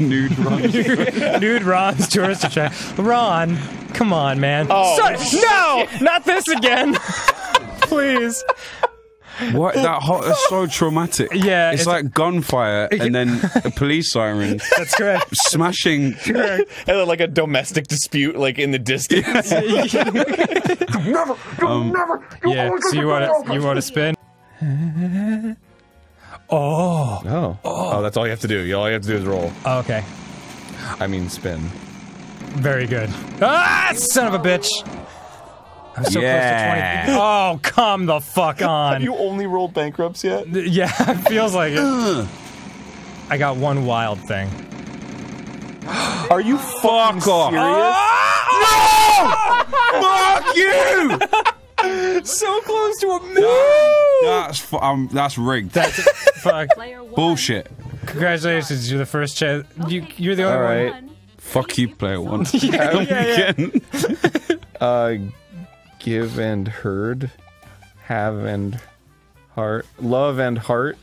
Nude <laughs> Ron. Nude Ron's <laughs> tourist attraction. Ron, come on, man. Oh, Son- no, not this again. <laughs> Please. What? That hot, that's so traumatic. Yeah, It's, it's- like gunfire and then a police siren That's correct. smashing. and then like a domestic dispute, like in the distance. You Um, Yeah, so you want to you want to spin? Oh. Oh. Oh, that's all you have to do. All you have to do is roll. Okay. I mean, spin. Very good. Ah, son of a bitch. I'm so Yeah. close to 20. Oh, come the fuck <laughs> on. Have you only rolled bankrupts yet? <laughs> Yeah, it feels like it. <gasps> I got one wild thing. Are you fucking off. serious? Fuck you! So close to a million. That's fu- um, that's rigged. That's fuck. player one. Bullshit. Congratulations, you're the first chance. You, you're the only All one. right. Fuck you, player one. <laughs> Yeah, yeah, yeah. <laughs> Uh, give and heard, have and heart, love and heart,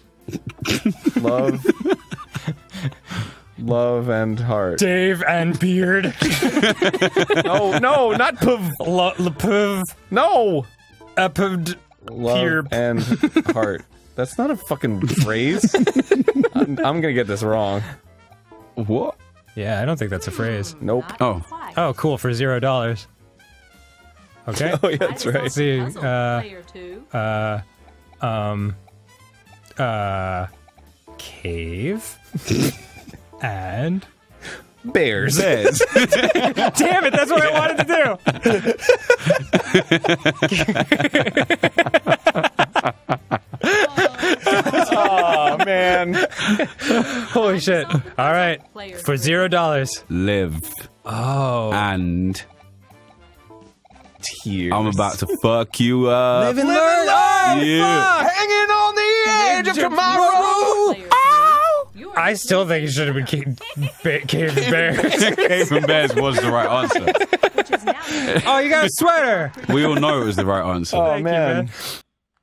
<laughs> love, love and heart. Dave and Beard. No, no, not puv. Lo- Le Puv. No, Uh, puved. love Peer. and heart. That's not a fucking phrase. I'm, I'm gonna get this wrong. what? Yeah, I don't think that's a phrase. Nope. Oh, Oh, cool, for zero dollars. Okay. <laughs> Oh yeah, that's right. See, uh, uh, um, uh, cave <laughs> and Bears. <laughs> Damn it, that's what I wanted to do. oh man. Holy shit. All right. For zero dollars. live Oh. and Tears. I'm about to fuck you up. Live and learn. Oh, Yeah. Hanging on the edge of tomorrow! Player three. You are I still think it should have been cave, ba- cave and bears. <laughs> Cave and Bears was the right answer. which is now oh, you got a sweater. We all know it was the right answer. Oh Thank you, man.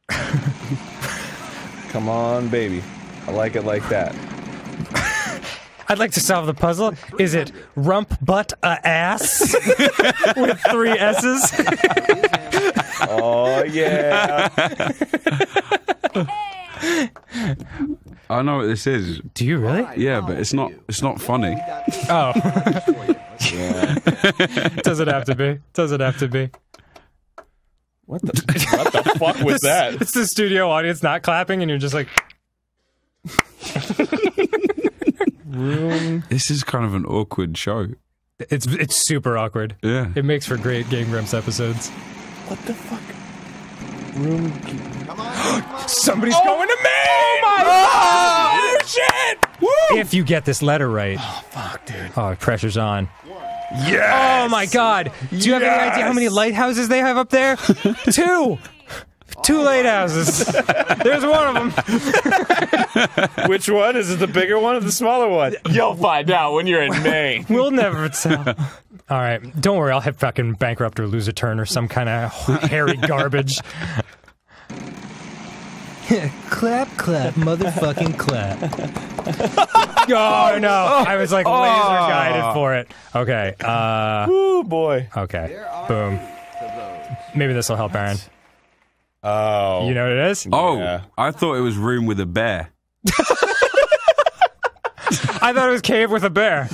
man. <laughs> Come on, baby. I like it like that. I'd like to solve the puzzle. Is it rump butt a ass <laughs> with three S's? Oh yeah. I know what this is. Do you really? Yeah, but it's not. It's not funny. Oh, yeah. does it have to be? Does it have to be? What the <laughs> what the fuck was that? It's the studio audience not clapping, and you're just like, Room. This is kind of an awkward show. it's it's super awkward. Yeah. It makes for great Game Grumps episodes. What the fuck? Room. Somebody's oh. going to me! Oh, oh shit! If you get this letter right. Oh, Fuck, dude. Oh, pressure's on. Yeah. Oh my god. Do you have any idea how many lighthouses they have up there? <laughs> Two! Two oh lighthouses. <laughs> There's one of them. <laughs> Which one? Is it the bigger one or the smaller one? You'll find out when you're in Maine. We'll never tell. All right, don't worry. I'll hit fucking bankrupt or lose a turn or some kind of hairy garbage. <laughs> clap, clap, motherfucking clap. <laughs> oh no! I was like laser guided for it. Okay. Uh. Oh boy. Okay. Boom. Maybe this will help, Aaron. Oh. You know what it is? Oh, I thought it was room with a bear. <laughs> I thought it was cave with a bear.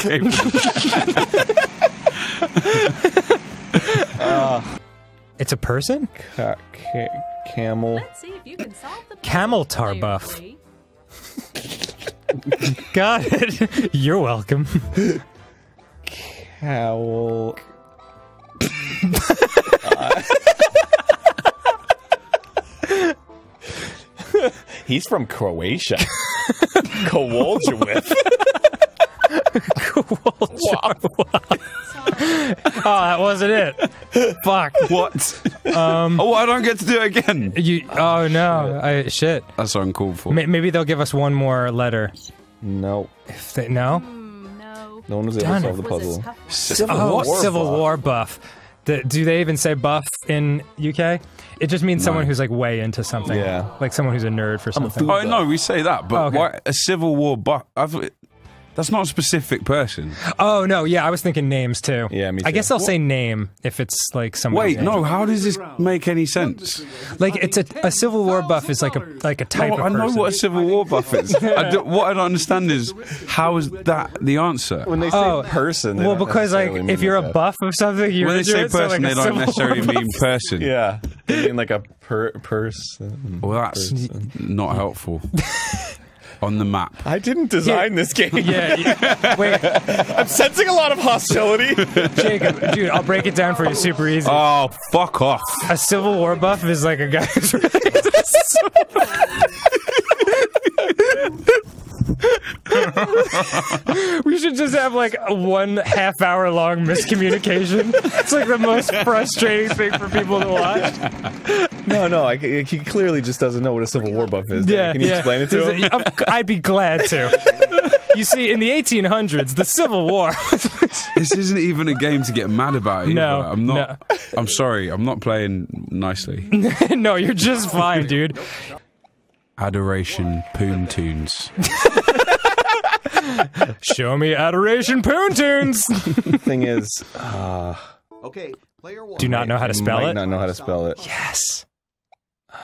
it's a person? Ca- ca- camel. Let's see if you can solve the Camel tar buff. Got it. <laughs> You're welcome. Cowl. <laughs> He's from Croatia. Kowalskiewicz. <laughs> <laughs> oh, that wasn't it. Fuck. What? Um, oh, I don't get to do it again. You. Oh no. I, shit. That's uncalled for. May- Maybe they'll give us one more letter. No. If they no. No one was able Done to solve the puzzle. oh, Civil War buff. Do, do they even say buff in UK? It just means someone who's like way into something. Yeah. Like someone who's a nerd for something. Oh no, we say that, but Oh, okay. why a civil war? But I thought that's not a specific person. Oh no, yeah, I was thinking names too. Yeah, me I guess too. they'll say name if it's like somebody. Wait, no. How does this make any sense? Like it's a, a Civil War buff is like a like a type No, of I don't know person. what a civil war buff is. <laughs> I don't- what I don't understand is how is that the answer? When they say Oh, person, they well, don't because like necessarily if you're like a buff of something, you're when they say it, so, person, like, they don't Civil necessarily mean person. Yeah, they mean like a per person. Well, that's person. not helpful. <laughs> On the map. I didn't design this game. Yeah, yeah. <laughs> Wait, I'm sensing a lot of hostility. <laughs> Jacob, dude, I'll break it down for you super easy. Oh, fuck off. a Civil War buff is like a guy who's <laughs> really into the Civil- we should just have like a one half hour long miscommunication. It's like the most frustrating thing for people to watch. no, no, I, he clearly just doesn't know what a Civil War buff is. Yeah, Can you yeah. explain it to Does him? Of- I'd be glad to. You see, in the 1800s, the Civil War. <laughs> This isn't even a game to get mad about. Either. No, I'm not. I'm sorry. I'm not playing nicely. <laughs> no, you're just fine, dude. Adoration Poon Tunes. <laughs> Show me adoration poon tunes. <laughs> thing is, uh, Okay, player one. Do not know how to spell might it. not know how to spell it. Yes. <sighs>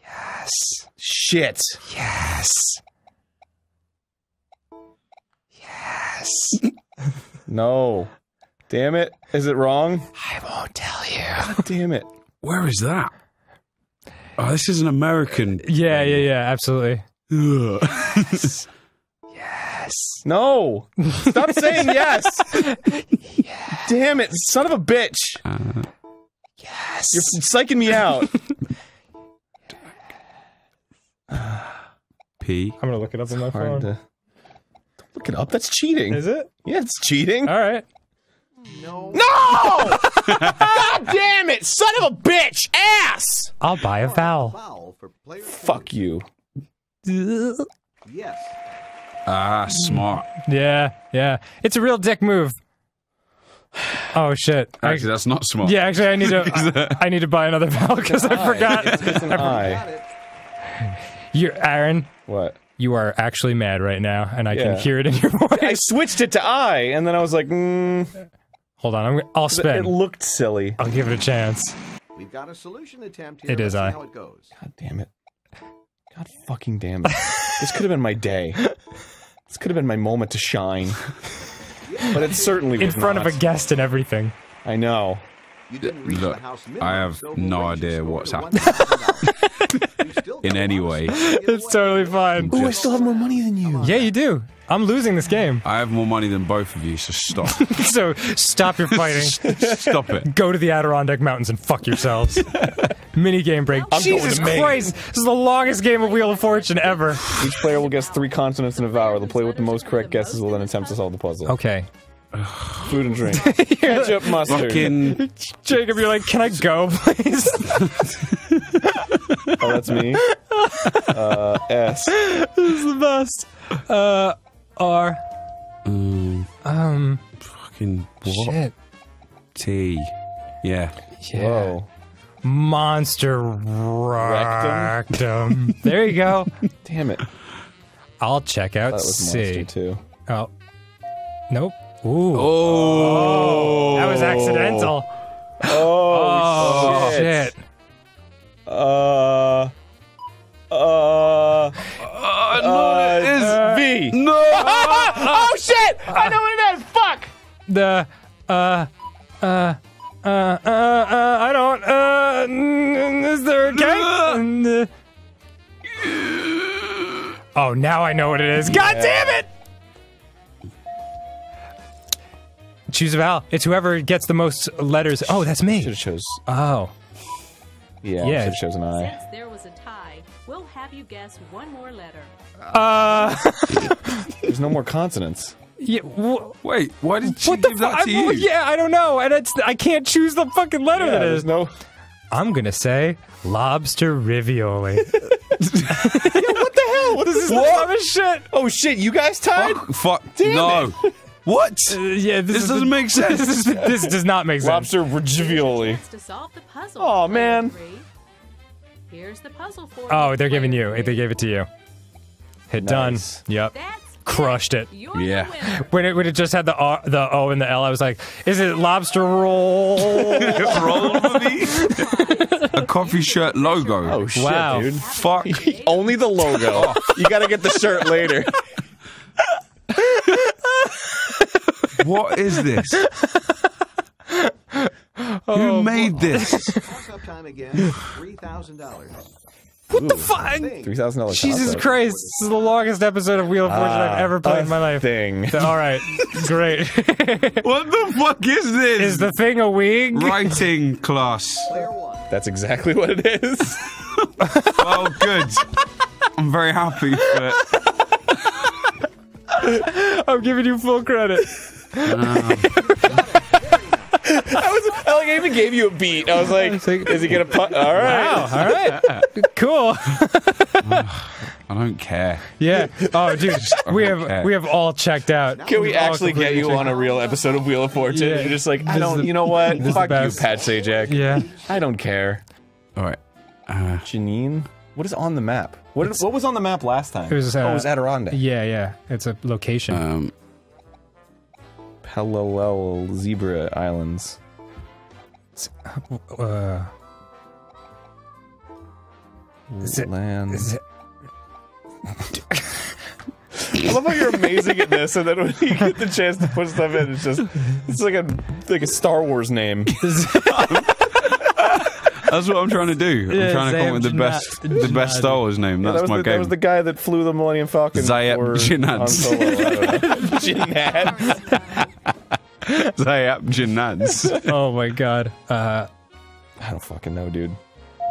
Yes. Shit. Yes. Yes. <laughs> No. Damn it. Is it wrong? I won't tell you. God damn it. Where is that? Oh, this is an American. Yeah, yeah, yeah, absolutely. Ugh. <laughs> Yes. No. Stop saying yes. yes. <laughs> Damn it. Son of a bitch. Uh. Yes. You're psyching me out. P. I'm gonna look it up on my phone. To... Don't look it up. That's cheating. Is it? Yeah, it's cheating. All right. No. No! <laughs> God damn it! Son of a bitch! Ass! I'll buy a vowel. Foul for player Fuck you. Yes. Ah, smart. Yeah, yeah. It's a real dick move. Oh shit. I- Actually, that's not smart. yeah, actually, I need to. <laughs> I, I need to buy another vowel because I forgot. It's an I I. You, Aaron, What? you are actually mad right now, and I Yeah. can hear it in your voice. I switched it to I, and then I was like, mm, Hold on, I'm, I'll spend it looked silly. I'll give it a chance. We've got a solution attempt here. It is Let's I. How it goes. God damn it. God fucking damn it. <laughs> this could have been my day. This could have been my moment to shine. But it certainly In front not. of a guest and everything. I know. You didn't reach Look, the house minimum, I have so no we'll raise your idea what's happening. $1,000. You've still <laughs> In any way. space to give It's totally fine. Ooh, I still have more money than you. Yeah, you do. I'm losing this game. I have more money than both of you, so stop. <laughs> so stop your fighting. <laughs> stop it. Go to the Adirondack Mountains and fuck yourselves. <laughs> Mini game break. I'm Jesus. Christ! This is the longest game of Wheel of Fortune ever. Each player will guess three consonants in a vowel. The player with the most correct guesses will then attempt to solve the puzzle. Okay. <sighs> Food and drink. Ketchup, mustard. Fucking Jacob, you're like, can I go, please? Oh, that's me. Uh, S. this is the best. Uh, R. um, Um, fucking what? shit. T. Yeah. Yeah. Whoa. Monster rectum. there you go. <laughs> Damn it. I'll check out That was C. too. Oh. Nope. Ooh. Oh. That was accidental. Oh, <laughs> shit. Uh. Uh. Uh, uh, it is V. no. <laughs> <laughs> oh shit! I know what it is. Fuck. The uh uh uh uh uh I don't uh is there a K? Oh, now I know what it is. God damn it! Choose a vowel. It's whoever gets the most letters. Oh, that's me. Should have chose. Oh. Yeah. Yeah. Should have chosen I. have you guess one more letter. Uh. <laughs> There's no more consonants. Yeah, wh- Wait, why did she what the give fuck? that to you? Yeah, I don't know, and it's I can't choose the fucking letter Yeah, that there's is. no. I'm gonna say lobster ravioli. <laughs> What the hell? What is this is the what? dumbest shit. Oh shit! You guys tied. Fuck, fuck. Damn no. What? Uh, yeah, this, This doesn't the- make <laughs> sense. This, this does not make sense. Lobster ravioli. To solve the puzzle. Oh man. three. Here's the puzzle for Oh, you, they're giving you. three. They gave it to you. Hit Nice. done. Yep. That's Crushed it. You're Yeah. the winner. <laughs> When it when it just had the R, the O and the L, I was like, is it lobster roll? <laughs> Roll with. <laughs> A coffee shirt logo. Oh shit, Wow. dude! fuck. Only the logo. Oh. you gotta get the shirt later. What is this? Oh, Who made this? <laughs> Toss-up time again. Three thousand dollars. what the fuck? Three thousand dollars. Jesus Christ! This is the longest episode of Wheel of Fortune I've ah, ever played in my life. Thing. All right, <laughs> great. <laughs> What the fuck is this? is the thing a wig? writing class? That's exactly what it is. Oh, good. I'm very happy for it. I'm giving you full credit. I was. Ah. I like. I even gave you a beat. I was like, <laughs> "Is he gonna put?" All right. Wow. All right. <laughs> Cool. <sighs> I don't care. Yeah. Oh, dude, <laughs> we have Okay. we have all checked out. Can we We've actually get you on a real episode of Wheel of Fortune? Yeah. You're just like, I This don't. is- you know what? Fuck you, best. Pat Sajak. Yeah. I don't care. All right. Uh, Janine, what is on the map? What, It's- what was on the map last time? It was, oh, uh, it was Adirondack. Yeah, yeah. It's a location. um, Parallel Zebra Islands. Uh, Is it- Land. is it- <laughs> I love how you're amazing at this, and then when you get the chance to put stuff in, it's just it's like a like a Star Wars name. <laughs> that's what I'm trying to do. I'm Yeah, trying to come up with the Zayab best, Jannat- the best Star Wars name. Yeah, That's that was my the, game. That was the guy that flew the Millennium Falcon. Zayab for Jannat. <laughs> Han Solo. I don't know. Jannat. Zayap Janads. oh my god. Uh, I don't fucking know, dude.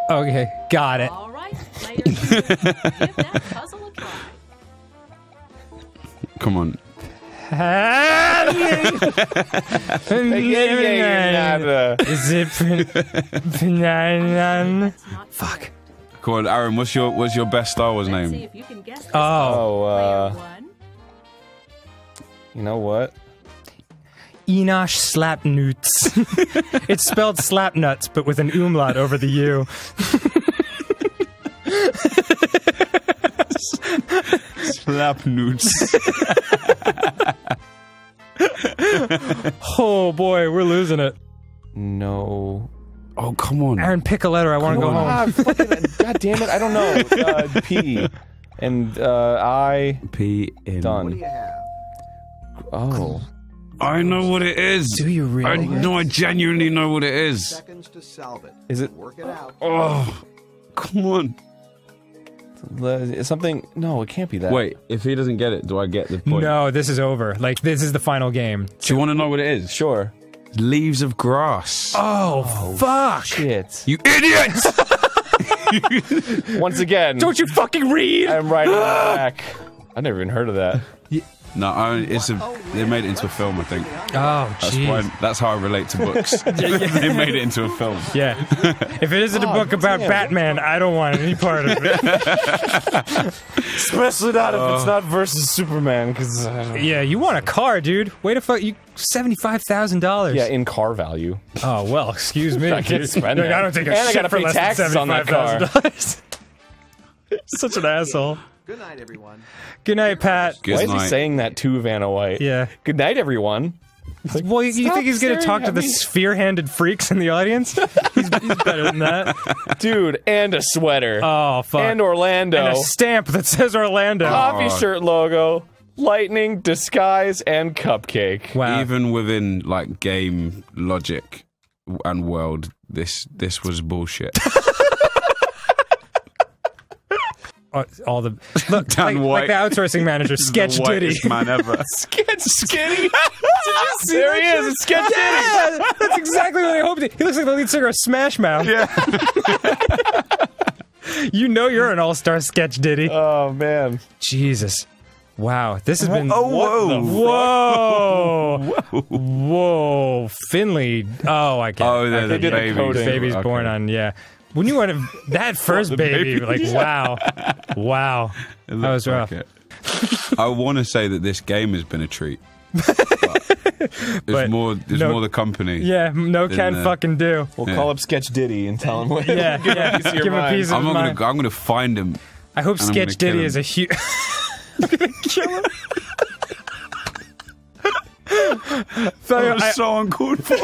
okay, got it. All right, player two. Give that puzzle a try. Come on. <laughs> Is it banana? Fuck. Come on, Aaron. What's your what's your best Star Wars Let's see name? if you can guess this. Oh, Oh, uh, Player one. you know what? Enosh Slapnuts. <laughs> it's spelled Slapnuts, but with an umlaut over the U. Slapnuts. <laughs> Oh boy, we're losing it. No. Oh come on. Aaron, pick a letter. I want to go home. Ah, fucking, <laughs> God damn it! I don't know. Uh, P and uh, I P in. What do done. you have? Oh, I know what it is. Do you really? I really? no, I genuinely know what it is. Seconds to solve it. is it Work it out. Oh, come on. le- something? No, it can't be that. Wait, if he doesn't get it, do I get the point? No, this is over. Like this is the final game. Do you want to know what it is? Sure. Leaves of grass. Oh, oh fuck! Shit. You idiot! <laughs> <laughs> Once again, Don't you fucking read? I'm writing <gasps> back. I never even heard of that. No, I, it's a. They made it into a film, I think. Oh, That's jeez. why. That's how I relate to books. <laughs> they made it into a film. Yeah. If it isn't a Oh, book about damn. Batman, I don't want any part of it. <laughs> Especially not if it's Oh. not versus Superman, because uh, yeah, you want a car, dude. Wait a fuck. You seventy-five thousand dollars. yeah, in car value. Oh well, excuse me. <laughs> I can't dude. spend Like, that. I don't take a And I shit gotta for pay less taxes than on that seventy-five thousand dollars. Such an asshole. Good night, everyone. Good night, Pat. Good Why is night. he saying that to Vanna White? Yeah. Good night, everyone. Well, you, you think he's going to talk to at the me. sphere-handed freaks in the audience? he's, he's better than that. <laughs> Dude, and a sweater. Oh fuck. and Orlando. And a stamp that says Orlando. Coffee shirt logo. Lightning, disguise, and cupcake. Wow. Even within like game logic and world, this this was bullshit. <laughs> Uh, Uh, all the look <laughs> Dan like, like the outsourcing manager <laughs> sketch the Diddy. man ever. <laughs> Sketch Skitty. there he is. It's Sketch Diddy. That's exactly what I hoped. He looks like the lead singer of Smash Mouth. Yeah. you know you're an all-star sketch Diddy. Oh man. Jesus. Wow, this has been. Oh, whoa. Whoa! Whoa! Finley. Oh, I get. Oh, they're I the babies. coding. Baby's Okay. born on. Yeah. When you want to that <laughs> first baby, baby. like <laughs> wow, wow, that was looks rough. like it. I want to say that this game has been a treat. <laughs> It's But more. There's no- more the company. Yeah, no can uh, fucking do. We'll Yeah. call up Sketch Diddy and tell him. Yeah, give yeah. him a piece of Give him a mind. piece of I'm mind. gonna. I'm gonna find him. I hope Sketch gonna kill Diddy him. is a huge. kill him. So, That was I- so uncalled for.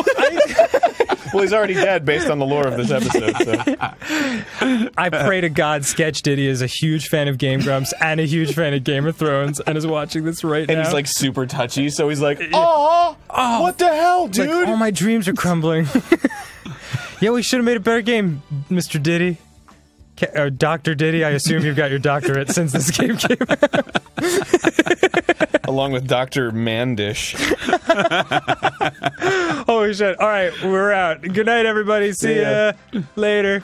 Well, he's already dead based on the lore of this episode. So. <laughs> I pray to God Sketch Diddy is a huge fan of Game Grumps and a huge fan of Game of Thrones and is watching this right And now. And he's like super touchy, so he's like, "Oh, what the hell, It's like, dude?" all my dreams are crumbling. <laughs> yeah, we should have made a better game, Mr. Diddy. Ca- uh, Dr. Diddy, I assume you've got your doctorate since this game came out. <laughs> Along with Doctor Mandish. <laughs> Holy shit. All right, we're out. Good night, everybody. See Yeah. ya later.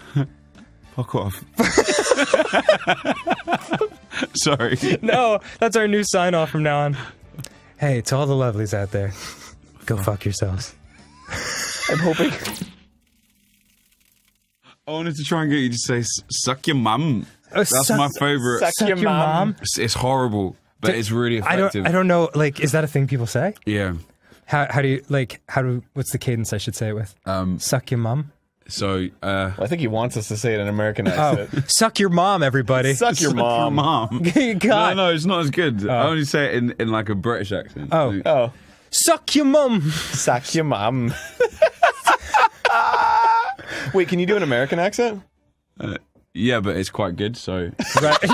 Fuck off. <laughs> Sorry. No, that's our new sign off from now on. Hey, to all the lovelies out there, go fuck yourselves. I'm hoping. I wanted to try and get you to say "suck your mum." Oh, that's suck- my favorite. Suck Suck your mom. It's, it's horrible, but it's really effective. I don't. I don't know. Like, is that a thing people say? Yeah. How, how do you like? How do? What's the cadence I should say it with? Um. Suck your mom. So. Uh. I think he wants us to say it in American Oh, accent. <laughs> suck your mom, everybody. Suck your mom. mom. <laughs> God. No, no, it's not as good. I only say it in, in like a British accent. Oh. Oh, Suck your mom. suck your mom. <laughs> Wait, can you do an American accent? Uh, yeah, but it's quite good. So <laughs> Right. <laughs>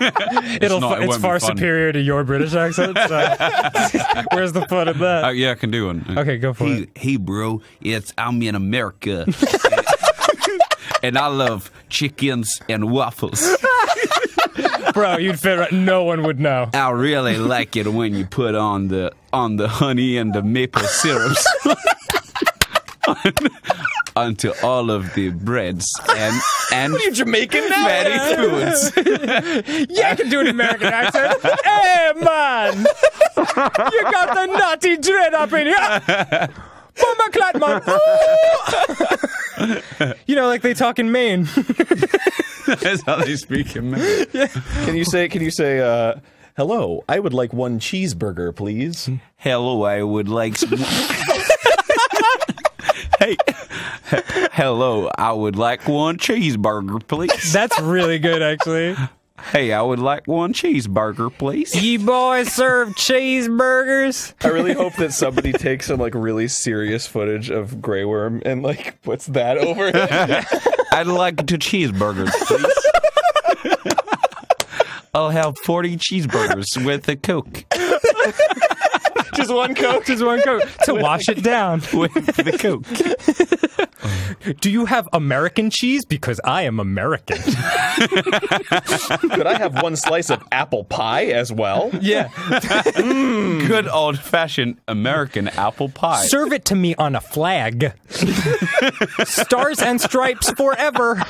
Yeah. It'll. not- it it's won't be far fun. superior to your British accent. So. <laughs> Where's the fun in that? uh, yeah, I can do one. Okay, go for Hey, it. hey, bro, it's I'm in America, and I love chickens and waffles. Bro, you'd fit right. No one would know. I really like it when you put on the on the honey and the maple syrups onto all of the breads and <laughs> and You Jamaican now? fatty foods. <laughs> Yeah, I can do an American accent. <laughs> hey, man! You got the naughty dread up in here! Bomber clat, man! you know, like they talk in Maine. That's how they speak in man. Can you say? Can you say? uh Hello, I would like one cheeseburger, please. Hello, I would like some. hey, <laughs> hello, I would like one cheeseburger, please. <laughs> That's really good, actually. Hey, I would like one cheeseburger, please. You boys serve cheeseburgers? I really hope that somebody takes some like really serious footage of Grey Worm and like puts that over it. <laughs> I'd like two cheeseburgers, please. I'll have 40 cheeseburgers with a Coke. Just one Coke. Just one Coke to <laughs> wash it down. <laughs> With the Coke. <laughs> Do you have American cheese? Because I am American. Could I have one slice of apple pie as well? Yeah. Mm. Good old fashioned American apple pie. Serve it to me on a flag. Stars and stripes forever.